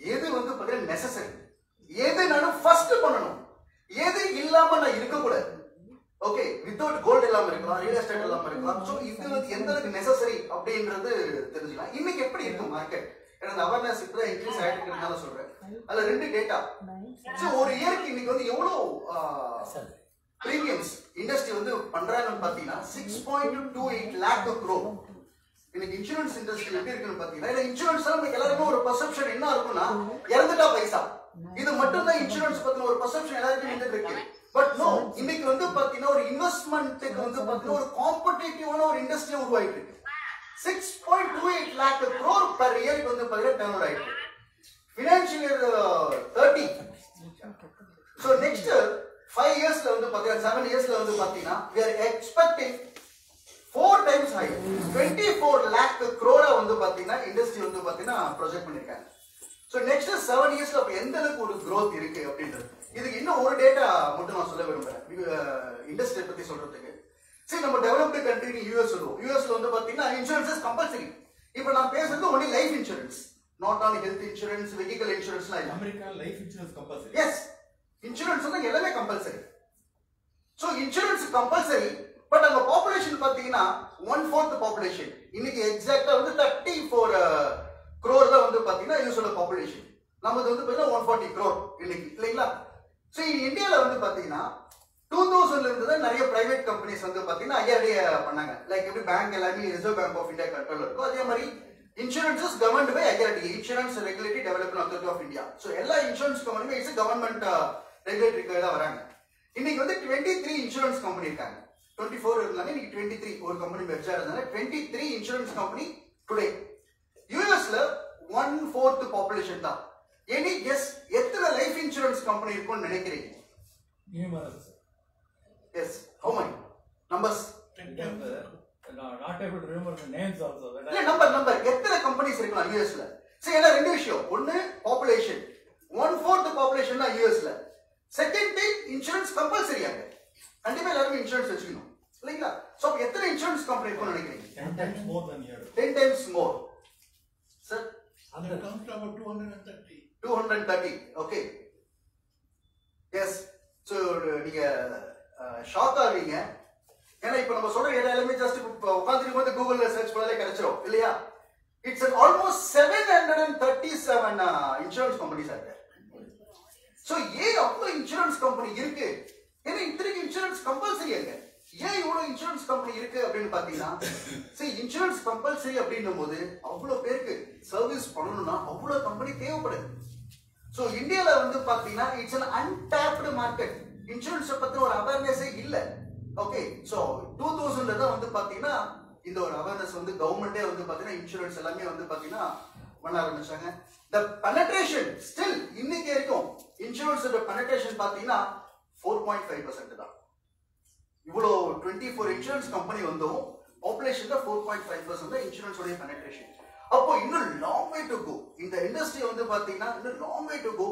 எது வந்து பாத்தீங்கன்னா நெசசரி எது நான் ஃபர்ஸ்ட் பண்ணணும். எது இல்லாம நான் இருக்கக்கூடாது. ஓகே வித்தவுட் கோல்ட் இல்லாம இருக்கலாம் ரியல் எஸ்டேட் இல்லாம இருக்கலாம். ஸோ இது வந்து எந்த அளவுக்கு நெசசரி அப்படின்றது தெரிஞ்சுக்கலாம். இன்னைக்கு எப்படி இருக்கு மார்க்கெட் எனக்கு அவேர்னஸ் இப்போ இன்க்ரீஸ் ஆயிட்டு இருக்கிறதுனால சொல்றேன். அதுல ரெண்டு டேட்டா ஸோ ஒரு இயருக்கு இன்னைக்கு வந்து எவ்வளவு பிரீமியம்ஸ் இண்டஸ்ட்ரி வந்து பண்றாங்கன்னு பாத்தீங்கன்னா six point two eight lakh crore இன்னைக்கு இன்சூரன்ஸ் இண்டஸ்ட்ரி எப்படி இருக்குன்னு பாத்தீங்கன்னா இல்ல இன்சூரன்ஸ் நமக்கு எல்லாருமே ஒரு பர்செப்ஷன் என்ன இருக்கும்னா இறந்துட்டா பைசா. இது மட்டும் தான் இன்சூரன்ஸ் பத்தின ஒரு பர்செப்ஷன் எல்லாருக்கும் இருந்துட்டு இருக்கு பட் நோ இன்னைக்கு வந்து பாத்தீங்கன்னா ஒரு இன்வெஸ்ட்மெண்ட்டுக்கு வந்து பாத்தீங்கன்னா ஒரு காம்படிட்டிவான ஒரு இண்டஸ்ட்ரி உருவாயிட்டு இருக்கு. Six point two eight lakh crore per இயருக்கு வந்து பாத்தீங்கன்னா டேர்ன் ஆயிட்டு financial year thirty so next five இயர்ஸ்ல வந்து பாத்தீங்கன்னா செவன் இயர்ஸ்ல வந்து பாத்தீங்கன்னா we are expecting four times high twenty four lakh க்ரோரா வந்து பார்த்தீங்கன்னா இண்டஸ்ட்ரி வந்து பார்த்தீங்கன்னா ப்ரொஜெக்ட் பண்ணியிருக்காங்க ஸோ நெக்ஸ்ட் செவன் இயர்ஸ்ல அப்போ எந்த அளவுக்கு ஒரு growth இருக்கு அப்படின்றது. இதுக்கு இன்னும் ஒரு டேட்டா மட்டும் நான் சொல்ல விரும்புறேன். இண்டஸ்ட்ரி பத்தி சொல்றதுக்கு. சரி நம்ம டெவலப்டு கண்ட்ரி யூஎஸ் சொல்லுவோம். யூஎஸ்ல வந்து பாத்தீங்கன்னா இன்சூரன்ஸ் கம்பல்சரி இப்போ நான் பேசுறது only life insurance not on health insurance vehicle இன்சூரன்ஸ்லாம் இல்லை. America life insurance compulsory yes insurance வந்து எல்லாமே compulsory so insurance compulsory but அங்க பாப்புலேஷன் பாத்தீங்கன்னா ஒன் ஃபோர்த் பாப்புலேஷன் இன்னைக்கு எக்ஸாக்டா வந்து தேர்ட்டி ஃபோர் க்ரோர் தான் வந்து பாத்தீங்கன்னா யூஸோட பாப்புலேஷன் நமது வந்து பாத்தீங்கன்னா ஒன் ஃபார்ட்டி க்ரோர் இன்னைக்கு இல்லைங்களா? ஸோ இந்தியாவில் வந்து பாத்தீங்கன்னா டூ தௌசண்ட்ல இருந்து தான் நிறைய பிரைவேட் கம்பெனிஸ் வந்து பாத்தீங்கன்னா ஐஆர்டிஏ பண்ணாங்க. லைக் எப்படி பேங்க் எல்லாமே reserve bank of India control இருக்கும் அதே மாதிரி insurances government by IRDA insurance regulatory development authority of India so எல்லா இன்சூரன்ஸ் கம்பெனியுமே இட்ஸ் கவர்மெண்ட் ரெகுலேட்டரி தான் வராங்க. இன்னைக்கு வந்து டுவெண்ட்டி த்ரீ இன்சூரன்ஸ் கம்பெனி இருக்காங்க. டுவெண்ட்டி ஃபோர் இருந்தாங்க இன்னைக்கு டுவெண்ட்டி த்ரீ ஒரு கம்பெனி வெப்சா இருந்தாங்க twenty three insurance company today யூஎஸ்ல ஒன் ஃபோர்த் பாப்புலேஷன் தான். எனி கெஸ் எத்தனை லைஃப் இன்சூரன்ஸ் கம்பெனி இருக்கும்னு நினைக்கிறீங்க. Yes how many? Numbers. When இல்ல I- நம்பர் நம்பர் எத்தனை கம்பெனிஸ் இருக்கலாம் யூஎஸ்ல சரி எல்லாம் ரெண்டு விஷயம். ஒன்னு பாப்புலேஷன் ஒன் ஃபோர்த் பாப்புலேஷன் தான் யூஎஸ்ல செகண்ட் திங் இன்சூரன்ஸ் கம்பல்சரி அங்க கண்டிப்பா எல்லாருமே இன்சூரன்ஸ் வச்சுக்கணும். இல்லைங்களா? சோ எத்தனை இன்சூரன்ஸ் கம்பெனி இருக்கும்னு நினைக்கிறீங்க? Ten times more than here. Ten times more sir That comes to about 230. Two hundred thirty okay yes so நீங்க ஷாக் ஆவீங்க. ஏன்னா இப்போ நம்ம சொல்ற ஏரியா எல்லாமே ஜஸ்ட் இப்போ உட்காந்துருக்கும் போது கூகுள்ல சர்ச் பண்ணாலே கிடைச்சிரும் இல்லையா? It's almost seven hundred and thirty seven insurance companies இருக்கு ஸோ ஏன் அவ்வளோ இன்சூரன்ஸ் கம்பெனி இருக்கு? ஏன்னா இத்தனைக்கு இன்சூரன்ஸ் கம்பல்சரி அங்க. ஏன் இவ்வளவு இன்சூரன்ஸ் கம்பெனி இருக்கு அப்படின்னு பாத்தீங்கன்னா சரி இன்சூரன்ஸ் கம்பல்சரி அப்படின்னும் போது அவ்வளவு பேருக்கு சர்வீஸ் பண்ணணும்னா அவ்வளவு கம்பெனி தேவைப்படுது. ஸோ இந்தியால வந்து பாத்தீங்கன்னா it's an untapped market insurance பற்றி ஒரு அவேர்னஸே இல்ல. ஓகே ஸோ டூ தௌசண்ட்ல தான் வந்து பாத்தீங்கன்னா இந்த ஒரு அவேர்னஸ் வந்து கவர்மெண்டே வந்து பாத்தீங்கன்னா இன்சூரன்ஸ் எல்லாமே வந்து பாத்தீங்கன்னா பண்ண ஆரம்பிச்சாங்க. த பெனட்ரேஷன் ஸ்டில் இன்னைக்கு வரைக்கும் இன்சூரன்ஸ் பெனட்ரேஷன் பாத்தீங்கன்னா ஃபோர் பாயிண்ட் ஃபைவ் பர்சன்ட் தான். இவ்வளோ டுவெண்ட்டி ஃபோர் இன்சூரன்ஸ் கம்பெனி வந்தும் பாப்புலேஷன்ல ஃபோர் பாயிண்ட் ஃபைவ் பர்சன்ட் தான் இன்சூரன்ஸ் உடைய பெனட்ரேஷன் அப்போ இன்னும் லாங் வே டு கோ இந்த இண்டஸ்ட்ரி வந்து பார்த்தீங்கன்னா இன்னும் long way to go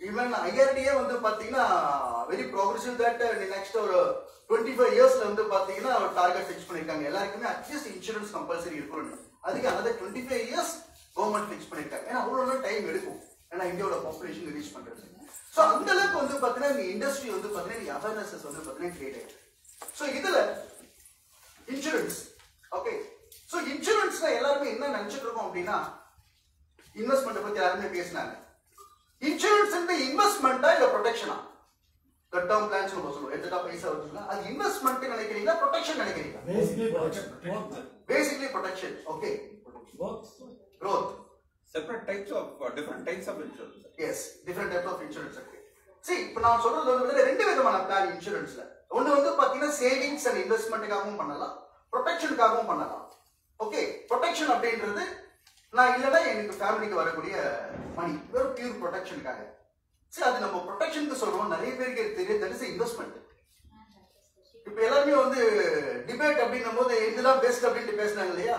even IRDA வந்து பார்த்தீங்கன்னா வெரி ப்ரோக்ரஸிவ் தட் நெக்ஸ்ட் ஒரு டுவெண்ட்டி ஃபைவ் இயர்ஸ்ல வந்து பார்த்தீங்கன்னா ஒரு டார்கெட் ஃபிக்ஸ் பண்ணிருக்காங்க. எல்லாருக்குமே அட்லீஸ்ட் இன்சூரன்ஸ் கம்பல்சரி இருக்கணும் அதுக்கு another twenty five years government fix பண்ணியிருக்காங்க ஏன்னா அவ்வளோ டைம் எடுக்கும். ஏன்னா இந்தியாவோட பாப்புலேஷன் ரீச் பண்ணுறது ஸோ அந்த அளவுக்கு வந்து பார்த்தீங்கன்னா இந்த இண்டஸ்ட்ரி வந்து பார்த்தீங்கன்னா அவேர்னஸஸ் வந்து பார்த்தீங்கன்னா கிரியேட் ஆயிருக்கு ஸோ இதுல இன்சூரன்ஸ் ஓகே ஸோ இன்சூரன்ஸ்ல எல்லாருமே என்ன நினைச்சிட்டு இருக்கோம் அப்படின்னா இன்வெஸ்ட்மெண்ட் பத்தி எல்லாருமே பேசினாங்க. இன்சூரன்ஸ் இன்வெஸ்ட்மெண்ட்டா இல்ல ப்ரொடெக்ஷனா டேர்ம் பிளான்ஸ் நம்ம சொல்லுவோம் எத்தனை பைசா வச்சுக்கலாம் அது இன்வெஸ்ட்மெண்ட் நினைக்கிறீங்களா? ப்ரொடெக்ஷன் நினைக்கிறீங்களா. Basically protection okay growth. Types of, uh, different types of insurance. எஸ் டிஃபரெண்ட் டைப் ஆஃப் இன்சூரன்ஸ் இருக்கு சரி இப்போ நான் சொல்றது வந்து ரெண்டு விதமான பிளான் இன்சூரன்ஸ்ல ஒன்று வந்து பார்த்தீங்கன்னா சேவிங்ஸ் அண்ட் இன்வெஸ்ட்மெண்ட்டுக்காகவும் பண்ணலாம். ப்ரொடெக்ஷனுக்காகவும் பண்ணலாம். ஓகே ப்ரொடெக்ஷன் அப்படின்றது நான் இல்லைன்னா எனக்கு ஃபேமிலிக்கு வரக்கூடிய மணி வெறும் பியூர் ப்ரொடெக்ஷனுக்காக சரி அது நம்ம ப்ரொடெக்ஷனுக்கு சொல்றோம். நிறைய பேருக்கு தெரிய தெரிஞ்ச இன்வெஸ்ட்மெண்ட் இப்போ எல்லாருமே வந்து டிபேட் அப்படின்னும் போது இதுதான் பெஸ்ட் அப்படின்ட்டு பேசுனாங்க இல்லையா?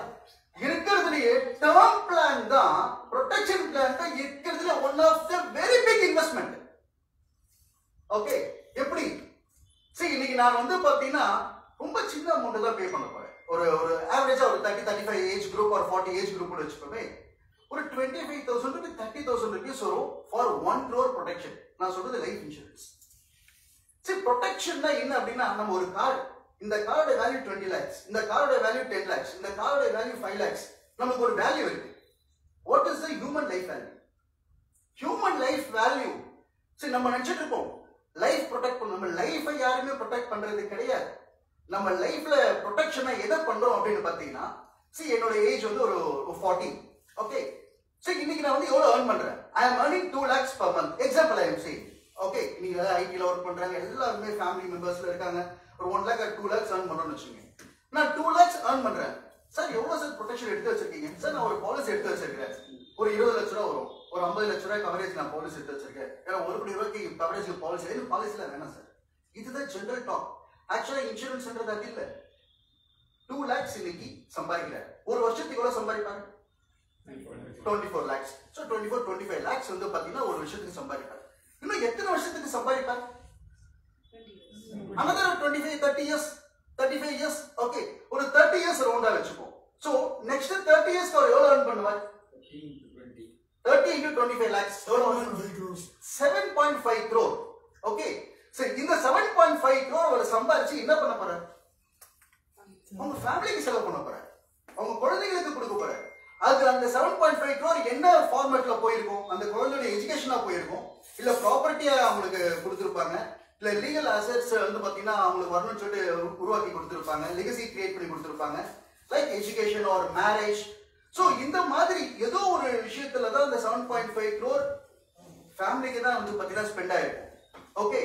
இருக்கிறதுலயே டேர்ம் பிளான் தான் ப்ரொடெக்ஷன் பிளான் தான் இருக்கிறதுல one of the very big investment okay எப்படி? சரி இன்னைக்கு நான் வந்து பாத்தீங்கன்னா ரொம்ப சின்ன அமௌண்ட் தான் பே பண்ண போறேன். ஒரு ஒரு ஆவரேஜா ஒரு thirty thirty five age group ஒரு ஃபார்ட்டி ஏஜ் குரூப் வச்சுக்கோமே ஒரு twenty five thousand thirty thousand rupees வரும் ஃபார் ஒன் க்ரோர் ப்ரொடெக்ஷன் நான் சொல்றது லைஃப் இன்சூரன்ஸ் சரி ப்ரொடெக்ஷன் தான் என்ன அப்படின்னா நம்ம ஒரு கார்டு இந்த காரோட வேல்யூ டுவெண்ட்டி லேக்ஸ் இந்த காரோட வேல்யூ டென் லேக்ஸ் இந்த காரோட வேல்யூ ஃபைவ் லேக்ஸ் நமக்கு ஒரு வேல்யூ இருக்கு. What is the human life value human life value சரி நம்ம நினைச்சிட்டு இருப்போம் லைஃப் ப்ரொடெக்ட் பண்ணணும் நம்ம லைஃபை யாருமே ப்ரொடெக்ட் பண்றது கிடையாது. நம்ம லைஃப்ல ப்ரொடெக்ஷனை எதை பண்றோம் அப்படின்னு பார்த்தீங்கன்னா சி என்னோட ஏஜ் வந்து ஒரு ஃபார்ட்டி ஓகே சரி இன்னைக்கு நான் வந்து எவ்வளோ ஏர்ன் பண்றேன்? I am earning two lakhs per month example I am saying okay நீங்க ஐடியில் ஒர்க் பண்றாங்க எல்லாருமே ஃபேமிலி மெம்பர்ஸ்ல இருக்காங்க. ஒரு one lakh two lakhs earn பண்றோம்னு வச்சுக்கோங்க. நான் டூ லேக்ஸ் ஏர்ன் பண்றேன். சார் எவ்வளோ சார் ப்ரொடெக்ஷன் எடுத்து வச்சிருக்கீங்க? சார் நான் ஒரு பாலிசி எடுத்து வச்சிருக்கிறேன். ஒரு இருபது லட்ச ரூபா வரும். ஒரு ஐம்பது லட்ச ரூபாய் கவரேஜ் நான் பாலிசி எடுத்து வச்சிருக்கேன். ஏன்னா ஒரு கோடி ரூபாய்க்கு கவரேஜ் பாலிசி இது பாலிசியில் வேணாம் சார். இதுதான் ஜென்ரல் டாக் ஆக்சுவலாக இன்சூரன்ஸ்ன்றது அது இல்லை. டூ லேக்ஸ் இன்னைக்கு சம்பாதிக்கிறார் ஒரு வருஷத்துக்கு எவ்வளோ சம்பாதிப்பாங்க? Twenty four lakhs so twenty four twenty five lakhs வந்து பார்த்தீங்கன்னா ஒரு வருஷத்துக்கு சம்பாதிப்பார் இன்னும் எத்தனை வருஷத்துக்கு சம்பாதிப்பார் another twenty five thirty years thirty five years okay ஒரு தேர்ட்டி இயர்ஸ் ரவுண்டாக வச்சுப்போம் ஸோ நெக்ஸ்ட் தேர்ட்டி இயர்ஸ்க்கு அவர் எவ்வளோ earn பண்ணுவார்? Thirty into twenty five lakhs seven point five crore okay சரி இந்த செவன் பாயிண்ட் ஃபைவ் க்ரோர் அவர் சம்பாதிச்சு என்ன பண்ண போறார்? அவங்க ஃபேமிலிக்கு செலவு பண்ண போறார். அவங்க குழந்தைங்களுக்கு கொடுக்க போறார். அது அந்த செவன் பாயிண்ட் ஃபைவ் க்ரோர் என்ன ஃபார்மேட்ல போயிருக்கும்? அந்த குழந்தையோட எஜுகேஷனா போயிருக்கும்? இல்ல ப்ராப்பர்ட்டியா அவங்களுக்கு கொடுத்துருப்பாங்க? இல்ல லீகல் அசெட்ஸ் வந்து பாத்தீங்கன்னா அவங்களுக்கு வரணும்னு சொல்லிட்டு உருவாக்கி கொடுத்துருப்பாங்க. லெகசி கிரியேட் பண்ணி கொடுத்துருப்பாங்க. Like education or marriage so இந்த மாதிரி ஏதோ ஒரு விஷயத்துல தான் இந்த செவன் பாயிண்ட் ஃபைவ் க்ரோர் ஃபேமிலிக்கு தான் வந்து பார்த்தீங்கன்னா ஸ்பெண்ட் ஆயிருக்கும் ஓகே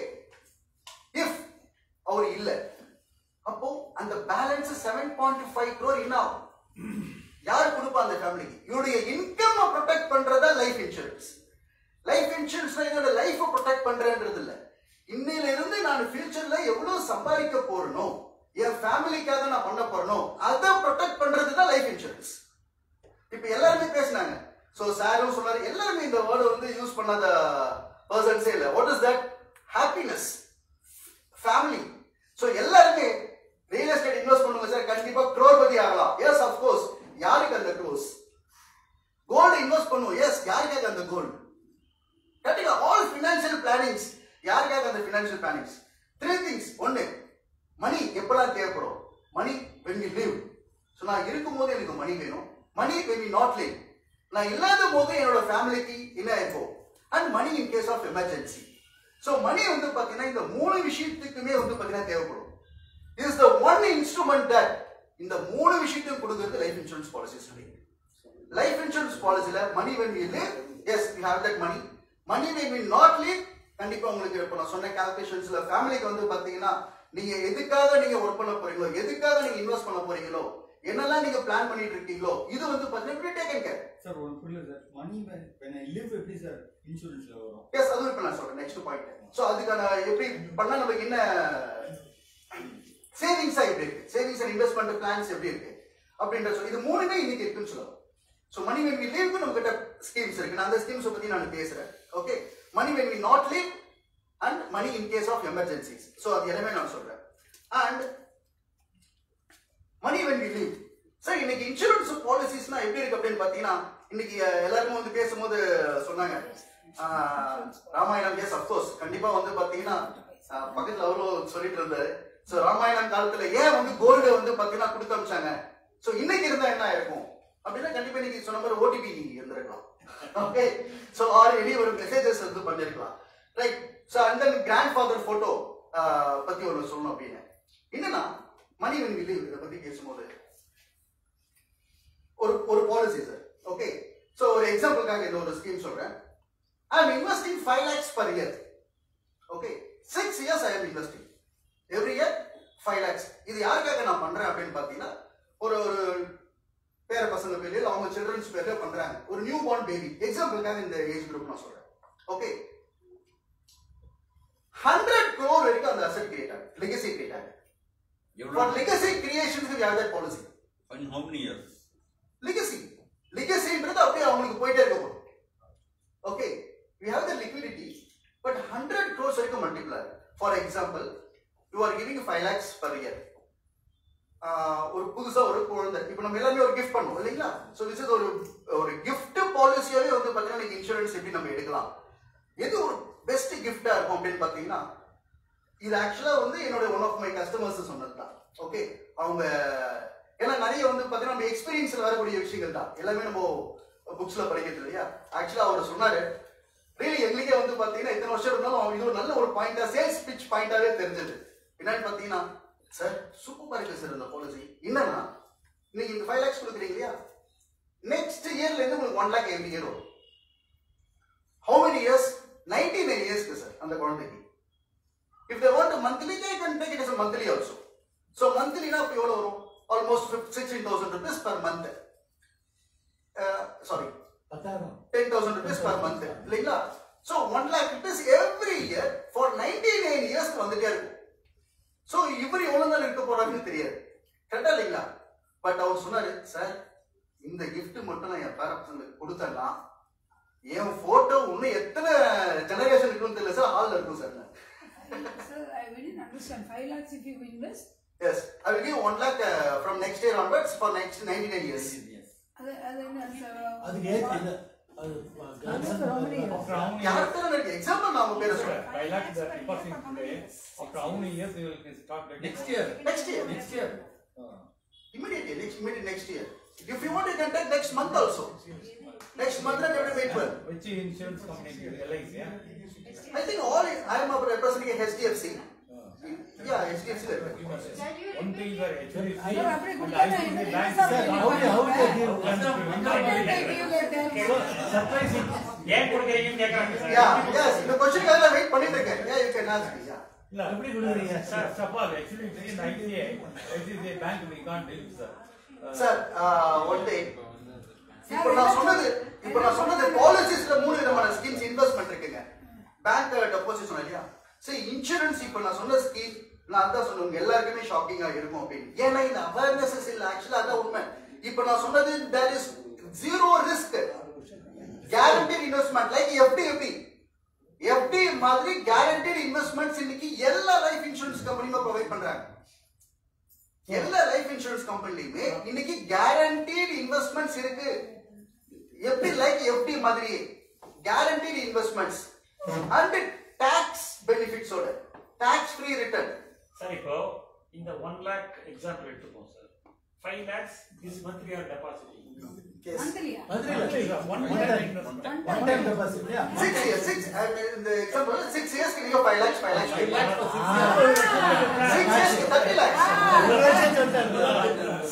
இஃப் அவர் இல்லை அப்போ அந்த balance seven point five crore என்ன ஆகும்? யார் கொடுப்பா அந்த ஃபேமிலிக்கு இவருடைய இன்கம் ப்ரொடெக்ட் பண்றதா லைஃப் இன்சூரன்ஸ் லைஃப் இன்சூரன்ஸ் என்னோட லைஃப் ப்ரொடெக்ட் பண்றேன்றது இல்லை. இன்னையில இருந்து நான் ஃபியூச்சர்ல எவ்வளவு சம்பாதிக்க போறனோ என் ஃபேமிலிக்காக நான் பண்ண போறனோ அதை ப்ரொடெக்ட் பண்றது தான் லைஃப் இன்சூரன்ஸ் இப்ப எல்லாருமே பேசினாங்க. சோ சாரும் சொன்னாரு எல்லாருமே இந்த வேர்டு வந்து யூஸ் பண்ணாத பர்சன்ஸே இல்ல. What is that happiness family so எல்லாருமே ரியல் எஸ்டேட் இன்வெஸ்ட் பண்ணுங்க சார் கண்டிப்பா குரோர்பதி ஆகலாம். எஸ் ஆஃப் கோர்ஸ் யாருக்கு அந்த க்ரோஸ் கோல்டு இன்வெஸ்ட் பண்ணுவோம். எஸ் யாருக்காக அந்த கோல்டு கண்டிப்பா ஆல் ஃபினான்ஷியல் பிளானிங்ஸ் யாருக்காக அந்த ஃபினான்ஷியல் பிளானிங்ஸ் த்ரீ திங்ஸ் ஒன்னு மணி எப்பெல்லாம் தேவைப்படும்? Money when we live so நான் இருக்கும்போது எனக்கு மணி வேணும். Money may be not living நான் இல்லாத போது என்னோட ஃபேமிலிக்கு என்ன இருக்கும் and money in case of emergency so money வந்து பார்த்தீங்கன்னா இந்த மூணு விஷயத்துக்குமே வந்து பார்த்தீங்கன்னா தேவைப்படும். Is the one instrument that இந்த மூணு விஷயத்தையும் கொடுக்கறது life insurance policies life insurance பாலிசில money when we live yes we have that money money when we not live கண்டிப்பா உங்களுக்கு இப்போ நான் சொன்ன கால்குலேஷன்ஸ்ல ஃபேமிலிக்கு வந்து பார்த்தீங்கன்னா நீங்க எதுக்காக நீங்க ஒர்க் பண்ண போறீங்களோ எதுக்காக நீங்க இன்வெஸ்ட் பண்ண போறீங்களோ என்னெல்லாம் நீங்க பிளான் பண்ணிட்டு இருக்கீங்களோ இது வந்து பாத்தீங்கன்னா டேக்கன் கேர் சார் ஒன் புரியல சார். மணி I live எப்படி சார்? இன்சூரன்ஸ்ல வரும். எஸ் அதுவும் இப்போ நான் சொல்றேன். நெக்ஸ்ட் பாயிண்ட் ஸோ அதுக்கான எப்படி பண்ணா நமக்கு என்ன சேவிங்ஸா எப்படி இருக்கு? சேவிங்ஸ் அண்ட் இன்வெஸ்ட்மெண்ட் பிளான்ஸ் எப்படி இருக்கு? அப்படின்ற சொல்லி இது மூணுமே இன்னைக்கு இருக்குன்னு சொல்லலாம் so money when we live நம்ம கிட்ட ஸ்கீம்ஸ் இருக்கு. நான் அந்த ஸ்கீம்ஸ் பத்தி நான் பேசுறேன். Okay money when we not live and money in case of emergencies so அது எல்லாமே நான் சொல்றேன். And money when we live sir இன்னைக்கு இன்சூரன்ஸ் பாலிசிஸ்னா எப்படி இருக்கு அப்படின்னு பாத்தீங்கன்னா இன்னைக்கு எல்லாருமே வந்து பேசும்போது சொன்னாங்க. ராமாயணம் எஸ் அப்கோர்ஸ் கண்டிப்பா வந்து பாத்தீங்கன்னா பக்கத்துல அவரும் சொல்லிட்டு இருந்தாரு. சோ ராமாயணம் காலத்துல ஏன் வந்து கோல்டு வந்து பாத்தீங்கன்னா கொடுத்து அமிச்சாங்க சோ இன்னைக்கு இருந்தா என்ன இருக்கும் அப்படின்னா கண்டிப்பா இன்னைக்கு சொன்ன மாதிரி ஓடிபி இருந்திருக்கலாம். ஓகே சோ ஆர் வெளியே ஒரு மெசேஜஸ் வந்து பண்ணிருக்கலாம். Right so and then grandfather photo பத்தி ஒன்று சொல்லணும் அப்படின்னு. என்னன்னா மணி வென் இதை பத்தி பேசும்போது. ஒரு ஒரு பாலிசி சார் ஓகே ஸோ ஒரு எக்ஸாம்பிளுக்காக இந்த ஒரு ஸ்கீம் சொல்றேன். I am investing five lakhs per year okay six years I am investing every year five lakhs இது யாருக்காக நான் பண்றேன் அப்படின்னு பார்த்தீங்கன்னா ஒரு ஒரு பேர பசங்க பேர்ல அவங்க சில்ட்ரன்ஸ் பேர்ல பண்றாங்க. ஒரு நியூ பார்ன் பேபி எக்ஸாம்பிளுக்காக இந்த ஏஜ் குரூப் நான் சொல்றேன். ஓகே ஹண்ட்ரட் க்ரோர் வரைக்கும் அந்த அசெட் கிரியேட் ஆகும் லெகசி கிரியேட் ஆகும் for legacy creations we have that policy In how many years? Legacy லெகசின்றது அப்படியே அவங்களுக்கு போயிட்டே இருக்க போகும் okay we have the liquidity but hundred crores வரைக்கும் multiplier for example you are giving five lakhs per year ஒரு புதுசா ஒரு குழந்தை. இப்போ நம்ம எல்லாமே ஒரு கிஃப்ட் பண்ணுவோம் இல்லைங்களா? ஸோ திஸ் இஸ் ஒரு ஒரு gift பாலிசியாவே வந்து பார்த்தீங்கன்னா இன்சூரன்ஸ் எப்படி நம்ம எடுக்கலாம்? எது ஒரு பெஸ்ட் கிஃப்டா இருக்கும் அப்படின்னு பார்த்தீங்கன்னா இது ஆக்சுவலா வந்து என்னோட ஒன் ஆஃப் மை கஸ்டமர்ஸ் சொன்னது தான் ஓகே அவங்க ஏன்னா நிறைய வந்து பார்த்தீங்கன்னா நம்ம எக்ஸ்பீரியன்ஸ்ல வரக்கூடிய விஷயங்கள் தான். எல்லாமே நம்ம புக்ஸ்ல படிக்கிறது இல்லையா? ஆக்சுவலா அவர் சொன்னாரு ரீலி எங்களுக்கே வந்து பார்த்தீங்கன்னா இத்தனை வருஷம் இருந்தாலும் அவங்க இது ஒரு நல்ல ஒரு பாயிண்டா சேல்ஸ் பிச் பாயிண்டாவே தெரிஞ்சது. என்னன்னு பார்த்தீங்கன்னா சார் சூப்பர் இருக்கு சார் இந்த பாலிசி என்னன்னா இன்னைக்கு இந்த ஃபைவ் லேக்ஸ் கொடுக்குறீங்க இல்லையா? நெக்ஸ்ட் இயர்ல இருந்து உங்களுக்கு ஒன் லேக் எவ்ரி இயர் வரும். How many years ninety nine இயர்ஸ்க்கு சார் அந்த குழந்தைக்கு. If they want monthly they can take it is monthly also so மந்த்லினா அப்போ எவ்வளோ வரும் almost sixteen thousand rupees per month sorry ten thousand rupees per month இல்லைங்களா so one lakh rupees every year for ninety nine இயர்ஸ்க்கு வந்துட்டே இருக்கும் so இவர் எவ்வளவு நாள் இருக்க போறாருன்னு தெரியாது கரெக்டா இல்லைங்களா பட் அவர் சொன்னாரு சார் இந்த gift மட்டும் நான் என் பேரண்ட்ஸுக்கு கொடுத்தேன்னா என் போட்டோ இன்னும் எத்தனை ஜெனரேஷன் இருக்குன்னு தெரியல சார் ஹால்ல இருக்கும் sir Sir, I wouldn't understand. 5 lakhs if you invest? Yes. I will give 1 lakh uh, from next year onwards for next 99 years. Yes. if you want you can take next month also. Next month and every wait for which insurance company LIC yeah? I think all I am representing HDFC. Yeah, HDFC. One thing is that HDFC Sir, அப்படி and கொடுத்தா ICICI என்ன Bank. Sir How do how do they give? Surprising. ஏன் கொடுக்குறீங்கன்னு கேக்குறாங்க sir. Yeah, yes. இந்த question நான் wait பண்ணிட்டு இருக்கேன். Yeah, you can ask me. Yeah. இல்ல, எப்படி கொடுக்குறீங்க? Sir, suppose actually it is in ICICI, ICICI Bank we can't deal, sir. Uh, Sir, uh, one thing. இப்போ நான் சொன்னது இப்போ நான் சொன்னது பாலிசிஸ்ல மூணு விதமான ஸ்கீம்ஸ் இன்வெஸ்ட்மெண்ட் இருக்குங்க பேங்க் டெபாசிட் சொன்னேன் இல்லையா சரி இன்சூரன்ஸ் இப்போ நான் சொன்ன ஸ்கீம் நான் அதான் சொன்னேன் எல்லாருக்குமே ஷாக்கிங்கா இருக்கும் அப்படின்னு. ஏன்னா இந்த அவேர்னஸ் இல்லை ஆக்சுவலா அதான் உண்மை. இப்போ நான் சொன்னது there is zero risk guaranteed investment like FD FD FD மாதிரி கேரண்டட் இன்வெஸ்ட்மெண்ட்ஸ் இன்னைக்கு எல்லா லைஃப் இன்சூரன்ஸ் கம்பெனியுமே ப்ரொவைட் பண்றாங்க. எல்லா லைஃப் இன்சூரன்ஸ் கம்பெனிலையுமே இன்னைக்கு கேரண்டட் இன்வெஸ்ட்மெண்ட்ஸ் இருக்கு. எப்படி லைக் எஃப்டி மாதிரி கேரண்டட் இன்வெஸ்ட்மெண்ட்ஸ் அண்ட் டாக்ஸ் பெனிஃபிட்ஸோட டாக்ஸ் ஃப்ரீ ரிட்டர்ன் சார் இப்போ இந்த ஒன் லேக் எக்ஸாம்பிள் எடுத்துப்போம் sir five lakhs this month you are depositing மந்த்லியா one time One time deposit, yeah. Six years six இந்த example six இயர்ஸ்க்கு நீங்க five lakhs five lakhs six இயர்ஸ்க்கு thirty lakhs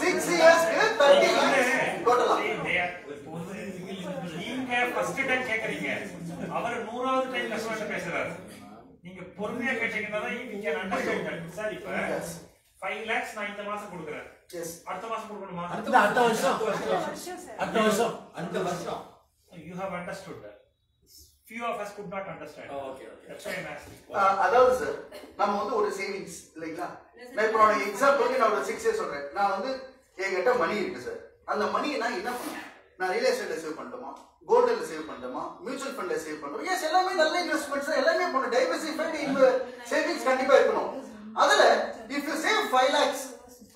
six இயர்ஸ்க்கு thirty lakhs டோட்டலா நீங்க ஃபர்ஸ்ட் டைம் கேக்குறீங்க அவர் நூறாவது டைம் கஸ்டமர் பேசுறாரு. நீங்க பொறுமையா கேட்டீங்கன்னா தான் நீங்க அண்டர்ஸ்டாண்ட் சார் இப்ப ஃபைவ் லேக்ஸ் நான் இந்த மாசம் கொடுக்குறேன். அடுத்த மாசம் கொடுக்கணுமா? அடுத்த அடுத்த வருஷம். அடுத்த வருஷம். அடுத்த வருஷம் you have understood few of us could not understand. Okay okay. That's why i'm asking. ஆஹ் அதாவது சார் நம்ம வந்து ஒரு சேவிங்ஸ் இல்லைங்களா? நான் இப்போ நான் எக்ஸாம்பிளுக்கு நான் ஒரு இயர்ஸ் சொல்றேன். நான் வந்து என்கிட்ட மணி இருக்கு சார் அந்த மணியை நான் என்ன பண்ணுவேன் நான் ரியல் எஸ்டேட்ல சேவ் பண்ணட்டுமா? கோல்டில் சேவ் பண்ணட்டுமா? மியூச்சுவல் ஃபண்ட்ல சேவ் பண்ணுறோம் எஸ் எல்லாமே நல்ல இன்வெஸ்ட்மெண்ட்ஸ் எல்லாமே பண்ணும் டைவர்சிஃபைடு சேவிங்ஸ் கண்டிப்பா இருக்கணும். அதுல if you save five lakhs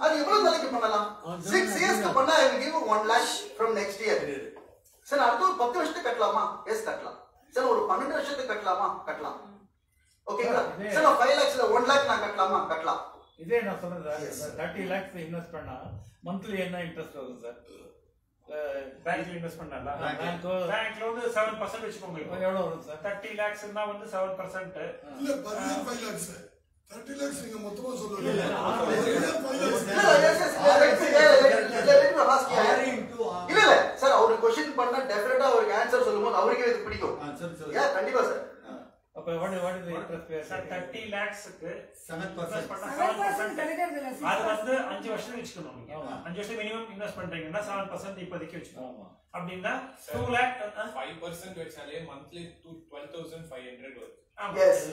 அது எவ்வளவு நாளைக்கு பண்ணலாம்? சிக்ஸ் இயர்ஸ்க்கு பண்ணா I give one lakh from next year sir அடுத்த ஒரு பத்து வருஷத்துக்கு கட்டலாமா? எஸ் கட்டலாம். சார் ஒரு பன்னெண்டு வருஷத்துக்கு கட்டலாமா? கட்டலாம். ஓகேங்களா சார் நான் ஃபைவ் லேக்ஸ்ல ஒன் லேக் நான் கட்டலாமா? கட்டலாம். இதே நான் சார். தேர்ட்டி லேக்ஸ் இன்வெஸ்ட் பண்ணா மந்த்லி என்ன இன்ட்ரெஸ்ட் வரும் சார்? பேங்க்ல இன்வெஸ்ட் பண்ணல. பேங்க்ல வந்து செவன் பர்சன்ட் வச்சுக்கோங்க இப்போ எவ்வளவு வரும் சார் தேர்ட்டி வந்து செவன் பர்சன்ட் இல்ல lakhs தேர்ட்டி லேக்ஸ் நீங்க மொத்தமா சொல்லுங்க இல்ல, இல்ல, சார் அவரு கொஸ்டின் பண்ணா டெஃபினட்டா அவருக்கு ஆன்சர் சொல்லும்போது அவருக்கே இது பிடிக்கும் கண்டிப்பா சார் அப்ப what what is interest sir கிடைக்கிறது இல்ல, அது வந்து அஞ்சு வருஷம் வச்சுக்கணும் நீங்க. அஞ்சு வருஷம் மினிமம் இன்வெஸ்ட் பண்றீங்கன்னா செவன் பர்சன்ட் இப்போதைக்கு வச்சுக்கணும். அப்படின்னா டூ லேக் ஃபைவ் பர்சன்ட் வச்சாலே monthly two twelve thousand five hundred வருது எஸ்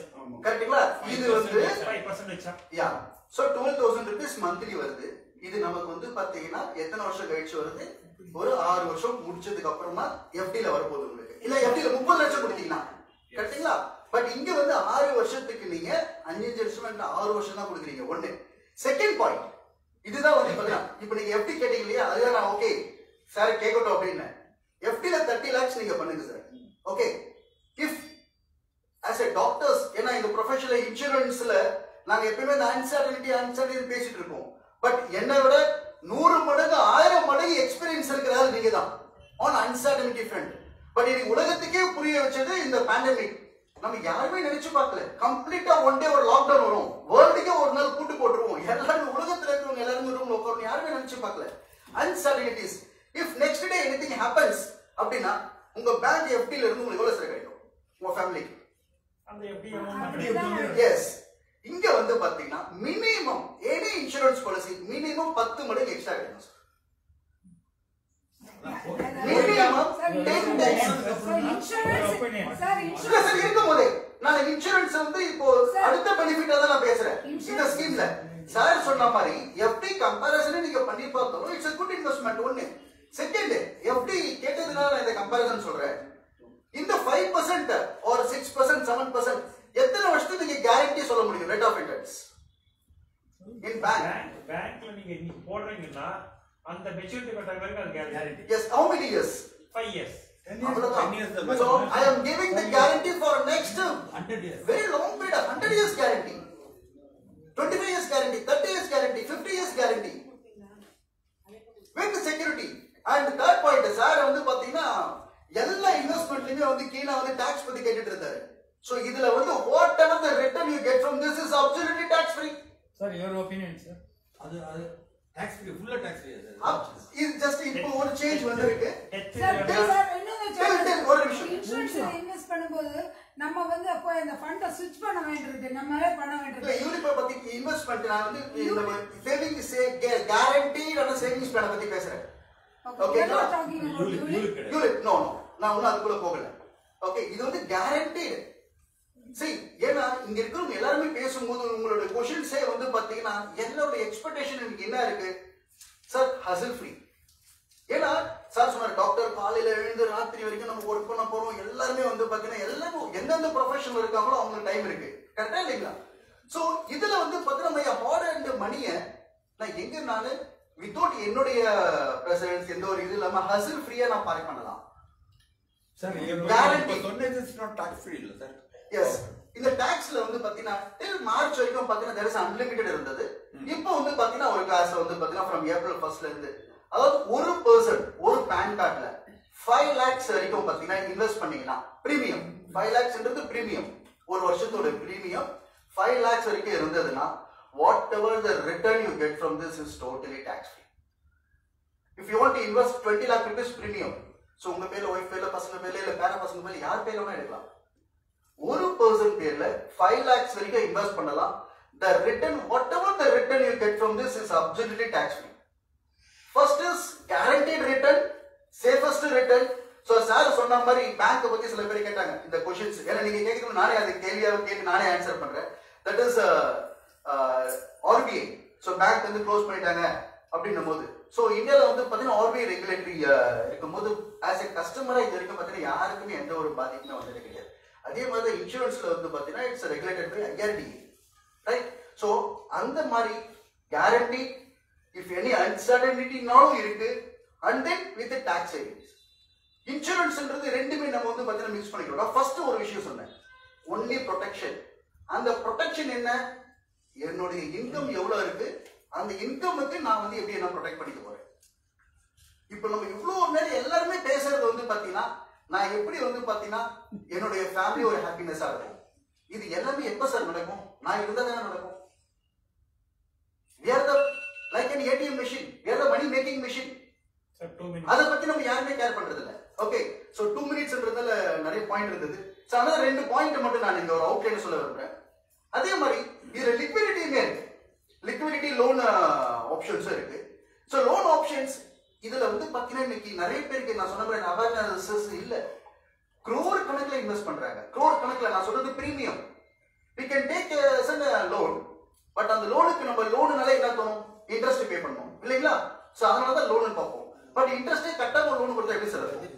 கரெக்ட்டுங்களா? இது வந்து ஃபைவ் பர்சன்ட் வச்சா. Yeah so twelve thousand rupees monthly வருது. இது நமக்கு வந்து பாத்தீங்கன்னா எத்தனை வருஷம் கழிச்சு வருது? ஒரு ஆறு வருஷம் முடிச்சதுக்கு அப்புறமா எஃப்டில வரப்போகுது உங்களுக்கு. இல்ல எஃப்டில முப்பது லட்சம் கொடுத்தீங்கன்னா. கரெக்ட்டுங்களா? பட் இங்க வந்து ஆறு வருஷத்துக்கு நீங்க அஞ்சஞ்சு வருஷம் ஆறு வருஷம் தான் கொடுக்குறீங்க ஒண்ணு. செகண்ட் பாயிண்ட் இதுதான் வந்து பாத்தீங்கன்னா இப்ப நீங்க எஃப்டி கேட்டீங்க இல்லையா? அதுதான் நான் ஓகே சார் கேட்கட்டும் அப்படின்னு. எஃப்டில தேர்ட்டி லேக்ஸ் நீங்க பண்ணுங்க sir okay if as a doctors ஏன்னா இந்த ப்ரொஃபஷனல் இன்சூரன்ஸ்ல நாங்க எப்பயுமே இந்த அன்சர்டனிட்டி அன்சர்டனிட்டி பேசிட்டு இருக்கோம் பட் என்னை விட நூறு மடங்கு ஆயிரம் மடங்கு எக்ஸ்பீரியன்ஸ் இருக்கிறாரு நீங்க தான் ஆன் அன்சர்டனிட்டி ஃப்ரெண்ட் பட் இது உலகத்துக்கே புரிய வச்சது இந்த பேண்டமிக் நம்ம யாருமே நினைச்சு பார்க்கல. கம்ப்ளீட்டா ஒன் டே ஒரு லாக்டவுன் வரும். வேர்ல்டுக்கே ஒரு நாள் கூட்டு போட்டுருவோம். எல்லாருமே உலகத்துல இருக்கிறவங்க எல்லாருமே ரூம்ல உட்காரணும். யாருமே நினைச்சு பார்க்கல. Uncertainties if next day anything happens அப்படின்னா உங்க பேங்க் எஃப்டில இருந்து உங்களுக்கு எவ்வளவு சார் கிடைக்கும்? உங்க ஃபேமிலிக்கு எஸ் இங்க வந்து பாத்தீங்கன்னா minimum any insurance policy minimum பத்து மடங்கு எக்ஸ்ட்ரா கிடைக்கும் sir minimum minimum ten days. Insurance sir இல்ல இன்சூரன்ஸ் சார் இருக்கும் போதே நான் இன்சூரன்ஸ் வந்து இப்போ அடுத்த பெனிஃபிட்டா தான் நான் பேசுறேன். இந்த ஸ்கீம்ல சார் சொன்ன மாதிரி எஃப்டி கம்பேரிசன் நீங்க பண்ணி பார்த்தோம் இட்ஸ் a குட் இன்வெஸ்ட்மெண்ட் ஒன்னு செகண்ட் எஃப்டி கேட்டதுனால நான் இந்த கம்பேரிசன் சொல்றேன். இந்த ஃபைவ் பர்சன்ட் ஒரு சிக்ஸ் பர்சன்ட் செவன் பர்சன்ட் எத்தனை வருஷத்துக்கு நீங்க கேரண்டி சொல்ல முடியும்? Rate of interest in bank பேங்க்ல நீங்க போடுறீங்கன்னா அந்த மெச்சூரிட்டி கட்டுற வரைக்கும் அது guarantee yes how many years? Five years அவ்வளவுதான். So I am giving the guarantee for next very long period, 100 years guarantee, 25 years guarantee, 30 years guarantee, 50 years guarantee. With security. And third point, sir வந்து பாத்தீங்கன்னா எல்லா இன்வெஸ்ட்மெண்ட்லயுமே வந்து கீழே வந்து tax பத்தி கேட்டுட்டு இருந்தாரு சோ இதுல வந்து whatever the return you get from this is absolutely tax free sir your opinion sir அது அது டாக்ஸ் ஃப்ரீ ஃபுல்லா டாக்ஸ் ஃப்ரீ சார் இது ஜஸ்ட் இப்போ ஒரு சேஞ்ச் வந்திருக்கு. சார் சார் இன்னொரு Tell, tell, ஒரு நிமிஷம். இன்சூரன்ஸ்ல இன்வெஸ்ட் பண்ணும்போது நம்ம வந்து அப்போ இந்த ஃபண்டை ஸ்விட்ச் பண்ண வேண்டியிருக்கு. நம்மளே பண்ண இல்ல வேண்டியிருக்கு யூனிப்பை பத்தி இன்வெஸ்ட்மெண்ட் நான் வந்து இந்த சேவிங் கேரண்டீடான சேவிங்ஸ் பிளான் பத்தி பேசுறேன். ஓகே நோ நோ நான் ஒன்னும் அதுக்குள்ள போகல. ஓகே இது வந்து கேரண்டீடு சரி ஏன்னா இங்க இருக்கிறவங்க எல்லாருமே பேசும்போது உங்களோட கொஷின்ஸே வந்து பாத்தீங்கன்னா என்னோட எக்ஸ்பெக்டேஷன் எனக்கு என்ன இருக்கு? சார் ஹசில் ஃப்ரீ ஏன்னா சார் சொன்னார் டாக்டர் காலையில எழுந்து ராத்திரி வரைக்கும் நம்ம ஒர்க் பண்ண போறோம். எல்லாருமே வந்து பாத்தீங்கன்னா எல்லாரும் எந்தெந்த ப்ரொஃபஷன் இருக்காங்களோ அவங்களுக்கு டைம் இருக்கு. கரெக்டா இல்லைங்களா? சோ இதுல வந்து பாத்தீங்கன்னா ஹார்ட் அண்ட் மணிய நான் எங்க நானு வித்தவுட் என்னுடைய பிரசிடன்ஸ் எந்த ஒரு இது இல்லாம ஹசில் ஃப்ரீயா நான் பார்க் பண்ணலாம். Sir Guarantee. சொன்னது இஸ் நாட் டாக்ஸ் ஃப்ரீ இல்ல சார் எஸ் இந்த டாக்ஸ்ல வந்து பாத்தீங்கன்னா டில் மார்ச் வரைக்கும் பாத்தீங்கன்னா there is unlimited இருந்தது. இப்போ வந்து பாத்தீங்கன்னா ஒரு காசு வந்து பாத்தீங்கன்னா ஃப்ரம் ஏப்ரல் ஃபர்ஸ்ட்ல இருந்து அதாவது ஒரு பர்சன் ஒரு பேன் கார்டுல ஃபைவ் லேக்ஸ் வரைக்கும் பாத்தீங்கன்னா இன்வெஸ்ட் பண்ணீங்கன்னா பிரீமியம் ஃபைவ் லேக்ஸ்ன்றது பிரீமியம் ஒரு வருஷத்தோட பிரீமியம் ஃபைவ் லேக்ஸ் வரைக்கும் இருந்ததுன்னா whatever the return you get from this is totally tax free if you want invest twenty lakh rupees premium so உங்க பேர்ல ஒய்ஃப் பேர்ல பசங்க பேர்ல இல்ல பேர பசங்க பேர்ல யார் பேர்ல வேணா எடுக்கலாம். ஒரு பர்சன் பேர்ல ஃபைவ் லேக்ஸ் வரைக்கும் இன்வெஸ்ட் பண்ணலாம். The return whatever the return you get from this is absolutely tax free first is guaranteed return safest return so sir சொன்ன மாதிரி பேங்க் பத்தி சில பேர் கேட்டாங்க. இந்த கொஷின்ஸ் ஏன்னா நீங்க கேட்கணும் நானே அது கேள்வியாக கேட்டு நானே ஆன்சர் பண்றேன். That is RBI so bank வந்து க்ளோஸ் பண்ணிட்டாங்க அப்படின்னும் போது ஸோ இந்தியாவில் வந்து பார்த்தீங்கன்னா ஆர்பிஐ ரெகுலேட்டரி uh, இருக்கும்போது ஆஸ் எ கஸ்டமராக இது வரைக்கும் பார்த்தீங்கன்னா யாருக்குமே எந்த ஒரு பாதிப்புமே வந்து அதே மாதிரி இன்சூரன்ஸ்ல வந்து பார்த்தீங்கன்னா it's regulated by IRD right so அந்த மாதிரி கேரண்டி இஃப் எனி அன்சர்டனிட்டினாலும் இருக்கு and then with tax savings இன்சூரன்ஸ்ன்றது ரெண்டுமே நம்ம வந்து பார்த்தீங்கன்னா மிக்ஸ் பண்ணிக்கிறோம். ஃபர்ஸ்ட் ஒரு விஷயம் சொன்னேன். ஒன்லி ப்ரொடெக்ஷன் அந்த ப்ரொடெக்ஷன் என்ன? என்னுடைய இன்கம் எவ்வளவு இருக்கு? அந்த இன்கமுக்கு நான் வந்து எப்படி என்ன ப்ரொடெக்ட் பண்ணிக்க போறேன்? இப்போ நம்ம இவ்வளவு நேரம் எல்லாருமே பேசுறது வந்து பாத்தீங்கன்னா நான் எப்படி வந்து பாத்தீங்கன்னா என்னுடைய ஃபேமிலி ஒரு ஹாப்பினஸா இருக்கும். இது எல்லாமே எப்ப சார் நடக்கும்? நான் இருந்தா தானே நடக்கும். The like an ATM machine. We are the money making machine. அத பத்தி நம்ம யாருமே கேர் பண்றது இல்ல. ஓகே சோ டூ மினிட்ஸ்ன்றதுல நிறைய பாயிண்ட் இருந்தது. சோ அதனால ரெண்டு பாயிண்ட் மட்டும் நான் இங்க ஒரு அவுட்லைன் சொல்ல விரும்புறேன். அதே மாதிரி இதுல லிக்விடிட்டியுமே இருக்கு. லிக்விடிட்டி லோன் ஆப்ஷன்ஸும் இருக்கு. சோ லோன் ஆப்ஷன்ஸ் இதுல வந்து பாத்தீங்கன்னா இன்னைக்கு நிறைய பேருக்கு நான் சொன்ன மாதிரி அவேர்னஸ் இல்ல. குரோர் கணக்குல இன்வெஸ்ட் பண்றாங்க. குரோர் கணக்குல நான் சொல்றது premium we can take loan but அந்த லோனுக்கு நம்ம லோனுனால என்ன தோணும் இன்ட்ரெஸ்ட் பே பண்ணணும் இல்லைங்களா? சோ அதனால தான் லோன் பார்ப்போம். பட் இன்ட்ரெஸ்டே கட்டாம லோன் கொடுத்தா எப்படி சார் அது?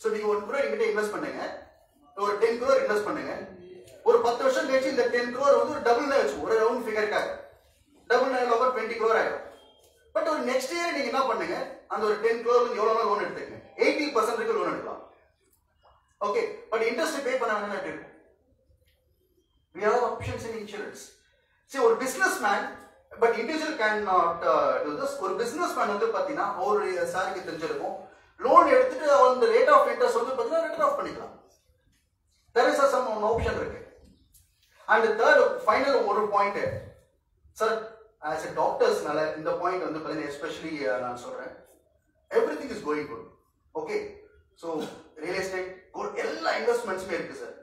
சோ நீங்க ஒரு குரோர் எங்கிட்ட இன்வெஸ்ட் பண்ணுங்க. ஒரு டென் குரோர் இன்வெஸ்ட் பண்ணுங்க. ஒரு பத்து வருஷம் கழிச்சு இந்த டென் குரோர் வந்து ஒரு டபுள் வச்சு ஒரு round ஃபிகருக்காக double nine over twenty crore ஆயிடும். பட் ஒரு நெக்ஸ்ட் இயர் நீங்க என்ன பண்ணுங்க? அந்த ஒரு டென் குரோர் எவ்வளவு லோன் எடுத்துக்கங்க. எயிட்டி பர்சன்ட் லோன் எடுக்கலாம். ஓகே பட் இன்ட்ரெஸ்ட் பே பண்ண வேணா ஆப்ஷன்ஸ் இருக்கும்? We have options in insurance. See ஒரு business man but individual can not this ஒரு business மேன் வந்து பார்த்தீங்கன்னா ஒரு சாருக்கு தெரிஞ்சிருக்கும். லோன் எடுத்துட்டு அந்த ரேட் ஆஃப் இன்ட்ரெஸ்ட் வந்து பார்த்தீங்கன்னா ரிட்டர்ன் ஆஃப் பண்ணிக்கலாம். There is a some one option இருக்கு அண்ட் தேர்ட் ஃபைனல் ஒரு பாயிண்ட் சார் ஆஸ் எ டாக்டர்ஸ்னால இந்த பாயிண்ட் வந்து பாத்தீங்கன்னா எஸ்பெஷலி நான் சொல்றேன். Everything is going good okay so real estate எல்லா இன்வெஸ்ட்மெண்ட்ஸுமே இருக்கு sir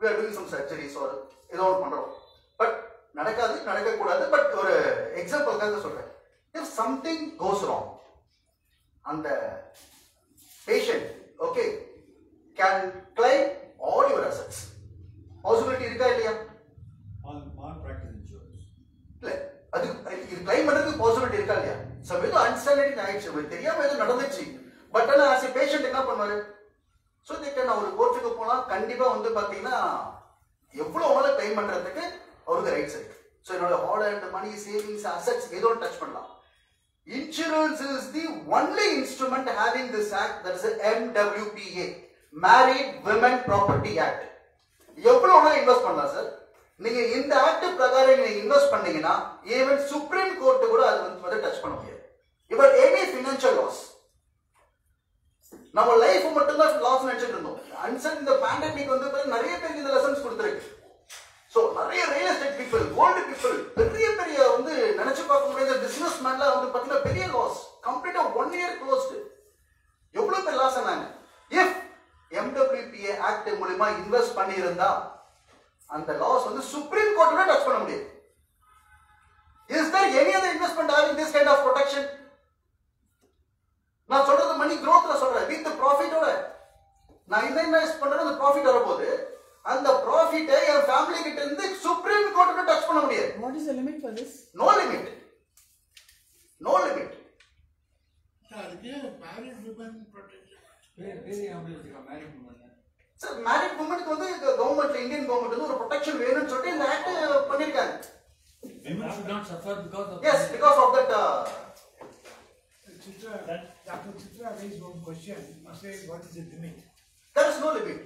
we are doing some surgeries or ஏதோ ஒன்று பண்றோம். பட் நடக்காது நடக்கக்கூடாது. பட் ஒரு எக்ஸாம்பிளுக்காக சொல்றேன். If something goes wrong அந்த patient okay can claim all your assets. Possibility இருக்கா இல்லையா? On malpractice insurance. இல்ல. அது இது கிளைம் பண்றதுக்கு பாசிபிலிட்டி இருக்கா இல்லையா? சம் ஏதோ அன்ஸ்டாண்டர்டிங் ஆயிடுச்சு. உங்களுக்கு தெரியாம ஏதோ நடந்துச்சு. பட் ஆனா ஆஸ் ஏ பேஷண்ட் என்ன பண்ணுவாரு? ஸோ திட்ட நான் அவர் கோர்ட்டுக்கு போனால் கண்டிப்பா வந்து பாத்தீங்கன்னா எவ்வளவு வேணாலும் கிளைம் பண்றதுக்கு அவருக்கு ரைட்ஸ் இருக்கு. ஸோ என்னோட ஹாலண்ட் மணி சேவிங்ஸ் அசட்ஸ் ஏதோ டச் பண்ணலாம். Insurance is the only instrument having this act that is MWPA married women property act எவ்வளவு வேணா இன்வெஸ்ட் பண்ணலாம் சார் நீங்க இந்த ஆக்ட் பிரகாரம் நீங்க இன்வெஸ்ட் பண்ணீங்கன்னா ஈவன் சுப்ரீம் கோர்ட் கூட அது வந்து வந்து டச் பண்ண முடியாது. இவர் எனி பினான்சியல் லாஸ் நம்ம லைஃப் மட்டும் தான் லாஸ் நினைச்சிட்டு இருந்தோம். அன்சன் இந்த பேண்டமிக் வந்து நிறைய பேருக்கு இந்த லெசன்ஸ் கொடுத்துருக்கு. ஸோ நிறைய real estate people gold people பெரிய பெரிய வந்து நினைச்சு பார்க்க முடியாத பிசினஸ் மேன்லாம் வந்து பார்த்தீங்கன்னா பெரிய லாஸ் கம்ப்ளீட்டா ஒன் இயர் க்ளோஸ்டு எவ்வளவு பேர் லாஸ் ஆனாங்க? இஃப் எம்டபிள்யூபிஏ ஆக்ட் மூலியமா இன்வெஸ்ட் பண்ணியிருந்தா அந்த லாஸ் வந்து சுப்ரீம் கோர்ட்டோட டச் பண்ண முடியாது. Is there any other investment having this kind of protection நான் சொல்றது மணி growthல சொல்றேன். வித் ப்ராஃபிட்டோட நான் இந்த இன்வெஸ்ட் பண்றது அந்த ப்ராஃபிட் வரப்போகுது அந்த ப்ராஃபிட்டை என் ஃபேமிலி கிட்ட இருந்து சுப்ரீம் கோர்ட்டோட டச் பண்ண முடியாது. What is the limit for this? No limit no limit அதுக்கு மேரிட் விமன் ப்ரொடெக்ஷன் பேர் பேர் ஏன் அப்படி வச்சுக்கலாம் மேரிட் சார் மேரிட் உமனுக்கு வந்து கவர்மெண்ட் இந்தியன் கவர்மெண்ட் வந்து ஒரு ப்ரொடெக்ஷன் வேணும்னு சொல்லிட்டு இந்த ஆக்ட் பண்ணிருக்காங்க Women should not suffer because of. Yes because of that Chitra, Dr. Chitra raised one question, saying what is the limit? there is no limit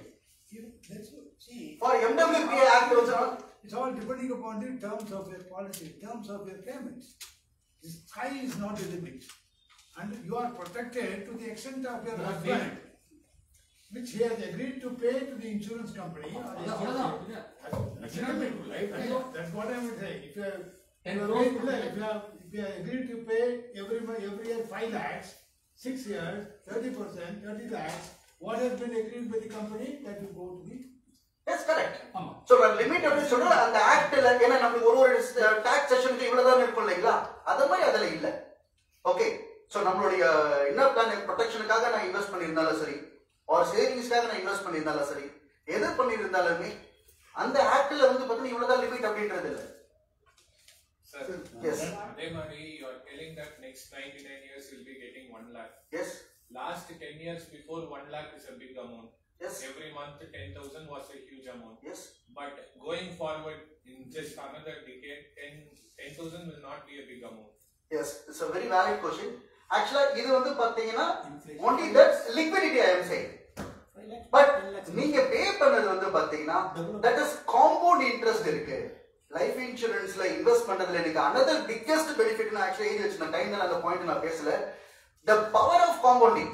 You- That's, what- see. For MWPA Act also not- It's all depending upon the terms of your policy, terms of your payments. The sky is not the limit. And you are protected to the extent of your Your husband, payment. which he has agreed to pay to the insurance company. or the அவ்வளவுதான், SGC. yeah. That's the limit, right? That's what- That's what I would say. If you have, if Ten you crores have, per if you have, if you have agreed to pay every month, every year five lakhs, six years, thirty percent, thirty lakhs, what has been agreed by the company, that will go to the yes correct so limit அப்படின்னு சொல்றது அந்த ஆக்ட்ல ஏன்னா நம்மளுக்கு ஒரு ஒரு tax செஷனுக்கு இவ்வளவுதான் இருக்கும் இல்லைங்களா அது மாதிரி அதுல இல்ல ஓகே ஸோ நம்மளுடைய இன்னர் பிளான் ப்ரொடெக்ஷனுக்காக நான் இன்வெஸ்ட் பண்ணியிருந்தாலும் சரி ஒரு சேவிங்ஸ்க்காக நான் இன்வெஸ்ட் பண்ணியிருந்தாலும் சரி எது பண்ணியிருந்தாலுமே அந்த ஆக்ட்ல வந்து பார்த்தீங்கன்னா இவ்வளவுதான் லிமிட் அப்படின்றது இல்லை Yes. அதே மாதிரி you are telling that next 99 years you'll be getting 1 lakh. Yes. Last 10 years before 1 lakh is a big amount. Yes. Every month 10,000 was a huge amount. Yes. But going forward in just another decade, 10 10,000 will not be a big amount. Yes it's a very valid question ஆக்சுவலா இது வந்து பாத்தீங்கன்னா only that liquidity i am saying. But நீங்க pay பண்ணது வந்து பாத்தீங்கன்னா that is compound interest இருக்கு. Life இன்சூரன்ஸ்ல இன்வெஸ்ட் பண்றதுல எனக்கு அனதர் பிக்கெஸ்ட் பெனிஃபிட் நான் ஆக்சுவலி எழுதி வச்சிருந்தேன். டைம்ல அந்த பாயிண்ட் நான் பேசல. The power of compounding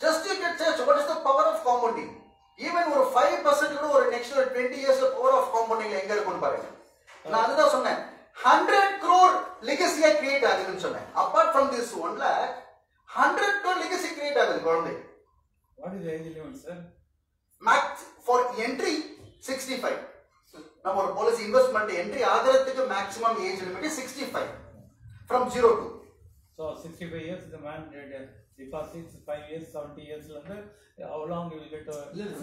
just you get search what is the power of compounding even ஒரு ஃபைவ் பர்சன்ட் கூட ஒரு நெக்ஸ்ட் ஒரு டுவெண்ட்டி இயர்ஸ்ல பவர் ஆஃப் காம்பவுண்டிங்ல எங்க இருக்கும்னு பாருங்க. நான் அதுதான் சொன்னேன். ஹண்ட்ரட் crore லெகசியா கிரியேட் ஆகுதுன்னு சொன்னேன். Apart from this one lakh hundred crore legacy create ஆகுது குழந்தை. What is the age limit, sir? Max for entry sixty five நம்ம ஒரு பாலிசி இன்வெஸ்ட்மெண்ட் என்ட்ரி ஆகிறதுக்கு maximum age limit sixty five from zero to So 65 years the man did uh, deposits, 5 years, 70 years வந்து how long you will get to...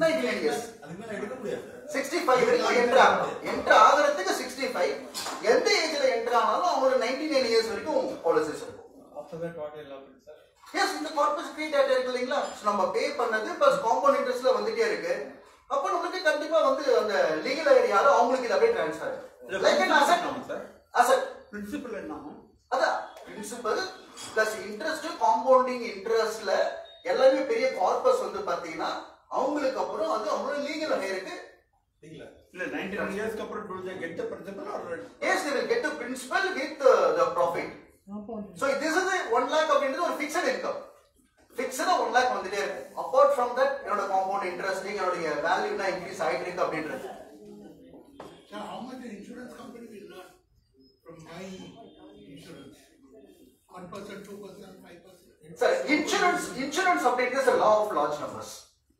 ninety nine years அதுக்கு மேல எடுக்க முடியாது. Sixty five வரைக்கும் entry ஆகணும். Entry ஆகிறதுக்கு sixty five எந்த ஏஜ்ல என்ட்ரு ஆனாலும் அவங்களுக்கு நைன்டி நைன் இயர்ஸ் வரைக்கும் பாலிசிஸ் இருக்கும்? எஸ் இந்த கார்பஸ் ஆகிட்டே இருக்கு இல்லைங்களா? நம்ம பே பண்ணது ப்ளஸ் காம்பவுண்ட் இன்ட்ரெஸ்ட்ல வந்துட்டே இருக்கு. அப்போ நம்மளுக்கு கண்டிப்பா வந்து அந்த லீகல் ஏரியால அவங்களுக்கு இது அப்படியே transfer like an asset sir asset principal என்ன ஆகும் அதான் பிரின்சிபல் பிளஸ் இன்ட்ரெஸ்ட் காம்பவுண்டிங் இன்ட்ரெஸ்ட்ல எல்லாமே பெரிய கார்பஸ் வந்து பாத்தீங்கன்னா அவங்களுக்கு அப்புறம் அது அவங்களோட லீகல் ஹேருக்கு இல்ல. நைன்டி நைன் இயர்ஸ்க்கு அப்புறம் do they get the principal or yes they will get the principal with the, the profit. So this is a 1 lakh அப்படின்றது ஒரு ஃபிக்ஸட் இன்கம் ஃபிக்ஸடா 1 lakh வந்துட்டே இருக்கும். அப்பார்ட் ஃப்ரம் தட் என்னோட காம்பவுண்ட் இன்ட்ரெஸ்ட் என்னோட வேல்யூனா increase ஆயிட்டு இருக்கு அப்படின்றது. How much insurance company will learn from my? Sir insurance insurance அப்படின்றது law of large numbers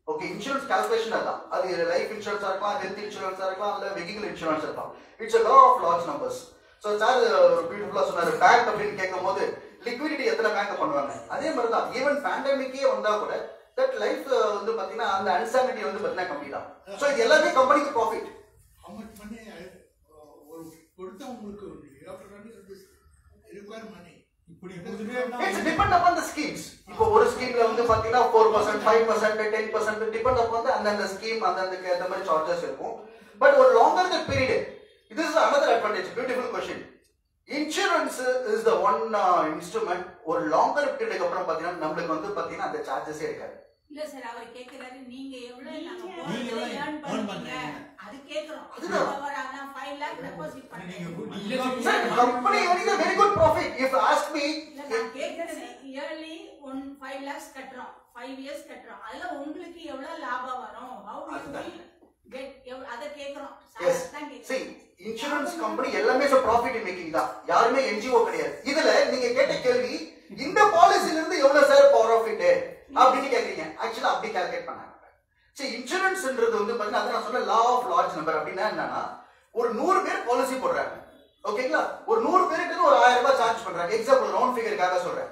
okay insurance calculation அதான் அது லைஃப் இன்சூரன்ஸா இருக்கலாம் ஹெல்த் இன்சூரன்ஸா இருக்கலாம் இல்ல வெஹிக்கிள் இன்சூரன்ஸ் இருக்கலாம். It's a law of large numbers so sir ஒரு பியூட்டிஃபுல்லா சொன்னாரு. பேங்க் அப்படின்னு கேட்கும் போது லிக்விடிட்டி எத்தனை பேங்க் பண்ணுவாங்க? அதே மாதிரி தான் ஈவன் பேண்டமிக்கே வந்தா கூட தட் லைஃப் வந்து பாத்தீங்கன்னா அந்த அன்சானிட்டி வந்து பாத்தீங்கன்னா கம்மி தான். ஸோ இது எல்லாமே கம்பெனிக்கு ப்ராஃபிட் ஒரு கொடுத்தவங்களுக்கு have it's depend upon the schemes இப்போ ஒரு ஸ்கீம்ல வந்து பாத்தீங்கன்னா four percent five percent ten percent depend upon அந்தந்த ஸ்கீம் அந்தந்த ஏற்ற மாதிரி சார்ஜஸ் இருக்கும். பட் ஒரு லாங்கர் த பீரியட் இது is another advantage beautiful question insurance is the one instrument ஒரு லாங்கர் பீரியடுக்கு அப்புறம் பாத்தீங்கன்னா நம்மளுக்கு வந்து பாத்தீங்கன்னா அந்த சார்ஜஸே இருக்காது. இல்ல சார் அவர் கேக்குறாரு நீங்க எவ்வளவு நாங்க நீங்க போனதுல எவ்வளவு earn earn பண்றீங்க? அது கேக்குறோம். அதுதான். அவர் ஆனா 5 லாக் டெபாசிட் பண்றீங்க sir company earning a very good profit. If you ask me இல்ல நான் கேக்குறது இயர்லி 5 லாக்ஸ் கட்டுறோம். 5 இயர்ஸ் கட்டுறோம். அதுல உங்களுக்கு எவ்வளவு லாபம் வரும்? அத கேக்குறோம் இன்சூரன்ஸ் கம்பெனி எல்லாமே ப்ராஃபிட் மேக்கிங் தான். யாருமே என்ஜிஓ கிடையாது. இதுல நீங்க கேட்ட கேள்வி இந்த பாலிசில இருந்து எவ்வளவு சார் ப்ராஃபிட் அப்படின்னு கேக்குறீங்க. ஆக்சுவலா அப்படி கால்குலேட் பண்ணாங்க. சரி இன்சூரன்ஸ்ன்றது வந்து பாத்தீங்கன்னா நான் சொன்ன லா ஆஃப் லார்ஜ் நம்பர் அப்படின்னா என்னன்னா ஒரு நூறு பேர் பாலிசி போடுறாங்க. ஓகேங்களா ஒரு நூறு பேருக்கு ஒரு ஆயிரம் ரூபாய் சார்ஜ் பண்றாங்க. எக்ஸாம்பிள் ரவுண்ட் ஃபிகருக்காக சொல்றேன்.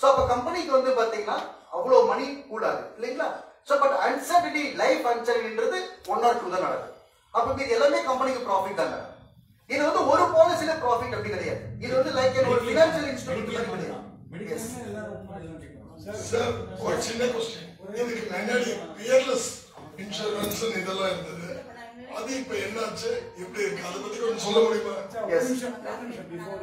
சோ அப்ப கம்பெனிக்கு வந்து பாத்தீங்கன்னா அவ்வளவு மணி கூடாது இல்லைங்களா? சோ பட் அன்சர்டினிட்டி லைஃப் அன்சர்டின்றது ஒன் ஆர் டூ தான் நடக்குது அப்ப இது எல்லாமே கம்பெனிக்கு ப்ராஃபிட் தாங்க இது வந்து ஒரு பாலிசில ப்ராஃபிட் அப்படி கிடையாது. இது வந்து லைக் ஒரு ஃபினான்ஷியல் இன்ஸ்ட்ருமெண்ட் மாதிரி கிடையாது. சார் ஒரு சின்ன கொஸ்டின் இதுக்கு முன்னாடி பியர்லெஸ் இன்சூரன்ஸ் இதெல்லாம் இருந்தது. அது இப்ப என்னாச்சு? எப்படி இருக்கு? அதை பத்தி கொஞ்சம் சொல்ல முடியுமா? Yes. before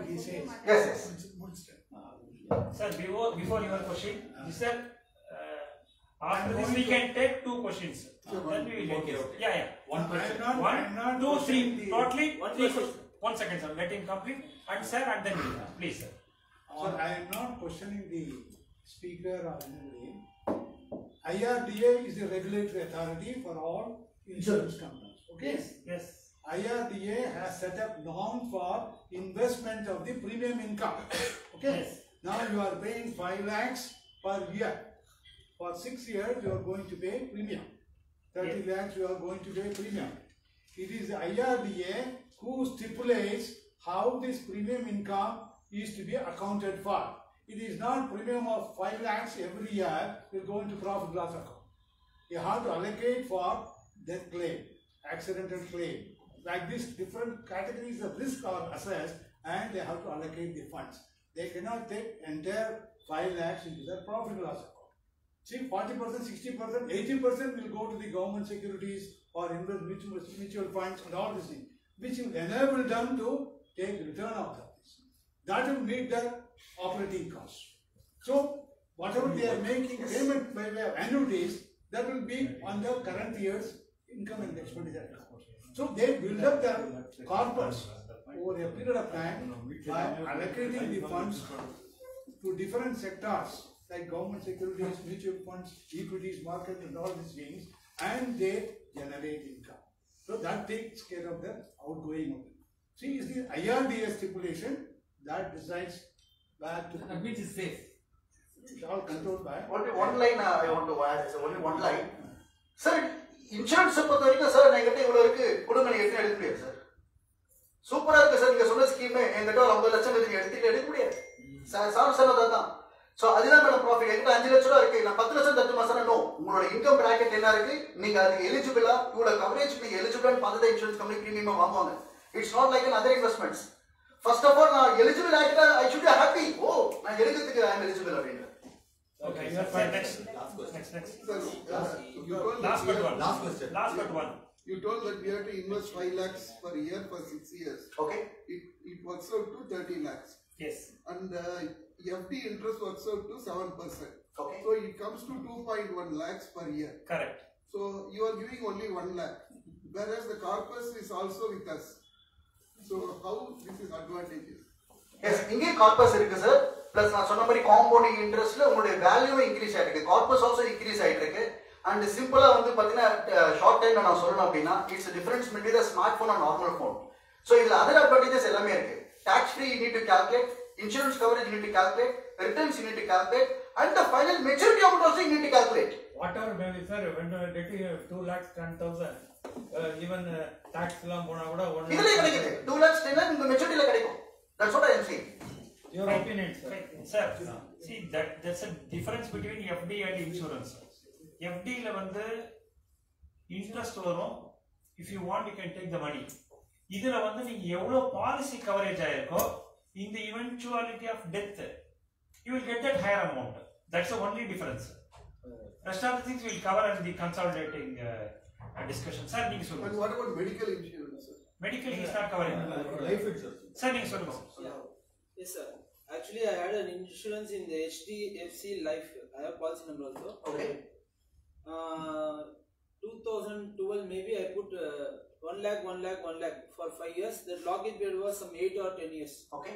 Sir, before, before your question, sir, uh, after this we can take two questions. Then we will Okay, okay. Yeah, yeah. One question. one, not two, three. Totally one three question. One second, sir. Let him complete. And sir, and then please, sir. Sir, I am not questioning the speaker or anybody. IRDA is the regulatory authority for all insurance companies, okay? Yes, yes. IRDA has set up norm for investment of the premium income, okay? Yes. Now you are paying five lakhs per year. For six years, you are going to pay premium. Thirty lakhs, you are going to pay premium. It is IRDA who stipulates how this premium income is to be accounted for. It is not premium of five lakhs every year will go into profit loss account. You have to allocate for death claim, accidental claim. Like this, different categories of risk are assessed and they have to allocate the funds. They cannot take entire five lakhs into their profit loss account. See, forty percent, sixty percent, eighty percent will go to the government securities or invest mutual, mutual funds and all these things, which will enable them to take return out of that. That will meet their operating costs. So, whatever they are making payment by way of annuities, that will be on the current year's income and expenditure. So, they build up their corpus over a period of time by allocating the funds to different sectors like government securities, mutual funds, equities, market and all these things and they generate income. So that takes care of the outgoing of it. See, is the IRDA stipulation that decides where to. That means it's safe. It's all controlled by. Only one line uh, I want to add, so only one line. Sir insurance பொறுத்த வரைக்கும் sir என்கிட்ட இவ்வளவு இருக்கு கொடுங்க நீங்க எடுத்து எடுக்க முடியாது சார் சூப்பரா இருக்கு சார் நீங்க சொன்ன ஸ்கீம் என்கிட்ட ஒரு ஐம்பது லட்சம் இருக்கு எடுத்துட்டு எடுக்க முடியாது. சார் சார் சொன்னது தான் சோ அதுதான் மேடம் ப்ராஃபிட் என்கிட்ட அஞ்சு லட்சம் ரூபா இருக்கு. நான் பத்து லட்சம் தட்டுமா சார்? நோ உங்களோட இன்கம் பிராக்கெட் என்ன இருக்கு? நீங்க அதுக்கு எலிஜிபிளா இவ்வளவு கவரேஜ் நீங்க எலிஜிபிளான்னு பார்த்து இன்சூரன்ஸ் கம்பெனி பிரீமியம் வாங்குவாங்க. It's not like other investments first of all நான் எலிஜிபிள் ஆகிட்டா I should be happy oh நான் எடுக்கிறதுக்கு ஐ எம் எலிஜிபிள் அப்படின்னு Okay, fine, next. Next, next. Told Last but one. Last question. Last but one. You told that we have to invest five lakhs per year for six years. Okay. It, it works out to thirty lakhs. Yes. And uh, FD interest works out to seven percent. Okay. So it comes to two point one lakhs per year. Correct. So you are giving only one lakh, whereas the corpus is also with us. So how this is advantageous? Yes இங்கே corpus இருக்கு sir plus நான் சொன்ன மாதிரி compounding இன்ட்ரெஸ்ட்ல உங்களுடைய value increase ஆயிருக்கு corpus also increase ஆயிட்டு இருக்கு and சிம்பிளா வந்து பாத்தீங்கன்னா ஷார்ட் டைம்ல நான் சொல்லணும் அப்படின்னா it's difference between the smart phone and normal phone so இதுல அதர் அட்வான்டேஜஸ் எல்லாமே இருக்கு. Tax free you need to calculate insurance coverage you need to calculate returns you need to calculate and the final maturity amount also you need to calculate Whatever maybe sir, when you are getting uh, two lakhs ten thousand, uh, even uh, tax எல்லாம் போனா கூட one இதுல கிடைக்குது. Two lakhs ten இந்த மெச்சூரிட்டியில கிடைக்கும். That's what I am saying Your opinion, sir. Sir, see that there's a difference between FD and insurance. FD ல வந்து இன்ட்ரெஸ்ட் வரும் if you want you can take the money இதுல வந்து நீங்க எவ்வளவு பாலிசி கவரேஜ் ஆயிருக்கோ இந்த eventuality of death you will get that higher amount that's the only difference rest of the things will cover in the consolidating uh, discussion sir நீங்க And சொல்லுங்க what about medical insurance, sir? Medical is not covering Life insurance. Sir நீங்க சொல்லுங்க Yeah. Yes, sir. Actually, I had an insurance in the HDFC Life. I have policy number also. Okay. Uh, 2012, maybe I put uh, 1 lakh, 1 lakh, 1 lakh for 5 years. The login period was some 8 or 10 years. Okay.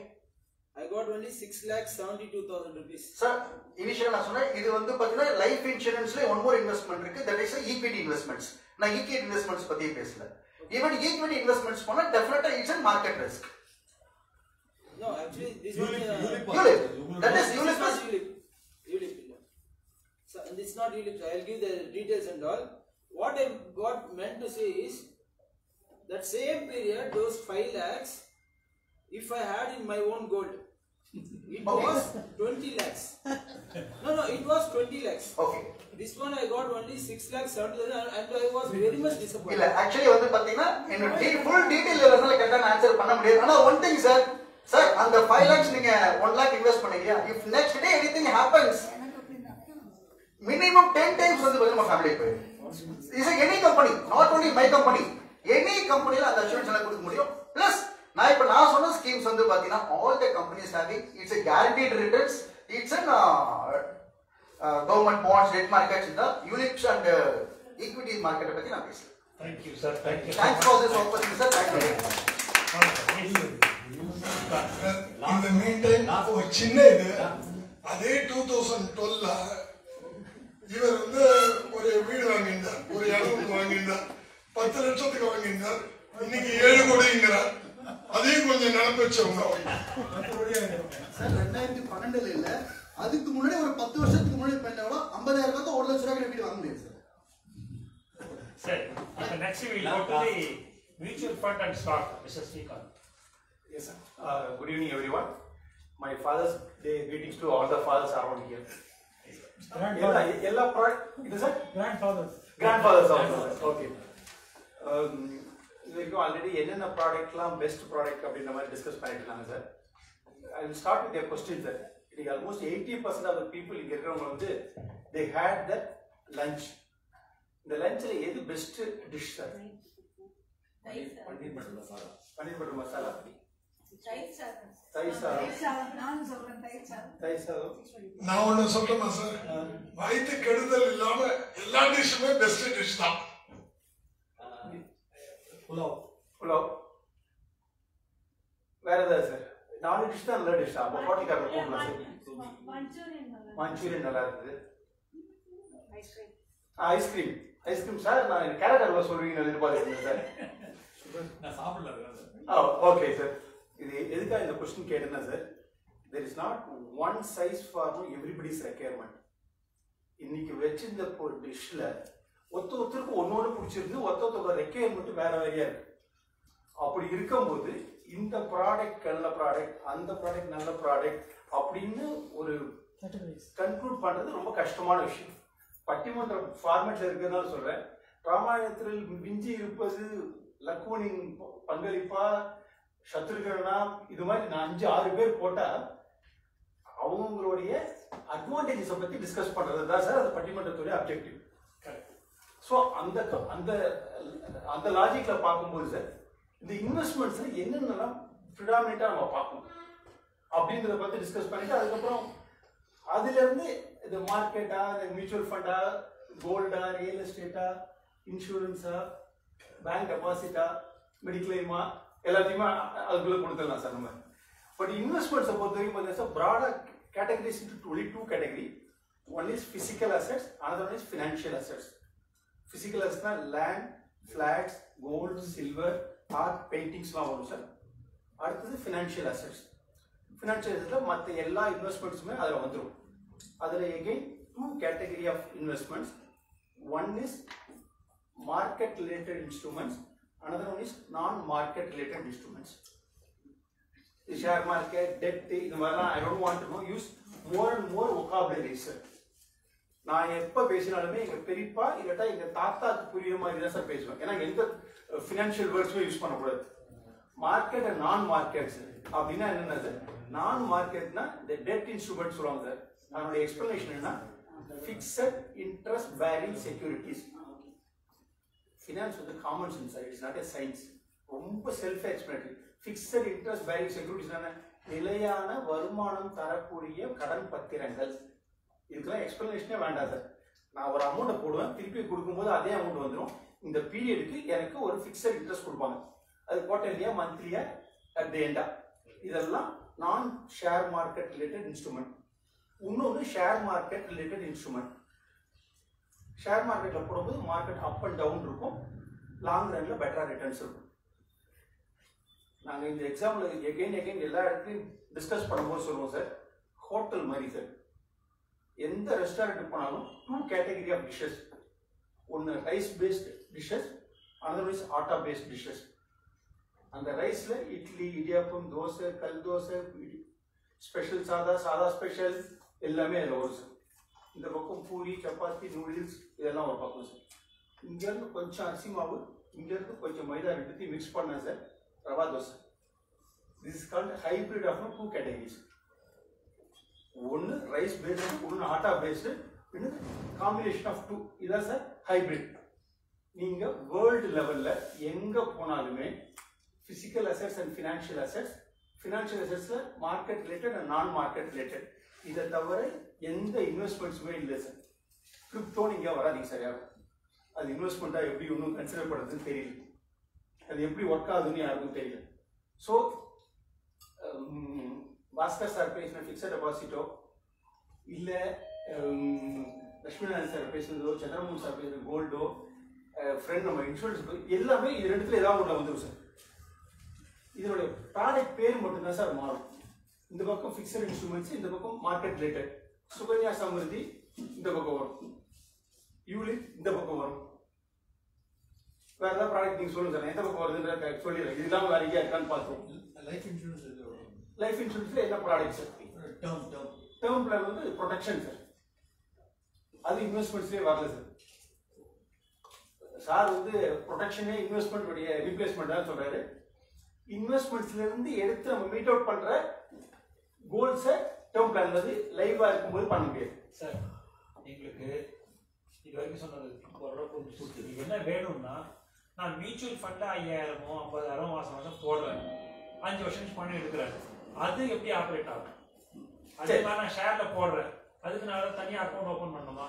I got only 6 lakh 72,000 rupees. Sir இனிஷியலா நான் சொன்னேன் இது வந்து பாத்தீங்கன்னா life இன்சூரன்ஸ்ல one more investment இருக்கு that is equity investments நான் equity investments பத்தி பேசல ஈவன் ஈக்விட்டி இன்வெஸ்ட்மெண்ட்ஸ் போனா definitely it's and market risk No, actually, this Ulip, one. Ulip Ulip. That is and it's not Ulip. I'll give the details and all. What I got meant to say is that same period, those 5 lakhs, if I had in my own gold, it was 20 lakhs. No, no, it was 20 lakhs. Okay. This one I got only 6 lakhs 70,000 and I was very much disappointed. இல்ல actually வந்து பாத்தீங்கன்னா என்னோட full detail வரனால கரெக்டான answer பண்ண முடியாது ஆனா one thing sir sir அந்த ஃபைவ் லேக்ஸ் நீங்க ஒன் லேக் இன்வெஸ்ட் பண்ணீங்க if next day any thing happens minimum ten times வந்து நம்ம ஃபேமிலி போயிடும். Is any company not only my company any கம்பெனில அந்த அஷூரன்ஸ் எல்லாம் கொடுக்க முடியும். பிளஸ் நான் இப்ப நான் சொன்ன ஸ்கீம்ஸ் வந்து பாத்தீங்கன்னா all the companies having it's a guaranteed returns. It's an government bonds debt markets இந்த யூனிட்ஸ் அண்ட் ஈக்விட்டி மார்க்கெட்டை பத்தி நான் பேசுறேன். Thank you, sir. Thank you. Thanks for this opportunity sir thank you இந்த மீன் டைம் ஒரு சின்ன இது. அதே டூ தௌசண்ட் டுவெல்ல இவர் வந்து ஒரு வீடு வாங்கியிருந்தார் ஒரு இடம் வாங்கியிருந்தார் பத்து லட்சத்துக்கு வாங்கியிருந்தார் இன்னைக்கு ஏழு கோடிங்கிறார் அதையும் கொஞ்சம் நினைப்பு வச்சவங்க சார் ரெண்டாயிரத்தி பன்னெண்டுல இல்ல அதுக்கு முன்னாடி ஒரு பத்து வருஷத்துக்கு முன்னாடி பண்ணவங்க ஐம்பதாயிரம் ரூபாய் ஒரு லட்ச ரூபாய்க்கு வீடு வாங்க முடியாது sir next we will go to the mutual fund and stock, Mr. Srikanth. Yes, sir. Uh, good evening, everyone. My Father's Day greetings to all the fathers around here. எல்லா எல்லா ப்ராடக்ட் இது சார் Grandfathers. கிராண்ட்ஃபாதர்ஸ் ஓகே இது வரைக்கும் already என்னென்ன ப்ராடக்ட்லாம் best product அப்படின்ற மாதிரி discuss பண்ணிட்டு இருக்காங்க sir I will start with question sir இன்னைக்கு almost eighty percent of people இங்கே இருக்கிறவங்க வந்து தே ஹேட் த லஞ்ச் இந்த லஞ்சில் எது best dish sir paneer butter masala. Paneer butter masala. சாதம். சொல்றேன் நான் ஒண்ணு சொல்லட்டுமா சார்? வயிற்று கெடுதல் இல்லாம எல்லா டிஷ்ஷுமே பெஸ்ட் டிஷ் தான். புலாவ். புலாவ். வேற ஏதாவது சார்? நாலு டிஷ் தான் நல்ல டிஷ் அப்போ ஹோட்டல்காரர் சார். மஞ்சூரியன் நல்லா இருக்குது ice cream ice cream sir நான் கேரட் அல்வா சொல்லுவீங்கன்னு எதிர்பார்த்துருந்தேன் சார். நான் சாப்பிடல ஓகே சார். இது எதுக்காக இந்த கொஸ்டின் கேட்டேன்னா sir there is not one size for everybody's requirement இன்னைக்கு வச்சிருந்த டிஷ்ல ஒத்த ஒருத்தருக்கு ஒன்னொன்று பிடிச்சிருந்து ஒத்த ஒருத்தரோட ரெக்யர்மெண்ட் வேற வேறையா இருக்கு. அப்படி இருக்கும்போது இந்த ப்ராடக்ட் நல்ல ப்ராடக்ட் அந்த ப்ராடக்ட் நல்ல ப்ராடக்ட் அப்படின்னு ஒரு கன்க்ளூட் பண்றது ரொம்ப கஷ்டமான விஷயம். பட்டிமன்ற ஃபார்மேட்ல இருக்கிறதுனால சொல்றேன். ராமாயணத்தில் மிஞ்சி இருப்பது லக்குவனின் பங்களிப்பா சத்ருகனா இது மாதிரி நான் அஞ்சு ஆறு பேர் போட்டா அவங்களுடைய அட்வான்டேஜஸை பத்தி டிஸ்கஸ் பண்றது தான் சார் அந்த பட்டிமன்றத்துடைய அப்ஜெக்டிவ் ஸோ அந்த அந்த அந்த லாஜிக்ல பார்க்கும்போது சார் இந்த இன்வெஸ்ட்மெண்ட்ஸ்ல என்னென்னலாம் ப்ரிடாமினா நம்ம பார்க்கணும் அப்படின்றத பத்தி டிஸ்கஸ் பண்ணிட்டு அதுக்கப்புறம் அதுல இருந்து இந்த மார்க்கெட்டா இந்த மியூச்சுவல் ஃபண்டா கோல்டா ரியல் எஸ்டேட்டா இன்சூரன்ஸா பேங்க் டெபாசிட்டா மெடிக்ளைமா எல்லாத்தையுமே அதுக்குள்ளே கொடுத்துடலாம் சார் நம்ம. பட் இன்வெஸ்ட்மெண்ட்ஸை பொறுத்த வரைக்கும் பார்த்தீங்கன்னா ப்ராடாக categories only two category one is physical assets another one is financial assets physical அசட்ஸ்னா land flats gold silver art பெயிண்டிங்ஸ்லாம் வரும் சார். அடுத்தது ஃபினான்ஷியல் அசெட்ஸ் ஃபினான்ஷியல் அசட்ஸில் மற்ற எல்லா இன்வெஸ்ட்மெண்ட்ஸுமே அதில் வந்துடும் அதில் again two category of investments one is market related instruments another one is non market related instruments. Share market debt இது மாதிரிலாம் don't want want know. Use more and more vocabularies. நான் எப்ப பேசினாலுமே எங்க பெரியப்பா இல்லாட்டா எங்க தாத்தாக்கு புரிய மாதிரி தான் சார் பேசுவேன். ஏன்னா எந்த ஃபினான்ஷியல் வேர்ட்ஸுமே யூஸ் பண்ணக்கூடாது. மார்க்கெட் அண்ட் நான் மார்க்கெட்ஸ் அப்படின்னா என்னென்னது நான் மார்க்கெட்னா இந்த டெட் இன்ஸ்ட்ருமெண்ட் சொல்லுவாங்க சார் அதனுடைய எக்ஸ்பிளனேஷன் என்ன fixed interest bearing securities finance வந்து common sense sir it's not a science ரொம்ப self explanatory fixed interest bearing securities என்ன நிலையான வருமானம் தரக்கூடிய கடன் பத்திரங்கள். இதுக்கெல்லாம் எக்ஸ்பிளனேஷனே வேண்டாம் சார் நான் ஒரு அமௌண்ட்டை போடுவேன் திருப்பி கொடுக்கும்போது அதே அமௌண்ட் வந்துடும் இந்த பீரியடுக்கு எனக்கு ஒரு ஃபிக்ஸட் இன்ட்ரெஸ்ட் கொடுப்பாங்க. அது குவார்டர்லியா மந்த்லியா அட் தி எண்டா இதெல்லாம் நான் ஷேர் மார்க்கெட் ரிலேட்டட் இன்ஸ்ட்ருமெண்ட் இன்னொன்று share market related instrument share மார்க்கெட்டில் போடும்போது மார்க்கெட் அப் அண்ட் டவுன் இருக்கும். லாங் ரன்ல பெட்டரா ரிட்டர்ன்ஸ் இருக்கும். நாங்கள் இந்த எக்ஸாம்பிள் எகைன் எகைன் எல்லா இடத்துலையும் டிஸ்கஸ் பண்ணும்போது சொல்லுவோம் சார். ஹோட்டல் மாதிரி சார். எந்த ரெஸ்டாரண்ட் போனாலும் டூ கேட்டகரி ஆஃப் டிஷ்ஷஸ் ஒன்று rice based dishes another is atta based dishes அந்த ரைஸில் இட்லி இடியாப்பம் தோசை கல் தோசை ஸ்பெஷல் சாதா சாதா ஸ்பெஷல் எல்லாமே அதில் வரும் சார். இந்த பக்கம் பூரி சப்பாத்தி நூடுல்ஸ் இதெல்லாம் ஒரு பக்கம் சார். இங்கேருந்து கொஞ்சம் அரிசி மாவு இங்கேருந்து கொஞ்சம் மைதா ரெண்டுத்தையும் மிக்ஸ் பண்ணேன் sir. Rava dosa. This is called hybrid of two categories ஒன்று ரைஸ் பேஸ்டு ஒன்று ஆட்டா பேஸ்டு இன்னும் காம்பினேஷன் ஆஃப் டூ இதான் சார் ஹைபிரிட் நீங்கள் வேர்ல்டு லெவலில் எங்கே போனாலுமே physical assets and financial assets financial அசட்ஸில் market related and non market related இதை தவிர எந்த இன்வெஸ்ட்மெண்ட்ஸுமே இல்லை சார் கிரிப்டோ நீங்கள் வராதீங்க சரியாக அது இன்வெஸ்ட்மெண்ட்டாக எப்படி ஒன்றும் கன்சிடர் பண்ணுறதுன்னு தெரியல. அது எப்படி ஒர்க் ஆகுதுன்னு யாருக்கும் தெரியல. ஸோ பாஸ்கர் சார் பேசின ஃபிக்ஸட் டெபாசிட்டோ இல்லை லட்சுமிநாதன் சார் பேசுனதோ சந்திரமோகன் சார் பேசுகிற கோல்டோ ஃப்ரெண்ட் நம்ம இன்சூரன்ஸ் எல்லாமே இது ரெண்டுத்துல ஏதாவது ஒன்று வந்துடும் சார் இதனுடைய ப்ராடக்ட் பேர் மட்டும்தான் சார் மாறும். இந்த பக்கம் ஃபிக்ஸட் இன்ஸ்ட்ருமெண்ட்ஸ் இந்த பக்கம் மார்க்கெட் ரிலேட்டட் சுகன்யா சமிருதி இந்த பக்கம் வரும். யூலிட் இந்த பக்கம் வரும். வேற ஏதாவது ப்ராடக்ட் நீங்க சொல்லுங்க சார். எந்த பக்கம் வருதுன்ற சொல்லிடுறேன். இது இல்லாம வேற எங்கேயா இருக்கான்னு பார்ப்போம் லைஃப் இன்சூரன்ஸ் லைஃப் இன்சூரன்ஸ்ல என்ன product sir term term term plan வந்து ப்ரொடெக்ஷன் சார் அது இன்வெஸ்ட்மெண்ட்ஸ்லேயே வரல சார் சார் வந்து ப்ரொடெக்ஷனே இன்வெஸ்ட்மெண்ட் உடைய ரீப்ளேஸ்மெண்ட் தான் சொல்றாரு. இன்வெஸ்ட்மெண்ட்ஸ்ல இருந்து எடுத்து நம்ம மீட் அவுட் பண்ற கோல்ஸை டேர்ம் பிளான் வந்து லைவா இருக்கும்போது பண்ண முடியாது. சார் எங்களுக்கு இது வரைக்கும் சொன்னது ஓரளவுக்கு புரிஞ்சுச்சு. இது என்ன வேணும்னா நான் மியூச்சுவல் ஃபண்ட்ல ஐயாயிரமோ ஐம்பதாயிரம் மாசம் மாசம் போடுறேன். அஞ்சு வருஷம் பணம் எடுக்கிறேன். அது எப்படி ஆப்ரேட் ஆகும்? அதே மாதிரி நான் ஷேர்ல போடுறேன். அதுக்கு நான் தனியாக அக்கௌண்ட் ஓபன் பண்ணணுமா?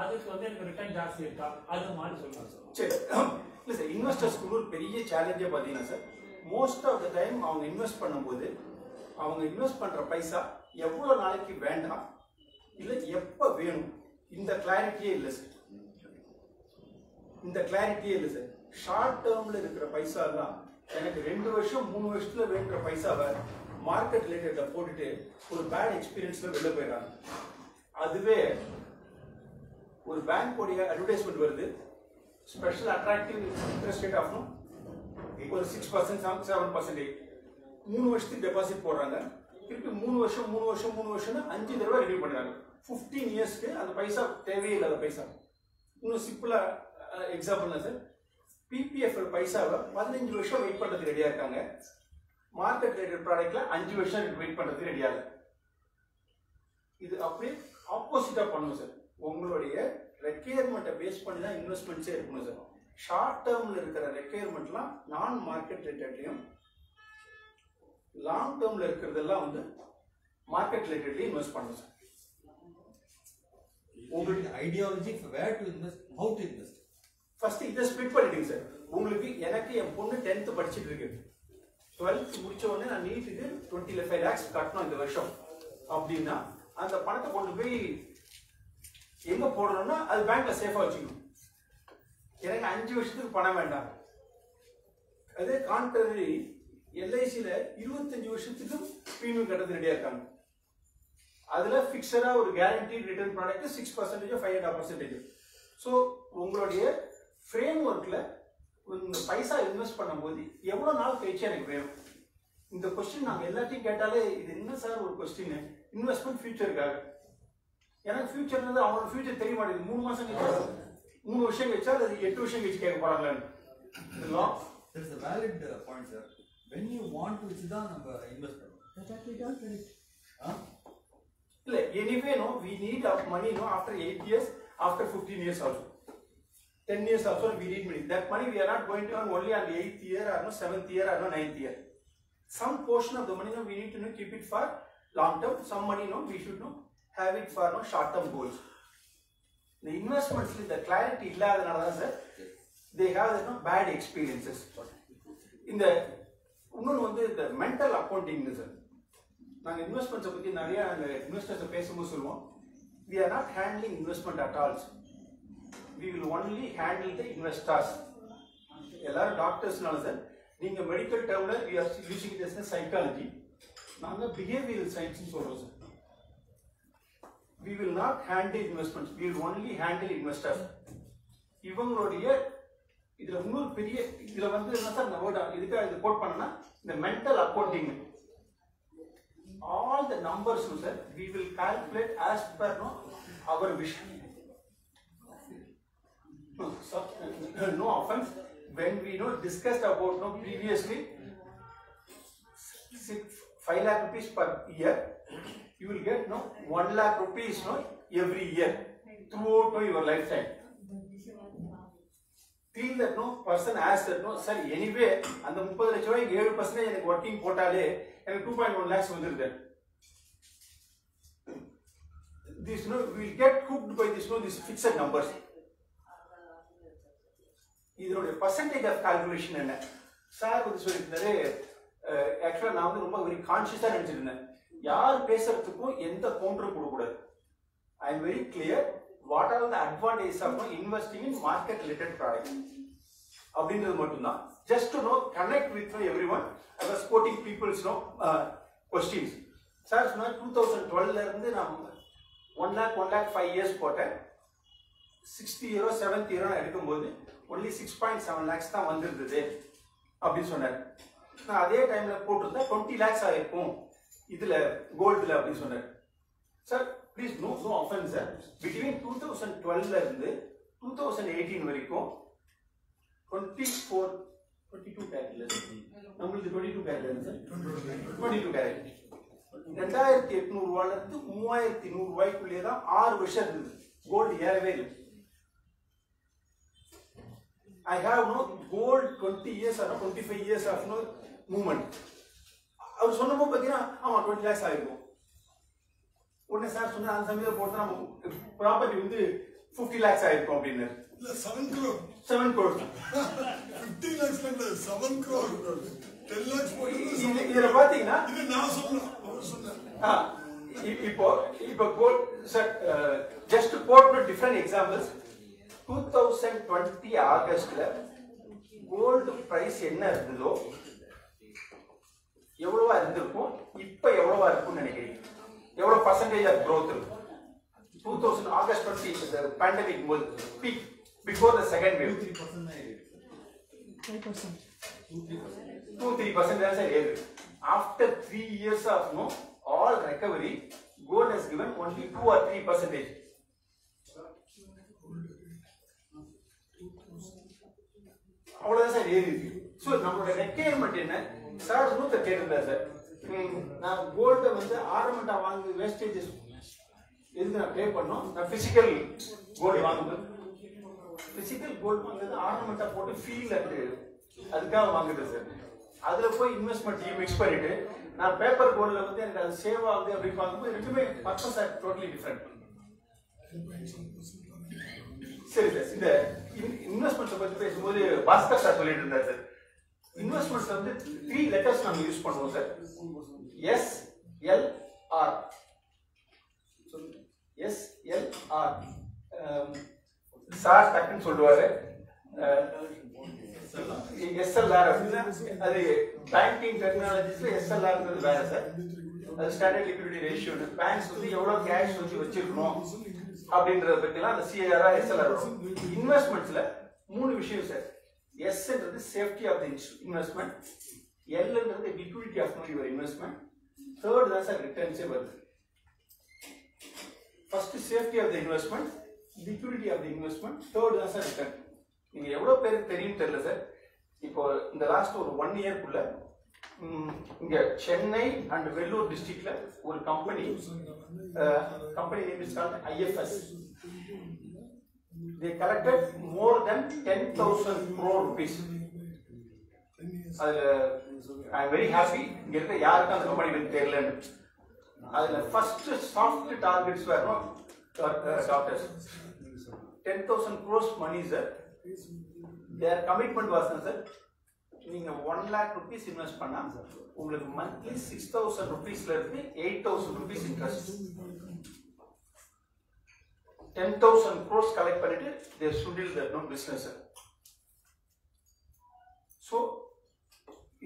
அதுக்கு வந்து எனக்கு ரிட்டர்ன் ஜாஸ்தி இருக்கா? அது மாதிரி சொல்லுங்க சார் சரி. இல்லை சார் இன்வெஸ்டர்ஸ்க்கு ஒரு பெரிய சேலஞ்சே பார்த்தீங்கன்னா sir most of the time அவங்க இன்வெஸ்ட் பண்ணும்போது அவங்க இன்வெஸ்ட் பண்ற பைசா எவ்வளவு நாளைக்கு வேண்டாம்? இல்லை எப்போ வேணும்? இந்த கிளாரிட்டியே இல்லை சார் இந்த கிளாரிட்டியே இல்லை சார் ஷார்ட் டேர்ம்ல இருக்கிற பைசா எல்லாம் எனக்கு ரெண்டு வருஷம் மூணு வருஷத்துல வேண்டுற பைசாவை மார்க்கெட் ரிலேட்டட்ல போட்டுட்டு ஒரு பேட் எக்ஸ்பீரியன்ஸ்ல வெளில போயிடுறாங்க. அதுவே ஒரு பேங்கோடைய அட்வர்டைஸ்மெண்ட் வருது. Special attractive interest rate of ஒரு சிக்ஸ் பர்சன்ட் செவன் பர்சன்டேஜ் மூணு வருஷத்துக்கு டெபாசிட் போடுறாங்க. திருப்பி மூணு வருஷம் மூணு வருஷம் மூணு வருஷம்னு அஞ்சு தடவை ரினியூ பண்ணுறாங்க ஃபிஃப்டீன் இயர்ஸ்க்கு அந்த பைசா தேவையே இல்லாத பைசா. இன்னும் சிம்பிளாக எக்ஸாம்பிள் சார் பிபிஎஃப் பைசாவை பதினஞ்சு வருஷம் வெயிட் பண்ணுறதுக்கு ரெடியாக இருக்காங்க. மார்க்கெட் ரேட்டட் ப்ராடக்டில் அஞ்சு வருஷம் வெயிட் பண்ணுறதுக்கு ரெடியாக இல்லை இது அப்படியே ஆப்போசிட்டாக பண்ணும் சார் உங்களுடைய ரெக்யர்மெண்ட்டை பேஸ் பண்ணி தான் இன்வெஸ்ட்மெண்ட்ஸே இருக்கணும் சார் ஷார்ட் டேர்மில் இருக்கிற ரெக்யர்மெண்ட்லாம் நான் மார்க்கெட் ரேட்டட்லையும் லாங் டேர்ம்ல இருக்கிறதெல்லாம் வந்து மார்க்கெட் ரிலேட்டட்லயும் இன்வெஸ்ட் பண்ணணும் சார் உங்களுக்கு ideology where to invest how to invest first இதை ஸ்பிளிட் பண்ணிடுங்க சார் உங்களுக்கு எனக்கு என் பொண்ணு டென்த் படிச்சுட்டு இருக்கு. டுவெல்த் முடிச்ச உடனே நான் நீட்டுக்கு டுவெண்ட்டி ஃபைவ் லேக்ஸ் கட்டணும் இந்த வருஷம். அப்படின்னா அந்த பணத்தை கொண்டு போய் எங்க போடணும்னா அது பேங்க்ல சேஃபா வச்சுக்கணும். எனக்கு அஞ்சு வருஷத்துக்கு பணம் வேண்டாம். அதே கான்ட்ரரி எல்ஐசியில இருபத்தஞ்சு வருஷத்துக்கும் ப்ரீமியம் கட்டது ரெடியா இருக்காங்க. அதுல பிக்சரா ஒரு guarantee return product six percentage five and percentage so உங்களுடைய ஃப்ரேம் ஒர்க்ல பைசா இன்வெஸ்ட் பண்ணும்போது எவ்வளவு நாள் கழிச்சு எனக்கு வேணும்? இந்த கொஸ்டின் நாங்கள் எல்லாத்தையும் கேட்டாலே இது என்ன சார் ஒரு கொஸ்டின் இன்வெஸ்ட்மெண்ட் ஃபியூச்சருக்காக எனக்கு ஃபியூச்சர்ன்றது அவங்களோட ஃபியூச்சர் தெரிய மாட்டேங்குது. மூணு மாசம் கழிச்சா மூணு வருஷம் கழிச்சா அது எட்டு வருஷம் கழிச்சு கேட்க போறாங்களான்னு. லா There is a valid uh, point, sir. When you want to வச்சுதான் நம்ம invest பண்ணுவோம். Huh? இல்ல anyway no we need of money no after eight years after fifteen years also ten years also we need money that money we are not going to earn only on the eighth year or no seventh year or no ninth year some portion of the money no we need to know, keep it for long term some money no we should know have it for no short term goals the investments இந்த clarity இல்லாதனால தான் sir they have no bad experiences இந்த இன்னொன்று வந்து இந்த mental அக்கௌண்டிங்னு sir நாங்கள் இன்வெஸ்ட்மெண்ட்ஸை பற்றி நிறையா அந்த இன்வெஸ்டர்ஸை பேசும்போது சொல்லுவோம் we are not handling investment at all we will only handle the investors எல்லாரும் டாக்டர்ஸ்னால சார் நீங்கள் மெடிக்கல் டேர்மில் we are using the psychology நாங்கள் பிஹேவியல் சயின்ஸ்னு சொல்கிறோம் sir we will not handle investments we will only handle investor இவங்களுடைய இதுல இன்னொரு பெரிய இதுல வந்து என்ன சார் இந்த word இதுக்காக இது கோட் பண்ணனா இந்த mental accounting all the numbers sir we will calculate as per no our wish no, so, uh, no offense when we know discussed about no previously six, 5 lakh rupees per year you will get no 1 lakh rupees no every year throughout no, your lifetime feel that no person as that no sir anyway அந்த முப்பது லட்ச ரூபாய்க்கு ஏழு percentage எனக்கு working போட்டாலே எனக்கு two point one lakhs வந்துருது. This no we will get hooked by this no this fixed numbers. இதனுடைய பர்சன்டேஜ் ஆஃப் கால்குலேஷன் என்ன? சார் வந்து சொல்லியிருந்தாரு ஆக்சுவலாக நான் வந்து ரொம்ப வெரி கான்ஷியஸாக நினச்சிருந்தேன். யார் பேசுறதுக்கும் எந்த கவுண்டரும் கொடுக்கக்கூடாது. I am very clear what are the advantage of investing in market related product அப்படின்றது மட்டும்தான். Just to no connect with every one sporting peoples no questions sir சொன்னார் டூ தௌசண்ட் டுவெல்ல இருந்து நான் one lakh one lakh five years போட்டேன். Sixth இயரோ seventh இயரோ எடுக்கும்போது only six point seven lakhs தான் வந்திருந்தது அப்படின்னு சொன்னார். நான் அதே டைமில் போட்டிருந்தேன் டுவெண்ட்டி லேக்ஸ் ஆகிருக்கும் இதில் கோல்டில் அப்படின்னு சொன்னார். Sir please no no often sir between two thousand டுவெல்ல இருந்து டூ தௌசண்ட் எயிட்டீன் வரைக்கும் டுவெண்ட்டி ஃபோர் டுவெண்ட்டி டூ கேரட்ல நம்மளுக்கு twenty two carat sir twenty two carat ரெண்டாயிரத்தி எட்நூறு ரூபாயில மூவாயிரத்தி நூறு ரூபாய்க்குள்ளேயே தான் ஆறு வருஷம் இருந்தது. கோல்டு ஏறவே இல்லை. I have no gold twenty years or twenty five years of no moment அவர் சொன்னப்போ பார்த்தீங்கன்னா ஆமாம் டுவெண்ட்டி லேக்ஸ் ஆகிருக்கும் உடனே சார் சொன்ன அந்த சமயத்தில் போட்டு நம்ம ப்ராப்பர்ட்டி வந்து ஃபிஃப்டி லேக்ஸ் ஆயிருக்கும் அப்படின்னு இல்ல செவன் crore. செவன் கோடி ஃபிஃப்டி லேக்ஸ் இல்ல செவன் crore. டென் லேக்ஸ் இது- இதுல பாத்தீங்கன்னா இது நான் சொன்னேன் அவர் இப்போ இப்போ gold sir just quote different examples two thousand twenty ஆகஸ்ட்ல gold price என்ன இருந்ததோ எவ்வளவா இருந்திருக்கும் இப்ப எவ்வளவா இருக்கும்னு நினைக்கிறீங்க? எவ்வளவு பர்சன்டேஜ் ஆஃப் growth இருக்கும் two thousand August twenty pandemic போது peak before the second wave two three percent தான் சார் ஏறு after three years of no all recovery gold has given only two or three percentage அவ்வளவுதான் sir ஏறி இருக்கு so நம்மளோட requirement என்ன? Sir நூத்த கேட்டிருந்தார் sir ம், நான் கோல்டை வந்து ஆர்னமெண்ட்டாக வாங்கி வேஸ்டேஜஸ் எதுக்கு நான் பே பண்ணோம். நான் பிசிக்கல் கோல்டு வாங்குவேன் பிசிக்கல் கோல்டு வாங்குறது ஆர்னமெண்ட்டாக போட்டு ஃபீல் அண்ட் அதுக்காக வாங்குது சார். அதுல போய் இன்வெஸ்ட்மெண்ட் மிக்ஸ் பண்ணிட்டு நான் பேப்பர் கோல்ட்ல வந்து எனக்கு அது சேவ் ஆகுது அப்படின்னு பார்க்கும்போது ரெண்டுமே பர்பஸ் ஆர் டோட்டலி டிஃப்ரெண்ட் சரி சார் இந்த இன்வெஸ்ட்மெண்ட்ஸ் பத்தி பேசும்போது பாஸ்கர் சார் சொல்லிட்டு இருந்தார் சார். இன்வெஸ்ட்மெண்ட்ஸ் வந்து த்ரீ லெட்டர்ஸ் நம்ம யூஸ் பண்ணுவோம் sir S L R S L R sir டக்குன்னு சொல்லுவாரு. Uh, எஸ்எல்ஆர் அது பேங்கிங் டெக்னாலஜிஸ்ல எஸ்எல்ஆர்ன்றது வேற சார் அது ஸ்டாண்டர்ட் லிக்விடிட்டி ரேஷியோ பேங்க்ஸ் வந்து எவ்வளவு கேஷ் வச்சு வச்சிருக்கணும் அப்படின்றத பத்திலாம் அந்த சிஆர்ஆர் எஸ்எல்ஆர் வரும். இன்வெஸ்ட்மெண்ட்ஸ்ல மூணு விஷயம் சார் எஸ்ன்றது சேஃப்டி ஆஃப் த இன்வெஸ்ட்மெண்ட் எல்ன்றது liquidity of your investment. Third தான் சார் ரிட்டர்ன்ஸே வருது. First safety of the investment liquidity of the investment third தான் சார் ரிட்டர்ன் நீங்க எவ்வளவு பேருக்கு தெரியும் தெரியல சார் இப்போ இந்த லாஸ்ட் ஒரு ஒன் இயர்க்குள்ள இங்க சென்னை அண்ட் வெள்ளூர் டிஸ்ட்ரிக்ட்ல ஒரு company company name is IFS they collected more than 10,000 crore rupees. அதுல ஐ எம் வெரி ஹாப்பி இங்க இருக்க யாருக்கும் அந்த கம்பெனி பத்தி தெரியலன்னு. அதில் ஃபர்ஸ்ட் சாஃப்ட் டார்கெட்ஸ் வரணும் doctors ten thousand crores money sir their commitment Vasan sir நீங்கள் ஒன் லேக் ருபீஸ் இன்வெஸ்ட் பண்ணா உங்களுக்கு மந்த்லி சிக்ஸ் தௌசண்ட் ருபீஸ்ல இருந்து eight thousand rupees interest ten thousand cross collect பண்ணிட்டு தேர் சுண்டில் தர் நோ பிஸ்னஸ் ஸோ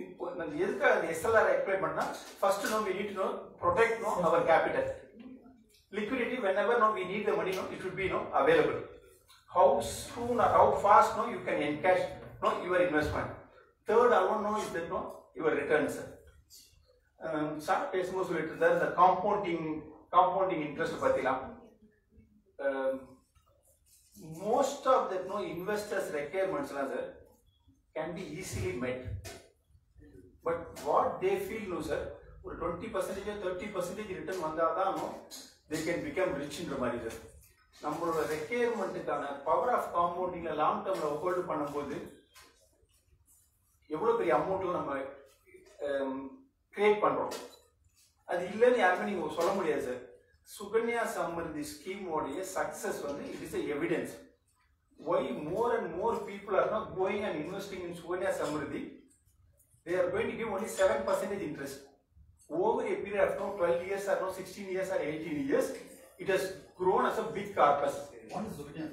இப்போ நம்ம எதுக்காக அந்த எஸ்எல்ஆர் எக்ஸ்பிளைன் பண்ணா first no we need no protect no our capital liquidity whenever no we need the money no it should be no available how soon or how fast no you can encash no your investment third i want to know is that no your returns um, sir பேசும்போது சொல்லிட்டு இருந்தார் இந்த compounding compounding interest most of that no investors ரெக்யர்மெண்ட்ஸ்லாம் sir can be easily met but what they feel no sir ஒரு twenty percentage thirty percentage return வந்தால் தான் they can become ரிச்ன்ற மாதிரி sir நம்மளோட ரெக்யர்மெண்ட்டுக்கான பவர் ஆஃப் காம்பவுண்டிங்கில் லாங் டேர்மில் hold பண்ணும்போது எவ்வளோ பெரிய அமௌண்ட்டில் நம்ம um, கிரியேட் பண்ணுறோம் அது இல்லைன்னு யாருமே நீங்கள் சொல்ல முடியாது சார் சுகன்யா சமரிதி ஸ்கீமோடைய சக்சஸ் வந்து it is evidence why more and more people are not going and investing in Sukanya Samriddhi they are going to give only 7% interest. Over a period of no 12 years or no 16 years or 18 years, it has grown as a big corpus. What is Sukhanya?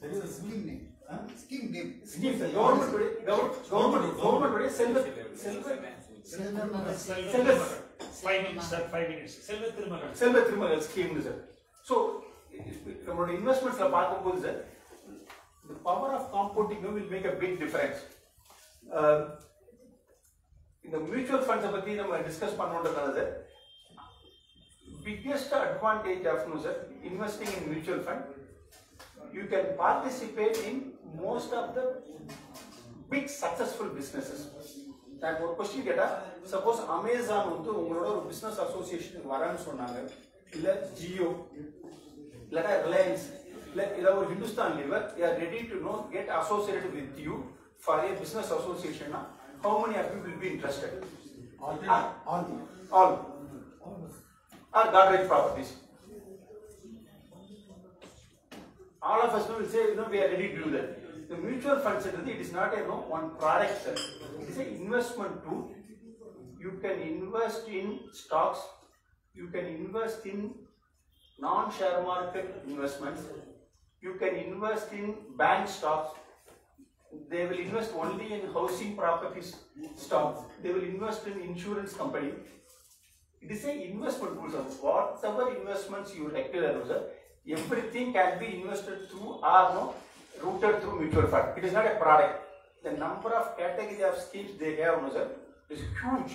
There is a scheme name. Huh? Scheme name. Scheme, sir. Government today, government, government, government today, self, self, self, Five minutes, sir, five minutes. செல்வ திருமகன். செல்வ திருமகள் scheme sir so நம்மளோட இன்வெஸ்ட்மெண்ட்ஸ்ல பார்க்கும்போது sir the power of compounding will make a big difference. Uh, இந்த mutual ஃபண்ட்ஸை பத்தி நம்ம discuss பண்ணோன்றதுனால sir biggest advantage of no sir investing in mutual fund you can participate in most of the big successful businesses நான் ஒரு question கேட்டா suppose Amazon வந்து உங்களோட ஒரு பிசினஸ் அசோசியேஷனுக்கு வரேன்னு சொன்னாங்க இல்ல ஜியோ இல்லைன்னா ரிலையன்ஸ் இல்ல இல்ல ஒரு Hindustan Lever are ready to no get associated with you for a business அசோசியேஷன்னா how many of you will be interested? All. Ah, all. All. Or Godrej properties. All of us will say, you know, we are ready to do that. The mutual fund center, it is not a one product. It is an investment tool. You can invest in stocks. You can invest in non-share market investments. You can invest in bank stocks they will invest only in housing properties stocks. They will invest in insurance company. It is an investment tool, sir. Whatever investments you require, sir, everything can be invested through or no, routed through mutual fund. It is not a product. The number of category of schemes they have, no, sir, is huge.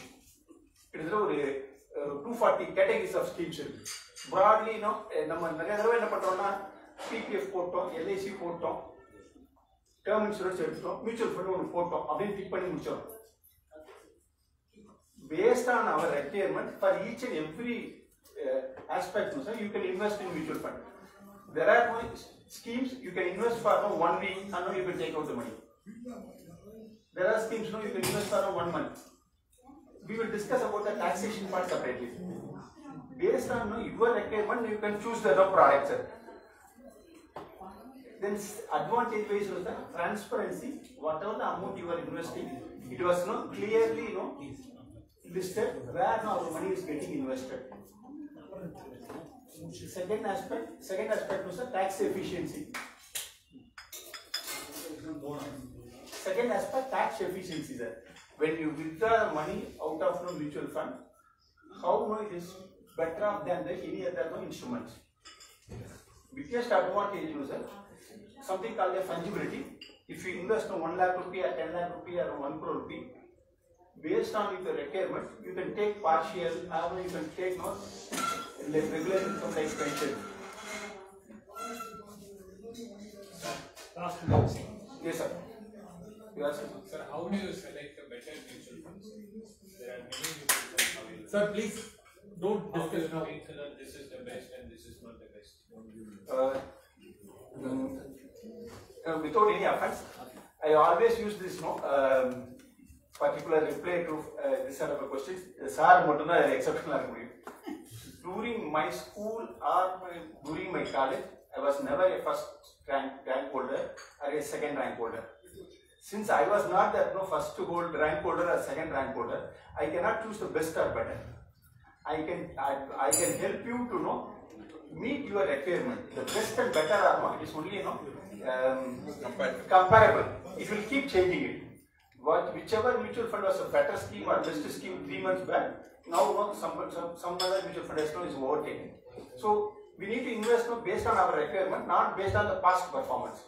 It is over uh, 240 categories of schemes. Broadly, you know, நம்ம நிறைய தடவை என்ன பண்றோம்னா PPF போட்டோம் LIC போட்டோம் term insurance எடுத்துட்டோம் mutual fund ஒன்று போட்டோம் அப்படின்னு டிக் பண்ணி முடிச்சோம் based on our requirement for each and every uh, aspect no, sir, you can invest in mutual fund there are no schemes you can invest for no, one week and no, you can take out the money. There are schemes no, you can invest for no, one month. We will discuss about the taxation part separately. Based on no, your requirement you can choose the no, product sir. then advantage wise was the transparency. Whatever the amount you are investing it was no clearly know listed where now our money is getting invested aspect was the tax efficiency second aspect tax efficiency sir when you withdraw the money out of no mutual fund how no it is better off than the any other no instruments biggest advantage you know, sir something called a fungibility. If you invest in 1 lakh rupee or 10 lakh rupee or 1 crore rupee, based on the requirement, you can take partial, or you can take no like regular income like pension. Last question. Yes, sir. Yes, sir. Sir, how do you select the better mutual funds? There are many mutual funds available. Sir, please don't How do you discuss now. think that this is the best and this is not the best? Uh, mm, uh, without any offense, I always use this no um, particular reply to uh, this sort of a question. Sir மட்டும்தான் அதில் எக்ஸப்ஷனாக இருக்க முடியும் during my school or my, during my college, I was never a first rank, rank holder or a second rank holder. Since I was not that no first hold rank holder or second rank holder, I cannot choose the best or better. I can I, I can help you to know meet your requirement. The best and better are not. It is only you know um, comparable. It will keep changing it. Whichever mutual fund was a better scheme or best scheme three months back, now some, some some other mutual fund has is overtaken. So we need to invest based on our requirement, not based on the past performance.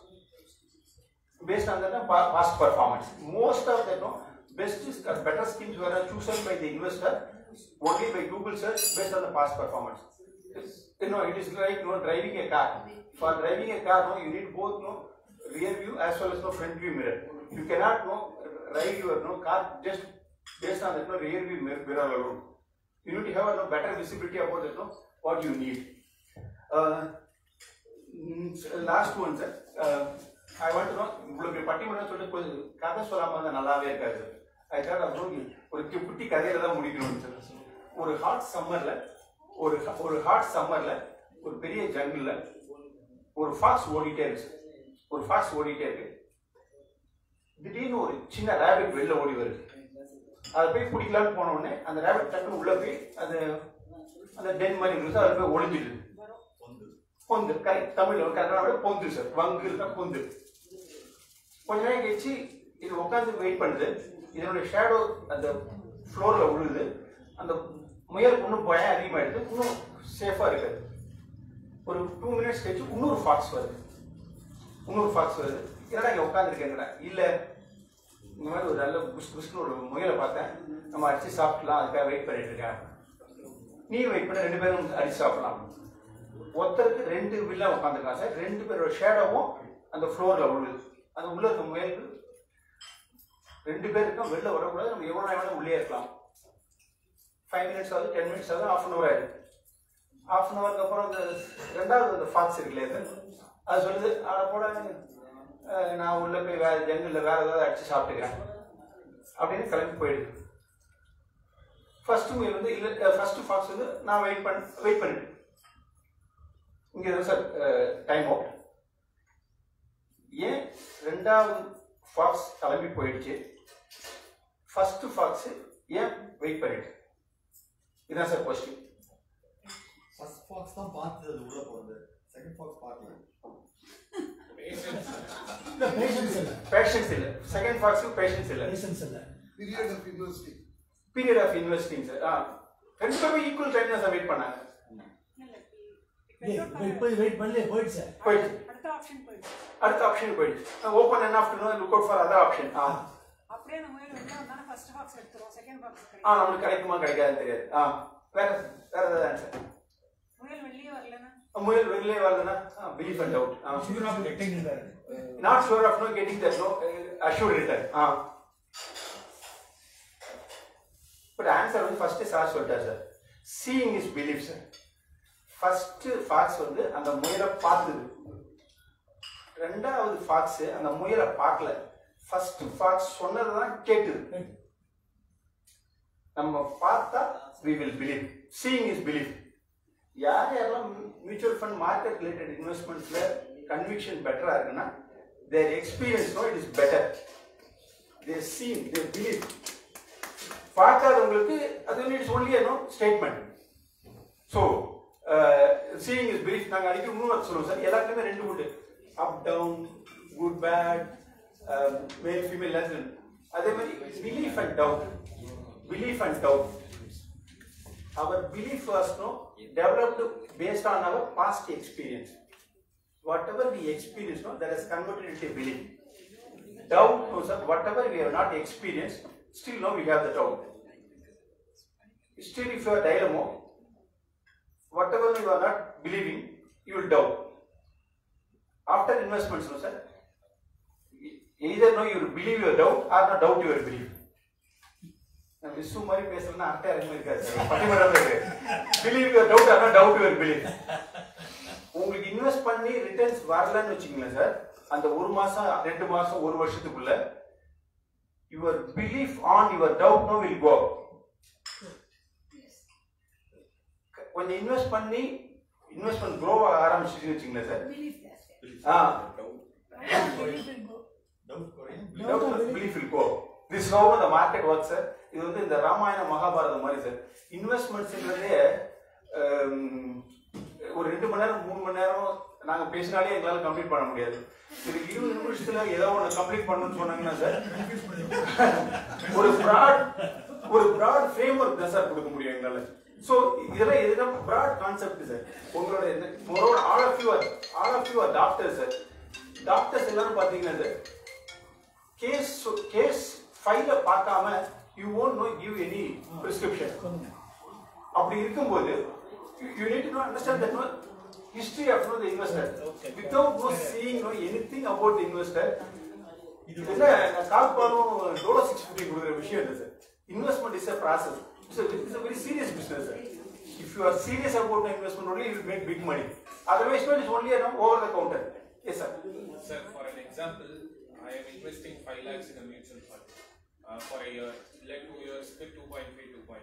Based on the past performance. Most of the no, best is uh, better schemes were chosen by the investor only by Google search based on the past performance. It's, you know, it is like you know, driving a car. For driving a car, no, you need both no rear view as well as no front view mirror. You cannot no ride your no car just based on that no rear view mirror, mirror alone. You need to have no better visibility about that no what you need. Uh, mm, last one sir. Uh, I want to know உங்களுக்கு பட்டிமன்றம் சொல்லிட்டு கொஞ்சம் கதை சொல்லாம இருந்தா நல்லாவே இருக்காது அதுக்காக அப்புறம் ஒரு கு- குட்டி கதையில தான் முடிக்கணும் சார் ஒரு ஹாட் சம்மர்ல ஒரு ஹ- ஒரு ஹாட் சம்மர்ல ஒரு பெரிய ஜங்கிள்ல ஒரு ஃபாக்ஸ் ஓடிட்டே இருக்கு ஒரு ஃபாக்ஸ் ஓடிட்டே இருக்கு திடீர்னு ஒரு சின்ன ரேபிட் வெளில ஓடி வருது. அதை போய் பிடிக்கலான்னு போன உடனே அந்த ரேபிட் டக்குன்னு உள்ள போய் அது அந்த டென் மாதிரி இருக்கு அதில் போய் ஒளிஞ்சிடுது பொந்து கரெக்ட் தமிழ் கரெக்டாக பொந்து சார் வங்கு இருக்கா பொந்து. கொஞ்ச நேரம் கழிச்சு இது உட்காந்து வெயிட் பண்ணுது. இதனுடைய ஷேடோ அந்த ஃப்ளோரில் விழுது அந்த முயல் இன்னும் பயம் அதிகமாகிடுது இன்னும் சேஃபாக இருக்காது ஒரு டூ மினிட்ஸ் கழிச்சு இன்னொரு ஃபாக்ஸ் வருது. இன்னொரு ஃபாக்ஸ் வருது. என்னடா இங்கே உட்காந்துருக்கேங்கடா இல்லை இந்த மாதிரி ஒரு நல்ல புஷ் புஷ்னு ஒரு முயலை பார்த்தேன். நம்ம அடிச்சு சாப்பிடலாம். அதுக்காக வெயிட் பண்ணிட்டு இருக்கேன். நீ வெயிட் பண்ண ரெண்டு பேரும் அடிச்சு சாப்பிடலாம். ஒருத்தருக்கு ரெண்டு வில்லா உட்காந்துருக்காங்க சார். ரெண்டு பேரோட ஷேடோவும் அந்த ஃப்ளோரில் உள்ளது. அந்த உள்ள இருக்க முயலுக்கு ரெண்டு பேருக்கும் வெளில வரக்கூடாது. நம்ம எவ்வளோ நேரம் உள்ளே இருக்கலாம். ஃபைவ் மினிட்ஸ் ஆகுது டென் மினிட்ஸ் ஆகுது ஆஃப் அன் ஹவர் ஆயிடுது. ஆஃப் அன் ஹவருக்கு அப்புறம் அந்த ரெண்டாவது அந்த ஃபாக்ஸ் இருக்கு இல்லையா அது? சொல்லுது அதை போட நான் உள்ள போய் வேற ஜங்கிளில் வேற ஏதாவது அடிச்சு சாப்பிட்டுக்கிறேன். அப்படின்னு கிளம்பி போயிடுது. ஃபர்ஸ்ட் முயல் வந்து இல்லை ஃபர்ஸ்ட் ஃபாக்ஸ் வந்து நான் வெயிட் பண்ண வெயிட் பண்ணிட்டு இங்கே சார் டைம் அவுட் ஏன் ரெண்டாவது ஃபாக்ஸ் கிளம்பி போயிடுச்சு? ஃபர்ஸ்ட் ஃபாக்ஸ் ஏன் வெயிட் பண்ணிட்டு இதான் சார் கொஸ்டின் ஃபர்ஸ்ட் ஃபாக்ஸ் தான் பார்த்து அது உள்ள போகுது செகண்ட் ஃபாக்ஸ் பார்க்கல. இல்ல பேஷன்ஸ் இல்ல. பேஷன்ஸ் இல்ல. செகண்ட் ஃபாக்ஸ்க்கு பேஷன்ஸ் இல்ல. பேஷன்ஸ் இல்ல. Period of investing period of investing sir ஆ. ரெண்டு பேரும் ஈக்குவல் டைம் தான் சார் வெயிட் பண்ணாங்க இப்போ வெயிட் பண்ணல போயிடுச்சு. போயிடுச்சு. அடுத்த ஆப்ஷன் போயிடுச்சு. அடுத்த ஆப்ஷன் போயிடுச்சு. ஓப்பன் என்ன afternoon look out for other option ஆ. அப்படியே நம்ம முயல் வெளில வந்தாலும் ஃபர்ஸ்ட் பாக்ஸ் எடுத்துருவோம். செகண்ட் பாக்ஸ் ஆ நம்மளுக்கு கிடைக்குமா கிடைக்காதுன்னு தெரியாது. ஆ. வேற வேற ஏதாவது ஆன்சர் முயல் வெளியே வரலன்னா? முயல் வெளியே வரலன்னா belief and doubt Sure of getting there. Not sure of no getting that no assure return ah but answer வந்து ஃபர்ஸ்ட் சார் சொல்லிட்டார் sir seeing is belief sir first fox வந்து அந்த முயலை பார்த்தது. ரெண்டாவது ஃபாக்ஸ் அந்த முயலை பார்க்கல. ஃபர்ஸ்ட் ஃபாக்ஸ் சொன்னது தான் கேட்டுது நம்ம பார்த்தா we will believe seeing is believe யார் யாரெல்லாம் மியூச்சுவல் ஃபண்ட் மார்க்கெட் ரிலேட்டட் இன்வெஸ்ட்மெண்ட்ஸில் கன்விக்ஷன் பெட்டராக இருக்குன்னா their experience no it is better they seen they believe பார்க்காதவங்களுக்கு அது it's only no statement so seeing is belief நாங்கள் அடிக்க மூணு சொல்லுவோம் சார். எல்லாத்துலேயுமே ரெண்டு உண்டு up down good bad male female அதே மாதிரி belief and doubt belief and doubt our belief was no developed based on our past experience. Whatever we experience, no, that has converted into belief. Doubt, no, sir, whatever we have not experienced, Still now we have the doubt. Still if you are dilemma, whatever you are not believing, you will doubt. After investments, no sir, either no you will believe your doubt or not doubt your belief. நான் விசு மாதிரி பேசுறேன்னா அர்த்தம் அறிஞர் இருக்காது sir. பட்டிமன்றம் believe your doubt ஆனா doubt your believe உங்களுக்கு invest பண்ணி ரிட்டர்ன்ஸ் வரலன்னு வச்சுக்கோங்களேன் சார் அந்த ஒரு மாசம் ரெண்டு மாசம் ஒரு வருஷத்துக்குள்ள your belief on your doubt no will go கொஞ்சம் இன்வெஸ்ட் பண்ணி இன்வெஸ்ட்மெண்ட் க்ரோ ஆரம்பிச்சிச்சுன்னு வச்சுங்களேன் sir. Ah. Belief will go this how the market work sir இது வந்து இந்த ராமாயண மகாபாரதம் மாதிரி சார். இன்வெஸ்ட்மெண்ட்ஸ்ன்றதே ஒரு ரெண்டு மணி நேரம் மூணு மணி நேரம் நாங்க பேசினாலே எங்களால கம்ப்ளீட் பண்ண முடியாது. இது இருபது நிமிஷத்துல ஏதோ ஒன்று கம்ப்ளீட் பண்ணணும்னு சொன்னாங்கன்னா சார் ஒரு ப்ராட் ஒரு ப்ராட் ஃப்ரேம் ஒர்க் தான் சார் கொடுக்க முடியும் எங்களால. ஸோ இதெல்லாம் எதுனா ப்ராட் கான்செப்ட் சார். உங்களோட மொரோட all of you all of you are doctor sir. Doctors எல்லாரும் பாத்தீங்கன்னா சார் கேஸ் கேஸ் ஃபைல பார்க்காம you won't no give any prescription அப்படி இருக்கும்போது you need to understand that no history of no the investor without no seeing no anything about the investor இது என்ன கால்பாலும் Dolo six fifty கொடுக்குற விஷயம் இல்லை sir investment is a process it's it's a very serious business sir if you are serious about investment only you make big money otherwise it is only over the counter yes sir Sir, for an example, I am investing 5 lakhs in a mutual fund. Uh, for a year, like 2 years, with 2.3, 2.5.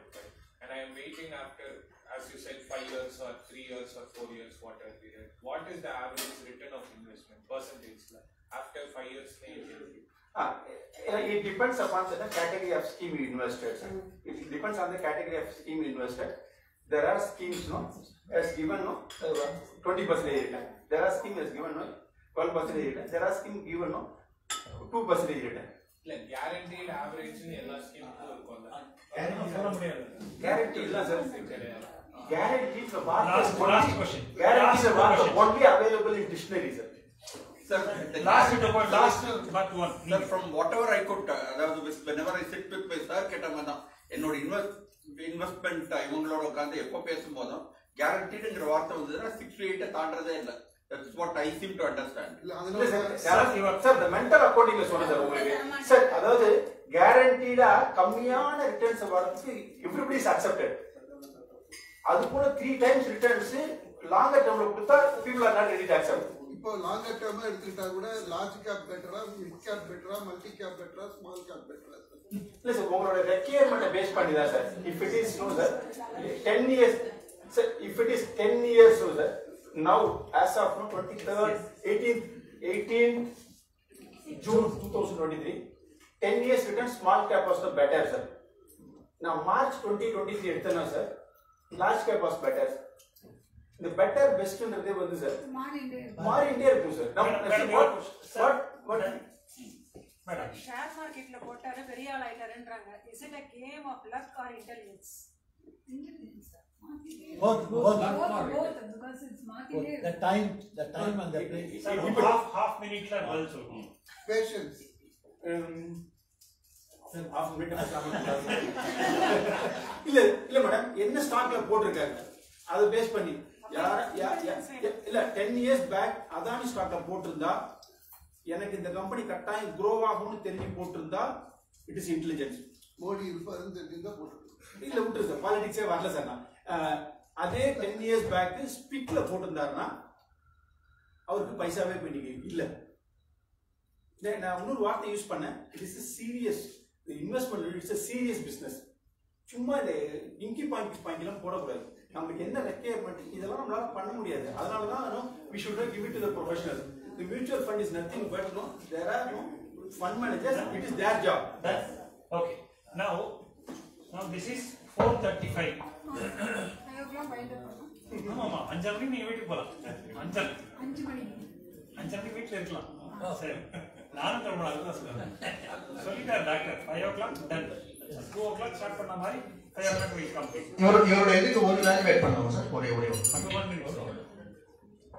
And I am waiting after, as you said, 5 years or 3 years or 4 years, whatever period. What is the average return of investment, percentage, like, after 5 years? Ah, it depends upon the category of scheme you invested. It depends on the category of scheme you invested. There are schemes, no, as given, no, twenty percent return. There are schemes as given, no, twelve percent return. There are schemes given, no, two percent return. இல்ல average னு எல்லா ஸ்கீமுக்கும் சொல்ல முடியாது இல்ல sir. The Last point, last but one. Sir, from whatever I could, uh, அதாவது whenever I sit with my sir கேட்டாங்க தான் என்னோட இன்வெஸ்ட் இன்வெஸ்ட்மெண்ட் இவங்களோட உட்காந்து எப்போ பேசும்போதும் கேரண்டீடுங்கிற வார்த்தை வந்ததுன்னா சிக்ஸ் டு எயிட்டை தாண்டதே இல்லை that's what I seem to understand இல்ல சார், யாரா- சார் இந்த மென்டல் அக்கௌண்டிங்ல சொன்னேன் சார் உங்களுக்கு சார் அதாவது கேரண்டீடா கம்மியான ரிட்டர்ன்ஸ் வரதுக்கு எவ்ரிபடி இஸ் அக்செப்டட் அது போல த்ரீ டைம்ஸ் ரிட்டர்ன்ஸ் லாங்கர் டேர்ம்ல கொடுத்தா people are not ready to accept இப்போ லாங்கர் டேர்ம் எடுத்துக்கிட்டா கூட லார்ஜ் கேப் பெட்டரா மிட் கேப் பெட்டரா மல்டி கேப் பெட்டரா ஸ்மால் கேப் பெட்டரா இல்ல சார் உங்களோட ரெக்யர்மெண்ட் பேஸ் பண்ணி தான் sir if it is no sir ten years sir if it is ten years sir now as of no twenty third eighteen eighteen June two thousand twenty three ten years return small cap was the better sir நான் March twenty twenty three எடுத்தேன்னா sir large cap was better இந்த better பெஸ்ட்ன்றதே வந்து sir மாறிட்டே இருக்கும் sir நம்ம what what share மார்க்கெட்ல போட்டாரு பெரிய ஆள் ஆயிட்டாருன்றாங்க. Is it a game of luck or intelligence Both, both. both, because it's மாத்திட்டே The time, the time and the place. Sir, half half minute ல பதில் சொல்லுங்க பேஷன்ஸ் இல்ல இல்ல மேடம் என்ன ஸ்டாக்ல போட்டிருக்காங்க? அதை பேஸ் பண்ணி. இல்ல டென் இயர்ஸ் பேக் அதானி ஸ்டாக்ல போட்டிருந்தா எனக்கு இந்த கம்பெனி கட்டாயம் க்ரோ ஆகும்னு தெரிஞ்சு போட்டிருந்தா இட் இஸ் இன்டெலிஜென்ஸ் மோடி இருப்பாருன்னு தெரிஞ்சிருந்தா போட்டு இல்ல விட்டுரு சார் பாலிடிக்ஸே வரல சார் நான். அதே டென் இயர்ஸ் பேக்கு ஸ்பிக்ல போட்டிருந்தாருன்னா அவருக்கு பைசாவே பண்ணிக்க இல்லை. நான் இன்னொரு வார்த்தை யூஸ் பண்ணேன். It is serious investment it's serious business சும்மா இந்த இங்கி பாயிண்ட் பாயிண்ட்லாம் போடக்கூடாது. நமக்கு என்ன ரெக்யர்மெண்ட் இதெல்லாம் நம்மளால பண்ண முடியாது. அதனால தான் we should give it to the professional the mutual fund is nothing but no there are no fund manager it is their job okay Now, now this is 4:35. Five பயந்து ஆமா ஆமா அஞ்சரை மணிக்கு நீங்க வீட்டுக்கு போலாம் அஞ்சரை அஞ்சு மணிக்கு அஞ்சரை மணிக்கு வீட்டுல இருக்கலாம். சரி. நானும் கிளம்பணும் அதுதான் சொல்லுவேன் சொல்லிட்டார் doctor. Five o'clock done two o'clock start பண்ண மாதிரி five o'clock week complete இவரோட இவரோட இதுக்கு ஒரு நாள் வெயிட் பண்ணுவோம் சார் ஒரே ஒரே ஒரு one minute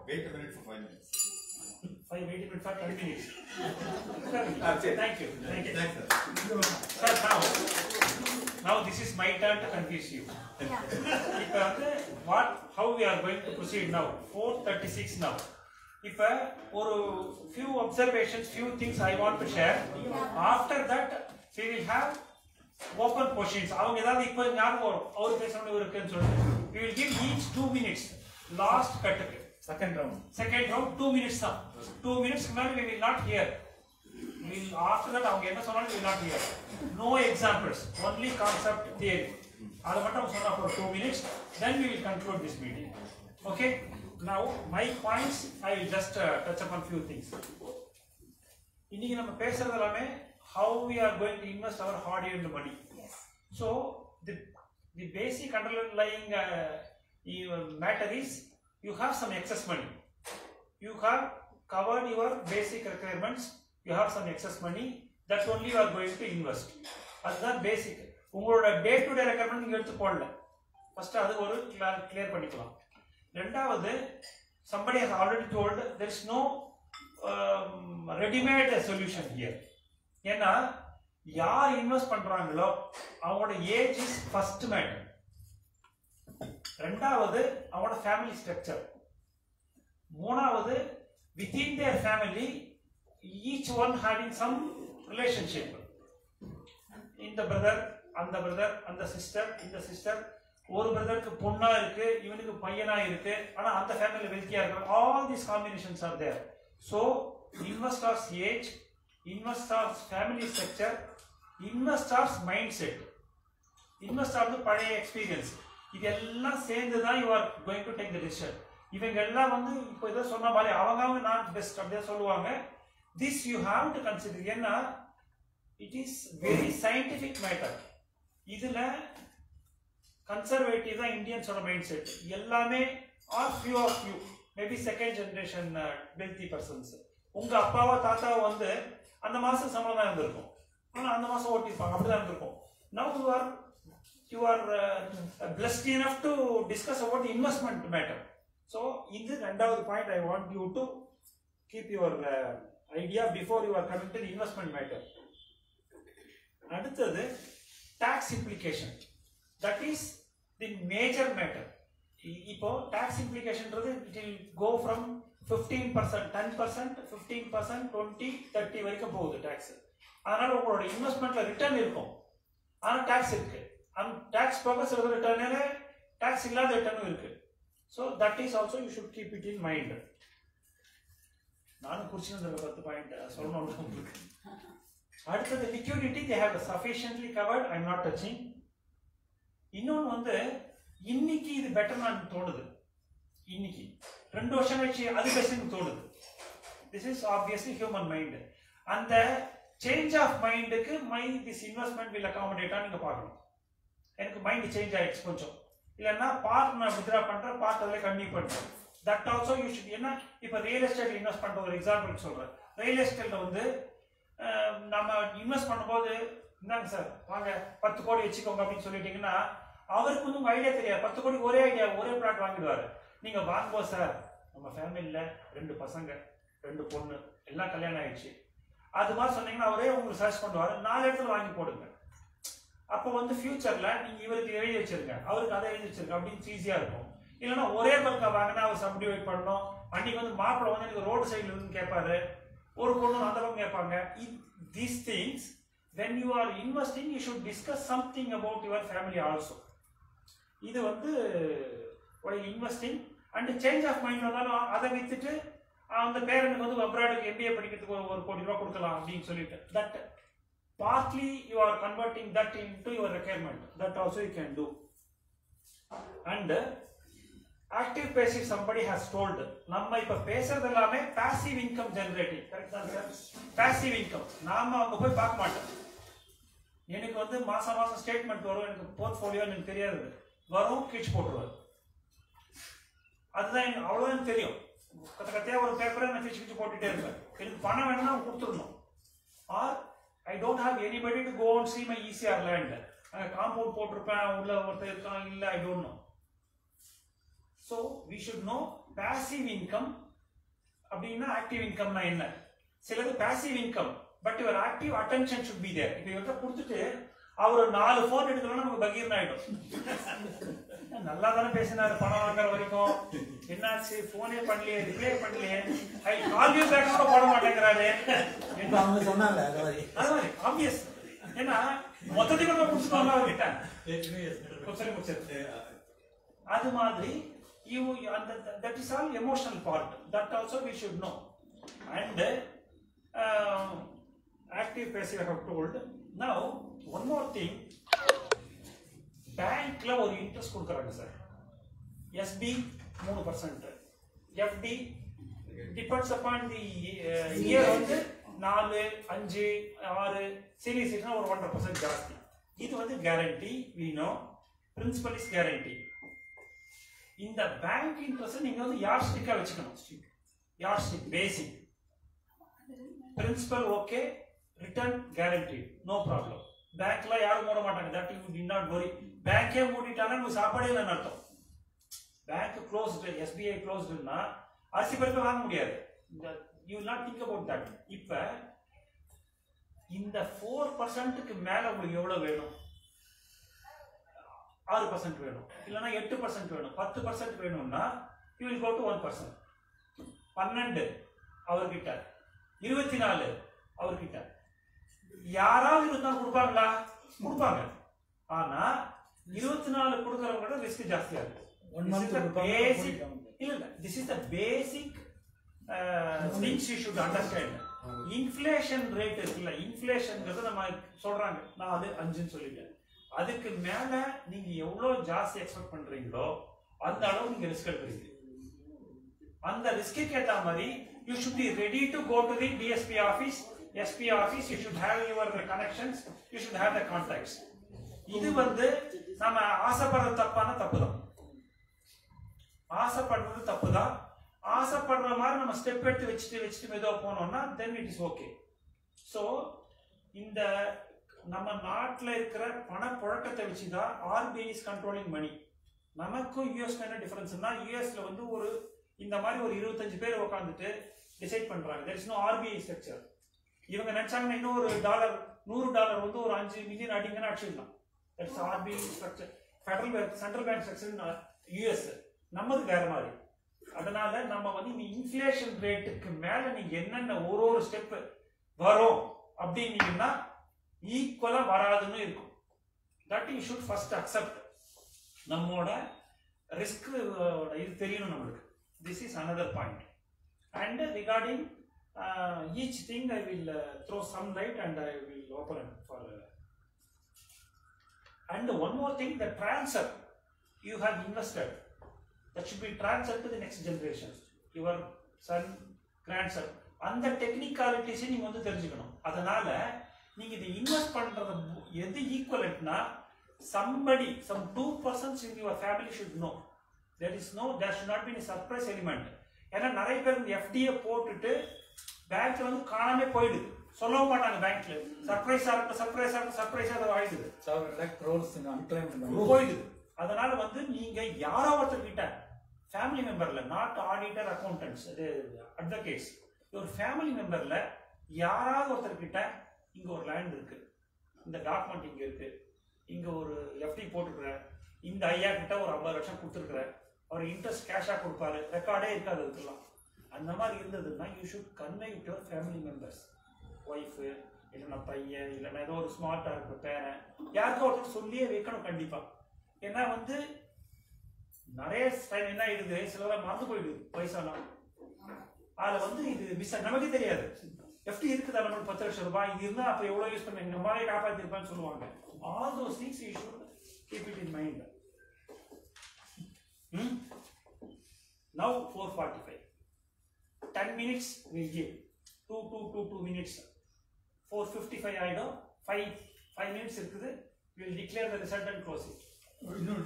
a minute for five minutes. Five eighty minutes for ten minutes. That's it. Thank you, thank you. Thanks, Sir, now, now this is my turn to confuse you. இப்போ வந்து what how we are going to proceed now 436 now இப்போ ஒரு few observations few things I want to share after that we will have open questions அவங்க ஏதாவது இப்போ ஞாபகம் வரும் அவர் பேசணும் இவருக்குன்னு சொல்லிட்டு we will give each two minutes last கட்டுக்கு Second round. Second round two minutes தான் டூ மேலே we will not hear will after that அவங்க என்ன சொன்னாலும் will not hear no examples only concept theory அதை மட்டும் அவங்க சொன்னா for two minutes then we will conclude this meeting okay now my points I will just uh, touch upon few things இன்னைக்கு நம்ம பேசுறது எல்லாமே how we are going to invest our hard earned money so the the basic underlying uh, uh, matter is you have some excess money you have covered your basic requirements, you have some excess money that's only you are going to invest. அதுதான் பேசிக் உங்களோட day to day recommend நீங்கள் எடுத்து போடல first அது ஒரு clear பண்ணிக்கலாம் ரெண்டாவது somebody has already told there is no readymade solution here ஏன்னா யார் இன்வெஸ்ட் பண்ணுறாங்களோ அவங்களோட ஏஜ் இஸ் ஃபர்ஸ்ட் மேட்டர் ரெண்டாவது அவனோட ஃபேமிலி ஸ்ட்ரக்சர் மூணாவது within their family each one having some relationship இந்த பிரதர் அந்த பிரதர் அந்த சிஸ்டர் இந்த சிஸ்டர் ஒரு பிரதருக்கு பொண்ணா இருக்கு இவனுக்கு பையனா இருக்கு. ஆனா அந்த ஃபேமிலி வெல்த்தியா இருக்கு all these combinations are there so investors age investors family structure investors mindset investor பழைய எக்ஸ்பீரியன்ஸ் இது எல்லாம் சேர்ந்து தான் you are going to take the decision இவங்க எல்லாம் வந்து இப்போ இதை சொன்ன மாதிரி அவங்க அவங்க நான் பெஸ்ட் அப்படியே சொல்லுவாங்க. This you have to consider ஏன்னா it is very scientific matter இதுல கன்சர்வேட்டிவ் தான் இந்தியன்ஸோட மைண்ட் செட் எல்லாமே are few of you maybe second generation wealthy persons உங்க அப்பாவோ தாத்தாவோ வந்து அந்த மாசம் சம்பளம் தான் இருந்திருக்கும். ஆனா அந்த மாசம் ஓட்டிருப்பாங்க அப்படிதான் இருந்திருக்கும். Now you are you are blessed enough to discuss about investment matter so இது ரெண்டாவது point I want you to keep your idea before you are coming to investment matter அடுத்தது tax implication that is the major matter இப்போ tax இம்ப்ளிகேஷன்ன்றது it will go from fifteen percent ten percent fifteen percent twenty thirty வரைக்கும் போகுது tax அதனால உங்களோட இன்வெஸ்ட்மெண்ட்ல return இருக்கும். ஆனால் tax இருக்கு. And tax போக சில ரிட்டர்னு டாக்ஸ் இல்லாத ரிட்டர்னும் இருக்கு. So that is also you should keep it in mind நானும் குறிச்சிருந்த பத்து பாயிண்ட் சொல்லணும் உங்களுக்கு. அடுத்தது liquidity they have sufficiently covered I not touching இன்னொன்று வந்து இன்னைக்கு இது பெட்டர் நான் தோணுது. இன்னைக்கு. ரெண்டு வருஷம் கழிச்சு அது பெஸ்ட்னு தோணுது. This is obviously human mind அந்த சேஞ்ச் ஆஃப் மைண்டுக்கு மை திஸ் இன்வெஸ்ட்மெண்ட் வில் அகாமடேட்டா நீங்கள் பார்க்கணும். எனக்கு மைண்ட் சேஞ்ச் ஆயிடுச்சு கொஞ்சம். இல்லைன்னா பார்ட் நான் வித்ரா பண்றேன் பார்ட் அதில் கண்டினியூ பண்றேன் தட் ஆல்சோ யூ ஷுட் என்ன இப்போ ரியல் எஸ்டேட் இன்வெஸ்ட் பண்ற ஒரு எக்ஸாம்பிள் சொல்றேன். ரியல் எஸ்டேட்ல வந்து நம்ம இன்வெஸ்ட் பண்ணும்போது இந்தாங்க சார் வாங்க பத்து கோடி வச்சுக்கோங்க அப்படின்னு சொல்லிட்டீங்கன்னா அவருக்கு வந்து ஐடியா தெரியாது. பத்து கோடி ஒரே ஐடியா ஒரே பிளாட் வாங்கிடுவாரு. நீங்க வாங்குவோம் சார் நம்ம ஃபேமிலியில் ரெண்டு பசங்க ரெண்டு பொண்ணு எல்லாம் கல்யாணம் ஆயிடுச்சு. அது மாதிரி சொன்னீங்கன்னா அவரே உங்களுக்கு சர்ச் பண்ணுவார். நாலு இடத்துல வாங்கி போடுங்க. அப்போ வந்து ஃபியூச்சர்ல நீங்க இவருக்கு எழுதி வச்சிருங்க அவருக்கு அதை எழுதி வச்சிருங்க அப்படின்னு ஈஸியா இருக்கும். இல்லைன்னா ஒரே பல்கா வாங்கினா அவர் சப்டிவைட் பண்ணணும். அன்னைக்கு வந்து மாப்பிள்ளை வந்து எனக்கு ரோடு சைடுல இருந்து கேட்பாரு ஒரு பொண்ணு அந்த பக்கம் கேட்பாங்க. These things when you are investing you should discuss something about your family also இது வந்து investing and change of mind வந்தாலும் அதை வித்துட்டு அந்த பேரனுக்கு வந்து அப்ராடுக்கு எம்பிஏ படிக்கிறதுக்கு ஒரு கோடி ரூபா கொடுக்கலாம் அப்படின்னு சொல்லிட்டு. That partly you are converting that into your requirement. That also you can do. And active passive somebody has told நம்ம இப்ப பேசுறது எல்லாமே passive income generating. Correct sir passive income. நாம அங்க போய் பார்க்க மாட்டோம். எனக்கு வந்து மாசம் மாசம் ஸ்டேட்மெண்ட் வரும் எனக்கு போர்ட்ஃபோலியோ எனக்கு தெரியாது. வரும் கிச் போட்டுருவாரு. அதுதான் எனக்கு அவ்வளவுதான் தெரியும். கத்த கத்தையா ஒரு பேப்பரை நான் கிச்சு கிச்சு போட்டுட்டே இருப்பேன். எனக்கு பணம் வேணும்னா கொடுத்துடணும். Or I don't have anybody to go and see my ஈஸியாக லேண்ட் அங்கே காம்பவுண்ட் போட்டிருப்பேன் உள்ள ஒருத்தர் இருக்கான் இல்லை I don't know so we should no passive income அப்படின்னா ஆக்டிவ் இன்கம்னா என்ன? சிலது passive income but your active attention should be there இப்போ இவர்கிட்ட கொடுத்துட்டு அவர் நாலு ஃபோன் எடுக்கலன்னா நமக்கு பகீர்னு ஆகிடும் நல்லா தானே பேசினாரு பணம் வாங்குற வரைக்கும். என்னாச்சு? போனே பண்ணலையே ரிப்ளை பண்ணலையே. ஐ கால் யூ பேக் கூட போட மாட்டேங்கிறாரு. அவங்க சொன்னாங்க அது மாதிரி. அது மாதிரி ஆப்வியஸ் ஏன்னா மொத்தத்துக்கு நம்ம முடிச்சுட்டோம்ல அவர்கிட்ட. சரி முடிச்சது அது மாதிரி யூ அந்த that is all emotional part that also we should know and active passive how told now one more thing பேங்க்ல ஒரு இன்ட்ரெஸ்ட் கொடுக்குறாங்க சார். எஸ்பி மூணு percent FD depends upon the year வந்து நாலு அஞ்சு ஆறு சீனியர் ஒரு ஒன்றரை பர்சன்ட் ஜாஸ்தி. இது வந்து guarantee we know principal is guarantee இந்த பேங்க் இன்ட்ரெஸ்ட் நீங்க வந்து யார் ஸ்டிக்கா வச்சுக்கணும். யார் stick basic principal okay return guarantee no problem பேங்க்ல யாரும் மூட மாட்டாங்க. That you D not worry பேங்கே மூடிட்டாலும் நம்ம சாப்பாடே இல்லைன்னு அர்த்தம். பேங்க் க்ளோஸ்டு எஸ்பிஐ க்ளோஸ்டுன்னா அரிசி பருப்பு வாங்க முடியாது. You not think about that இப்போ இந்த ஃபோர் பர்சன்ட்டுக்கு மேலே உங்களுக்கு எவ்வளோ வேணும்? ஆறு பர்சன்ட் வேணும். இல்லைன்னா எட்டு பர்சன்ட் வேணும். பத்து பர்சன்ட் வேணும்னா you will go to one percent பன்னெண்டு அவர்கிட்ட. இருபத்தி நாலு அவர்கிட்ட. யாராவது இருபத்தி கொடுப்பாங்களா? கொடுப்பாங்க. ஆனால் இருபத்தி நாலு கொடுக்கறவங்க ரிஸ்க் ஜாஸ்தியா இருக்கு. One month கொடுப்பாங்க, பேசிக் இல்ல இல்ல. This is the basic things you should understand inflation rate இருக்குல்ல இன்ஃப்ளேஷன்ங்கிறது நம்ம சொல்றாங்க. நான் அது அஞ்சுன்னு சொல்லிட்டேன். அதுக்கு மேல நீங்க எவ்வளவு ஜாஸ்தி எக்ஸ்பெக்ட் பண்றீங்களோ அந்த அளவு நீங்க ரிஸ்க் எடுக்கிறீங்க. அந்த ரிஸ்க்கு ஏத்த மாதிரி you should be ready to go to the DSP office SP office you should have your connections you should have the contacts இது வந்து நம்ம ஆசைப்படுறது தப்பான தப்பு தான் ஆசைப்படுறது தப்பு தான் ஆசைப்படுற மாதிரி நம்ம ஸ்டெப் எடுத்து வச்சுட்டு வச்சுட்டு மெதுவாக போனோம்னா then it is okay so இந்த நம்ம நாட்டில் இருக்கிற பணப்புழக்கத்தை வச்சு தான் ஆர்பிஐ இஸ் கண்ட்ரோலிங் மணி நமக்கும் யூஎஸ்க்கு என்ன டிஃபரன்ஸ்னா யூஎஸ்ல வந்து ஒரு இந்த மாதிரி ஒரு இருபத்தஞ்சு பேர் உட்காந்துட்டு டிசைட் பண்றாங்க. There is no RBI structure இவங்க நினைச்சாங்கன்னா இன்னும் ஒரு டாலர் நூறு டாலர் வந்து ஒரு அஞ்சு மில்லியன் அடிங்கன்னு அடிச்சிடலாம். It's RBI structure federal bank central bank structure US நம்மது வேற மாதிரி. அதனால நம்ம வந்து இந்த இன்ஃபிளேஷன் ரேட்டுக்கு மேல நீங்க என்னென்ன ஒரு ஒரு ஸ்டெப் வரும் அப்படின்னீங்கன்னா ஈக்குவலா வராதுன்னு இருக்கும். That you should first accept நம்மோட ரிஸ்க் இது தெரியணும் நம்மளுக்கு. This is another point and regarding each thing I will throw some light and I will open for and one more thing the transfer you have invested, that should be transferred to the next generation. Your son, grandson. அந்த டெக்னிக்காலிட்டிஸையும் நீங்கள் வந்து தெரிஞ்சுக்கணும் அதனால் நீங்கள் இதை invest பண்ணுறது எது ஈக்குவலட்னா somebody some two persons in your family should know there is no there should not be surprise element ஏன்னா நிறைய பேர் எஃப்டியை போட்டுட்டு பேங்க்ல வந்து காணாமே போயிடுது சொல்லவும் மாட்டாங்க பேங்க்ல சர்ப்ரைஸா இருக்கு சர்ப்ரைஸா இருக்கு சர்ப்ரைஸா அதை ஆயிடுது. போயிடுது. அதனால வந்து நீங்க யாரோ ஒருத்தர் கிட்ட ஃபேமிலி மெம்பர்ல நாட் ஆடிட்டர் அக்கௌண்டன்ஸ் இது அட்வொகேட்ஸ் ஒரு ஃபேமிலி மெம்பர்ல யாராவது ஒருத்தர் கிட்ட இங்க ஒரு லேண்ட் இருக்கு. இந்த டாக்குமெண்ட் இங்க இருக்கு. இங்க ஒரு எஃப்டி போட்டுருக்கிறேன் இந்த ஐயா கிட்ட ஒரு ஐம்பது லட்சம் கொடுத்துருக்குறேன் அவர் இன்ட்ரெஸ்ட் கேஷா கொடுப்பாரு. ரெக்கார்டே இருக்காது அதுக்கெல்லாம். அந்த மாதிரி இருந்ததுன்னா you should convey your family members wife இல்லைன்னா பையன் இல்லைன்னா ஏதோ ஒரு ஸ்மார்ட்டாக இருக்க பேரன். யாருக்கோ ஒருத்தர் சொல்லியே வைக்கணும் கண்டிப்பாக ஏன்னா வந்து நிறைய டைம் என்ன ஆயிடுது? சிலவெல்லாம் மறந்து போயிடுது வயசானா. அதில் வந்து இது மிஸ் நமக்கே தெரியாது. எஃப்டி இருக்குதா நம்மளுக்கு பத்து லட்சம் ரூபாய்? இது இருந்தால் அப்போ எவ்வளோ யூஸ் பண்ண இந்த மாதிரி காப்பாற்றிருப்பான்னு சொல்லுவாங்க. All those things you should keep it in mind now four forty five ten minutes will give two two two two minutes four fifty five ஆயிடும் ஃபைவ் ஃபைவ் மினிட்ஸ் இருக்குது will declare the result and close it இன்னும்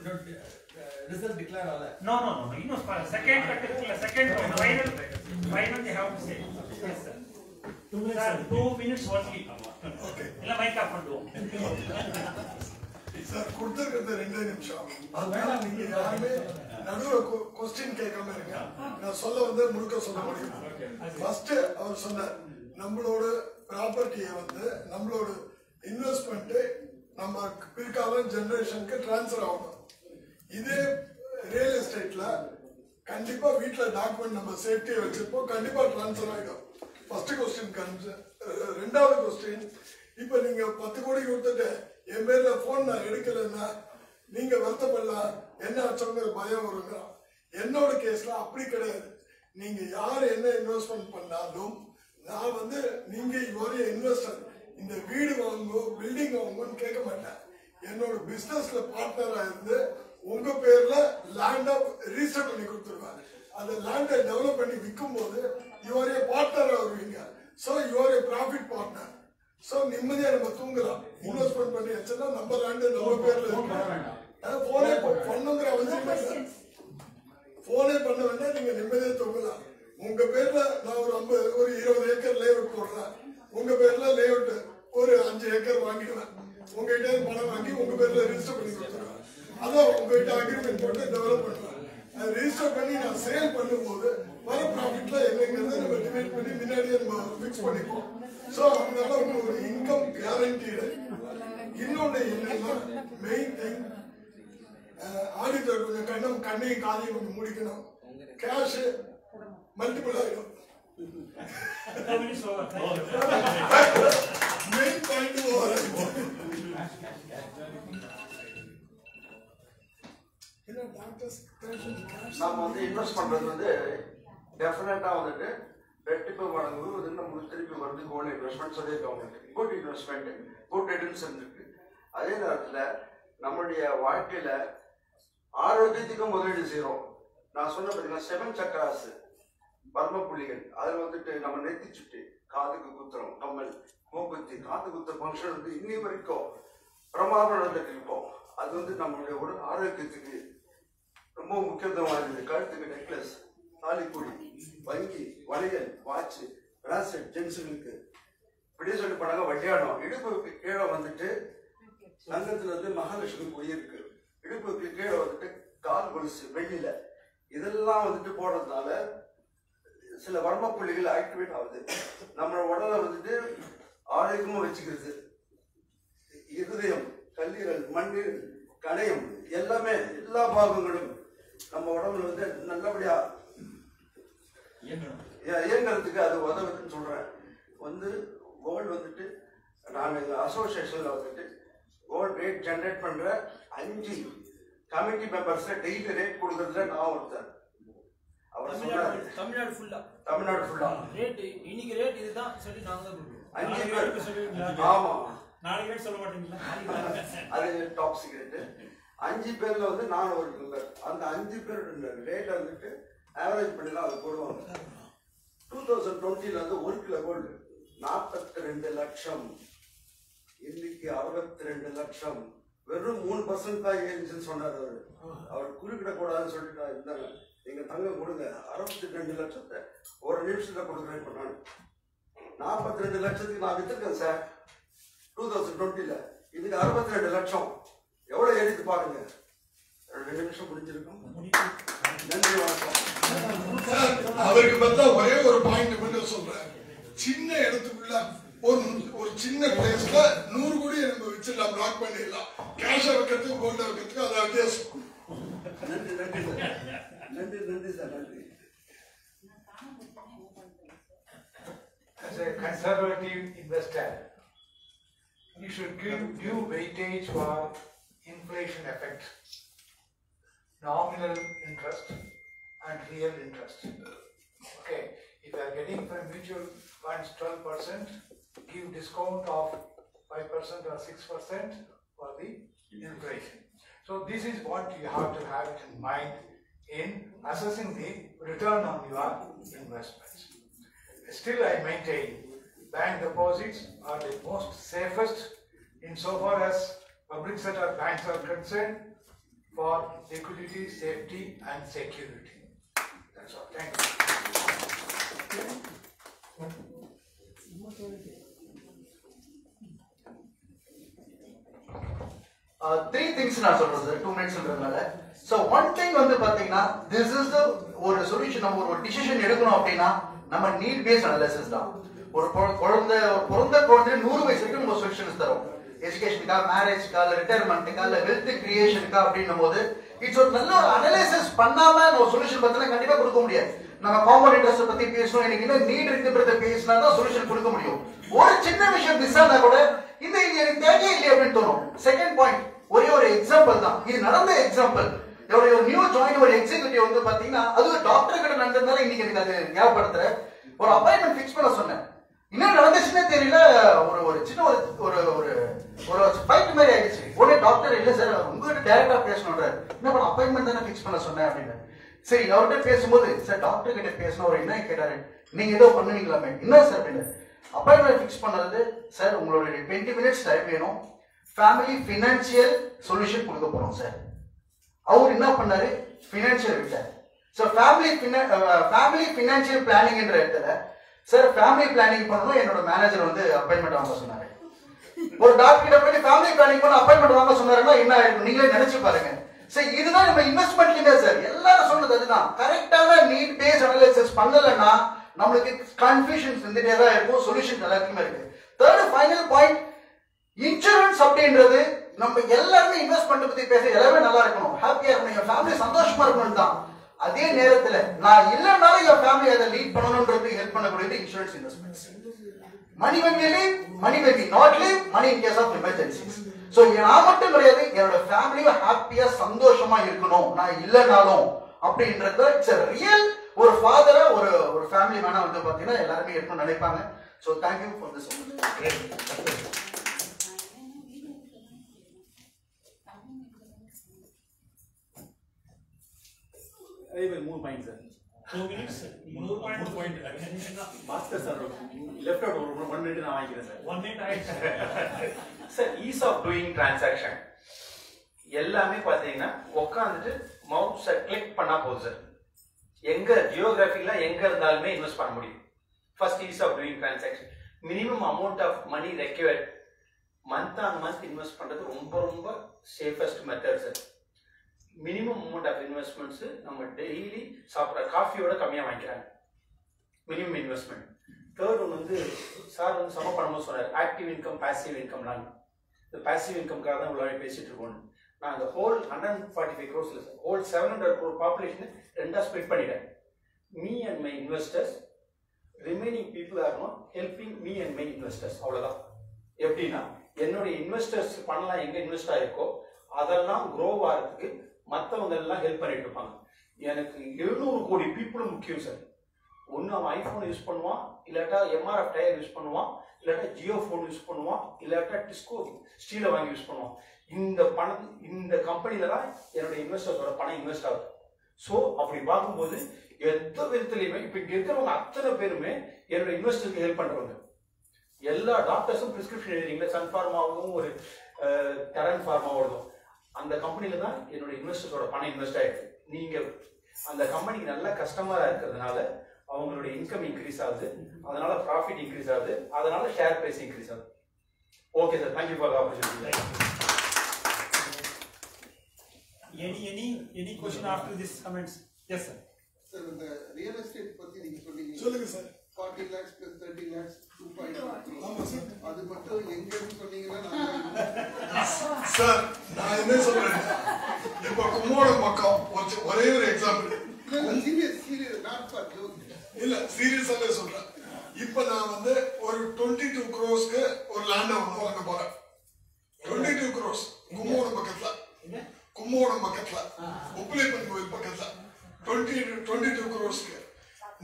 result declare ஆகல no, no. You know, second cut இருக்குல்ல, final, final they have to say. Yes, sir. Two minutes Sir, only. two minutes only. இல்ல mic off பண்ணுவோம். Sir கொடுத்துருக்கிறது ரெண்டே நிமிஷம் அதனால நீங்க யாருமே நடுவில் கொஸ்டின் கேட்காம இருங்க நான் சொல்ல வந்து முழுக்க சொல்ல முடியும் ஃபர்ஸ்ட் அவர் சொன்னார் நம்மளோட ப்ராப்பர்ட்டியை வந்து நம்மளோட இன்வெஸ்ட்மெண்ட்டு நம்ம பிற்காலம் ஜென்ரேஷனுக்கு ட்ரான்ஸ்ஃபர் ஆகணும். இதே ரியல் எஸ்டேட்டில் கண்டிப்பாக வீட்டில் டாக்குமெண்ட் நம்ம சேஃப்டியை வச்சுருப்போம். கண்டிப்பாக ட்ரான்ஸ்ஃபர் ஆகிடும் ஃபஸ்ட்டு கொஸ்டின் ரெண்டாவது கொஸ்டின் இப்போ நீங்கள் பத்து கோடி கொடுத்துட்டு என் பேரில் ஃபோன் நான் எடுக்கலைன்னா நீங்கள் வருத்தப்படலாம். என்ன ஆச்சோங்கிற பயம் வருங்க. என்னோட கேஸில் அப்படி கிடையாது. நீங்கள் யார் என்ன இன்வெஸ்ட்மெண்ட் பண்ணாலும் நான் வந்து நீங்க யுவர் இன்வெஸ்டர் இந்த வீடு வாங்கணும் பில்டிங் வாங்கணும்னு கேட்க மாட்டேன். என்னோட பிசினஸ்ல பார்ட்னரா இருந்து உங்க பேர்ல லேண்ட ரிஜிஸ்டர் பண்ணி கொடுத்துருவேன். அந்த லேண்டை டெவலப் பண்ணி விற்கும் போது யுவர் ஏ பார்ட்னரா வருவீங்க. So your a profit partner so நிம்மதியா நம்ம தூங்கலாம். இன்வெஸ்ட்மெண்ட் பண்ணி வச்சா நம்ம லேண்டு நம்ம பேர்ல இருக்கு. போனே பண்ணுங்கிற அவசியம் போனே பண்ண வேண்டாம் நீங்க நிம்மதியா தூங்கலாம். உங்க பேர்ல நான் ஒரு ஐம்பது ஒரு இருபது ஏக்கர் லேஅவுட் போடுறேன். உங்க பேர்ல லேஅவுட் ஒரு அஞ்சு ஏக்கர் வாங்கிடுவேன் உங்ககிட்ட இருந்து பணம் வாங்கி உங்க பேர்ல ரிஜிஸ்டர் பண்ணி கொடுத்துருவேன் அதான் உங்ககிட்ட அக்ரிமெண்ட் போட்டு டெவலப் பண்ணுவேன் ரிஜிஸ்டர் பண்ணி நான் சேல் பண்ணும்போது வர ப்ராஃபிட்ல என்னங்கிறத நம்ம டிவைட் பண்ணி முன்னாடியே நம்ம ஃபிக்ஸ் பண்ணிப்போம் ஸோ அதனால உங்களுக்கு ஒரு இன்கம் கேரண்டீடு இன்னொன்று என்னன்னா மெயின் திங் ஆடிட்டர் கொஞ்சம் கண்ணும் கண்ணையும் காதையும் கொஞ்சம் முடிக்கணும். கேஷ் மல்டிபிள் ஆயிடும் மெயின் பாயிண்ட் ஓவர் நம்ம வந்து இன்வெஸ்ட் பண்றது வந்து டெஃபினட்டா வந்துட்டு ரெட்டிப்பு மடங்கு வந்து நமக்கு திருப்பி வருது கோல்டு இன்வெஸ்ட்மெண்ட் சொல்லியிருக்காங்க குட் இன்வெஸ்ட்மெண்ட் குட் ரிட்டர்ன்ஸ் இருக்கு அதே நேரத்தில் நம்முடைய வாழ்க்கையில் ஆரோக்கியத்துக்கும் முதலீடு செய்கிறோம் நான் சொன்ன பார்த்தீங்கன்னா செவன் சக்கராஸ் பர்ம புள்ளிகள் அதில் வந்துட்டு நம்ம நெத்தி சுட்டி காதுக்கு குத்துறோம். கம்மல் மூக்குத்தி காது குத்துற ஃபங்க்ஷன் வந்து இன்னி வரைக்கும் பிரமாதம் நடந்துட்டு இருப்போம் அது வந்து நம்மளுடைய உடல் ஆரோக்கியத்துக்கு ரொம்ப முக்கியத்துவம் வாய்ந்தது கழுத்துக்கு நெக்லஸ் தாலிக்குடி வங்கி வளையல் வாட்ச் பிராசட் ஜென்ஸுகளுக்கு இப்படியே சொல்லி பண்ணாங்க வட்டியாடம் இடுப்புக்கு கீழே வந்துட்டு தங்கத்துல வந்து மகாலட்சுமி கொடி இருக்கு. இடுப்புக்கு கீழே வந்துட்டு கால் கொலுசு வெளியில இதெல்லாம் வந்துட்டு போடுறதுனால சில வர்ம புள்ளிகள் ஆக்டிவேட் ஆகுது. நம்ம உடலை வந்துட்டு ஆரோக்கியமா வச்சுக்கிறது. இருதயம் கல்லீரல் மண்ணீரல் கணையம் எல்லாமே எல்லா பாகங்களும் நம்ம உடம்புல வந்து நல்லபடியா இய- இயங்குறதுக்கு அது உதவுதுன்னு சொல்றேன். வந்து கோல்டு வந்துட்டு எங்க அசோசியேஷன்ல வந்துட்டு கோல்டு ரேட் ஜெனரேட் பண்ற அஞ்சு கமிட்டி மெம்பர்ஸ்ல டெய்லி ரேட் கொடுக்கறதுல நான் ஒருத்தர் அவர் சொன்னாரு தமிழ்நாடு ஃபுல்லா தமிழ்நாடு ஃபுல்லா ரேட் இன்னைக்கு ரேட் இதுதான் சொல்லி நாங்க அஞ்சு பேர் சொல்லுவீங்களா? ஆமா நாளைக்கு ரேட் சொல்ல மாட்டீங்களா? அது டாப் சீக்ரெட் அஞ்சு பேர்ல வந்து நான் ஒரு மெம்பர் அந்த அஞ்சு பேர் ரேட்டை வந்துட்டு ஆவரேஜ் பண்ணி தான் அதை போடுவாங்க. டூ தௌசண்ட் டுவெண்ட்டில வந்து ஒரு கிலோ கோல்டு நாற்பத்தி ரெண்டு லட்சம். இன்னைக்கு அறுபத்தி ரெண்டு லட்சம். வெறும் மூணு பர்சன்ட் தான் ஏறிச்சுன்னு சொன்னார் அவர். அவர் குறுக்கிட கூடாதுன்னு சொல்லிட்டு இருந்தாங்க நீங்க தங்கம் கொடுங்க. அறுபத்தி ரெண்டு லட்சத்தை ஒரு நிமிஷத்துல கொடுக்குறேன் இப்போ நான் நாற்பத்தி ரெண்டு லட்சத்துக்கு நான் வித்துருக்கேன் சார் டூ தௌசண்ட் டுவெண்ட்டில இதுக்கு அறுபத்தி ரெண்டு லட்சம். எவ்வளவு ஏறிது பாருங்க. ரெண்டு நிமிஷம் முடிஞ்சிருக்கும். நன்றி வணக்கம். அவருக்கு பதிலா ஒரே ஒரு பாயிண்ட் மட்டும் சொல்றேன். சின்ன இடத்துக்குள்ள ஒரு ஒரு சின்ன பிளேஸ்ல நூறு கோடியை நம்ம வச்சிடலாம் பிளாக் பண்ணிடலாம். கேஷ் வைக்கிறதுக்கு கோல்ட வைக்கிறதுக்கு அது வித்தியாசம் நன்றி நன்றி As a conservative investor, you should give due weightage for inflation effect, nominal interest and real interest. Okay, if you are getting from mutual funds 12%, give discount of 5% or 6% for the inflation. So this is what you have to have in mind in assessing the return on your investments. Still, I maintain bank deposits are the most safest insofar as public sector banks are concerned for liquidity, safety and security. That's all. Thank Uh, three things நான் சொல்றேன் sir two மினிட்ஸ்ன்றதுனால so one thing வந்து பாத்தீங்கன்னா this is த ஒரு solution நம்ம ஒரு decision எடுக்கணும் அப்படின்னா நம்ம நீட் பேஸ் அனாலிசிஸ் தான். ஒரு குழந்தை பிறந்த குழந்தை நூறு வயசு வரைக்கும் நம்ம சொல்யூஷன்ஸ் தரும் எஜுகேஷனுக்கா மேரேஜ்க்கா இல்ல ரிட்டையர்மெண்ட்டுக்கா இல்ல வெல்த் கிரியேஷனுக்கா அப்படின்னும் போது இட்ஸ் ஒரு நல்ல ஒரு அனலைசிஸ் பண்ணாம நம்ம சொல்யூஷன் பார்த்தா கண்டிப்பா கொடுக்க முடியாது. நம்ம காமன் இன்ட்ரெஸ்ட் பத்தி பேசணும் எனக்கு என்ன நீட் இருக்குன்றத பேசினா தான் சொல்யூஷன் கொடுக்க முடியும். ஒரு சின்ன விஷயம் மிஸ் ஆனா கூட இந்த இது எனக்கு தேவையே இல்லை அப்படின்னு தோணும். செகண்ட் பாயிண்ட் ஒரே ஒரு எக்ஸாம்பிள் தான். இது நடந்த எக்ஸாம்பிள் என்னுடைய ஒரு நியூ ஜாயின் ஒரு எக்ஸிகூட்டிவ் வந்து பாத்தீங்கன்னா அது ஒரு டாக்டர் கிட்ட நடந்ததுனால இன்னைக்கு எனக்கு அது ஞாபகப்படுத்துறேன் ஒரு அப்பாயின்மெண்ட் ஃபிக்ஸ் பண்ண சொன்னேன். இன்னும் நடந்துச்சுன்னே தெரியல. ஒரு ஒரு சின்ன ஒரு ஒரு ஒரு ஒரு ஃபைட் மாதிரி ஆயிடுச்சு. உடனே டாக்டர் இல்லை சார் உங்ககிட்ட டைரக்டா பேசணுன்றாரு என்ன பண்ண அப்பாயின்மெண்ட் தானே ஃபிக்ஸ் பண்ண சொன்னேன் அப்படின்னு. சரி அவர்கிட்ட பேசும்போது சார் டாக்டர் கிட்ட பேசணும் அவர் என்ன கேட்டாரு? நீங்க ஏதோ பண்ணுவீங்களாமே. என்ன சார் அப்படின்னு. அப்பாயின்மெண்ட் ஃபிக்ஸ் பண்ணுறது சார் உங்களுடைய டுவெண்ட்டி மினிட்ஸ் டைம் வேணும். ஃபேமிலி ஃபினான்சியல் சொல்யூஷன் கொடுக்க போகிறோம் சார் அவர் என்ன பண்ணார்? ஃபினான்ஷியல் விட்டார் ஸோ ஃபேமிலி ஃபேமிலி ஃபினான்ஷியல் பிளானிங்ன்ற இடத்துல சார் ஃபேமிலி பிளானிங் பண்ணணும். என்னோட மேனேஜர் வந்து அப்பாயின்மெண்ட் வாங்க சொன்னார். ஒரு டாக்டர் கிட்ட போயிட்டு ஃபேமிலி பிளானிங் பண்ண அப்பாயின்மெண்ட் வாங்க சொன்னாருன்னா என்ன ஆயிருக்கும் நீங்களே நினைச்சு பாருங்க. சார் இதுதான் நம்ம இன்வெஸ்ட்மெண்ட் சார் எல்லாரும் சொன்னது அதுதான். கரெக்டான நீட் பேஸ் அனலைசஸ் பண்ணலைன்னா நம்மளுக்கு கன்ஃபியூஷன்ஸ் இருந்துட்டே தான் இருக்கும் சொல்யூஷன் எல்லாத்துக்குமே இருக்கு. தேர்ட் ஃபைனல் பாயிண்ட் இன்சூரன்ஸ் அப்படின்றது நம்ம எல்லாருமே இன்வெஸ்ட்மெண்ட் பத்தி பேச எல்லாமே நல்லா இருக்கணும். ஹாப்பியா இருக்கணும். என் ஃபேமிலி சந்தோஷமா இருக்கணும் தான். அதே நேரத்துல நான் இல்லைனாலும் என் ஃபேமிலி அதை லீட் பண்ணணும்ன்றது ஹெல்ப் பண்ணக்கூடியது insurance investments money when we money when we not money in case of emergencies. So நான் மட்டும் கிடையாது என்னோட ஃபேமிலியும் ஹாப்பியா சந்தோஷமா இருக்கணும். நான் இல்லைனாலும் அப்படின்றது இட்ஸ் ரியல் ஒரு ஃபாதரா ஒரு ஒரு ஃபேமிலி மேனா வந்து பாத்தீங்கன்னா எல்லாருமே இருக்கணும்னு நினைப்பாங்க. சோ தேங்க்யூ ஃபார் திஸ் அதே மாதிரி மூணு point sir master sir left out ஒரு ஒன் மினிட் நான் வாங்கிக்கிறேன் சார் ஒன் மினிட் ஆயிடுச்சு. Sir ease of doing transaction எல்லாமே பார்த்தீங்கன்னா உட்காந்துட்டு மவுஸை கிளிக் பண்ணா போதும் சார் எங்க ஜியோகிராஃபில எங்க இருந்தாலுமே இன்வெஸ்ட் பண்ண முடியும். First ease of doing transaction minimum amount of money required month on month invest பண்றது ரொம்ப ரொம்ப safest method sir minimum amount of investments நம்ம டெய்லி சாப்பிட்ற காஃபியோட கம்மியாக வாங்கிக்கிறாங்க. மினிமம் இன்வெஸ்ட்மெண்ட் தேர்ட் ஒன் வந்து சார் வந்து சம பண்ணும்போது சொன்னார். ஆக்டிவ் இன்கம் பாசிவ் இன்கம்லாம் இந்த பாசிவ் இன்கம்காக தான் இவ்வளோ பேசிட்டு இருக்கோம் நான் அந்த whole hundred forty five க்ரோர்ஸில் sir whole seven hundred crore பாப்புலேஷனை ரெண்டாக ஸ்ப்ளிட் பண்ணிட்டேன். Me and my investors remaining people are not helping me and my investors அவ்வளோதான் எப்படின்னா என்னுடைய இன்வெஸ்டர்ஸ் பணம்லாம் எங்கே இன்வெஸ்ட் ஆகிருக்கோ அதெல்லாம் க்ரோ ஆகிறதுக்கு மற்றவங்க எல்லாம் ஹெல்ப் பண்ணிட்டு இருப்பாங்க. எனக்கு எழுநூறு கோடி பீப்புளும் முக்கியம் சார் ஒன்று அவன் ஐஃபோன் யூஸ் பண்ணுவான் இல்லாட்டா எம்ஆர்எஃப் டயர் யூஸ் பண்ணுவான் இல்லாட்டா ஜியோ ஃபோன் யூஸ் பண்ணுவான் இல்லாட்டா டிஸ்கோ ஸ்டீலை வாங்கி யூஸ் பண்ணுவான். இந்த பணம் இந்த கம்பெனில தான் என்னுடைய இன்வெஸ்டர்ஸோட பணம் இன்வெஸ்ட் ஆகுது. ஸோ அப்படி பார்க்கும்போது எந்த விதத்துலையுமே இப்போ இங்கே இருக்கிறவங்க அத்தனை பேருமே என்னோட இன்வெஸ்டருக்கு ஹெல்ப் பண்ணுறவங்க எல்லா டாக்டர்ஸும் பிரிஸ்கிரிப்ஷன் எழுதிங்களா சன்ஃபார்மாவும் ஒரு டரன் ஃபார்மாவோடதும் அந்த கம்பெனியில தான் என்னோட இன்வெஸ்டர்ஸோட பணம் இன்வெஸ்ட் ஆயிடுது. நீங்கள் அந்த கம்பெனி நல்ல கஸ்டமராக இருக்கிறதுனால அவங்களுடைய இன்கம் இன்க்ரீஸ் ஆகுது. அதனால ப்ராஃபிட் இன்க்ரீஸ் ஆகுது. அதனால ஷேர் பிரைஸ் இன்க்ரீஸ் ஆகுது. Okay sir thank you for opportunity Any, any, any question after this comments? Yes, sir. Sir இந்த ரியல் எஸ்டேட் பத்தி நீங்க சொன்னீங்க சொல்லுங்க sir. Forty lakhs plus thirty lakhs two point ஆமா sir. அது மட்டும் எங்கன்னு சொன்னீங்கன்னா சார் நான் என்ன சொல்றேன்? இப்ப கும்போணம் பக்கம் ஒரு- ஒரே example serious serious not for joke இல்ல சீரியஸாவே சொல்றேன். இப்ப நான் வந்து ஒரு டுவெண்ட்டி டூ க்ரோஸ்க்கு ஒரு லேண்ட் ஒன்று வாங்க போறேன். டுவெண்ட்டி டூ க்ரோஸ் கும்போணம் பக்கத்துல. கும்பகோணம் பக்கத்துல உப்பிலிப்பன் கோயில் பக்கத்துல டுவெண்ட்டி டுவெண்ட்டி டூ க்ரோஸ்க்கு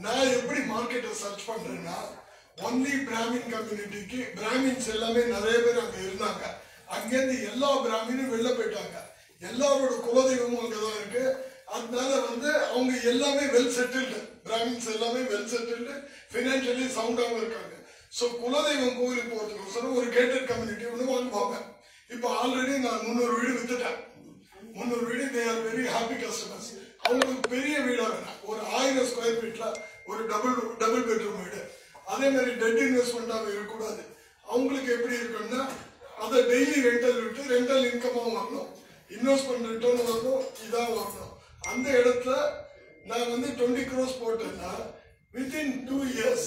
நான் எப்படி மார்க்கெட்டை சர்ச் பண்றேன்னா ஒன்லி பிராமின் கம்யூனிட்டிக்கு பிராமின்ஸ் எல்லாமே நிறைய பேர் அங்க இருந்தாங்க. அங்கேருந்து எல்லா பிராமினும் வெளில போயிட்டாங்க. எல்லாரோட குலதெய்வமும் அங்கதான் இருக்கு. அதனால வந்து அவங்க எல்லாமே வெல் செட்டில்டு பிராமின்ஸ் எல்லாமே வெல் செட்டில்டு ஃபினான்ஷியலி சவுண்டாகவும் இருக்காங்க. ஸோ குலதெய்வம் கோயிலுக்கு போகிறதுக்கு ஒரு கேட்டட் கம்யூனிட்டி ஒன்று வாங்குவாங்க. இப்போ ஆல்ரெடி நான் முந்நூறு வீடு வித்துட்டேன். முந்நூறு வீடு they are very happy customers அவங்களுக்கு பெரிய வீடா வேணும் ஒரு ஆயிரம் ஸ்கொயர் ஃபீட்ல ஒரு டபுள் டபுள் பெட்ரூம் வீடு. அதே மாதிரி டெட் இன்வெஸ்ட்மெண்ட்டாக இருக்கக்கூடாது. அவங்களுக்கு எப்படி இருக்குன்னா அதை டெய்லி ரெண்டல் விட்டு ரெண்டல் இன்கமாக வரணும் இன்வெஸ்ட்மெண்ட் ரிட்டர்ன் வரணும் இதான் வரணும். அந்த இடத்துல நான் வந்து டுவெண்ட்டி க்ரோஸ் போட்டேன்னா within two years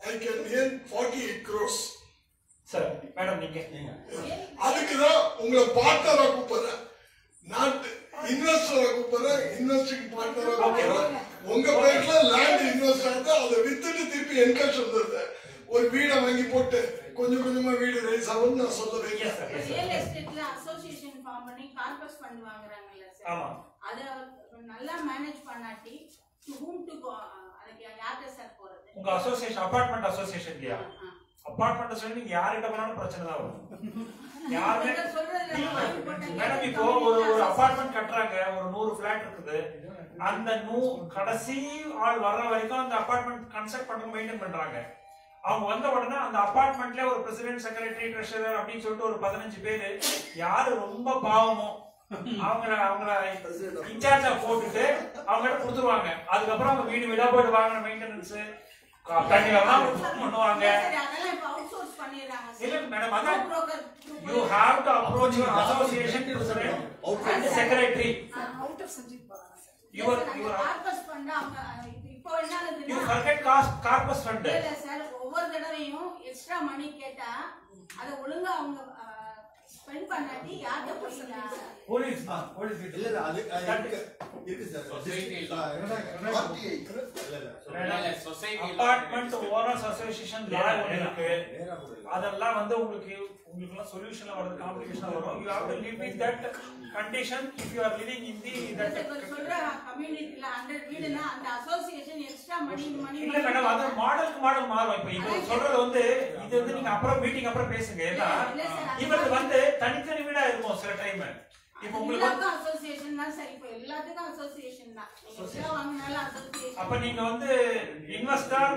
I can earn forty eight crores sir madam நீங்க அதுக்கு தான் உங்களை பார்ட்னரா கூப்பிடுறேன். நாட் இன்வெஸ்டரா கூப்பிடுறேன் இன்வெஸ்டிங் பார்ட்னரா கூப்பிடுறேன் உங்க பேர்ல லேண்ட் இன்வெஸ்ட் ஆகுது அதை வித்துட்டு திருப்பி என்கேஷ் வந்துருது ஒரு வீடை வாங்கி போட்டு கொஞ்சம் கொஞ்சமா வீடு ரைஸ் ஆகும்னு நான் சொல்லவே இல்லை ரியல் எஸ்டேட்ல அசோசியேஷன் ஃபார்ம் பண்ணி கார்பஸ் ஃபண்ட் வாங்குறாங்கல்ல ஆமா. சார் அத நல்லா மேனேஜ் பண்ணாட்டி டு ஹூம் டு அதுக்கு யார்கிட்ட சார் போறது? உங்க அசோசியேஷன் அபார்ட்மெண்ட் அசோசியேஷன் இல்லையா அபார்ட்மெண்ட் சொல்லி நீங்க யார்கிட்ட போனாலும் பிரச்சனை தான் வரும். யாருமே. மேடம் இப்போ ஒரு ஒரு அபார்ட்மெண்ட் கட்டுறாங்க. ஒரு நூறு பிளாட் இருக்குது. அந்த நூ கடைசி ஆள் வர்ற வரைக்கும் அந்த அபார்ட்மெண்ட் கன்ஸ்ட்ரக்ட் பண்ண மெயின்டைன் பண்றாங்க. அவங்க வந்த உடனே அந்த அபார்ட்மெண்ட்ல ஒரு பிரசிடென்ட் செக்ரட்டரி ட்ரெஷரர் அப்படின்னு சொல்லிட்டு ஒரு பதினஞ்சு பேரு யாரு ரொம்ப பாவமோ அவங்கள அவங்கள இன்சார்ஜா போட்டுட்டு அவங்க கொடுத்துருவாங்க. அதுக்கப்புறம் அவங்க வீடு வீடா போயிட்டு வாங்கின மெயின்டெனன்ஸ் தண்ணி எல்லாம் பண்ணுவாங்க. இல்ல மேடம் அதான் approach your association president and secretary. Out of subject போறாங்க கார்பஸ் ஃபண்ட் அவங்க இப்போ என்ன forget cost corpus fund. இல்ல சார் ஒவ்வொரு தடவையும் எக்ஸ்ட்ரா மணி கேட்டா அத ஒழுங்கா அவங்க ஸ்பெண்ட் பண்ணாட்டி யார்கிட்ட போய் police police இல்ல இல்ல அது அது இருக்கு. இருக்கு sir. Apartment owners association law இருக்கு. அதெல்லாம் வந்து உங்களுக்கு உங்களுக்கு எல்லாம் சொல்யூஷன்ல வரது காம்ப்ளிகேஷன் வரும். You have to live with that condition if you are living in the that சொல்ற கம்யூனிட்டில ஹண்ட்ரட் வீடுனா அந்த அசோசியேஷன் எக்ஸ்ட்ரா மணி மணி இல்ல மேடம் அது மாடலுக்கு மாடல் மாறும். இப்ப இப்போ சொல்றது வந்து இது வந்து நீங்க அப்புறம் மீட்டிங் அப்புறம் பேசுங்க. ஏன்னா இவருக்கு வந்து தனித்தனி வீடா இருக்கும் சில டைம் இப்ப உங்களுக்கு அசோசியேஷன் தான் சார். இப்போ எல்லாத்துக்கும் அசோசியேஷன் தான். நீங்க எக்ஸ்ட்ரா வாங்கினாலும் அசோசியேஷன் அப்ப நீங்க வந்து இன்வெஸ்டர்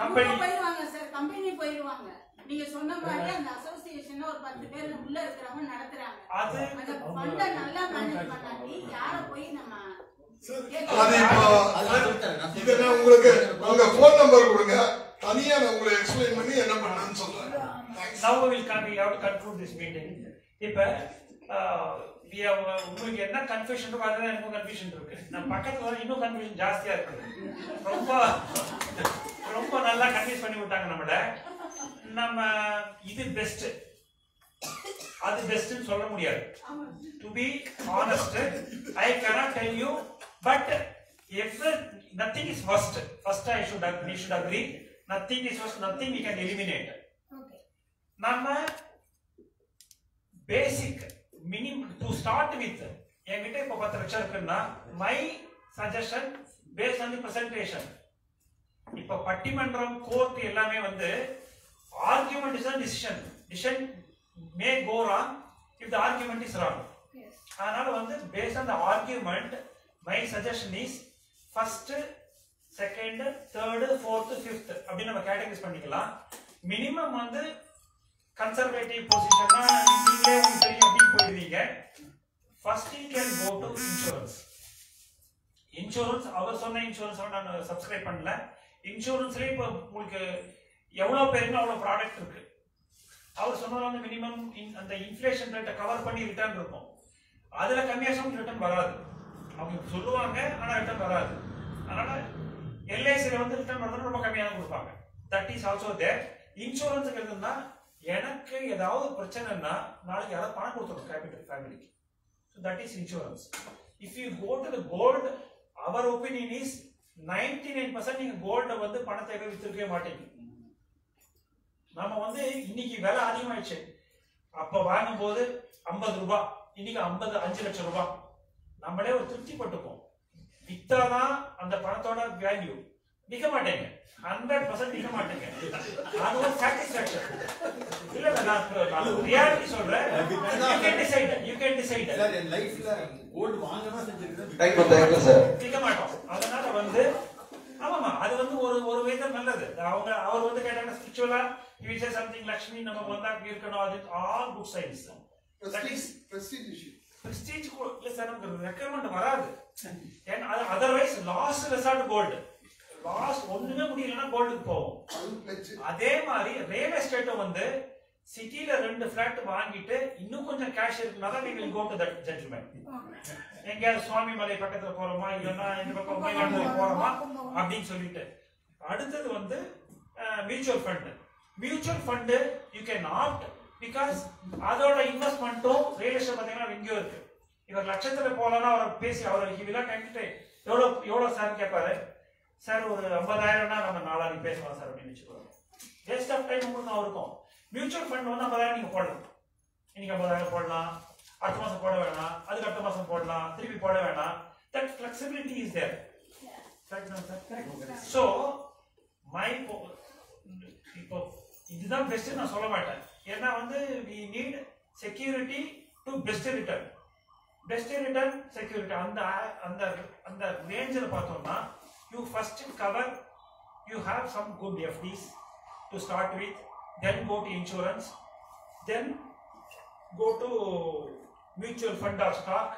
கம்பெனி போயிருவாங்க சார். கம்பெனி போயிருவாங்க. நீங்க சொன்ன மாதிரி அந்த அசோசியேஷன் ஒரு பத்து பேர் உள்ள இருக்கிறவங்க நடத்துறாங்க. அது அந்த ஃபண்ட நல்லா மேனேஜ் பண்ணாட்டி யார போய் நம்ம அது இப்போ இதை நான் உங்களுக்கு உங்க போன் நம்பர் கொடுங்க. தனியா நான் உங்களுக்கு எக்ஸ்பிளைன் பண்ணி என்ன பண்ணேன்னு சொல்றேன். Now will will come, we have to conclude this meeting உங்களுக்கு என்ன கன்ஃபியூஷன் இருக்கோ அதுதான் எனக்கும் கன்ஃபியூஷன் இருக்கு நான் பக்கத்துல வர இன்னும் கன்ஃபியூஷன் ஜாஸ்தியா இருக்கு ரொம்ப ரொம்ப நல்லா கன்ஃபியூஸ் பண்ணி விட்டாங்க நம்மள நம்ம இது பெஸ்ட் அது பெஸ்ட்னு சொல்ல முடியாது to be honest I cannot tell you but if nothing is first first I should we should agree nothing is first nothing you can eliminate நம்ம basic minimum to start with என்கிட்ட இப்போ பத்து லட்சம் இருக்குன்னா my suggestion based on the presentation இப்போ பட்டிமன்றம் court எல்லாமே வந்து argument is decision decision may go wrong if the argument is wrong அதனால வந்து based on the argument my suggestion is first second third fourth fifth அப்படின்னு நம்ம categorise பண்ணிக்கலாம். Minimum வந்து கன்சர்வேட்டிவ் பொசிஷன்னா நீங்களே உங்களுக்கு தெரியும் அப்படின்னு போயிடுவீங்க first you can go to insurance insurance அவர் சொன்ன இன்சூரன்ஸ் நான் சப்ஸ்கிரைப் பண்ணல. இன்சூரன்ஸ்லேயே இப்போ உங்களுக்கு எவ்வளோ பேருங்க அவ்வளோ ப்ராடக்ட் இருக்கு. அவர் சொன்னது வந்து மினிமம் அந்த இன்ஃப்ளேஷன் ரேட்டை கவர் பண்ணி ரிட்டர்ன் இருக்கும். அதில் கம்மியாக ரிட்டர்ன் வராது. அவங்க சொல்லுவாங்க ஆனால் ரிட்டர்ன் வராது. அதனால எல்ஐசியில் வந்து ரிட்டர்ன் வரது ரொம்ப கம்மியாக தான் கொடுப்பாங்க தட் இஸ் ஆல்சோ தேர் இன்சூரன்ஸுக்கு இருந்தால் எனக்கு ஏதாவது பிரச்சனைன்னா நாளைக்கு யாராவது பணம் கொடுத்துரும் கேபிட்டல் ஃபேமிலிக்கு so that is insurance if you go to the gold our opinion is ninety nine percent நீங்க கோல்டை வந்து பணத்தை வித்திருக்கவே மாட்டீங்க. நம்ம வந்து இன்னைக்கு விலை அதிகமாயிடுச்சு. அப்ப வாங்கும்போது ஐம்பது ரூபாய் இன்னைக்கு ஐம்பது அஞ்சு லட்சம் ரூபாய் நம்மளே ஒரு திருப்தி பட்டுப்போம் வித்தாதான் அந்த பணத்தோட வேல்யூ விற்க மாட்டேங்க ஹண்ட்ரட் பர்சன்ட் விற்க மாட்டேங்க அது ஒரு சாட்டிஸ்பாக்சன் இல்ல நான் ரியாலிட்டி சொல்றேன். You can decide you can decide sir என் லைஃப்ல கோல்டு வாங்கதான் செஞ்சிருக்கேன் thank you, sir. விற்க மாட்டோம் அதனால வந்து ஆமாமா அது வந்து ஒரு ஒரு விதம் நல்லது. அவங்க அவர் வந்து கேட்டாங்க ஸ்பிரிச்சுவலா யூ சே சம்திங் லக்ஷ்மி நம்ம வந்தா இருக்கணும். அது all good signs that is prestige issue prestige இல்ல சார் நமக்கு ரெக்கமெண்ட் வராது. ஏன்னா அது otherwise last resort gold last ஒண்ணுமே முடியலன்னா கோல்டுக்கு போகும் அதே மாதிரி ரியல் எஸ்டேட்டும் வந்து சிட்டில ரெண்டு ஃபிளாட் வாங்கிட்டு இன்னும் கொஞ்சம் கேஷ் இருக்குன்னா தான் will go to that gentleman. எங்கேயாவது சுவாமி மலை பக்கத்துல போறோமா? இல்லைன்னா இந்த பக்கம் மயிலாடுதுறை போறோமா? அப்படின்னு சொல்லிட்டு. அடுத்தது வந்து mutual fund mutual fund you can opt because அதோட இன்வெஸ்ட்மெண்ட்டும் ரியல் எஸ்டேட் பார்த்தீங்கன்னா எங்கேயோ இருக்கு. இவர் லட்சத்துல போலன்னா அவரை பேசி அவர் ஹி விலா எவ்வளோ எவ்வளோ சார் கேட்பாரு சார் ஒரு ஐம்பதாயிரம்னா நம்ம நாளானிக்கு பேசலாம் சார் அப்படின்னு வச்சுக்கோங்க. வேஸ்ட் ஆஃப் டைம் உங்களுக்கு அவருக்கும் மியூச்சுவல் ஃபண்ட் வந்து ஐம்பதாயிரம் நீங்க போடலாம். இன்னைக்கு ஐம்பதாயிரம் போடலாம். அடுத்த மாசம் போட வேணாம். அதுக்கு அடுத்த மாசம் போடலாம். திருப்பி போட வேணாம். That flexibility is there so my இப்போ இதுதான் பெஸ்ட் நான் சொல்ல மாட்டேன். ஏன்னா வந்து we need security to best return best return security அந்த அந்த அந்த ரேஞ்சில் பார்த்தோம்னா You first cover you have some good FDs to start with then go to insurance then go to mutual fund or stock,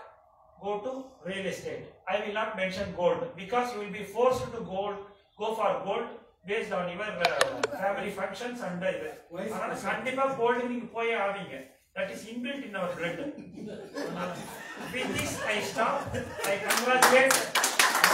go to real estate. I will not mention gold because you will be forced to gold, go for gold based on your uh, family functions and uh, இது. அதனால கண்டிப்பா gold நீங்க போய் ஆவீங்க that is inbuilt in our blood. With this I stop. I congratulate